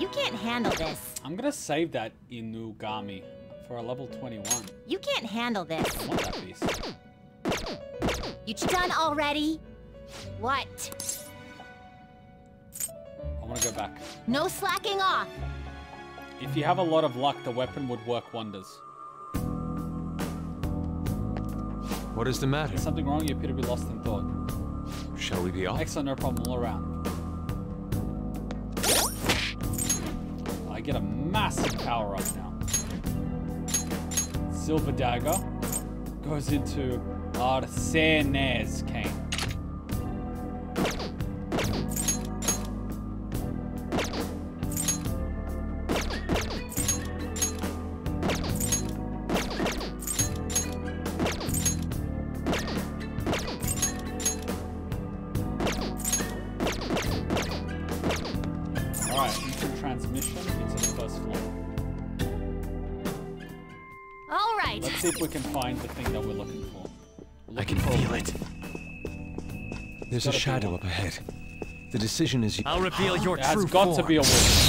You can't handle this. I'm gonna save that Inugami for a level 21. You can't handle this. I want that piece. You done already? What? I wanna go back. No slacking off. If you have a lot of luck, the weapon would work wonders. What is the matter? There's something wrong, you appear to be lost in thought. Shall we be off? Excellent, no problem all around. Massive power up now. Silver Dagger goes into Arsene's cane. Can find the thing that we're looking for. I can feel it. There's a shadow up ahead. The decision is. I'll reveal your That's true got form. to be a wolf.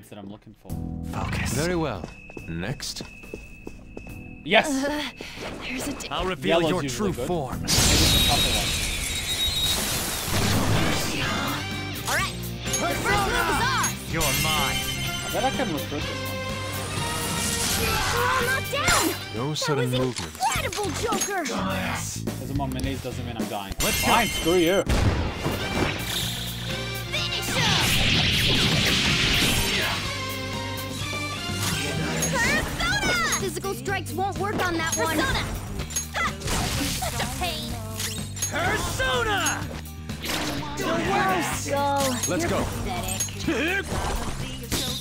Okay. have the reds that I'm looking for. Focus. Very well. Next. Yes! Uh, there's a. I'll reveal Yellow's your true good. form. Maybe it's a couple ones. All right. The first move is ours. You're mine. I bet I can recruit this one. We're all knocked down. No That sudden was movement. incredible, Joker. Because I'm on minis doesn't mean I'm dying. Let's go. Screw you. Strikes won't work on that one. Persona. Ha! Such a pain. Persona! Skull. Let's you're go. Pathetic.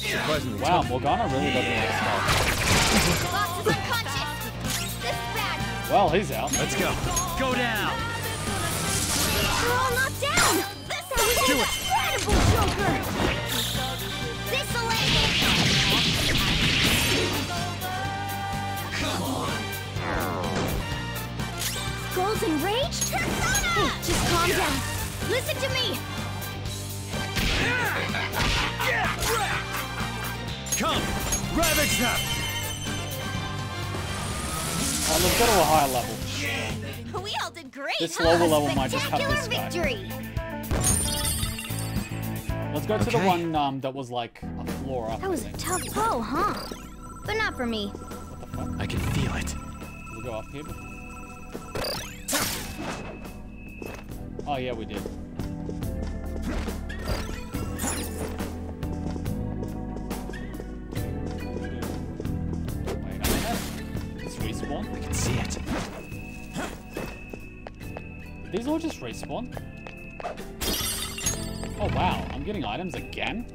Surprisingly Wow, Morgana really doesn't like spell. Boss is unconscious. This bad. Well, he's out. Let's go. Go down. We're all knocked down! That was Do it. incredible, Joker! Calm down. Listen to me! Come. Ravage them. Oh, let's go to a higher level. We all did great. This huh? lower level might just have Spectacular this guy. victory! Let's go to the one um, that was like a floor up. That was a tough blow, huh? But not for me. I can feel it. We go up here. Oh yeah, we did. Wait a minute. It's respawn. I can see it. Did These all just respawn. Oh wow, I'm getting items again?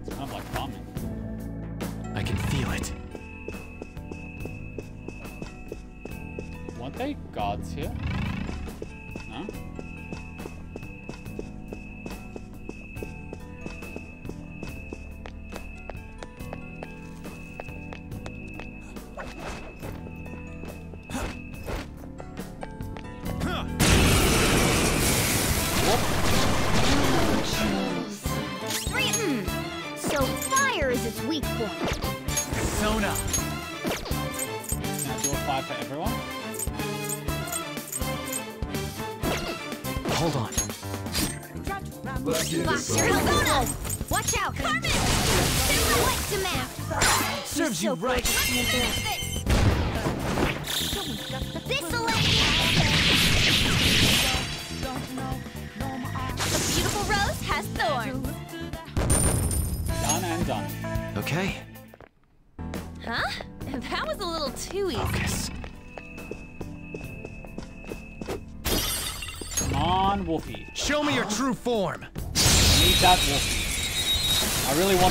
It's kind of like farming. I can feel it. Weren't they guards here?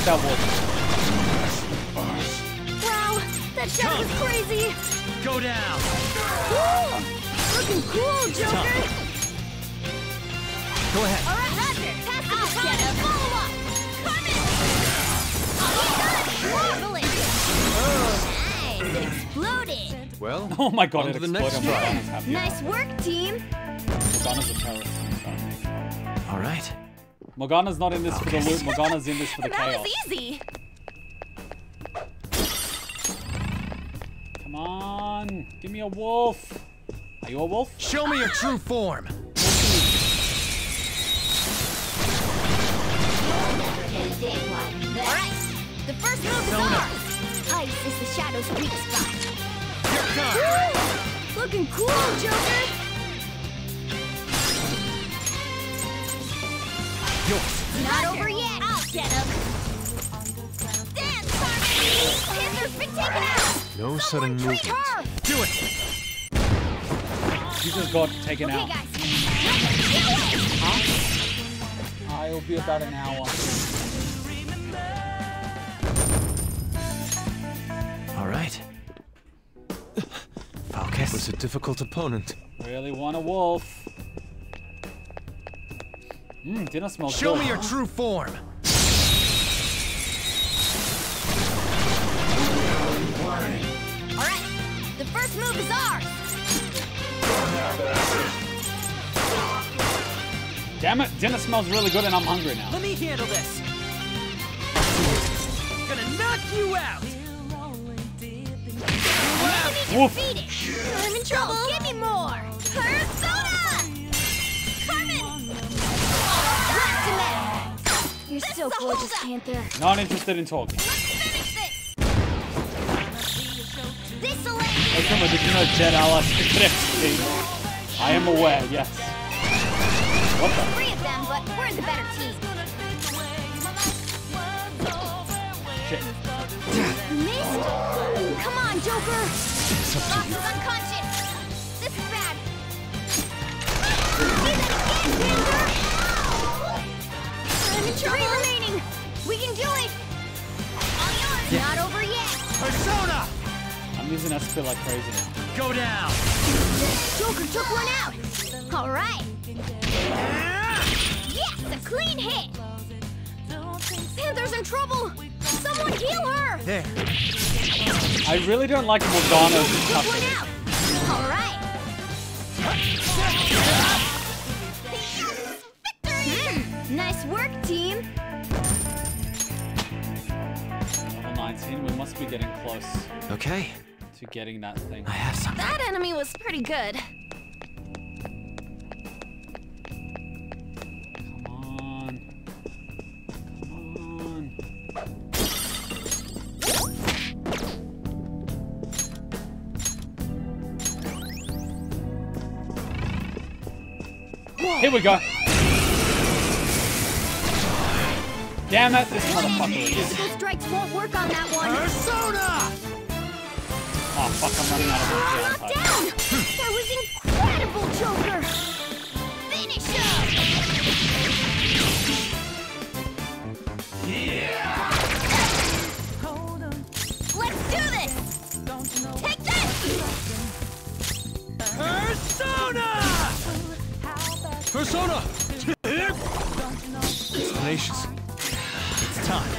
That Wolfie. Wow! That shot was crazy! Go down. Woo! Looking cool, Joker! Go ahead. Alright, Roger! Pass the baton and follow up! Carmen! Oh, Marvelous! Nice! Exploded! Well, Oh my god, it to the exploded. next Morgana's try. Nice work, team! Morgana's a terrorist. All right. Morgana's not in this for the loot. Morgana's in this for the That chaos. was easy. Come on, give me a wolf. Are you a wolf? Show me your true form. Alright! The first move is ours! Ice is the Shadow's weak spot. Woo! Looking cool, Joker! Yours. Not over yet! I'll get him! Dance, Carmen! Panther's been taken out! No sudden Treat movement. her! Do it. She just got taken Okay, out. guys. Let's do it! Ah, it'll be about an hour. All right. Focus. Was a difficult opponent. Really want a wolf. Mmm, dinner smells Show good. me your true form. Alright, the first move is ours! Damn it, dinner smells really good and I'm hungry now. Let me handle this. Gonna knock you out. Woof. I'm in trouble! Give me more! Persona! Matt! You're so gorgeous, Panther. Not interested in talking. Finish this! This'll end Hey, come on, did you know Jet Alice connects team? I am aware, yes. What the? three of them, but we're the better team. Shit. Missed? Come on, Joker! It's up to you. is unconscious! This is bad! Do that again, Panther! I'm in trouble! Three remaining! We can do it! All yours! Yeah. Not over yet! Persona. I'm I'm using SP like crazy now. Go down! Joker took one out! Alright! Yes, a clean hit! Panther's in trouble! Someone heal her! There. I really don't like Morgana's Took one toughness. Out! Alright! Nice work, team! Level 19, we must be getting close Okay. to getting that thing. I have something. That enemy was pretty good. Come on. Come on. Here we go. Damn it, this motherfucker again. Physical strikes won't work on that one! Persona! Oh fuck, I'm running out of Knocked my down! That was incredible, Joker! Finish him! Let's do this! Take this! Persona! Persona! Explanations. It's time.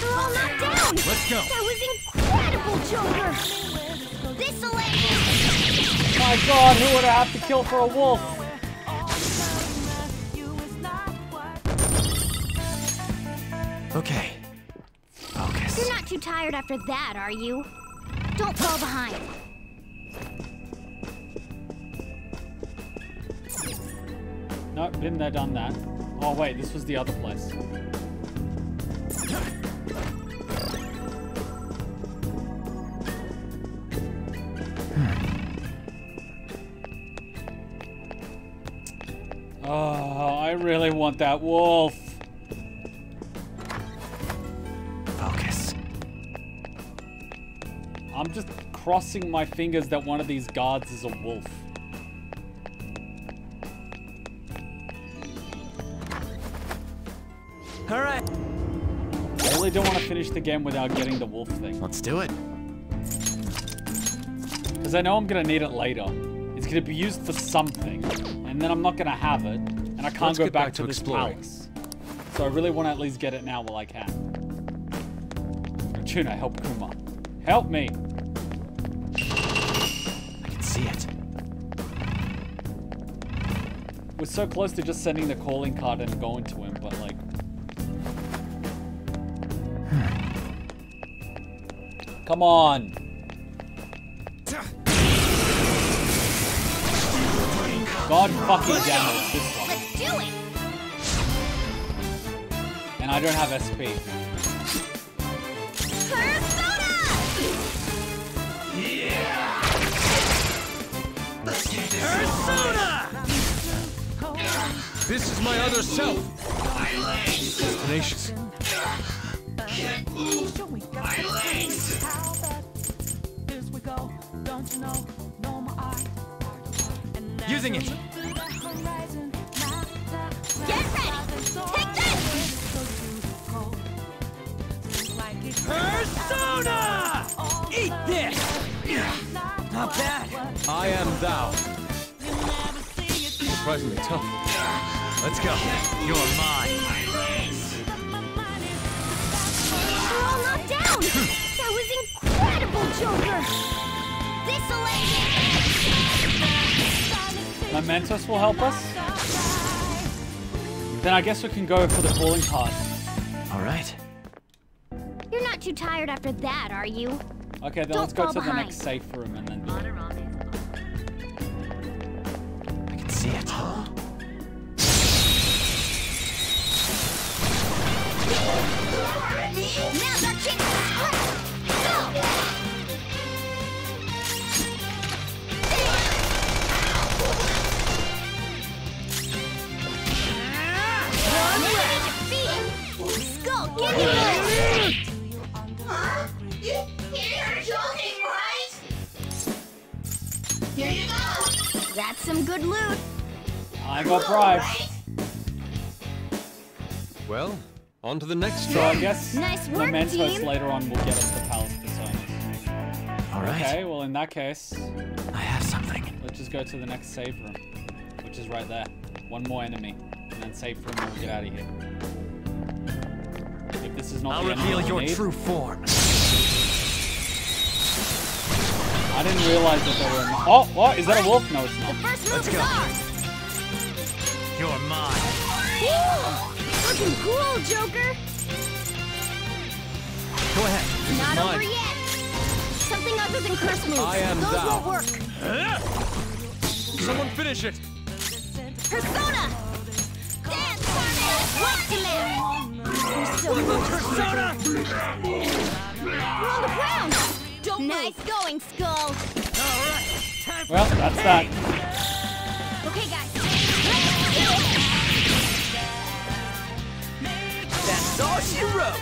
They're all knocked down! Let's go. That was incredible, Joker! This'll end My god, who would I have to kill for a wolf? Okay. Focus. You're not too tired after that, are you? Don't fall behind. No, been there, done that. Oh wait, this was the other place. Hmm. Oh, I really want that wolf. Focus. I'm just crossing my fingers that one of these guards is a wolf. Really don't want to finish the game without getting the wolf thing. Let's do it. Because I know I'm going to need it later. It's going to be used for something. And then I'm not going to have it. And I can't Let's go back, back to, to this exploring. palace. So I really want to at least get it now while I can. Tuna, help Kuma. Help me. I can see it. We're so close to just sending the calling card and going to him, but Come on. God fucking damn it, this one. Let's do it! And I don't have SP. Persona! This is my other self. Explanations. Using it. Get ready! Take this! Persona! Eat this! Not bad. I am thou. Surprisingly tough. Let's go. You're mine. Down! that was incredible, Joker! This'll end Mementos will help us. Then I guess we can go for the calling card. All right. You're not too tired after that, are you? Okay, then Don't let's go fall to the next safe room and then do it. I can see it. Now's our chance! Go! One ready defeated! Skull, give me this! You're joking, right? Here you go. That's some good loot. I got bribed. Well, On to the next So I guess Nice work, Mementos team. later on will get us the Palace Personas. All right. Okay, well in that case, I have something. let's just go to the next save room, which is right there. One more enemy, and then save room and we'll get out of here. If this is not I'll the reveal your need- true form. I didn't realize that they were. In oh, what? Is that a wolf? No, it's not. First move Let's is go. ours. You're mine. Looking cool, Joker. Go ahead. This is Not mine. over yet. Something other than curse moves. I am Those thou. won't work. Someone finish it. Persona. Dance, Ultimate. Persona! We're on the ground. Don't nice going, Skull. Well, that's that. Okay, guys. That's all she wrote.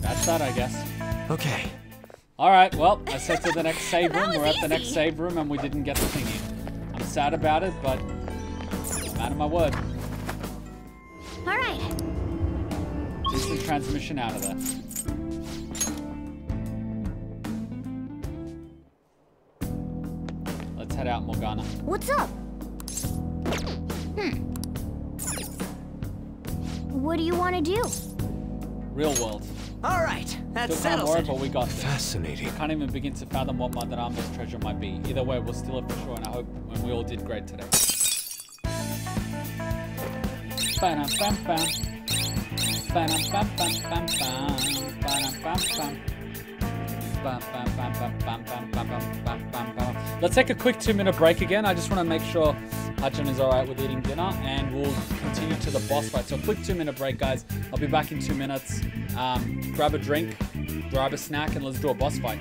That's that, I guess. Okay. All right. Well, I said to the next save room. We're at the next save room, and we didn't get the thingy. I'm sad about it, but I'm out of my word. All right. Instant transmission out of there. Let's head out, Morgana. What's up? Hmm. What do you want to do? Real world. All right, that Still can't settles worry, it. but we got this. Fascinating. Can't even begin to fathom what Madarame's treasure might be. Either way, we'll steal it for sure, and I hope and we all did great today. Ba-dum-bum-bum. Ba-dum-bum-bum-bum-bum. Ba-dum-bum-bum. Let's take a quick two minute break again. I just want to make sure Hachan is alright with eating dinner and we'll continue to the boss fight. So, quick two minute break, guys. I'll be back in two minutes. Um, grab a drink, grab a snack, and let's do a boss fight.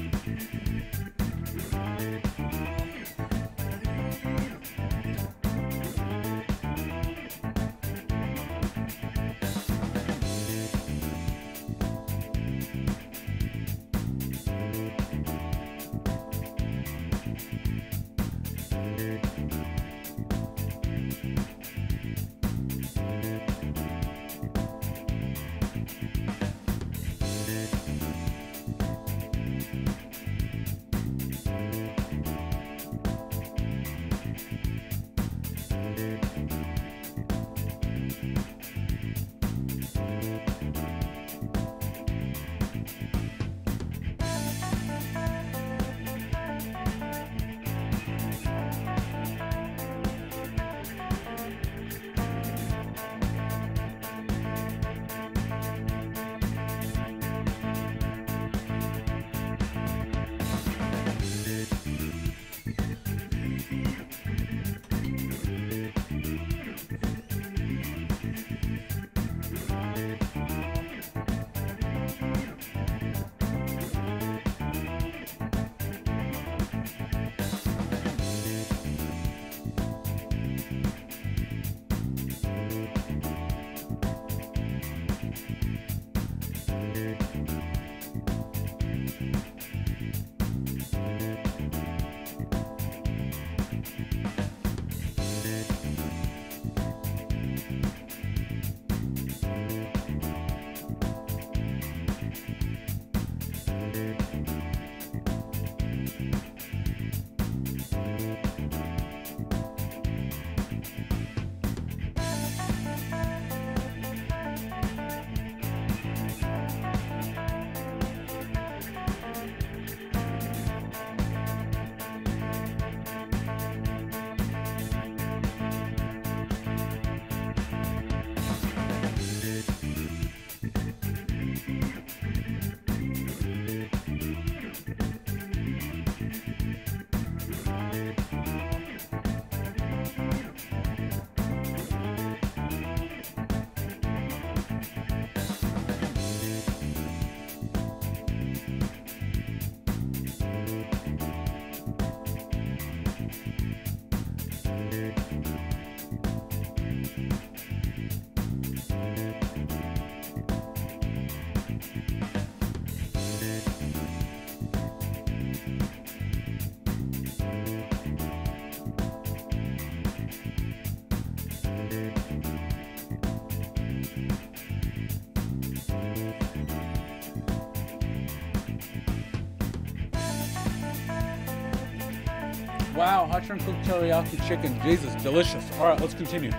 Chicken. Jesus, delicious. All right, let's continue.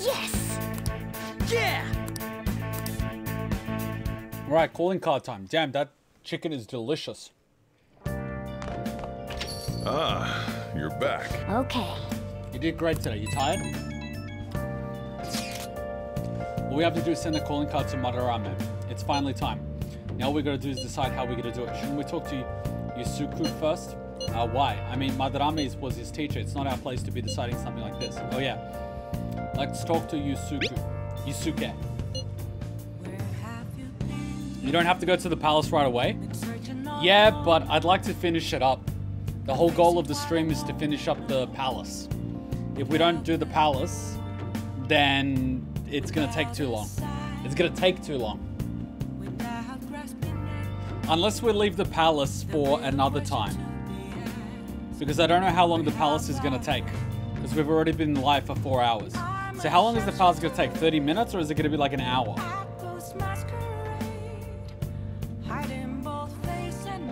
Yes! Yeah! All right, calling card time. Damn, that chicken is delicious. Ah, you're back. Okay. You did great today. You tired? All we have to do is send a calling card to Madarame. It's finally time. Now all we gotta do is decide how we're gonna do it. Shouldn't we talk to Yusuke first? Uh, why? I mean, Madarame was his teacher. It's not our place to be deciding something like this. Oh yeah. Let's talk to Yusuku. Yusuke. You don't have to go to the palace right away. Yeah, but I'd like to finish it up. The whole goal of the stream is to finish up the palace. If we don't do the palace, then it's gonna take too long. It's gonna take too long. Unless we leave the palace for another time. Because I don't know how long the palace is gonna take. Because we've already been live for four hours. So how long is the palace gonna take? 30 minutes or is it gonna be like an hour?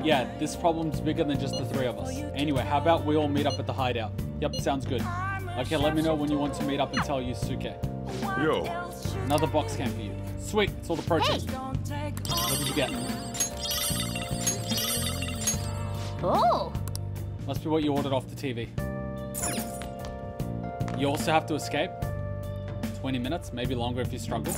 Yeah, this problem's bigger than just the three of us. Anyway, how about we all meet up at the hideout? Yep, sounds good. Okay, let me know when you want to meet up and tell Yusuke. Yo. Another box came for you. Sweet, it's all the protein. What did you get? Oh! Must be what you ordered off the TV. You also have to escape. 20 minutes, maybe longer if you struggle.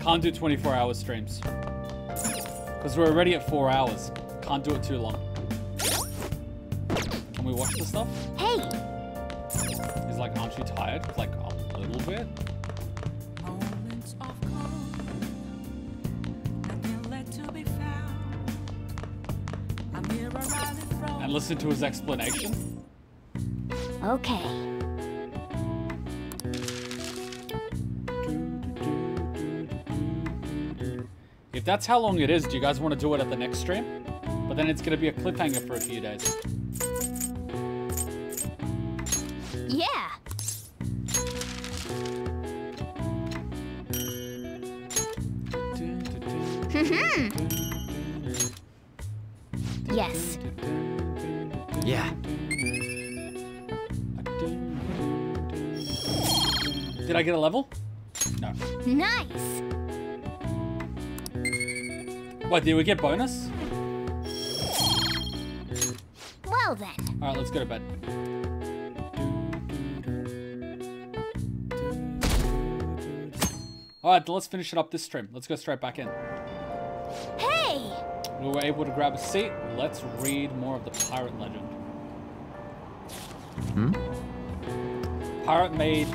Can't do 24 hour streams. Because we're already at 4 hours. Can't do it too long. Can we watch the stuff? Hey! He's like, aren't you tired? Like, a little bit. And listen to his explanation. Okay. If that's how long it is, do you guys want to do it at the next stream? But then it's going to be a cliffhanger for a few days. I get a level? No. Nice! What, did we get bonus? Well then. Alright, let's go to bed. Alright, let's finish it up this stream. Let's go straight back in. Hey! We were able to grab a seat. Let's read more of the pirate legend. Hmm? Pirate made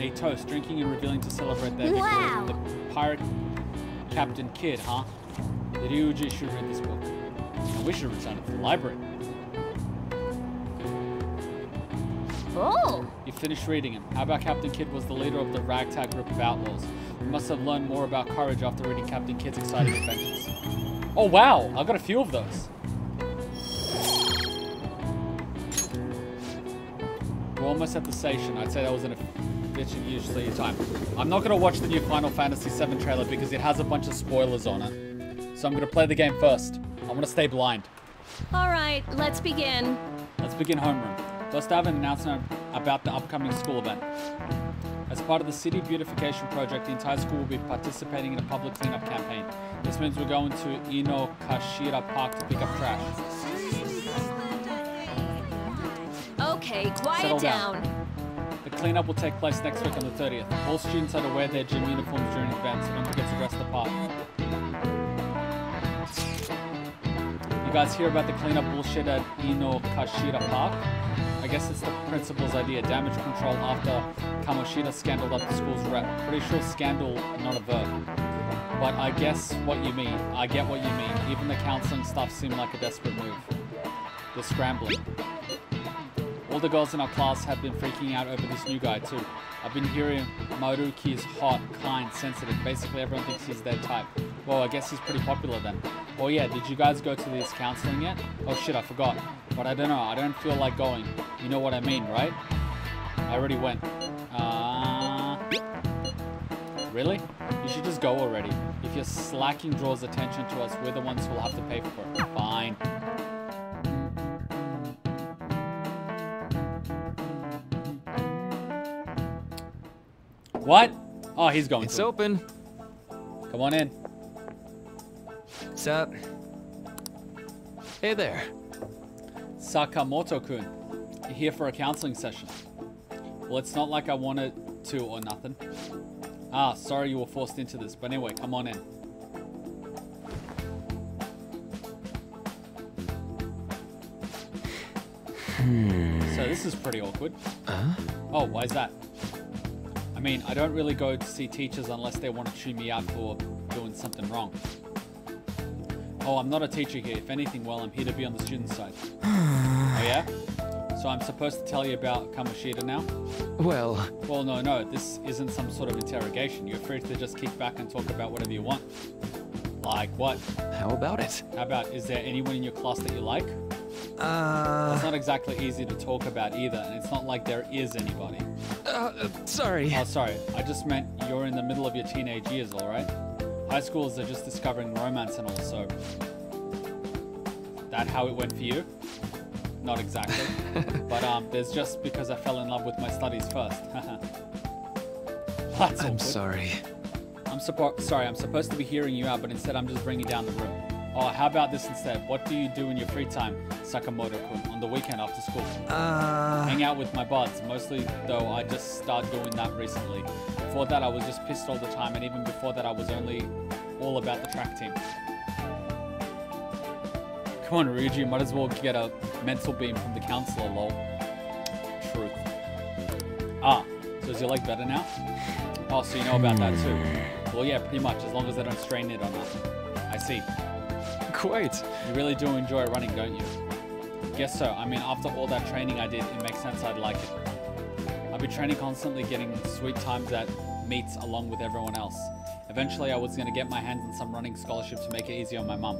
a toast, drinking and revealing to celebrate their victory. Wow. The pirate Captain Kidd, huh? The Ryuji should read this book. And we should return it to the library. Oh! You finished reading him. How about Captain Kidd was the leader of the ragtag group of outlaws? You must have learned more about courage after reading Captain Kidd's exciting adventures. Oh wow, I got a few of those. We're almost at the station. I'd say that was an use of your time. I'm not going to watch the new Final Fantasy VII trailer because it has a bunch of spoilers on it. So I'm going to play the game first. I'm going to stay blind. Alright, let's begin. Let's begin homeroom. First, I have an announcement about the upcoming school event. As part of the city beautification project, the entire school will be participating in a public cleanup campaign. This means we're going to Ino Kashira Park to pick up trash. Okay, quiet down. down. The cleanup will take place next week on the 30th. All students are to wear their gym uniforms during the event, so don't forget to dress the part. You guys hear about the cleanup bullshit at Inokashira Park? I guess it's the principal's idea. Damage control after Kamoshida scandaled up the school's rep. Pretty sure scandal, not a verb. But I guess what you mean. I get what you mean. Even the counseling stuff seemed like a desperate move. The scrambling. All the girls in our class have been freaking out over this new guy too. I've been hearing Maruki is hot, kind, sensitive. Basically everyone thinks he's their type. Well, I guess he's pretty popular then. Oh yeah, did you guys go to this counseling yet? Oh shit, I forgot. But I don't know, I don't feel like going. You know what I mean, right? I already went. Uh... Really? You should just go already. If your slacking draws attention to us, we're the ones who'll have to pay for it. Fine. What? Oh, he's going It's open. Come on in. What's up? Hey there. Sakamoto-kun. Here for a counseling session. Well, it's not like I wanted to or nothing. Ah, sorry you were forced into this, but anyway, come on in. Hmm. So this is pretty awkward. Huh? Oh, why is that? I mean, I don't really go to see teachers unless they want to chew me out for doing something wrong. Oh, I'm not a teacher here. If anything, well, I'm here to be on the student side. oh, yeah? So I'm supposed to tell you about Kamoshida now? Well, Well, no, no. This isn't some sort of interrogation. You're free to just kick back and talk about whatever you want. Like what? how about it? How about, is there anyone in your class that you like? Uh. It's not exactly easy to talk about either, and it's not like there is anybody. Uh, sorry. Oh, sorry. I just meant you're in the middle of your teenage years, alright? High schoolers are just discovering romance and all, so. That how it went for you? Not exactly. but um, there's just because I fell in love with my studies first. That's I'm sorry. I'm suppo- sorry, I'm supposed to be hearing you out, but instead I'm just bringing down the room. Oh, how about this instead? What do you do in your free time, Sakamoto-kun, on the weekend after school? Uh. Hang out with my buds. Mostly, though, I just started doing that recently. Before that, I was just pissed all the time, and even before that, I was only all about the track team. Come on, Ryuji, you might as well get a mental beam from the counselor, lol. Truth. Ah, so is your leg better now? Oh, so you know about that too. Well, yeah, pretty much, as long as I don't strain it or nothing. I see. Quite. You really do enjoy running, don't you? Guess so. I mean, after all that training I did, it makes sense I'd like it. I've been training constantly, getting sweet times at meets along with everyone else. Eventually, I was going to get my hands on some running scholarship to make it easy on my mum.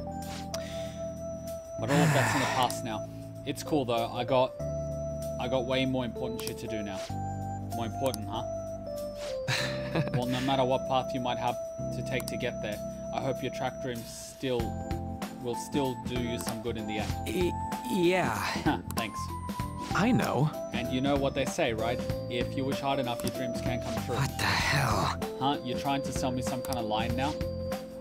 But all of that's in the past now. It's cool though. I got, I got way more important shit to do now. More important, huh? well, no matter what path you might have to take to get there, I hope your track dreams still will still do you some good in the end. Yeah. Thanks. I know. And you know what they say, right? If you wish hard enough, your dreams can come true. What the hell? Huh? You're trying to sell me some kind of line now?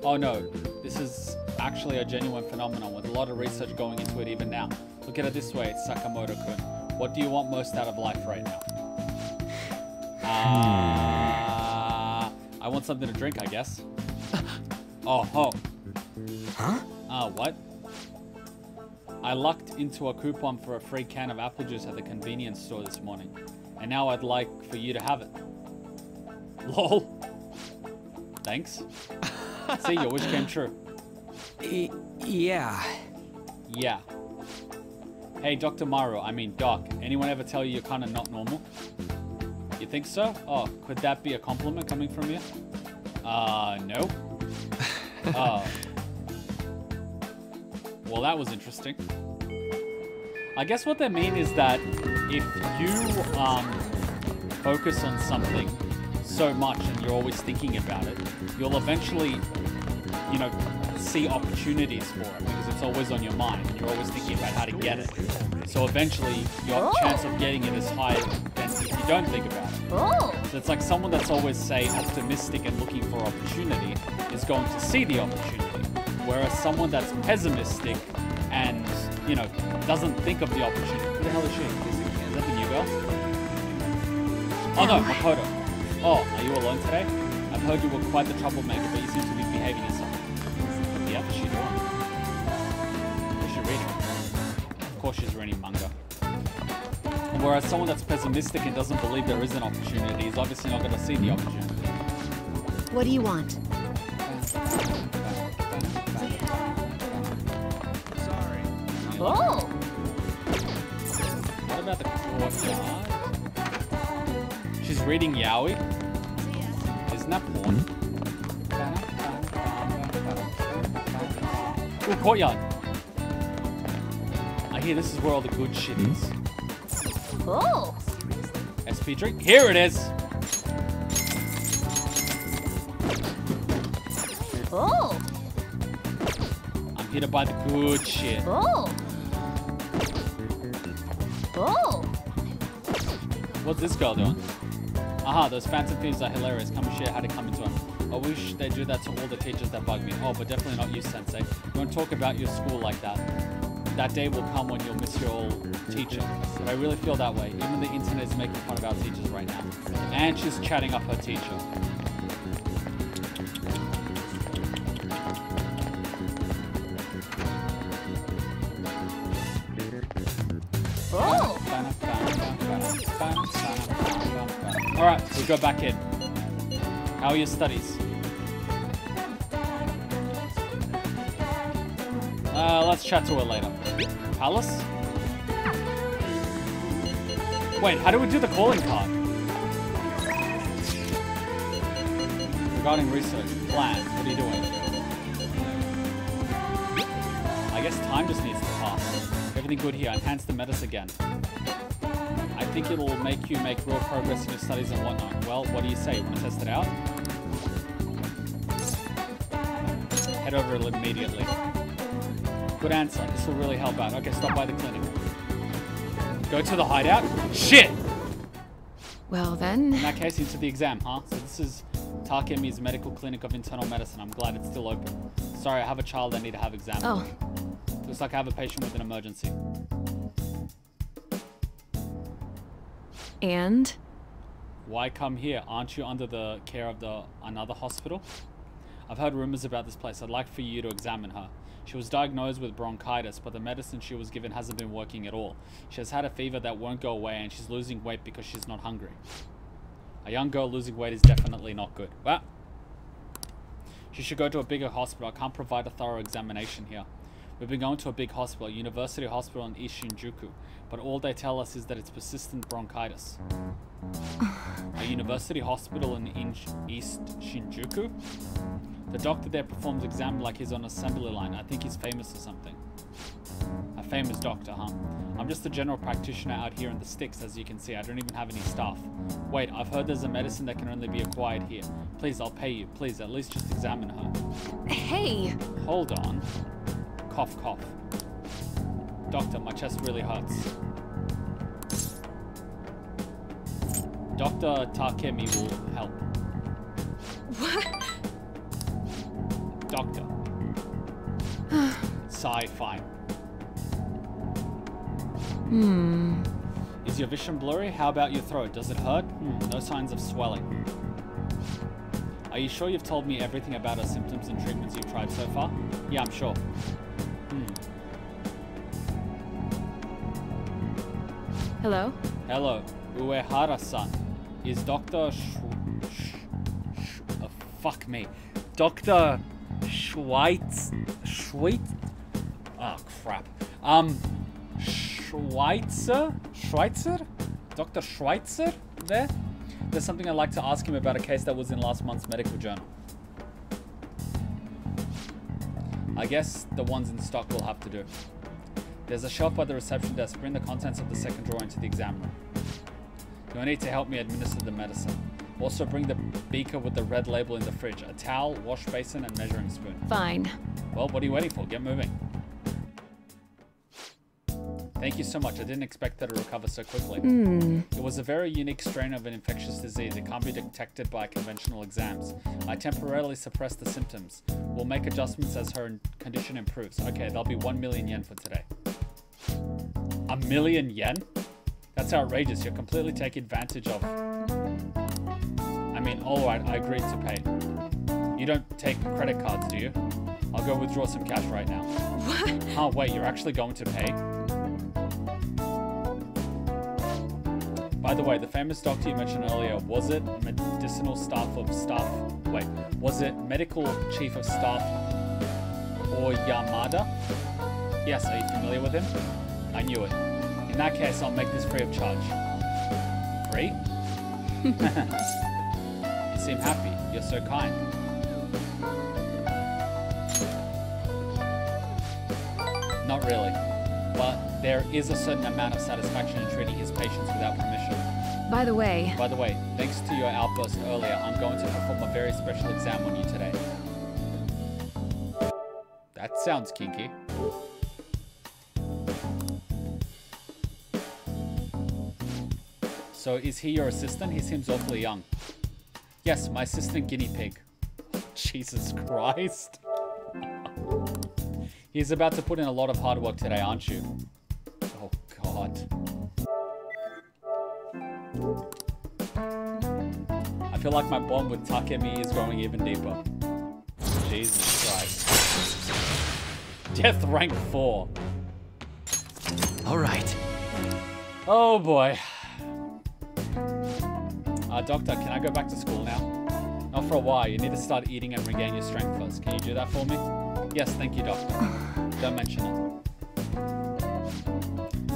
Oh no, this is actually a genuine phenomenon with a lot of research going into it even now. Look at it this way, Sakamoto-kun. What do you want most out of life right now? Uh, I want something to drink, I guess. Oh, oh. Huh? Ah, what? I lucked into a coupon for a free can of apple juice at the convenience store this morning. And now I'd like for you to have it. Lol. Thanks. See, your wish came true. Yeah. Yeah. Hey, Dr. Maru, I mean Doc, anyone ever tell you you're kind of not normal? You think so? Oh, could that be a compliment coming from you? Uh, no. Oh. Well, that was interesting. I guess what they mean is that if you um, focus on something so much and you're always thinking about it, you'll eventually, you know, see opportunities for it because it's always on your mind and you're always thinking about how to get it. So eventually, your chance of getting it is high than if you don't think about it. Oh. So it's like someone that's always, say, optimistic and looking for opportunity is going to see the opportunity. Whereas someone that's pessimistic and, you know, doesn't think of the opportunity. Who the hell is she? Is that the new girl? Oh no, Makoto. Oh, are you alone today? I've heard you were quite the troublemaker, but you seem to be behaving yourself. What the F is she doing? Is she reading? Of course she's reading manga. Whereas someone that's pessimistic and doesn't believe there is an opportunity is obviously not going to see the opportunity. What do you want? Uh, Oh. What about the courtyard? She's reading Yaoi? Isn't that porn? Ooh, courtyard. I hear this is where all the good shit hmm? is. Oh. SP drink. Here it is. Oh! I'm here to buy the good shit. Oh! Oh! What's this girl doing? Aha, those phantom thieves are hilarious. Come share how to come into them. I wish they do that to all the teachers that bug me. Oh, but definitely not you, Sensei. Don't talk about your school like that. That day will come when you'll miss your old teacher. But I really feel that way. Even the internet is making fun of our teachers right now. And she's chatting up her teacher. Go back in. How are your studies? Uh, let's chat to her later. Palace? Wait, how do we do the calling card? Regarding research, plan, what are you doing? I guess time just needs to pass. Everything good here, enhance the metas again. I think it'll make you make real progress in your studies and whatnot. Well, what do you say? You want to test it out? Head over immediately. Good answer. This will really help out. Okay, stop by the clinic. Go to the hideout? Shit! Well then... In that case, into the exam, huh? So this is Takemi's Medical Clinic of Internal Medicine. I'm glad it's still open. Sorry, I have a child I need to have examined. Oh. Looks like I have a patient with an emergency. And? Why come here? Aren't you under the care of the another hospital? I've heard rumors about this place. I'd like for you to examine her. She was diagnosed with bronchitis, but the medicine she was given hasn't been working at all. She has had a fever that won't go away, and she's losing weight because she's not hungry. A young girl losing weight is definitely not good. Well, she should go to a bigger hospital. I can't provide a thorough examination here. We've been going to a big hospital, University Hospital in East Shinjuku, but all they tell us is that it's persistent bronchitis. a university hospital in East Shinjuku? The doctor there performs exam like he's on assembly line. I think he's famous or something. A famous doctor, huh? I'm just a general practitioner out here in the sticks, as you can see. I don't even have any staff. Wait, I've heard there's a medicine that can only be acquired here. Please, I'll pay you. Please, at least just examine her. Hey! Hold on. Cough, cough. Doctor, my chest really hurts. Dr. Takemi will help. What? Doctor. Sigh, fine. Hmm. Is your vision blurry? How about your throat? Does it hurt? Hmm, no signs of swelling. Are you sure you've told me everything about our symptoms and treatments you've tried so far? Yeah, I'm sure. Hello? Hello, Uehara-san. Is Dr. Sh Sh Sh uh, fuck me. Dr. Schweitz... Schweitz? Oh, crap. Um, Schweitzer? Schweitzer? Dr. Schweitzer there? There's something I'd like to ask him about a case that was in last month's medical journal. I guess the ones in stock will have to do. There's a shelf by the reception desk. Bring the contents of the second drawer into the exam room. You'll need to help me administer the medicine. Also bring the beaker with the red label in the fridge. A towel, wash basin, and measuring spoon. Fine. Well, what are you waiting for? Get moving. Thank you so much. I didn't expect her to recover so quickly. Mm. It was a very unique strain of an infectious disease. It can't be detected by conventional exams. I temporarily suppressed the symptoms. We'll make adjustments as her condition improves. Okay, that'll be 1 million yen for today. A million yen? That's outrageous. You're completely taking advantage of... I mean, alright, I agreed to pay. You don't take credit cards, do you? I'll go withdraw some cash right now. What? Oh, wait, you're actually going to pay? By the way, the famous doctor you mentioned earlier, was it medicinal staff of staff... Wait, was it medical chief of staff Oyamada? Yes, are you familiar with him? I knew it. In that case, I'll make this free of charge. Free? you seem happy. You're so kind. Not really. But there is a certain amount of satisfaction in treating his patients without permission. By the way... By the way, thanks to your outburst earlier, I'm going to perform a very special exam on you today. That sounds kinky. So is he your assistant? He seems awfully young. Yes, my assistant guinea pig. Jesus Christ. He's about to put in a lot of hard work today, aren't you? God. I feel like my bond with Takemi is growing even deeper. Jesus Christ. Death rank 4. Alright. Oh boy. Uh, doctor, can I go back to school now? Not for a while. You need to start eating and regain your strength first. Can you do that for me? Yes, thank you, doctor. Don't mention it.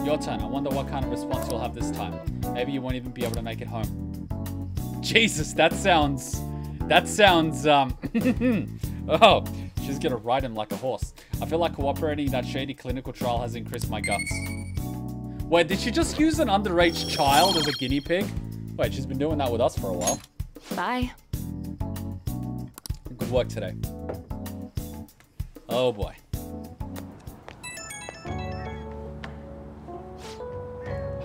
Your turn. I wonder what kind of response you'll have this time. Maybe you won't even be able to make it home. Jesus, that sounds... That sounds, um... oh, she's gonna ride him like a horse. I feel like cooperating in that shady clinical trial has increased my guts. Wait, did she just use an underage child as a guinea pig? Wait, she's been doing that with us for a while. Bye. Good work today. Oh boy.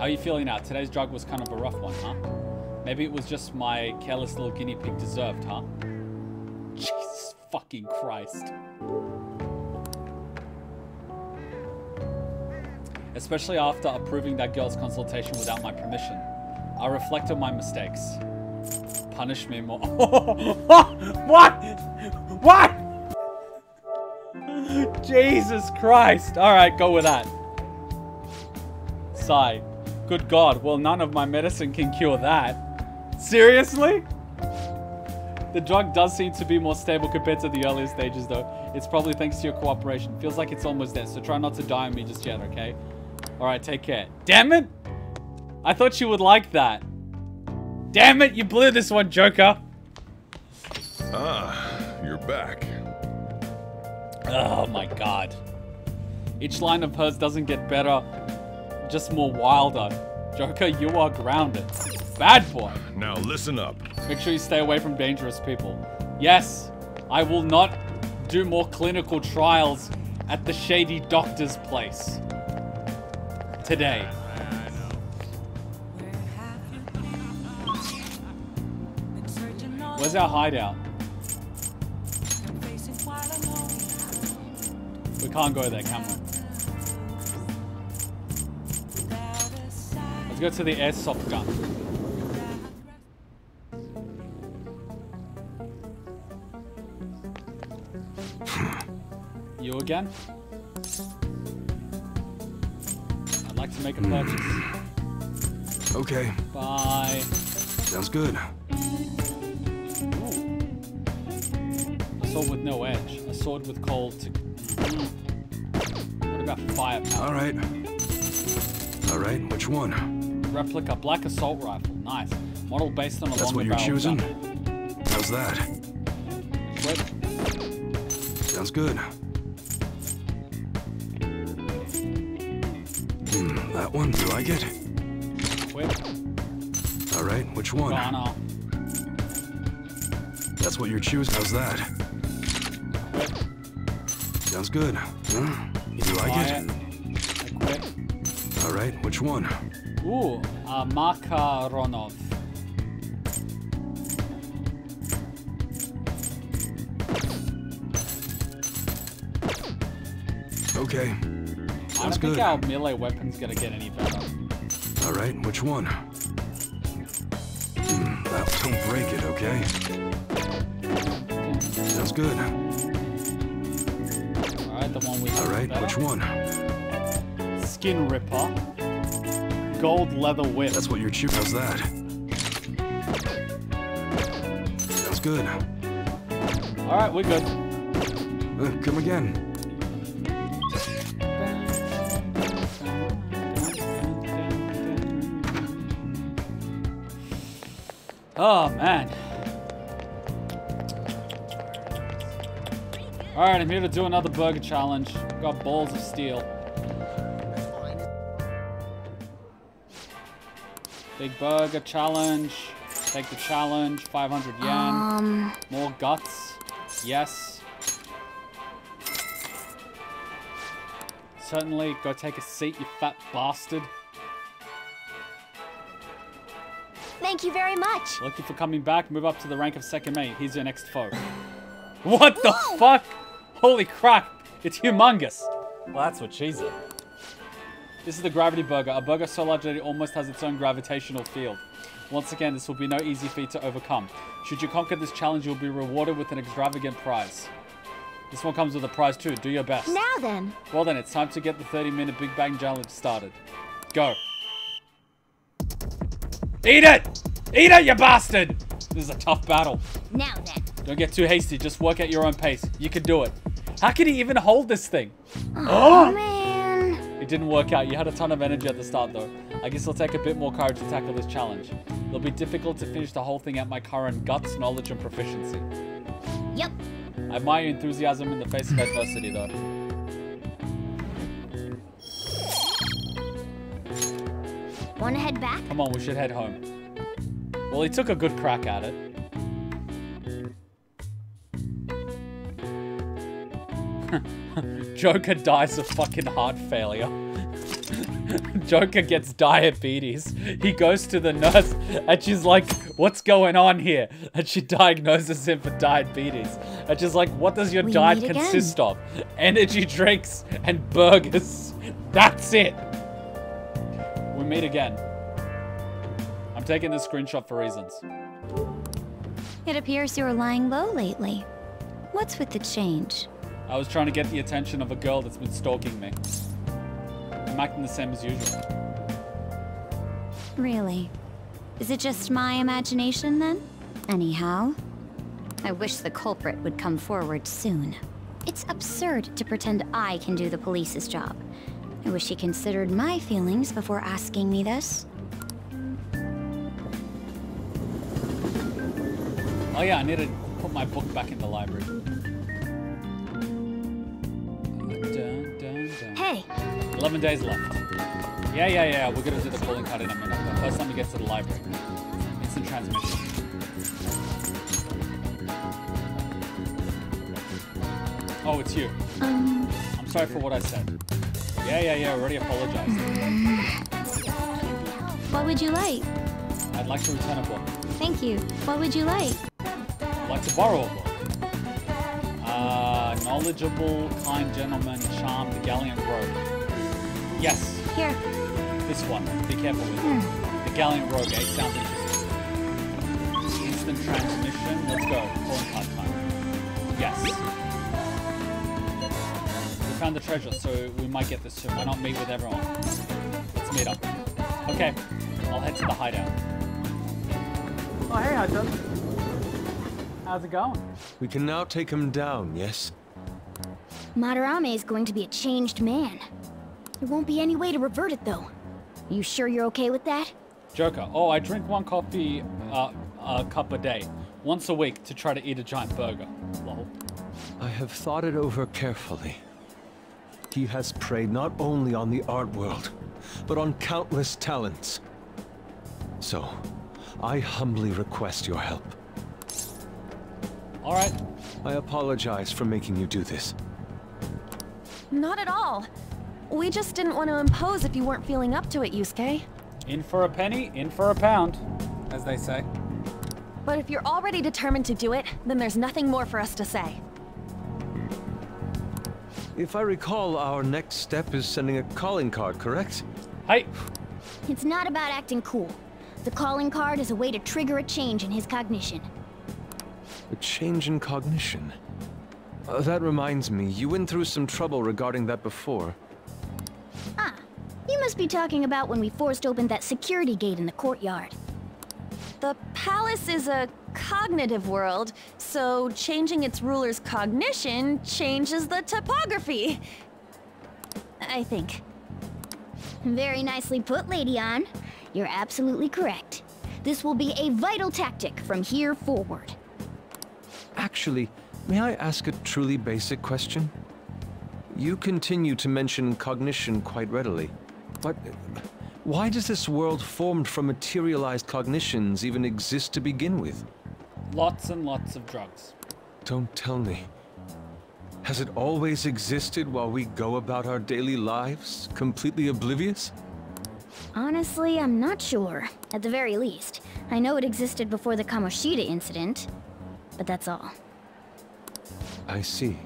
How are you feeling now? Today's drug was kind of a rough one, huh? Maybe it was just my careless little guinea pig deserved, huh? Jesus fucking Christ. Especially after approving that girl's consultation without my permission. I reflect on my mistakes. Punish me more. what? What? Jesus Christ. Alright, go with that. Sigh. Good God, well none of my medicine can cure that. Seriously? The drug does seem to be more stable compared to the earlier stages though. It's probably thanks to your cooperation. Feels like it's almost there, so try not to die on me just yet, okay? Alright, take care. Damn it! I thought you would like that. Damn it, you blew this one, Joker. Ah, you're back. Oh my god. Each line of hers doesn't get better, just more wilder. Joker, you are grounded. Bad boy. Now listen up. Make sure you stay away from dangerous people. Yes, I will not do more clinical trials at the shady doctor's place. Today. Where's our hideout? We can't go there, can we? Let's go to the airsoft gun. you again? I'd like to make a hmm. purchase. Okay. Bye. Sounds good. A sword with no edge. A sword with cold to... What about firepower? All right. All right, which one? Replica black assault rifle. Nice. Model based on a That's what you're choosing? gun. How's that? Sounds good. Hmm, that one, you like it? All right, which one? Ghana. That's what you're choosing. How's that? Sounds good. Huh? You like it? All right, which one? Ooh, uh, Makaronov. Okay. I don't good. think our melee weapon's gonna get any better. All right, which one? That, don't break it, okay? Sounds good. Alright, the one we All right, which one? Skin Ripper. Gold leather whip. That's what you're choosing. How's that? Sounds good. Alright, we're good. Uh, come again. Oh, man. Alright, I'm here to do another burger challenge. Got balls of steel. Big burger challenge. Take the challenge. 500 yen. Um. More guts. Yes. Certainly. Go take a seat, you fat bastard. Thank you very much. Lucky for coming back. Move up to the rank of second mate. He's your next foe. What the fuck? Holy crap. It's humongous. Well, that's what she said. This is the Gravity Burger, a burger so large that it almost has its own gravitational field. Once again, this will be no easy feat to overcome. Should you conquer this challenge, you'll be rewarded with an extravagant prize. This one comes with a prize too. Do your best. Now then. Well then, it's time to get the 30-minute Big Bang Challenge started. Go. Eat it! Eat it, you bastard! This is a tough battle. Now then. Don't get too hasty. Just work at your own pace. You can do it. How can he even hold this thing? Oh, oh. man. It didn't work out. You had a ton of energy at the start, though. I guess it'll take a bit more courage to tackle this challenge. It'll be difficult to finish the whole thing at my current guts, knowledge, and proficiency. Yep. I admire your enthusiasm in the face of adversity, though. Want to head back? Come on, we should head home. Well, he took a good crack at it. Joker dies of fucking heart failure. Joker gets diabetes. He goes to the nurse and she's like, what's going on here? And she diagnoses him for diabetes. And she's like, what does your We diet again. consist of? Energy drinks and burgers. That's it. We meet again. I'm taking this screenshot for reasons. It appears you're lying low lately. What's with the change? I was trying to get the attention of a girl that's been stalking me. I'm acting the same as usual. Really? Is it just my imagination then? Anyhow, I wish the culprit would come forward soon. It's absurd to pretend I can do the police's job. I wish he considered my feelings before asking me this. Oh yeah, I need to put my book back in the library. Hey. 11 days left. Yeah, yeah, yeah, we're gonna do the calling card in a minute. But first time we get to the library. Instant transmission. Oh, it's you. Um, I'm sorry for what I said. Yeah, yeah, yeah, already apologized. what would you like? I'd like to return a book. Thank you. What would you like? I'd like to borrow a book. Uh, knowledgeable, kind gentleman, charmed, the gallant rogue. Yes, Here. this one. Be careful with it. The gallant rogue, eh? Sounds interesting. Instant transmission. Let's go. Calling card time. Yes. We found the treasure, so we might get this soon. Why not meet with everyone? Let's meet up. Okay, I'll head to the hideout. Oh, hey, Hudson. How's it going? We can now take him down, yes? Madarame is going to be a changed man. There won't be any way to revert it, though. You sure you're okay with that? Joker. Oh, I drink one coffee, uh, a cup a day, once a week to try to eat a giant burger. Lol. I have thought it over carefully. He has preyed not only on the art world, but on countless talents. So, I humbly request your help. All right. I apologize for making you do this. Not at all. We just didn't want to impose if you weren't feeling up to it, Yusuke. In for a penny, in for a pound, as they say. But if you're already determined to do it, then there's nothing more for us to say. If I recall, our next step is sending a calling card, correct? Hi. It's not about acting cool. The calling card is a way to trigger a change in his cognition. A change in cognition. Uh, that reminds me, you went through some trouble regarding that before. Ah, you must be talking about when we forced open that security gate in the courtyard. The palace is a cognitive world, so changing its ruler's cognition changes the topography. I think. Very nicely put, Lady Ann. You're absolutely correct. This will be a vital tactic from here forward. Actually, may I ask a truly basic question? You continue to mention cognition quite readily, but why does this world formed from materialized cognitions even exist to begin with? Lots and lots of drugs. Don't tell me. Has it always existed while we go about our daily lives, completely oblivious? Honestly, I'm not sure. At the very least. I know it existed before the Kamoshida incident. But that's all. I see.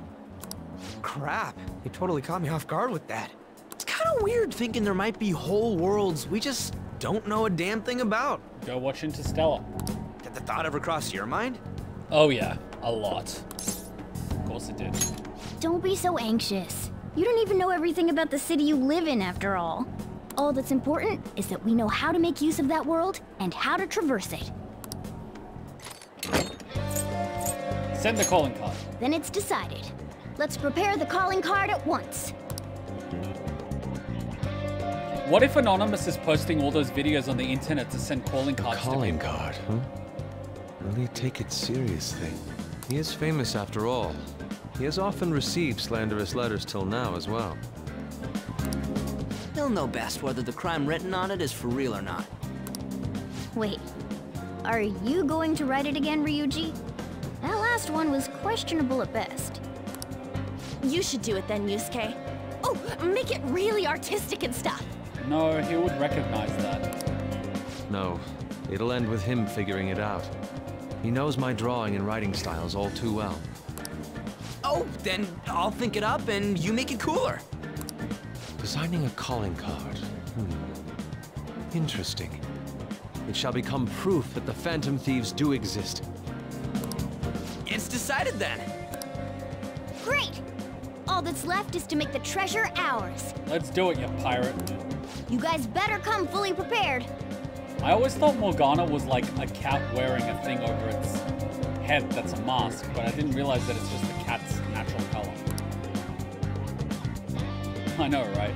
Crap, you totally caught me off guard with that. It's kind of weird thinking there might be whole worlds we just don't know a damn thing about. Go watch Interstellar. Did the thought ever cross your mind? Oh yeah, a lot. Of course it did. Don't be so anxious. You don't even know everything about the city you live in after all. All that's important is that we know how to make use of that world and how to traverse it. Send the calling card. Then it's decided. Let's prepare the calling card at once. What if Anonymous is posting all those videos on the internet to send calling cards calling to people? card, huh? Will he take it seriously? He is famous after all. He has often received slanderous letters till now as well. He'll know best whether the crime written on it is for real or not. Wait, are you going to write it again, Ryuji? That last one was questionable at best. You should do it then, Yusuke. Oh, make it really artistic and stuff. No, he would recognize that. No, it'll end with him figuring it out. He knows my drawing and writing styles all too well. Oh, then I'll think it up and you make it cooler. Designing a calling card. Hmm. Interesting. It shall become proof that the Phantom Thieves do exist. It's decided then. Great! All that's left is to make the treasure ours. Let's do it, you pirate. You guys better come fully prepared. I always thought Morgana was like a cat wearing a thing over its head that's a mask, but I didn't realize that it's just the cat's natural color. I know, right?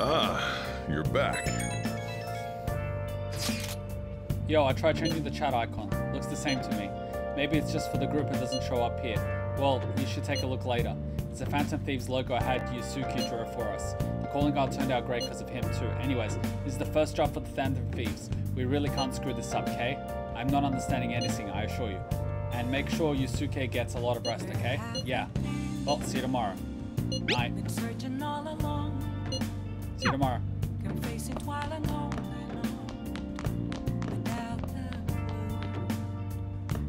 Ah, you're back. Yo, I tried changing the chat icon. Looks the same to me. Maybe it's just for the group and doesn't show up here. Well, you should take a look later. It's a Phantom Thieves logo I had Yusuke draw for us. The calling card turned out great because of him too. Anyways, this is the first job for the Phantom Thieves. We really can't screw this up, okay? I'm not understanding anything, I assure you. And make sure Yusuke gets a lot of rest, okay? Yeah. Well, see you tomorrow. Night. See you tomorrow.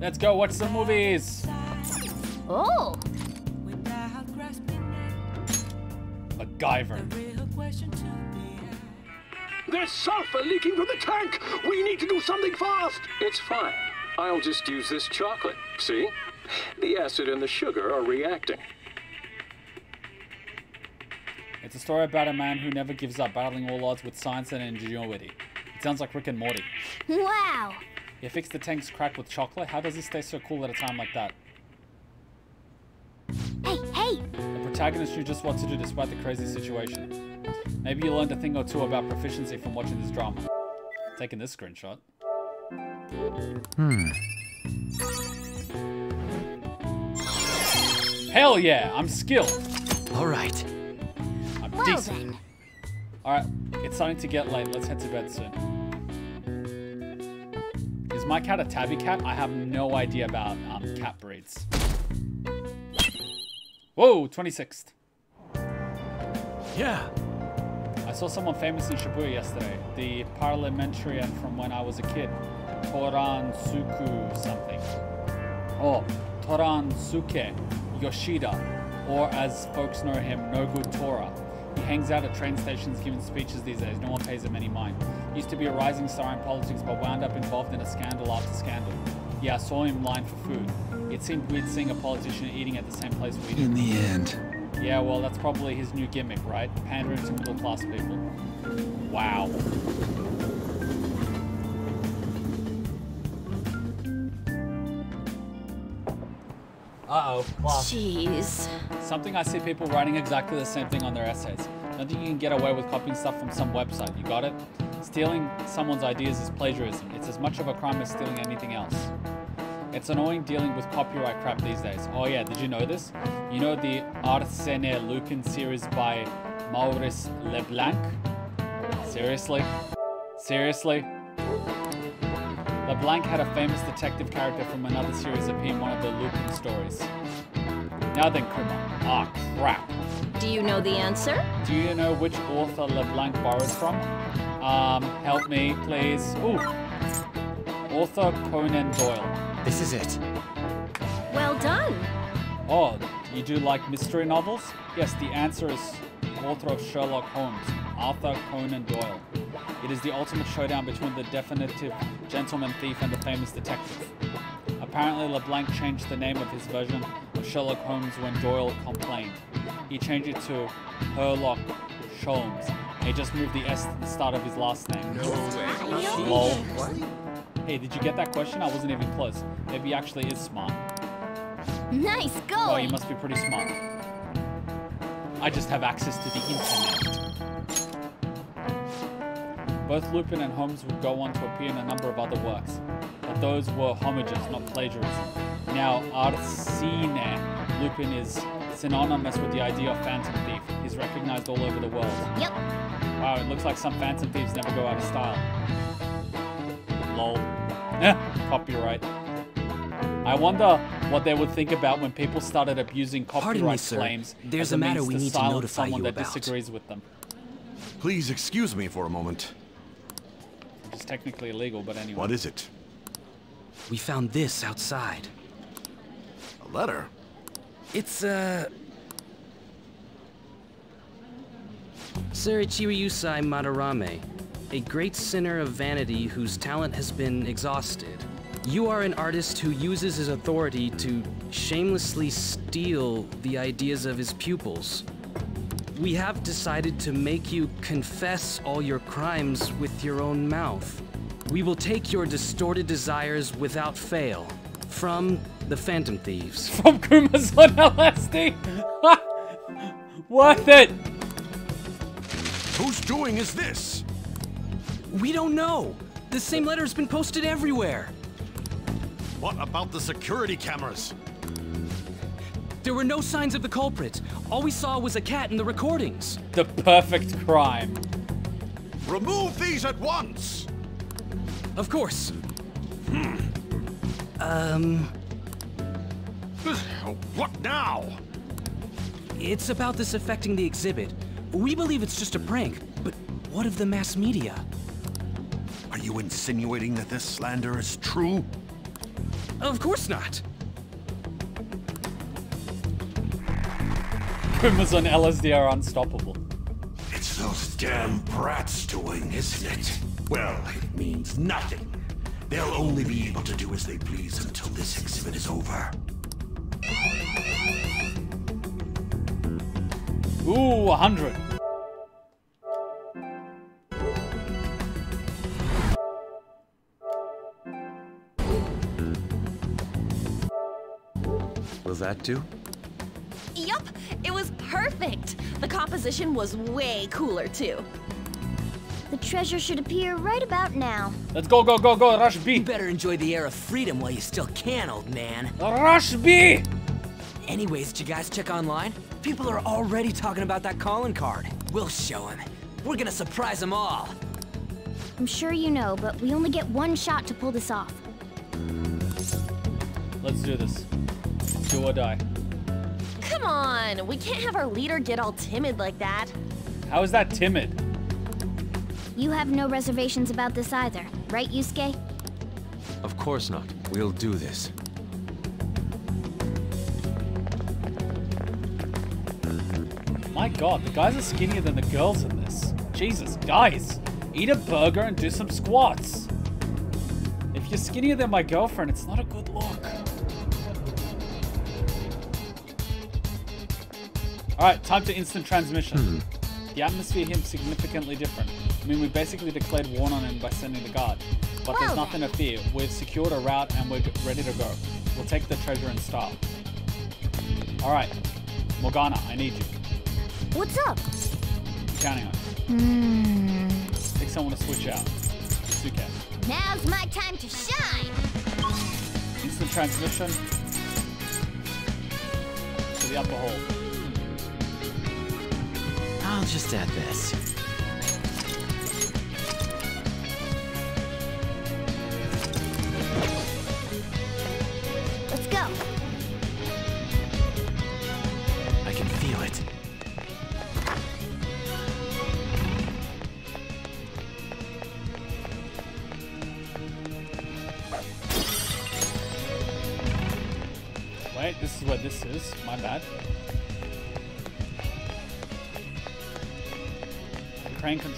Let's go watch some movies. Oh! MacGyver. There's sulfur leaking from the tank! We need to do something fast! It's fine. I'll just use this chocolate. See? The acid and the sugar are reacting. It's a story about a man who never gives up, battling all odds with science and ingenuity. It sounds like Rick and Morty. Wow! You fix the tank's crack with chocolate? How does he stay so cool at a time like that? Hey, hey! The protagonist knew just what to do despite the crazy situation. Maybe you learned a thing or two about proficiency from watching this drama. Taking this screenshot. Hmm. Hell yeah, I'm skilled. All right. I'm Well decent. All right, it's starting to get late. Let's head to bed soon. Is my cat a tabby cat? I have no idea about um, cat breeds. Whoa, 26th. Yeah. I saw someone famous in Shibuya yesterday. The parliamentarian from when I was a kid. Toran Suku something. Oh, Toranosuke Yoshida. Or as folks know him, No Good Tora. He hangs out at train stations giving speeches these days. No one pays him any mind. Used to be a rising star in politics, but wound up involved in a scandal after scandal. Yeah, I saw him line for food. It seemed weird seeing a politician eating at the same place we do. In the end, Yeah, well, that's probably his new gimmick, right? Pandering to middle class people. Wow. Uh-oh. Jeez. Something I see people writing exactly the same thing on their essays. Don't think you can get away with copying stuff from some website. You got it? Stealing someone's ideas is plagiarism. It's as much of a crime as stealing anything else. It's annoying dealing with copyright crap these days. Oh yeah, did you know this? You know the Arsène Lupin series by Maurice Leblanc? Seriously? Seriously? LeBlanc had a famous detective character from another series appear in one of the Lupin stories. Now then, Kuma. Ah, crap. Do you know the answer? Do you know which author LeBlanc borrowed from? Um, help me, please. Ooh. Arthur Conan Doyle. This is it. Well done. Oh, you do like mystery novels? Yes, the answer is author of Sherlock Holmes, Arthur Conan Doyle. It is the ultimate showdown between the definitive gentleman thief and the famous detective. Apparently, LeBlanc changed the name of his version of Sherlock Holmes when Doyle complained. He changed it to Herlock Sholmes. He just moved the S to the start of his last name. No way. Lol. Hey, did you get that question? I wasn't even close. Maybe he actually is smart. Nice going. Oh, you must be pretty smart. I just have access to the internet. Both Lupin and Holmes would go on to appear in a number of other works, but those were homages, not plagiarism. Now, Arsene Lupin is synonymous with the idea of Phantom Thief. He's recognized all over the world. Yep. Wow, it looks like some Phantom Thieves never go out of style. Lol. Copyright. I wonder what they would think about when people started abusing copyright Pardon me, claims There's as a matter means we to need to silence notify someone you that about. disagrees with them. Please excuse me for a moment. Which is technically illegal, but anyway. What is it? We found this outside. A letter? It's, uh... Sir Ichiryusai Madarame, a great sinner of vanity whose talent has been exhausted. You are an artist who uses his authority to shamelessly steal the ideas of his pupils. We have decided to make you confess all your crimes with your own mouth. We will take your distorted desires without fail from the Phantom Thieves. From Kuma's on LSD! Worth it! Whose doing is this? We don't know. The same letter's been posted everywhere. What about the security cameras? There were no signs of the culprit. All we saw was a cat in the recordings. The perfect crime. Remove these at once! Of course. Um. What now? It's about this affecting the exhibit. We believe it's just a prank, but what of the mass media? Are you insinuating that this slander is true? Of course not. Kuma's on LSD are unstoppable. It's those damn brats doing, isn't it? Well, it means nothing. They'll only be able to do as they please until this exhibit is over. Ooh, 100. That do? Yup, it was perfect. The composition was way cooler too. The treasure should appear right about now. Let's go, go, go, go, Rush B. You better enjoy the air of freedom while you still can, old man. Rush B! Anyways, did you guys check online? People are already talking about that calling card. We'll show him. We're gonna surprise them all. I'm sure you know, but we only get one shot to pull this off. Let's do this. Do or die. Come on, we can't have our leader get all timid like that. How is that timid? You have no reservations about this either, right, Yusuke? Of course not. We'll do this. My god, the guys are skinnier than the girls in this. Jesus, guys! Eat a burger and do some squats! If you're skinnier than my girlfriend, it's not a good look. Alright, time to instant transmission. The atmosphere here is significantly different. I mean, we basically declared war on him by sending the guard. But there's nothing to fear. We've secured a route and we're ready to go. We'll take the treasure in style. Alright, Morgana, I need you. What's up? I'm counting on you. Hmm. Take someone to switch out. Suke. Now's my time to shine. Instant transmission to the upper hole. I'll just add this.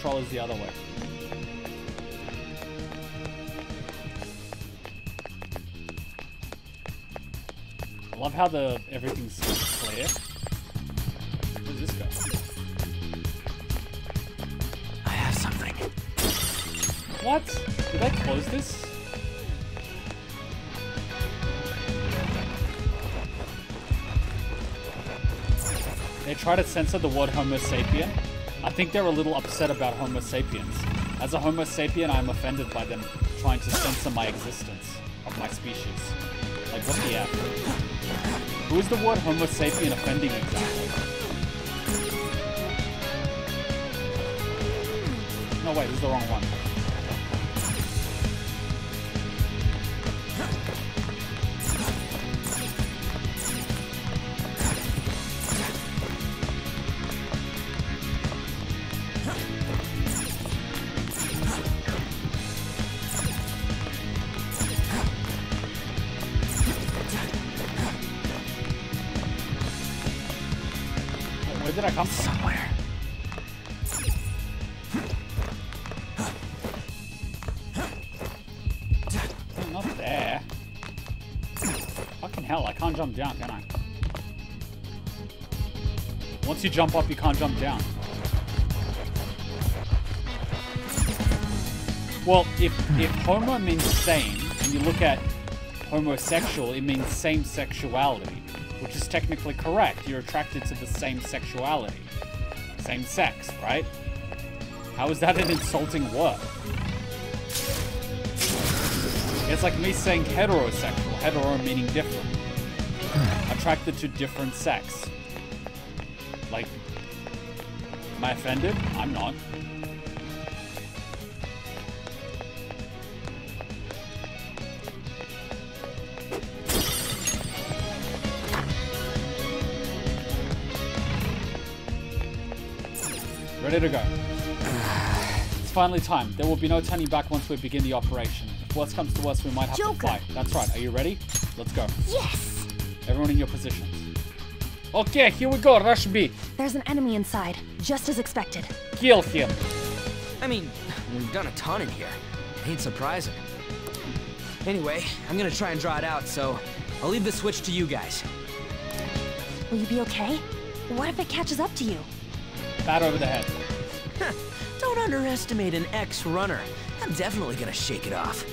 Control is the other way. I love how the everything's clear. Where's this go? I have something. What? Did I close this? They try to censor the word Homo sapien. I think they're a little upset about Homo sapiens. As a Homo sapien, I'm offended by them trying to censor my existence of my species. Like, what the F? Who is the word Homo sapien offending exactly? No, wait, this is the wrong one. Jump up, you can't jump down. Well, if, hmm. if homo means same, and you look at homosexual, it means same sexuality, which is technically correct. You're attracted to the same sexuality. Same sex, right? How is that an insulting word? It's like me saying heterosexual, hetero meaning different. Hmm. Attracted to different sex. Offended? I'm not. Ready to go. It's finally time. There will be no turning back once we begin the operation. If worst comes to worst, we might have Joker. to fight. That's right. Are you ready? Let's go. Yes! Everyone in your positions. Okay, here we go. Rush B. There's an enemy inside, just as expected. Kill him. I mean, we've done a ton in here. Ain't surprising. Anyway, I'm gonna try and draw it out, so I'll leave the switch to you guys. Will you be okay? What if it catches up to you? Bat over the head. Don't underestimate an ex-runner. I'm definitely gonna shake it off.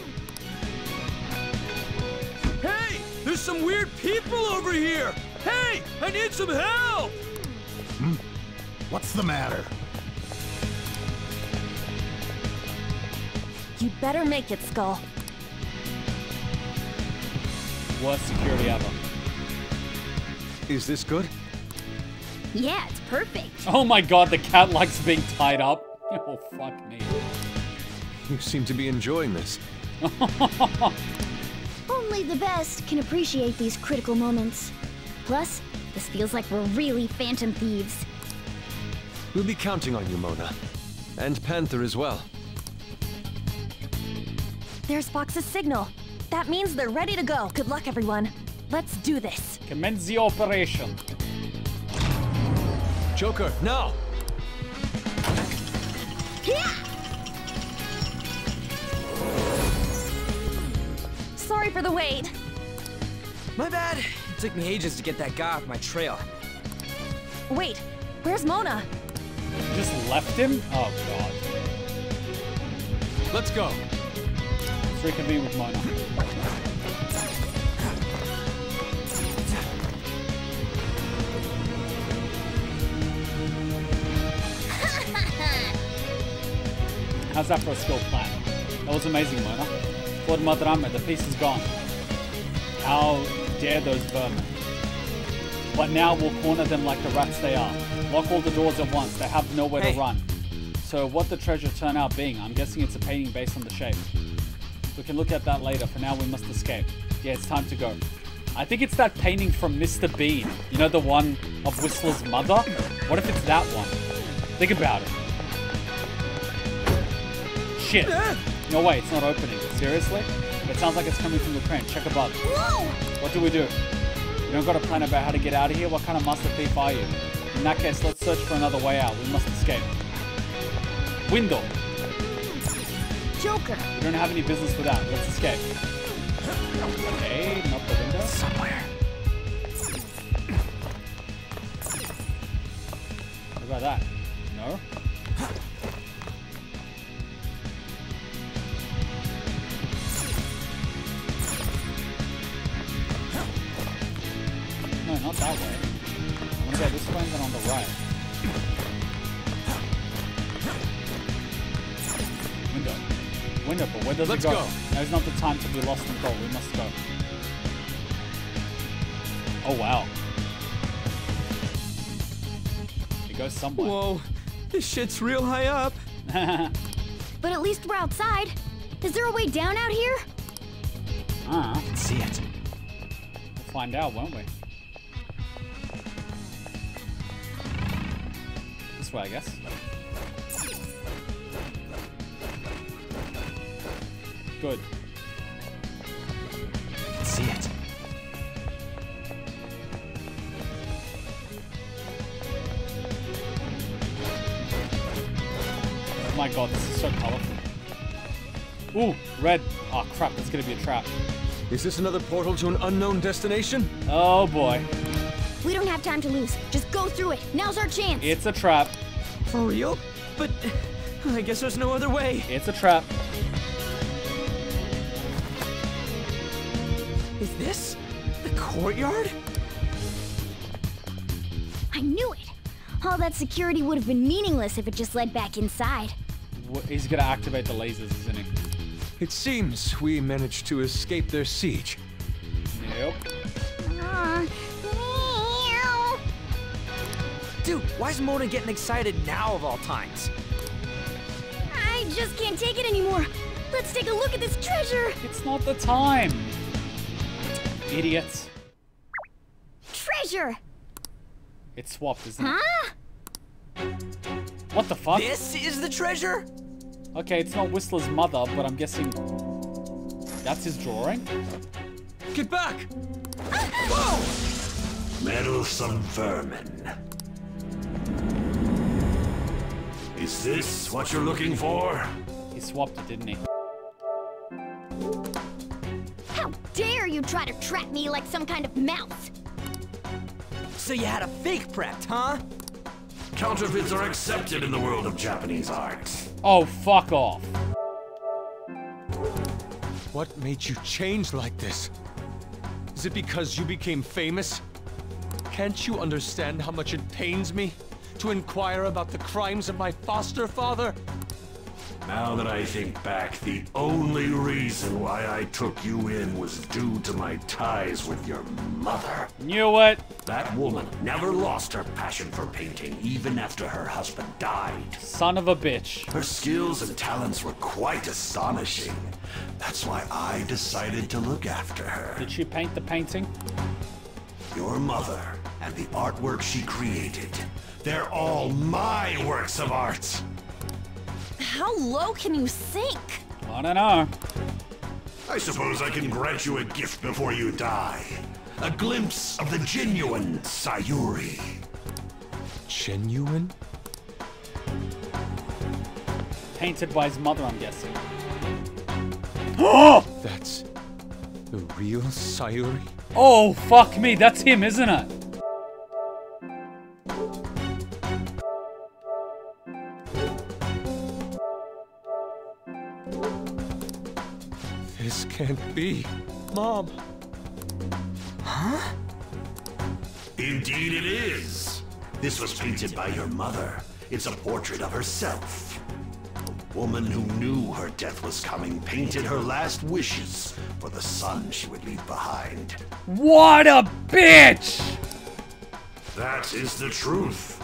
Hey! There's some weird people over here! Hey! I need some help! What's the matter? You better make it, Skull. Worst security ever. Is this good? Yeah, it's perfect. Oh my god, the cat likes being tied up. Oh, fuck me. You seem to be enjoying this. Only the best can appreciate these critical moments. Plus, this feels like we're really phantom thieves. We'll be counting on you, Mona. And Panther as well. There's Fox's signal. That means they're ready to go. Good luck, everyone. Let's do this. Commence the operation. Joker, now! Yeah! Sorry for the wait. My bad. It took me ages to get that guy off my trail. Wait, where's Mona? You just left him? Oh god. Let's go. Let's reconvene with Mona. How's that for a skill plan? That was amazing, Mona. Lord Madarame, the piece is gone. How dare those vermin? But now we'll corner them like the rats they are. Lock all the doors at once. They have nowhere Hey. to run. So what the treasure turn out being? I'm guessing it's a painting based on the shape. We can look at that later. For now, we must escape. Yeah, it's time to go. I think it's that painting from Mr. Bean. You know, the one of Whistler's mother? What if it's that one? Think about it. Shit. No way, it's not opening. Seriously? It sounds like it's coming from the crane. Check above. What do we do? You don't got a plan about how to get out of here? What kind of master thief are you? In that case, let's search for another way out. We must escape. Window. Joker. We don't have any business with that. Let's escape. Okay, not the window. Somewhere. What about that? No? No, not that way. I want to go this way and then on the right. Window. Window, but where does Let's it go? go. Now's not the time to be lost in thought. We must go. Oh, wow. It goes somewhere. Whoa, this shit's real high up. But at least we're outside. Is there a way down out here? Ah, I can see it. we'll find out, won't we? This way, I guess. Good. See it. Oh my god, this is so colorful. Ooh, red. Oh crap, that's gonna be a trap. Is this another portal to an unknown destination? Oh boy. We don't have time to lose. Just go through it. Now's our chance. It's a trap. For real? But I guess there's no other way. It's a trap. Is this the courtyard? I knew it. All that security would have been meaningless if it just led back inside. Wh- He's gonna activate the lasers, isn't he? It seems we managed to escape their siege. Nope. Uh, meow. Dude, why is Mona getting excited now of all times? I just can't take it anymore. Let's take a look at this treasure. It's not the time. Idiots. Treasure. It's swapped, isn't it? Huh? What the fuck? This is the treasure? Okay, it's not Whistler's mother, but I'm guessing that's his drawing. Get back! Uh-uh. Whoa! Meddlesome vermin. Is this what you're looking for? He swapped it, didn't he? How dare you try to trap me like some kind of mouse? So you had a fake prepped, huh? Counterfeits are accepted in the world of Japanese art. Oh, fuck off. What made you change like this? Is it because you became famous? Can't you understand how much it pains me to inquire about the crimes of my foster father? Now that I think back, the only reason why I took you in was due to my ties with your mother. Knew what? That woman never lost her passion for painting, even after her husband died. Son of a bitch. Her skills and talents were quite astonishing. That's why I decided to look after her. Did she paint the painting? Your mother and the artwork she created. They're all my works of art. How low can you sink? I don't know. I suppose I can grant you a gift before you die. A glimpse of the genuine Sayuri. Genuine? Painted by his mother, I'm guessing. Oh! That's the real Sayuri? Oh, fuck me. That's him, isn't it? Can't be. Mom. Huh? Indeed it is. This was painted by your mother. It's a portrait of herself. A woman who knew her death was coming painted her last wishes for the son she would leave behind. What a bitch! That is the truth.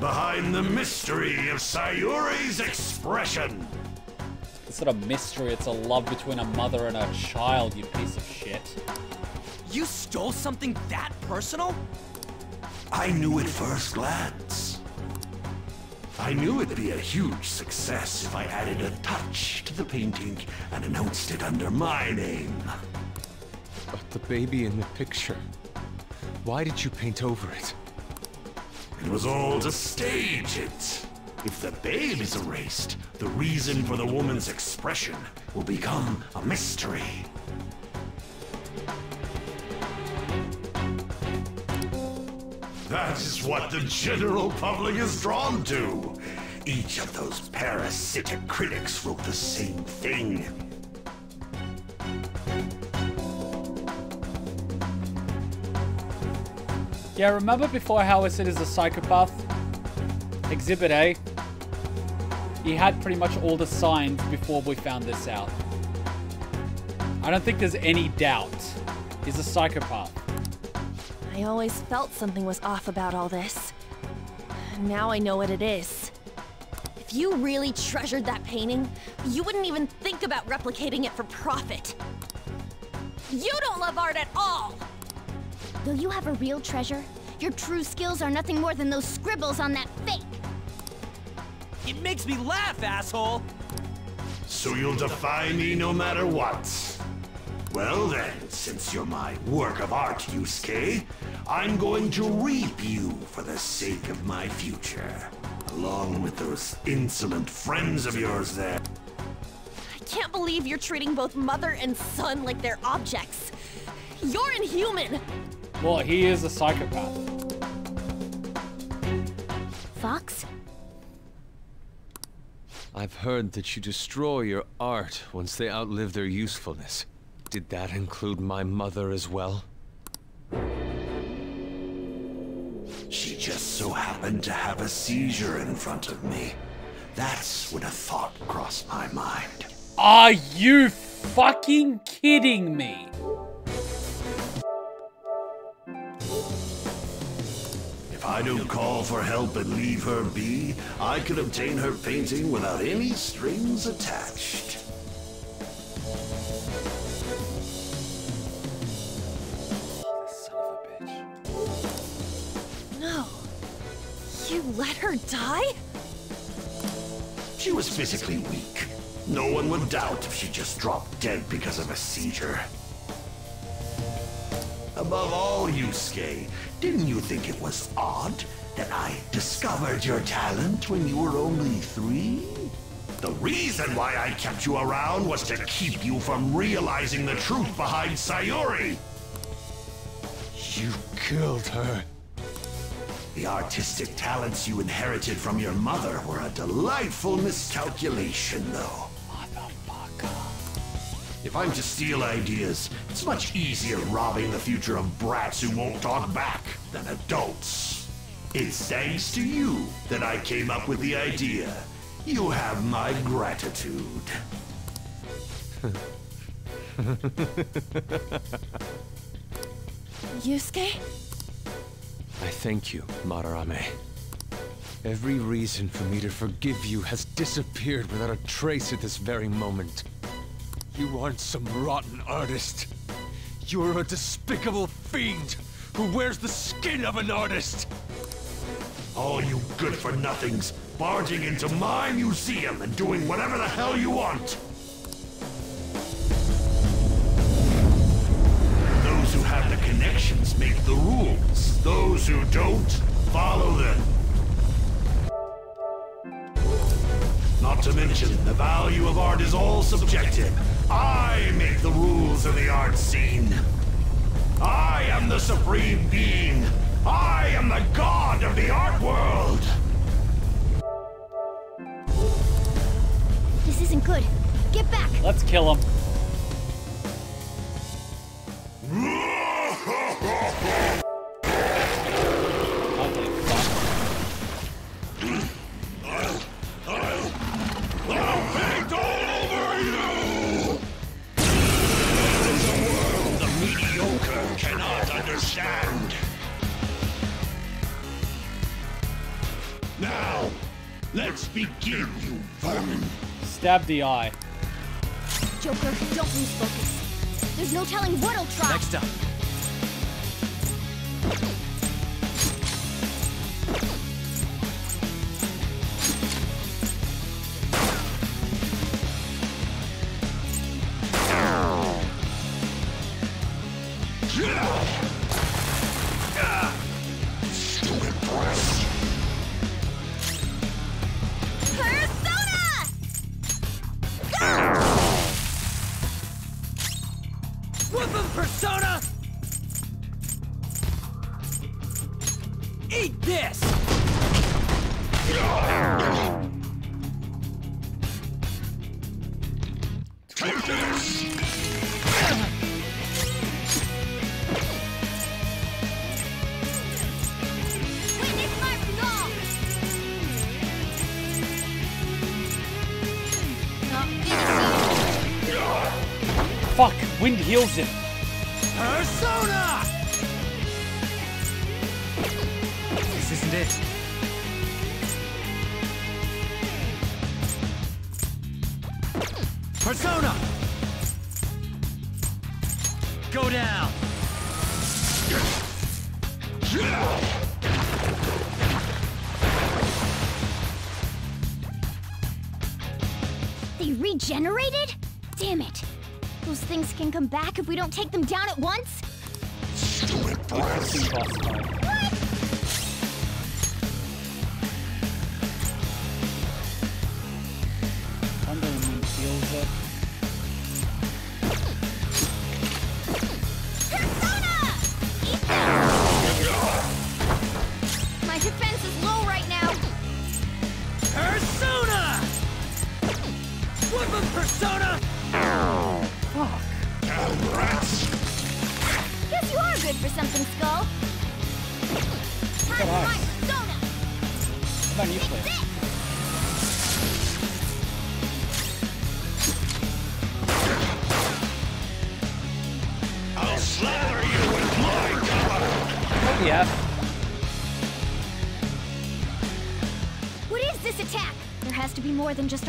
Behind the mystery of Sayuri's expression. It's not a mystery, it's a love between a mother and a child, you piece of shit. You stole something that personal? I knew at first glance. I knew it'd be a huge success if I added a touch to the painting and announced it under my name. But the baby in the picture. Why did you paint over it? It was all to stage it. If the babe is erased, the reason for the woman's expression will become a mystery. That is what the general public is drawn to. Each of those parasitic critics wrote the same thing. Yeah, remember before how I said is a psychopath? Exhibit A. He had pretty much all the signs before we found this out. I don't think there's any doubt. He's a psychopath. I always felt something was off about all this. Now I know what it is. If you really treasured that painting, you wouldn't even think about replicating it for profit. You don't love art at all! Though you have a real treasure, your true skills are nothing more than those scribbles on that fake. It makes me laugh, asshole! So you'll defy me no matter what. Well then, since you're my work of art, Yusuke, I'm going to reap you for the sake of my future. Along with those insolent friends of yours there. I can't believe you're treating both mother and son like they're objects. You're inhuman! Well, he is a psychopath. Fox? I've heard that you destroy your art once they outlive their usefulness. Did that include my mother as well? She just so happened to have a seizure in front of me. That's when a thought crossed my mind. Are you fucking kidding me? I don't call for help and leave her be, I could obtain her painting without any strings attached. Son of a bitch. No. You let her die? She was physically weak. No one would doubt if she just dropped dead because of a seizure. Above all, Yusuke, didn't you think it was odd that I discovered your talent when you were only three? The reason why I kept you around was to keep you from realizing the truth behind Sayuri. You killed her. The artistic talents you inherited from your mother were a delightful miscalculation, though. If I'm to steal ideas, it's much easier robbing the future of brats who won't talk back than adults. It's thanks to you that I came up with the idea. You have my gratitude. Yusuke? I thank you, Madarame. Every reason for me to forgive you has disappeared without a trace at this very moment. You aren't some rotten artist. You're a despicable fiend who wears the skin of an artist. All you good-for-nothings barging into my museum and doing whatever the hell you want. Those who have the connections make the rules. Those who don't, follow them. Not to mention, the value of art is all subjective. I make the rules of the art scene. I am the supreme being. I am the god of the art world. This isn't good. Get back! Let's kill him. cannot understand. Now, let's begin, you vermin. Stab the eye. Joker, don't lose focus. There's no telling what he'll try. Next up. Wilson. if we don't take them down at once!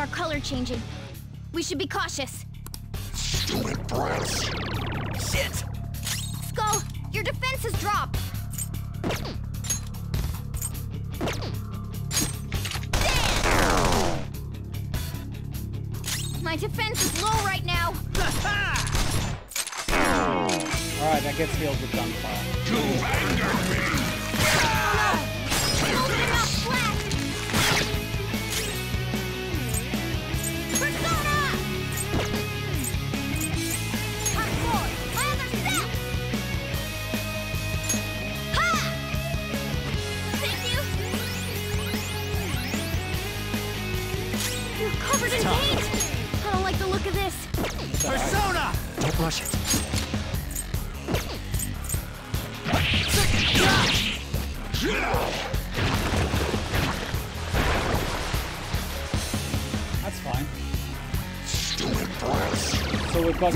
Our color changing. We should be cautious.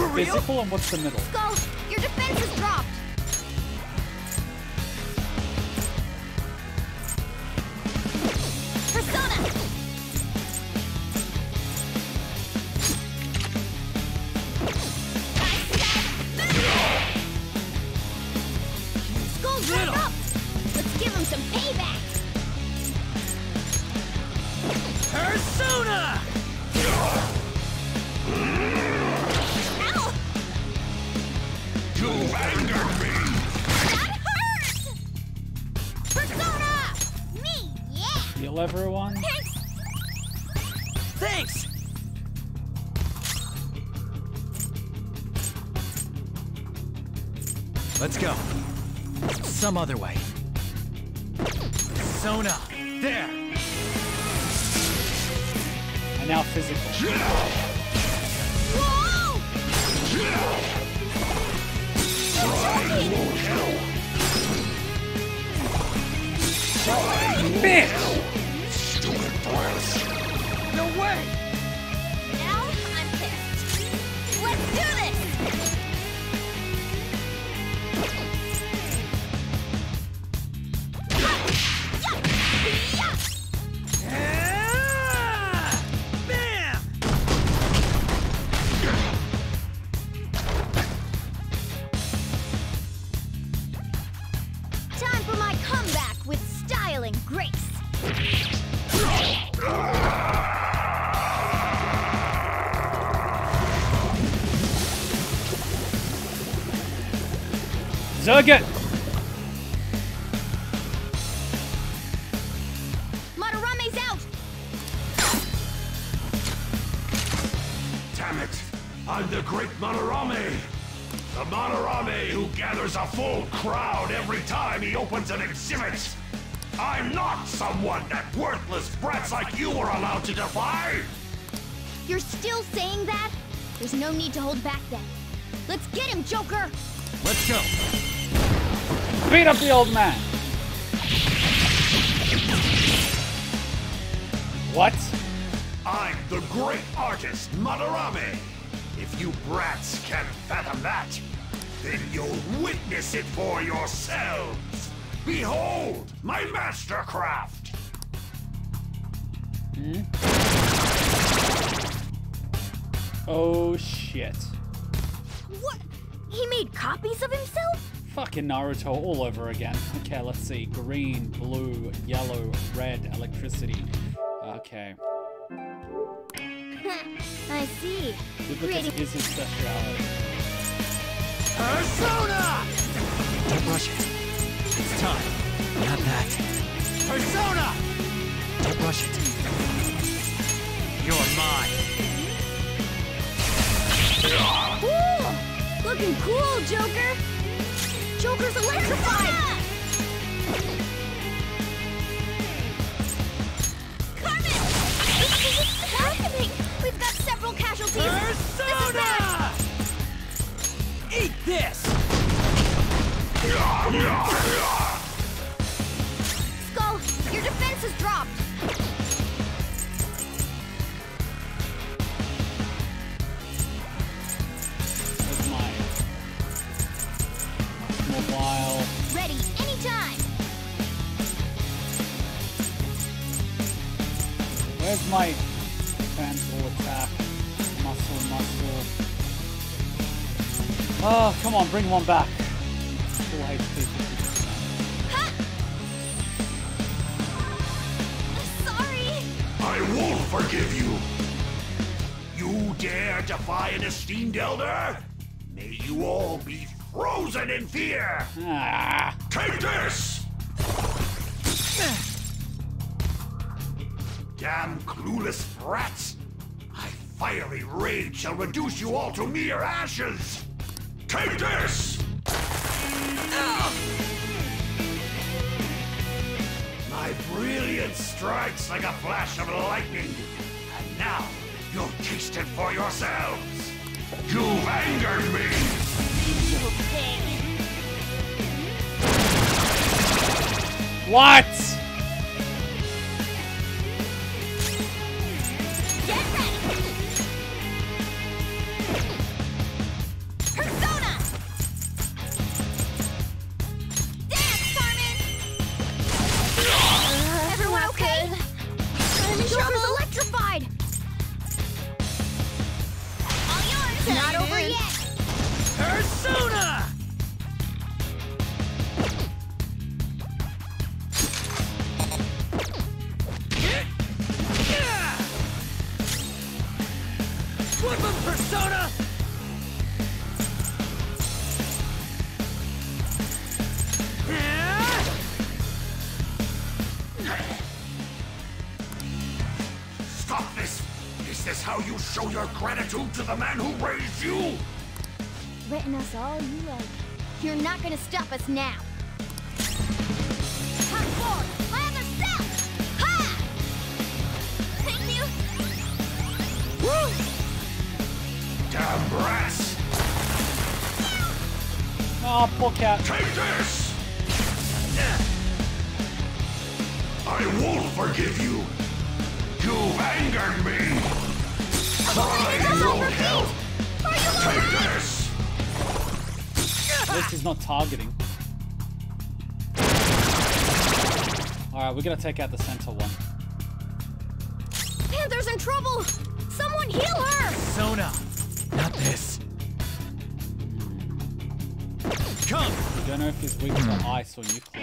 physical and what's the middle? other way. Again! Madarame's out! Damn it! I'm the great Madarame! The Madarame who gathers a full crowd every time he opens an exhibit! I'm not someone that worthless brats like you are allowed to defy! You're still saying that? There's no need to hold back then. Let's get him, Joker! Let's go! Beat up the old man. What? I'm the great artist, Madarame. If you brats can't fathom that, then you'll witness it for yourselves. Behold, my mastercraft. Hmm? Oh shit. What? He made copies of himself? Fucking Naruto all over again. Okay, let's see. Green, blue, yellow, red, electricity. Okay. I see. Duplicate is his speciality. Persona! Don't rush it. It's time. Not that. Persona! Don't rush it. You're mine. Cool! Looking cool, Joker! Joker's electrified! Carmen! What's happening? We've got several casualties! Persona! Eat this! Where's my frontal attack? Muscle, muscle. Oh, come on, bring one back. Full HP. Sorry! I won't forgive you. You dare defy an esteemed elder? May you all be frozen in fear. Ah. Take this! Damn clueless brats! My fiery rage shall reduce you all to mere ashes! Take this! My brilliance strikes like a flash of lightning. And now, you'll taste it for yourselves. You've angered me! What? Now! Gonna take out the center one. Panther's in trouble! Someone heal her! Persona! Not this. Come! We don't know if he's weak to ice or nuclear.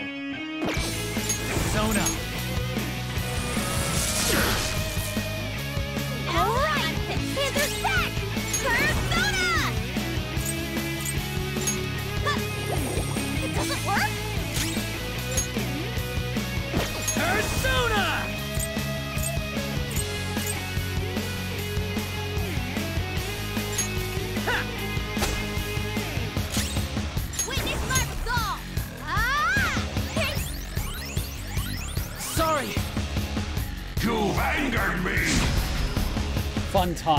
You've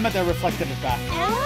I'm they're reflective it back.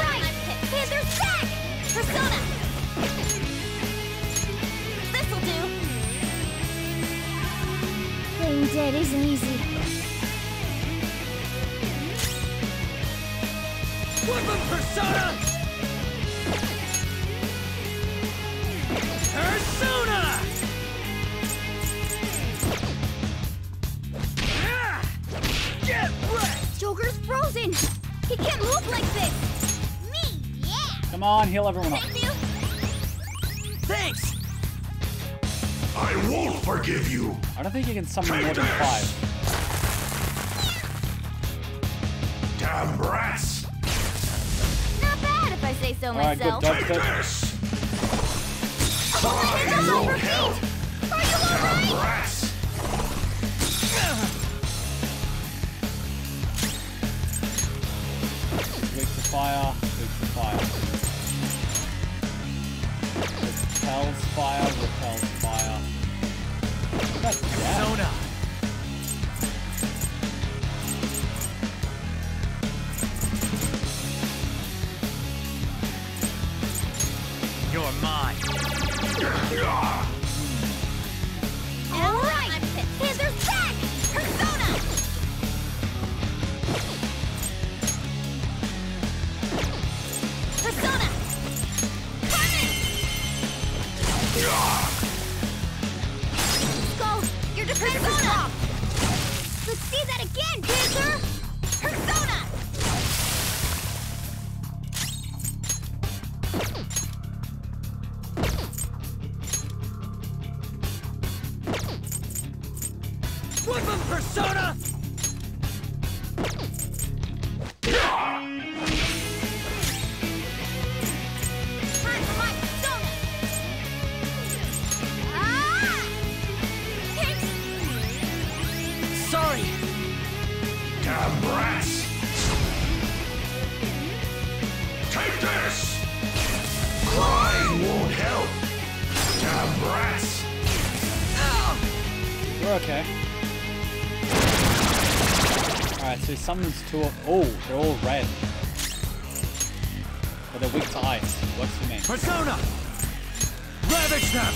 We're okay. Alright, so summons two of... Oh, they're all red. But they're weak to ice. Works for me. Persona! Ravage them!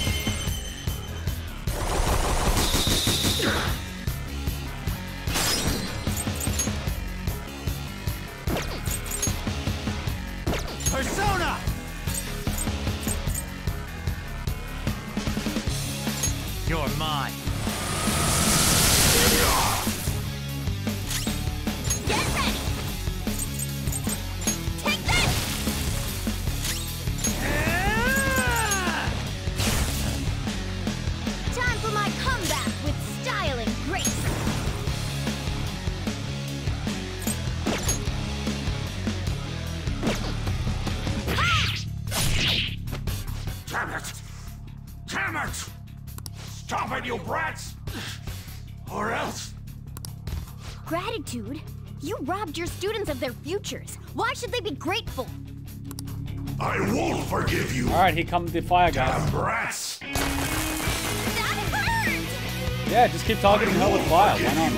creatures. Why should they be grateful? I won't forgive you. All right, here comes the fire guy. Damn. Yeah, just keep targeting her with fire. Why not?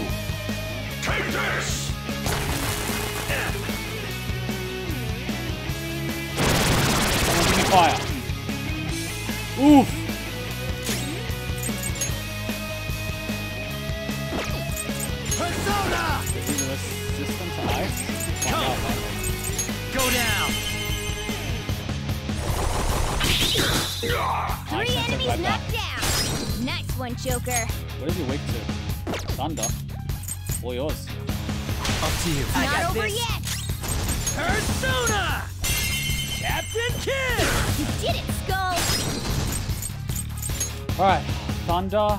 Take this. Fire. Oof. All yours. Up to you. I Not over this. yet. Persona! Captain Kidd! You did it, Skull! Alright, Thunder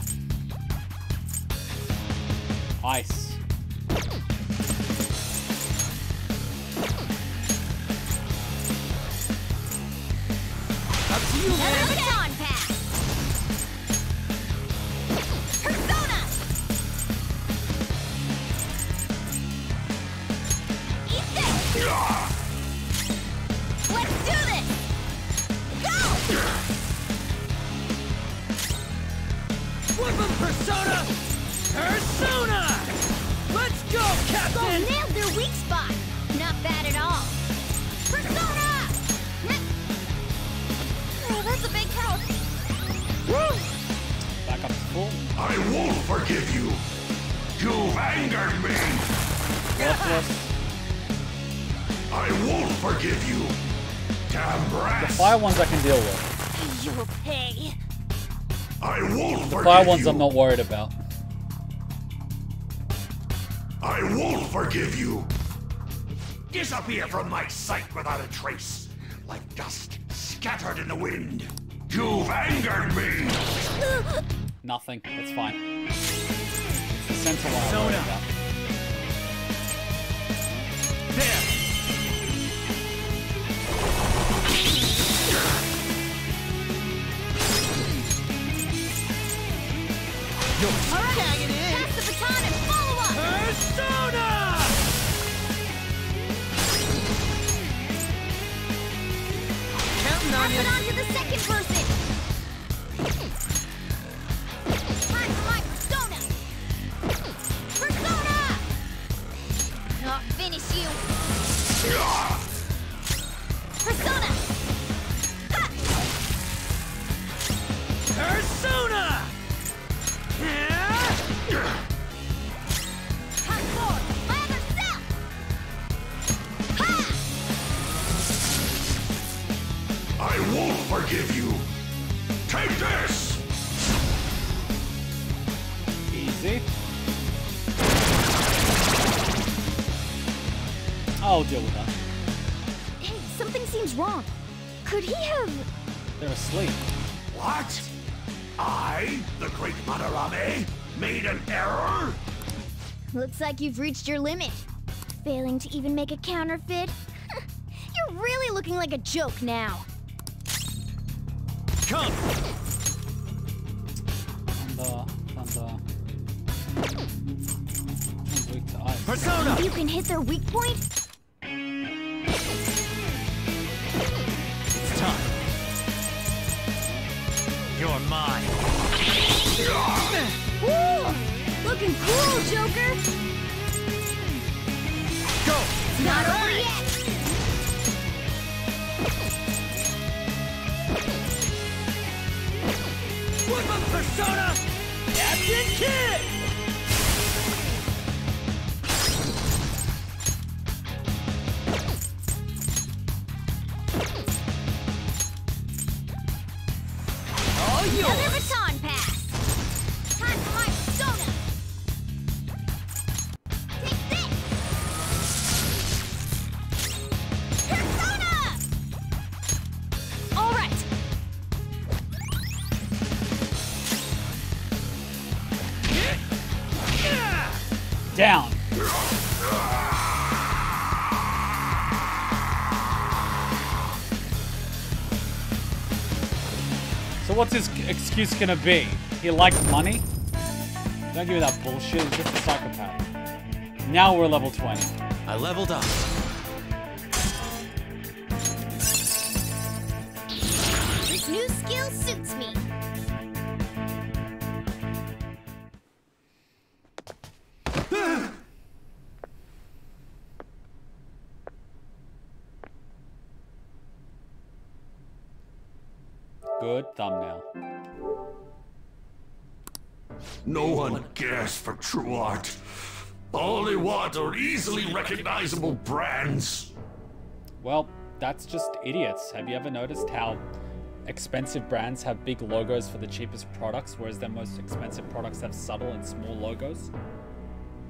ones you. I'm not worried about. I won't forgive you! Disappear from my sight without a trace, like dust scattered in the wind. You've angered me! Nothing. It's fine. you've reached your limit. Failing to even make a counterfeit? You're really looking like a joke now. Come! Persona! You can hit their weak point excuse gonna be? He likes money? Don't give me that bullshit, he's just a psychopath. Now we're level 20. I leveled up. thirst for true art. All they want are easily recognizable brands. Well, that's just idiots. Have you ever noticed how expensive brands have big logos for the cheapest products, whereas their most expensive products have subtle and small logos?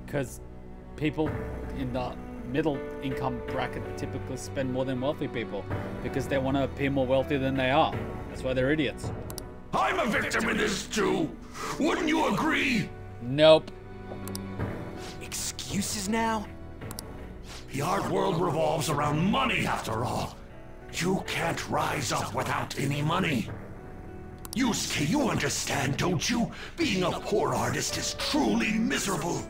Because people in the middle income bracket typically spend more than wealthy people because they want to appear more wealthy than they are. That's why they're idiots. I'm a victim in this too. Wouldn't you agree? Nope. Excuses now? The art world revolves around money after all. You can't rise up without any money. Yusuke, you understand, don't you? Being a poor artist is truly miserable.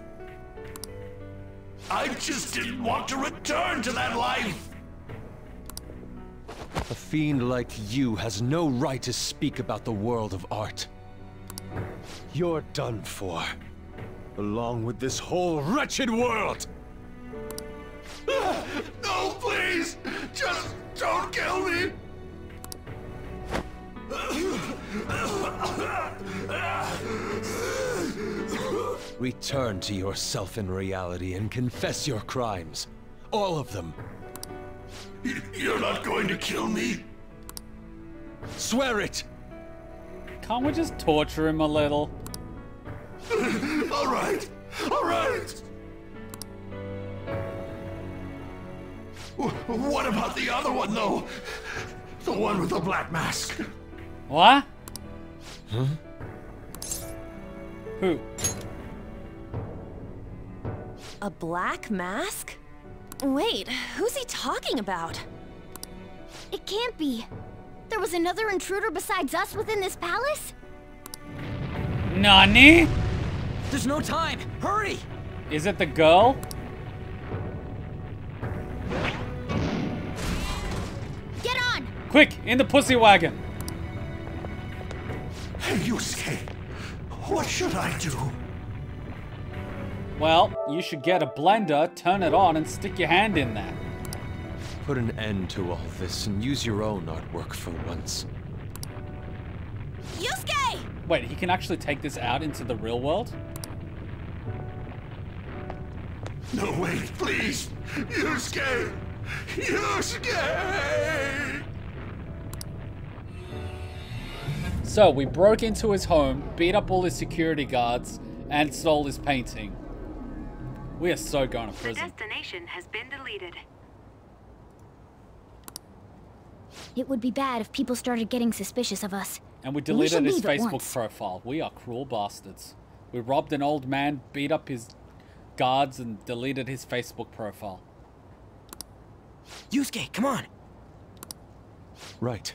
I just didn't want to return to that life. A fiend like you has no right to speak about the world of art. You're done for. Along with this whole wretched world! No, please! Just don't kill me! Return to yourself in reality and confess your crimes. All of them. You're not going to kill me? Swear it! Can't we just torture him a little? all right, all right. What about the other one, though? The one with the black mask. What? Huh? Who? A black mask? Wait, who's he talking about? It can't be. There was another intruder besides us within this palace? Nani? There's no time. Hurry! Is it the girl? Get on! Quick, in the pussy wagon. Hey, Yusuke, what should I do? Well, you should get a blender, turn it on, and stick your hand in there. Put an end to all this and use your own artwork for once. Yusuke! Wait, he can actually take this out into the real world? No, wait, please! Yusuke! Yusuke! So, we broke into his home, beat up all his security guards, and stole his painting. We are so going to prison. The prison. destination has been deleted. It would be bad if people started getting suspicious of us. And we We deleted should his Facebook profile. We are cruel bastards. We robbed an old man, beat up his guards, and deleted his Facebook profile. Yusuke, come on! Right.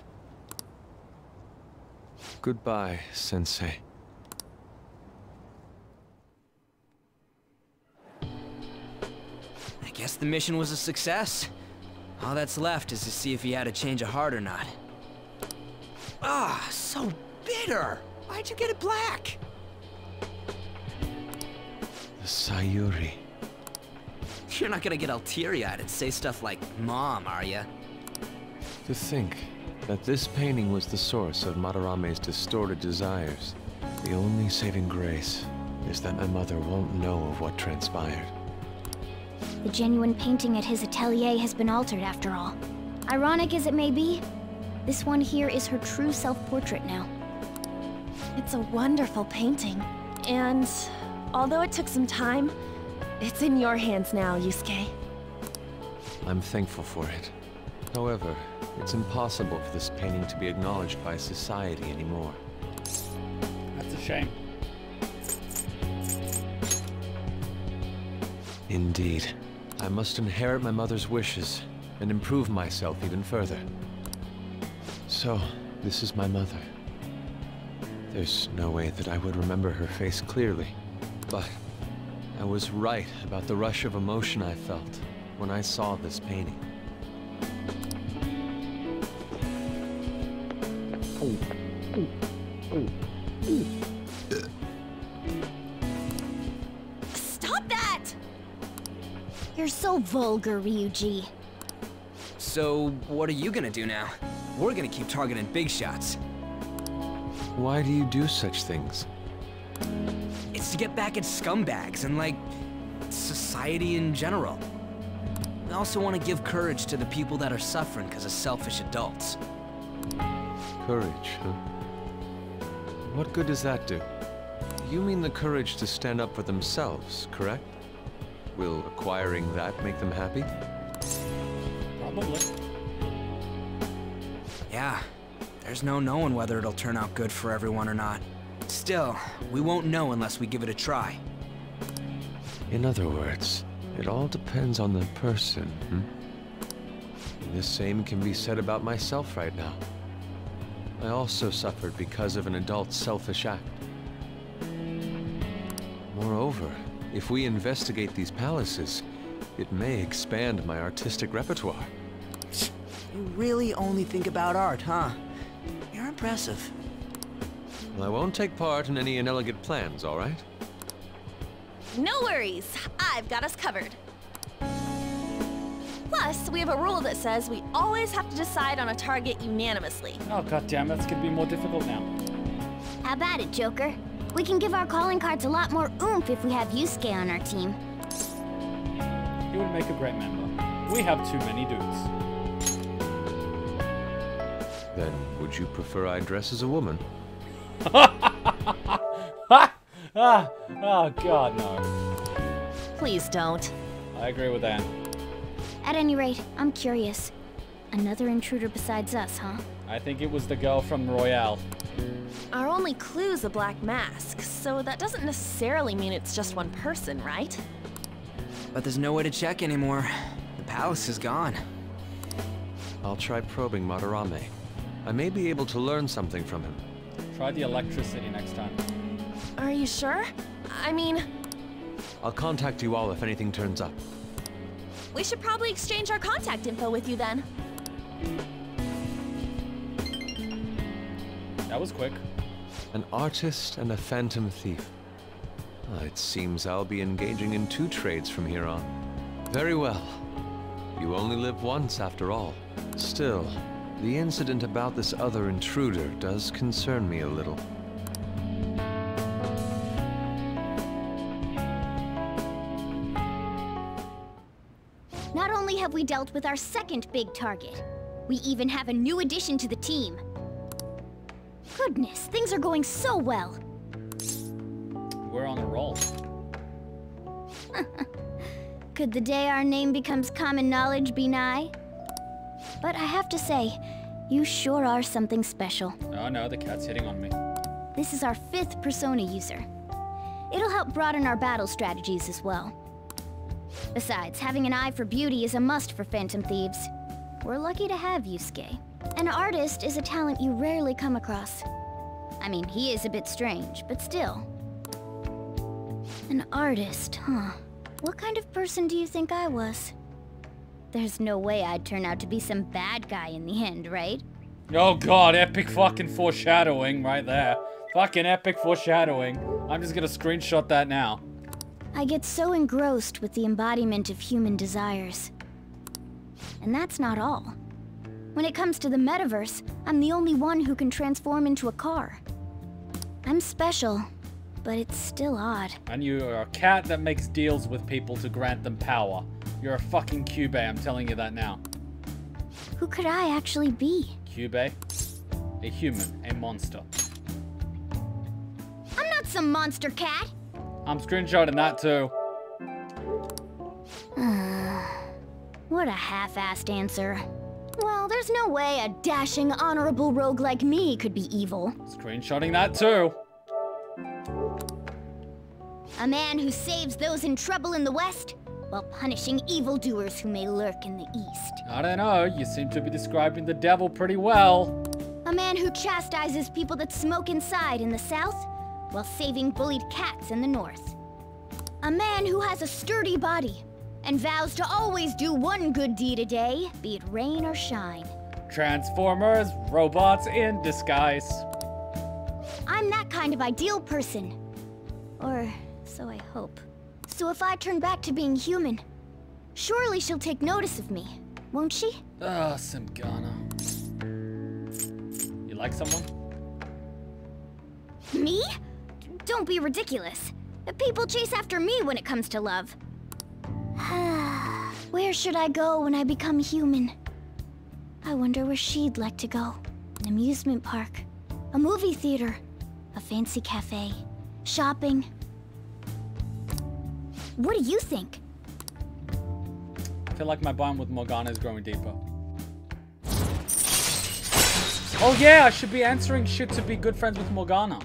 Goodbye, Sensei. I guess the mission was a success. All that's left is to see if he had a change of heart or not. Ah, so bitter! Why'd you get it black? The Sayuri. You're not gonna get all teary-eyed and say stuff like, Mom, are ya? To think that this painting was the source of Madarame's distorted desires. The only saving grace is that my mother won't know of what transpired. The genuine painting at his atelier has been altered after all. Ironic as it may be, this one here is her true self-portrait now. It's a wonderful painting. And although it took some time, it's in your hands now, Yusuke. I'm thankful for it. However, it's impossible for this painting to be acknowledged by society anymore. That's a shame. Indeed. I must inherit my mother's wishes and improve myself even further. So, this is my mother. There's no way that I would remember her face clearly, but I was right about the rush of emotion I felt when I saw this painting. Stop so vulgar, Ryuji. So, what are you gonna do now? We're gonna keep targeting big shots. Why do you do such things? It's to get back at scumbags and, like, society in general. I also want to give courage to the people that are suffering because of selfish adults. Courage, huh? What good does that do? You mean the courage to stand up for themselves, correct? Will acquiring that make them happy? Probably. Yeah, there's no knowing whether it'll turn out good for everyone or not. Still, we won't know unless we give it a try. In other words, it all depends on the person, hmm? The same can be said about myself right now. I also suffered because of an adult's selfish act. Moreover, if we investigate these palaces, it may expand my artistic repertoire. You really only think about art, huh? You're impressive. Well, I won't take part in any inelegant plans, all right? No worries, I've got us covered. Plus, we have a rule that says we always have to decide on a target unanimously. Oh god damn, that's gonna be more difficult now. How about it, Joker? We can give our calling cards a lot more oomph if we have Yusuke on our team. He would make a great member. We have too many dudes. Then, would you prefer I dress as a woman? ah, oh god, no. Please don't. I agree with that. At any rate, I'm curious. Another intruder besides us, huh? I think it was the girl from Royal. Our only clue's a black mask, so that doesn't necessarily mean it's just one person, right? But there's no way to check anymore. The palace is gone. I'll try probing Madarame. I may be able to learn something from him. Try the electricity next time. Are you sure? I mean... I'll contact you all if anything turns up. We should probably exchange our contact info with you then. That was quick. An artist and a phantom thief. Ah, it seems I'll be engaging in two trades from here on. Very well. You only live once, after all. Still, the incident about this other intruder does concern me a little. Not only have we dealt with our second big target, we even have a new addition to the team. Goodness, things are going so well. We're on a roll. Could the day our name becomes common knowledge be nigh? But I have to say, you sure are something special. Oh no, the cat's hitting on me. This is our fifth Persona user. It'll help broaden our battle strategies as well. Besides, having an eye for beauty is a must for Phantom Thieves. We're lucky to have Yusuke. An artist is a talent you rarely come across. I mean, he is a bit strange, but still. An artist, huh? What kind of person do you think I was? There's no way I'd turn out to be some bad guy in the end, right? Oh god, epic fucking foreshadowing right there. Fucking epic foreshadowing. I'm just gonna screenshot that now. I get so engrossed with the embodiment of human desires. And that's not all. When it comes to the metaverse, I'm the only one who can transform into a car. I'm special, but it's still odd. And you are a cat that makes deals with people to grant them power. You're a fucking Kyubey, I'm telling you that now. Who could I actually be? Kyubey, a human, a monster. I'm not some monster cat! I'm screenshotting that too. what a half-assed answer. Well, there's no way a dashing, honorable rogue like me could be evil. Screenshotting that too. A man who saves those in trouble in the West, while punishing evildoers who may lurk in the East. I don't know, you seem to be describing the devil pretty well. A man who chastises people that smoke inside in the South, while saving bullied cats in the North. A man who has a sturdy body, and vows to always do one good deed a day, be it rain or shine. Transformers, robots in disguise. I'm that kind of ideal person. Or so I hope. So if I turn back to being human, surely she'll take notice of me, won't she? Ah, oh, Simgana. You like someone? Me? Don't be ridiculous. People chase after me when it comes to love. Where should I go when I become human? I wonder where she'd like to go. an amusement park, a movie theater, a fancy cafe, shopping. What do you think? I feel like my bond with Morgana is growing deeper. Oh yeah, I should be answering shit to be good friends with Morgana.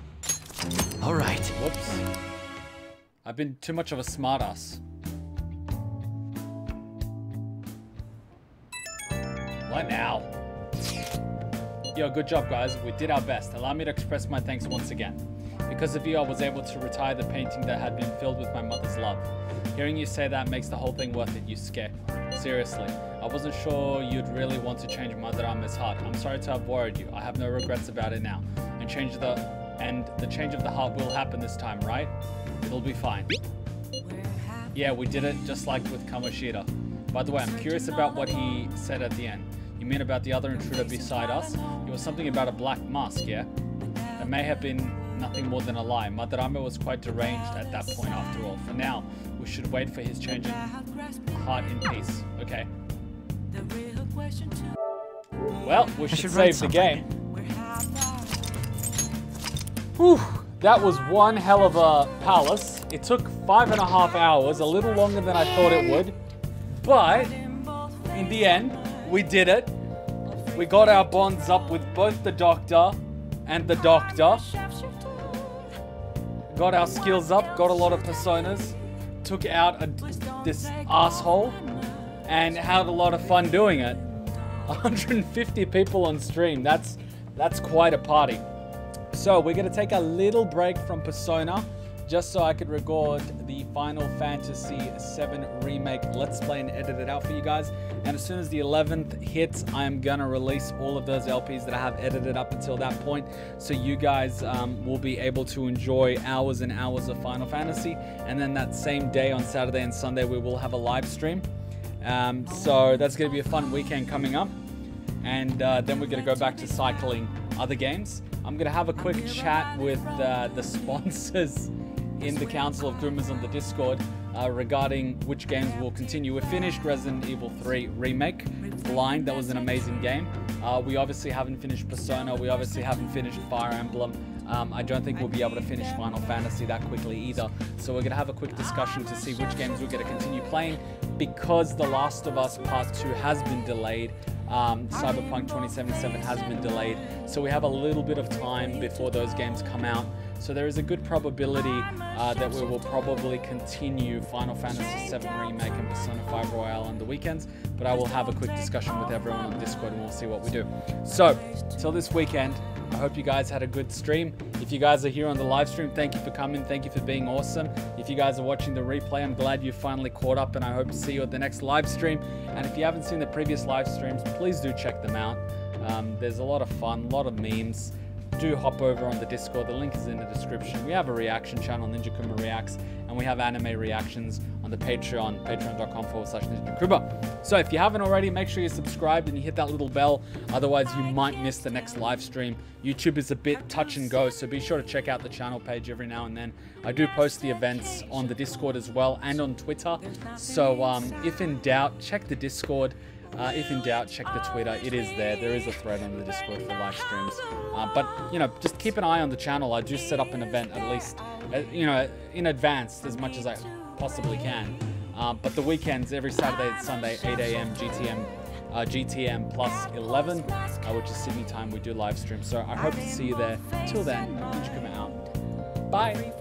All right. Whoops. I've been too much of a smartass. What now? Yo, good job, guys. We did our best. Allow me to express my thanks once again. Because of you, I was able to retire the painting that had been filled with my mother's love. Hearing you say that makes the whole thing worth it, Yusuke. Seriously, I wasn't sure you'd really want to change Madarame's heart. I'm sorry to have worried you. I have no regrets about it now. And change the and the change of the heart will happen this time, right? It'll be fine. Yeah, we did it just like with Kamoshida. By the way, I'm curious about what he said at the end. You mean about the other intruder beside us? It was something about a black mask, yeah? It may have been nothing more than a lie. Madarame was quite deranged at that point after all. For now, we should wait for his change in heart in peace, okay? Well, we should, should save the game. Whew, that was one hell of a palace. It took five and a half hours, a little longer than I thought it would. But, in the end, we did it. We got our bonds up with both the doctor and the doctor. Got our skills up, got a lot of personas. Took out a, this asshole and had a lot of fun doing it. 150 people on stream. That's that's quite a party. So we're gonna take a little break from Persona just so I could record the Final Fantasy VII Remake Let's Play and edit it out for you guys. And as soon as the 11th hits, I'm gonna release all of those LPs that I have edited up until that point. So you guys um, will be able to enjoy hours and hours of Final Fantasy. And then that same day on Saturday and Sunday, we will have a live stream. Um, so that's gonna be a fun weekend coming up. And uh, then we're gonna go back to cycling other games. I'm gonna have a quick chat with uh, the sponsors in the Council of Groomers on the Discord uh, regarding which games will continue. We finished Resident Evil 3 Remake, Blind, that was an amazing game. Uh, we obviously haven't finished Persona, we obviously haven't finished Fire Emblem. Um, I don't think we'll be able to finish Final Fantasy that quickly either. So we're going to have a quick discussion to see which games we're going to continue playing because The Last of Us Part 2 has been delayed. Um, Cyberpunk 2077 has been delayed. So we have a little bit of time before those games come out. So there is a good probability uh, that we will probably continue Final Fantasy VII Remake and Persona 5 Royal on the weekends, but I will have a quick discussion with everyone on Discord and we'll see what we do. So, till this weekend, I hope you guys had a good stream. If you guys are here on the live stream, thank you for coming. Thank you for being awesome. If you guys are watching the replay, I'm glad you finally caught up and I hope to see you at the next live stream. And if you haven't seen the previous live streams, please do check them out. Um, there's a lot of fun, a lot of memes do hop over on the Discord. The link is in the description. We have a reaction channel, Ninja Kuma Reacts, and we have anime reactions on the Patreon, patreon.com forward slash Ninja Kuma. So if you haven't already, make sure you're subscribed and you hit that little bell. Otherwise, you might miss the next live stream. YouTube is a bit touch and go, so be sure to check out the channel page every now and then. I do post the events on the Discord as well and on Twitter. So um, if in doubt, check the Discord. Uh, if in doubt, check the Twitter. It is there. There is a thread on the Discord for live streams. Uh, but you know, just keep an eye on the channel. I do set up an event at least, uh, you know, in advance as much as I possibly can. Uh, but the weekends, every Saturday and Sunday, 8 a.m. GTM. Uh, GTM plus 11, uh, which is Sydney time, we do live stream. So I hope to see you there. Till then, Kuma out. Bye.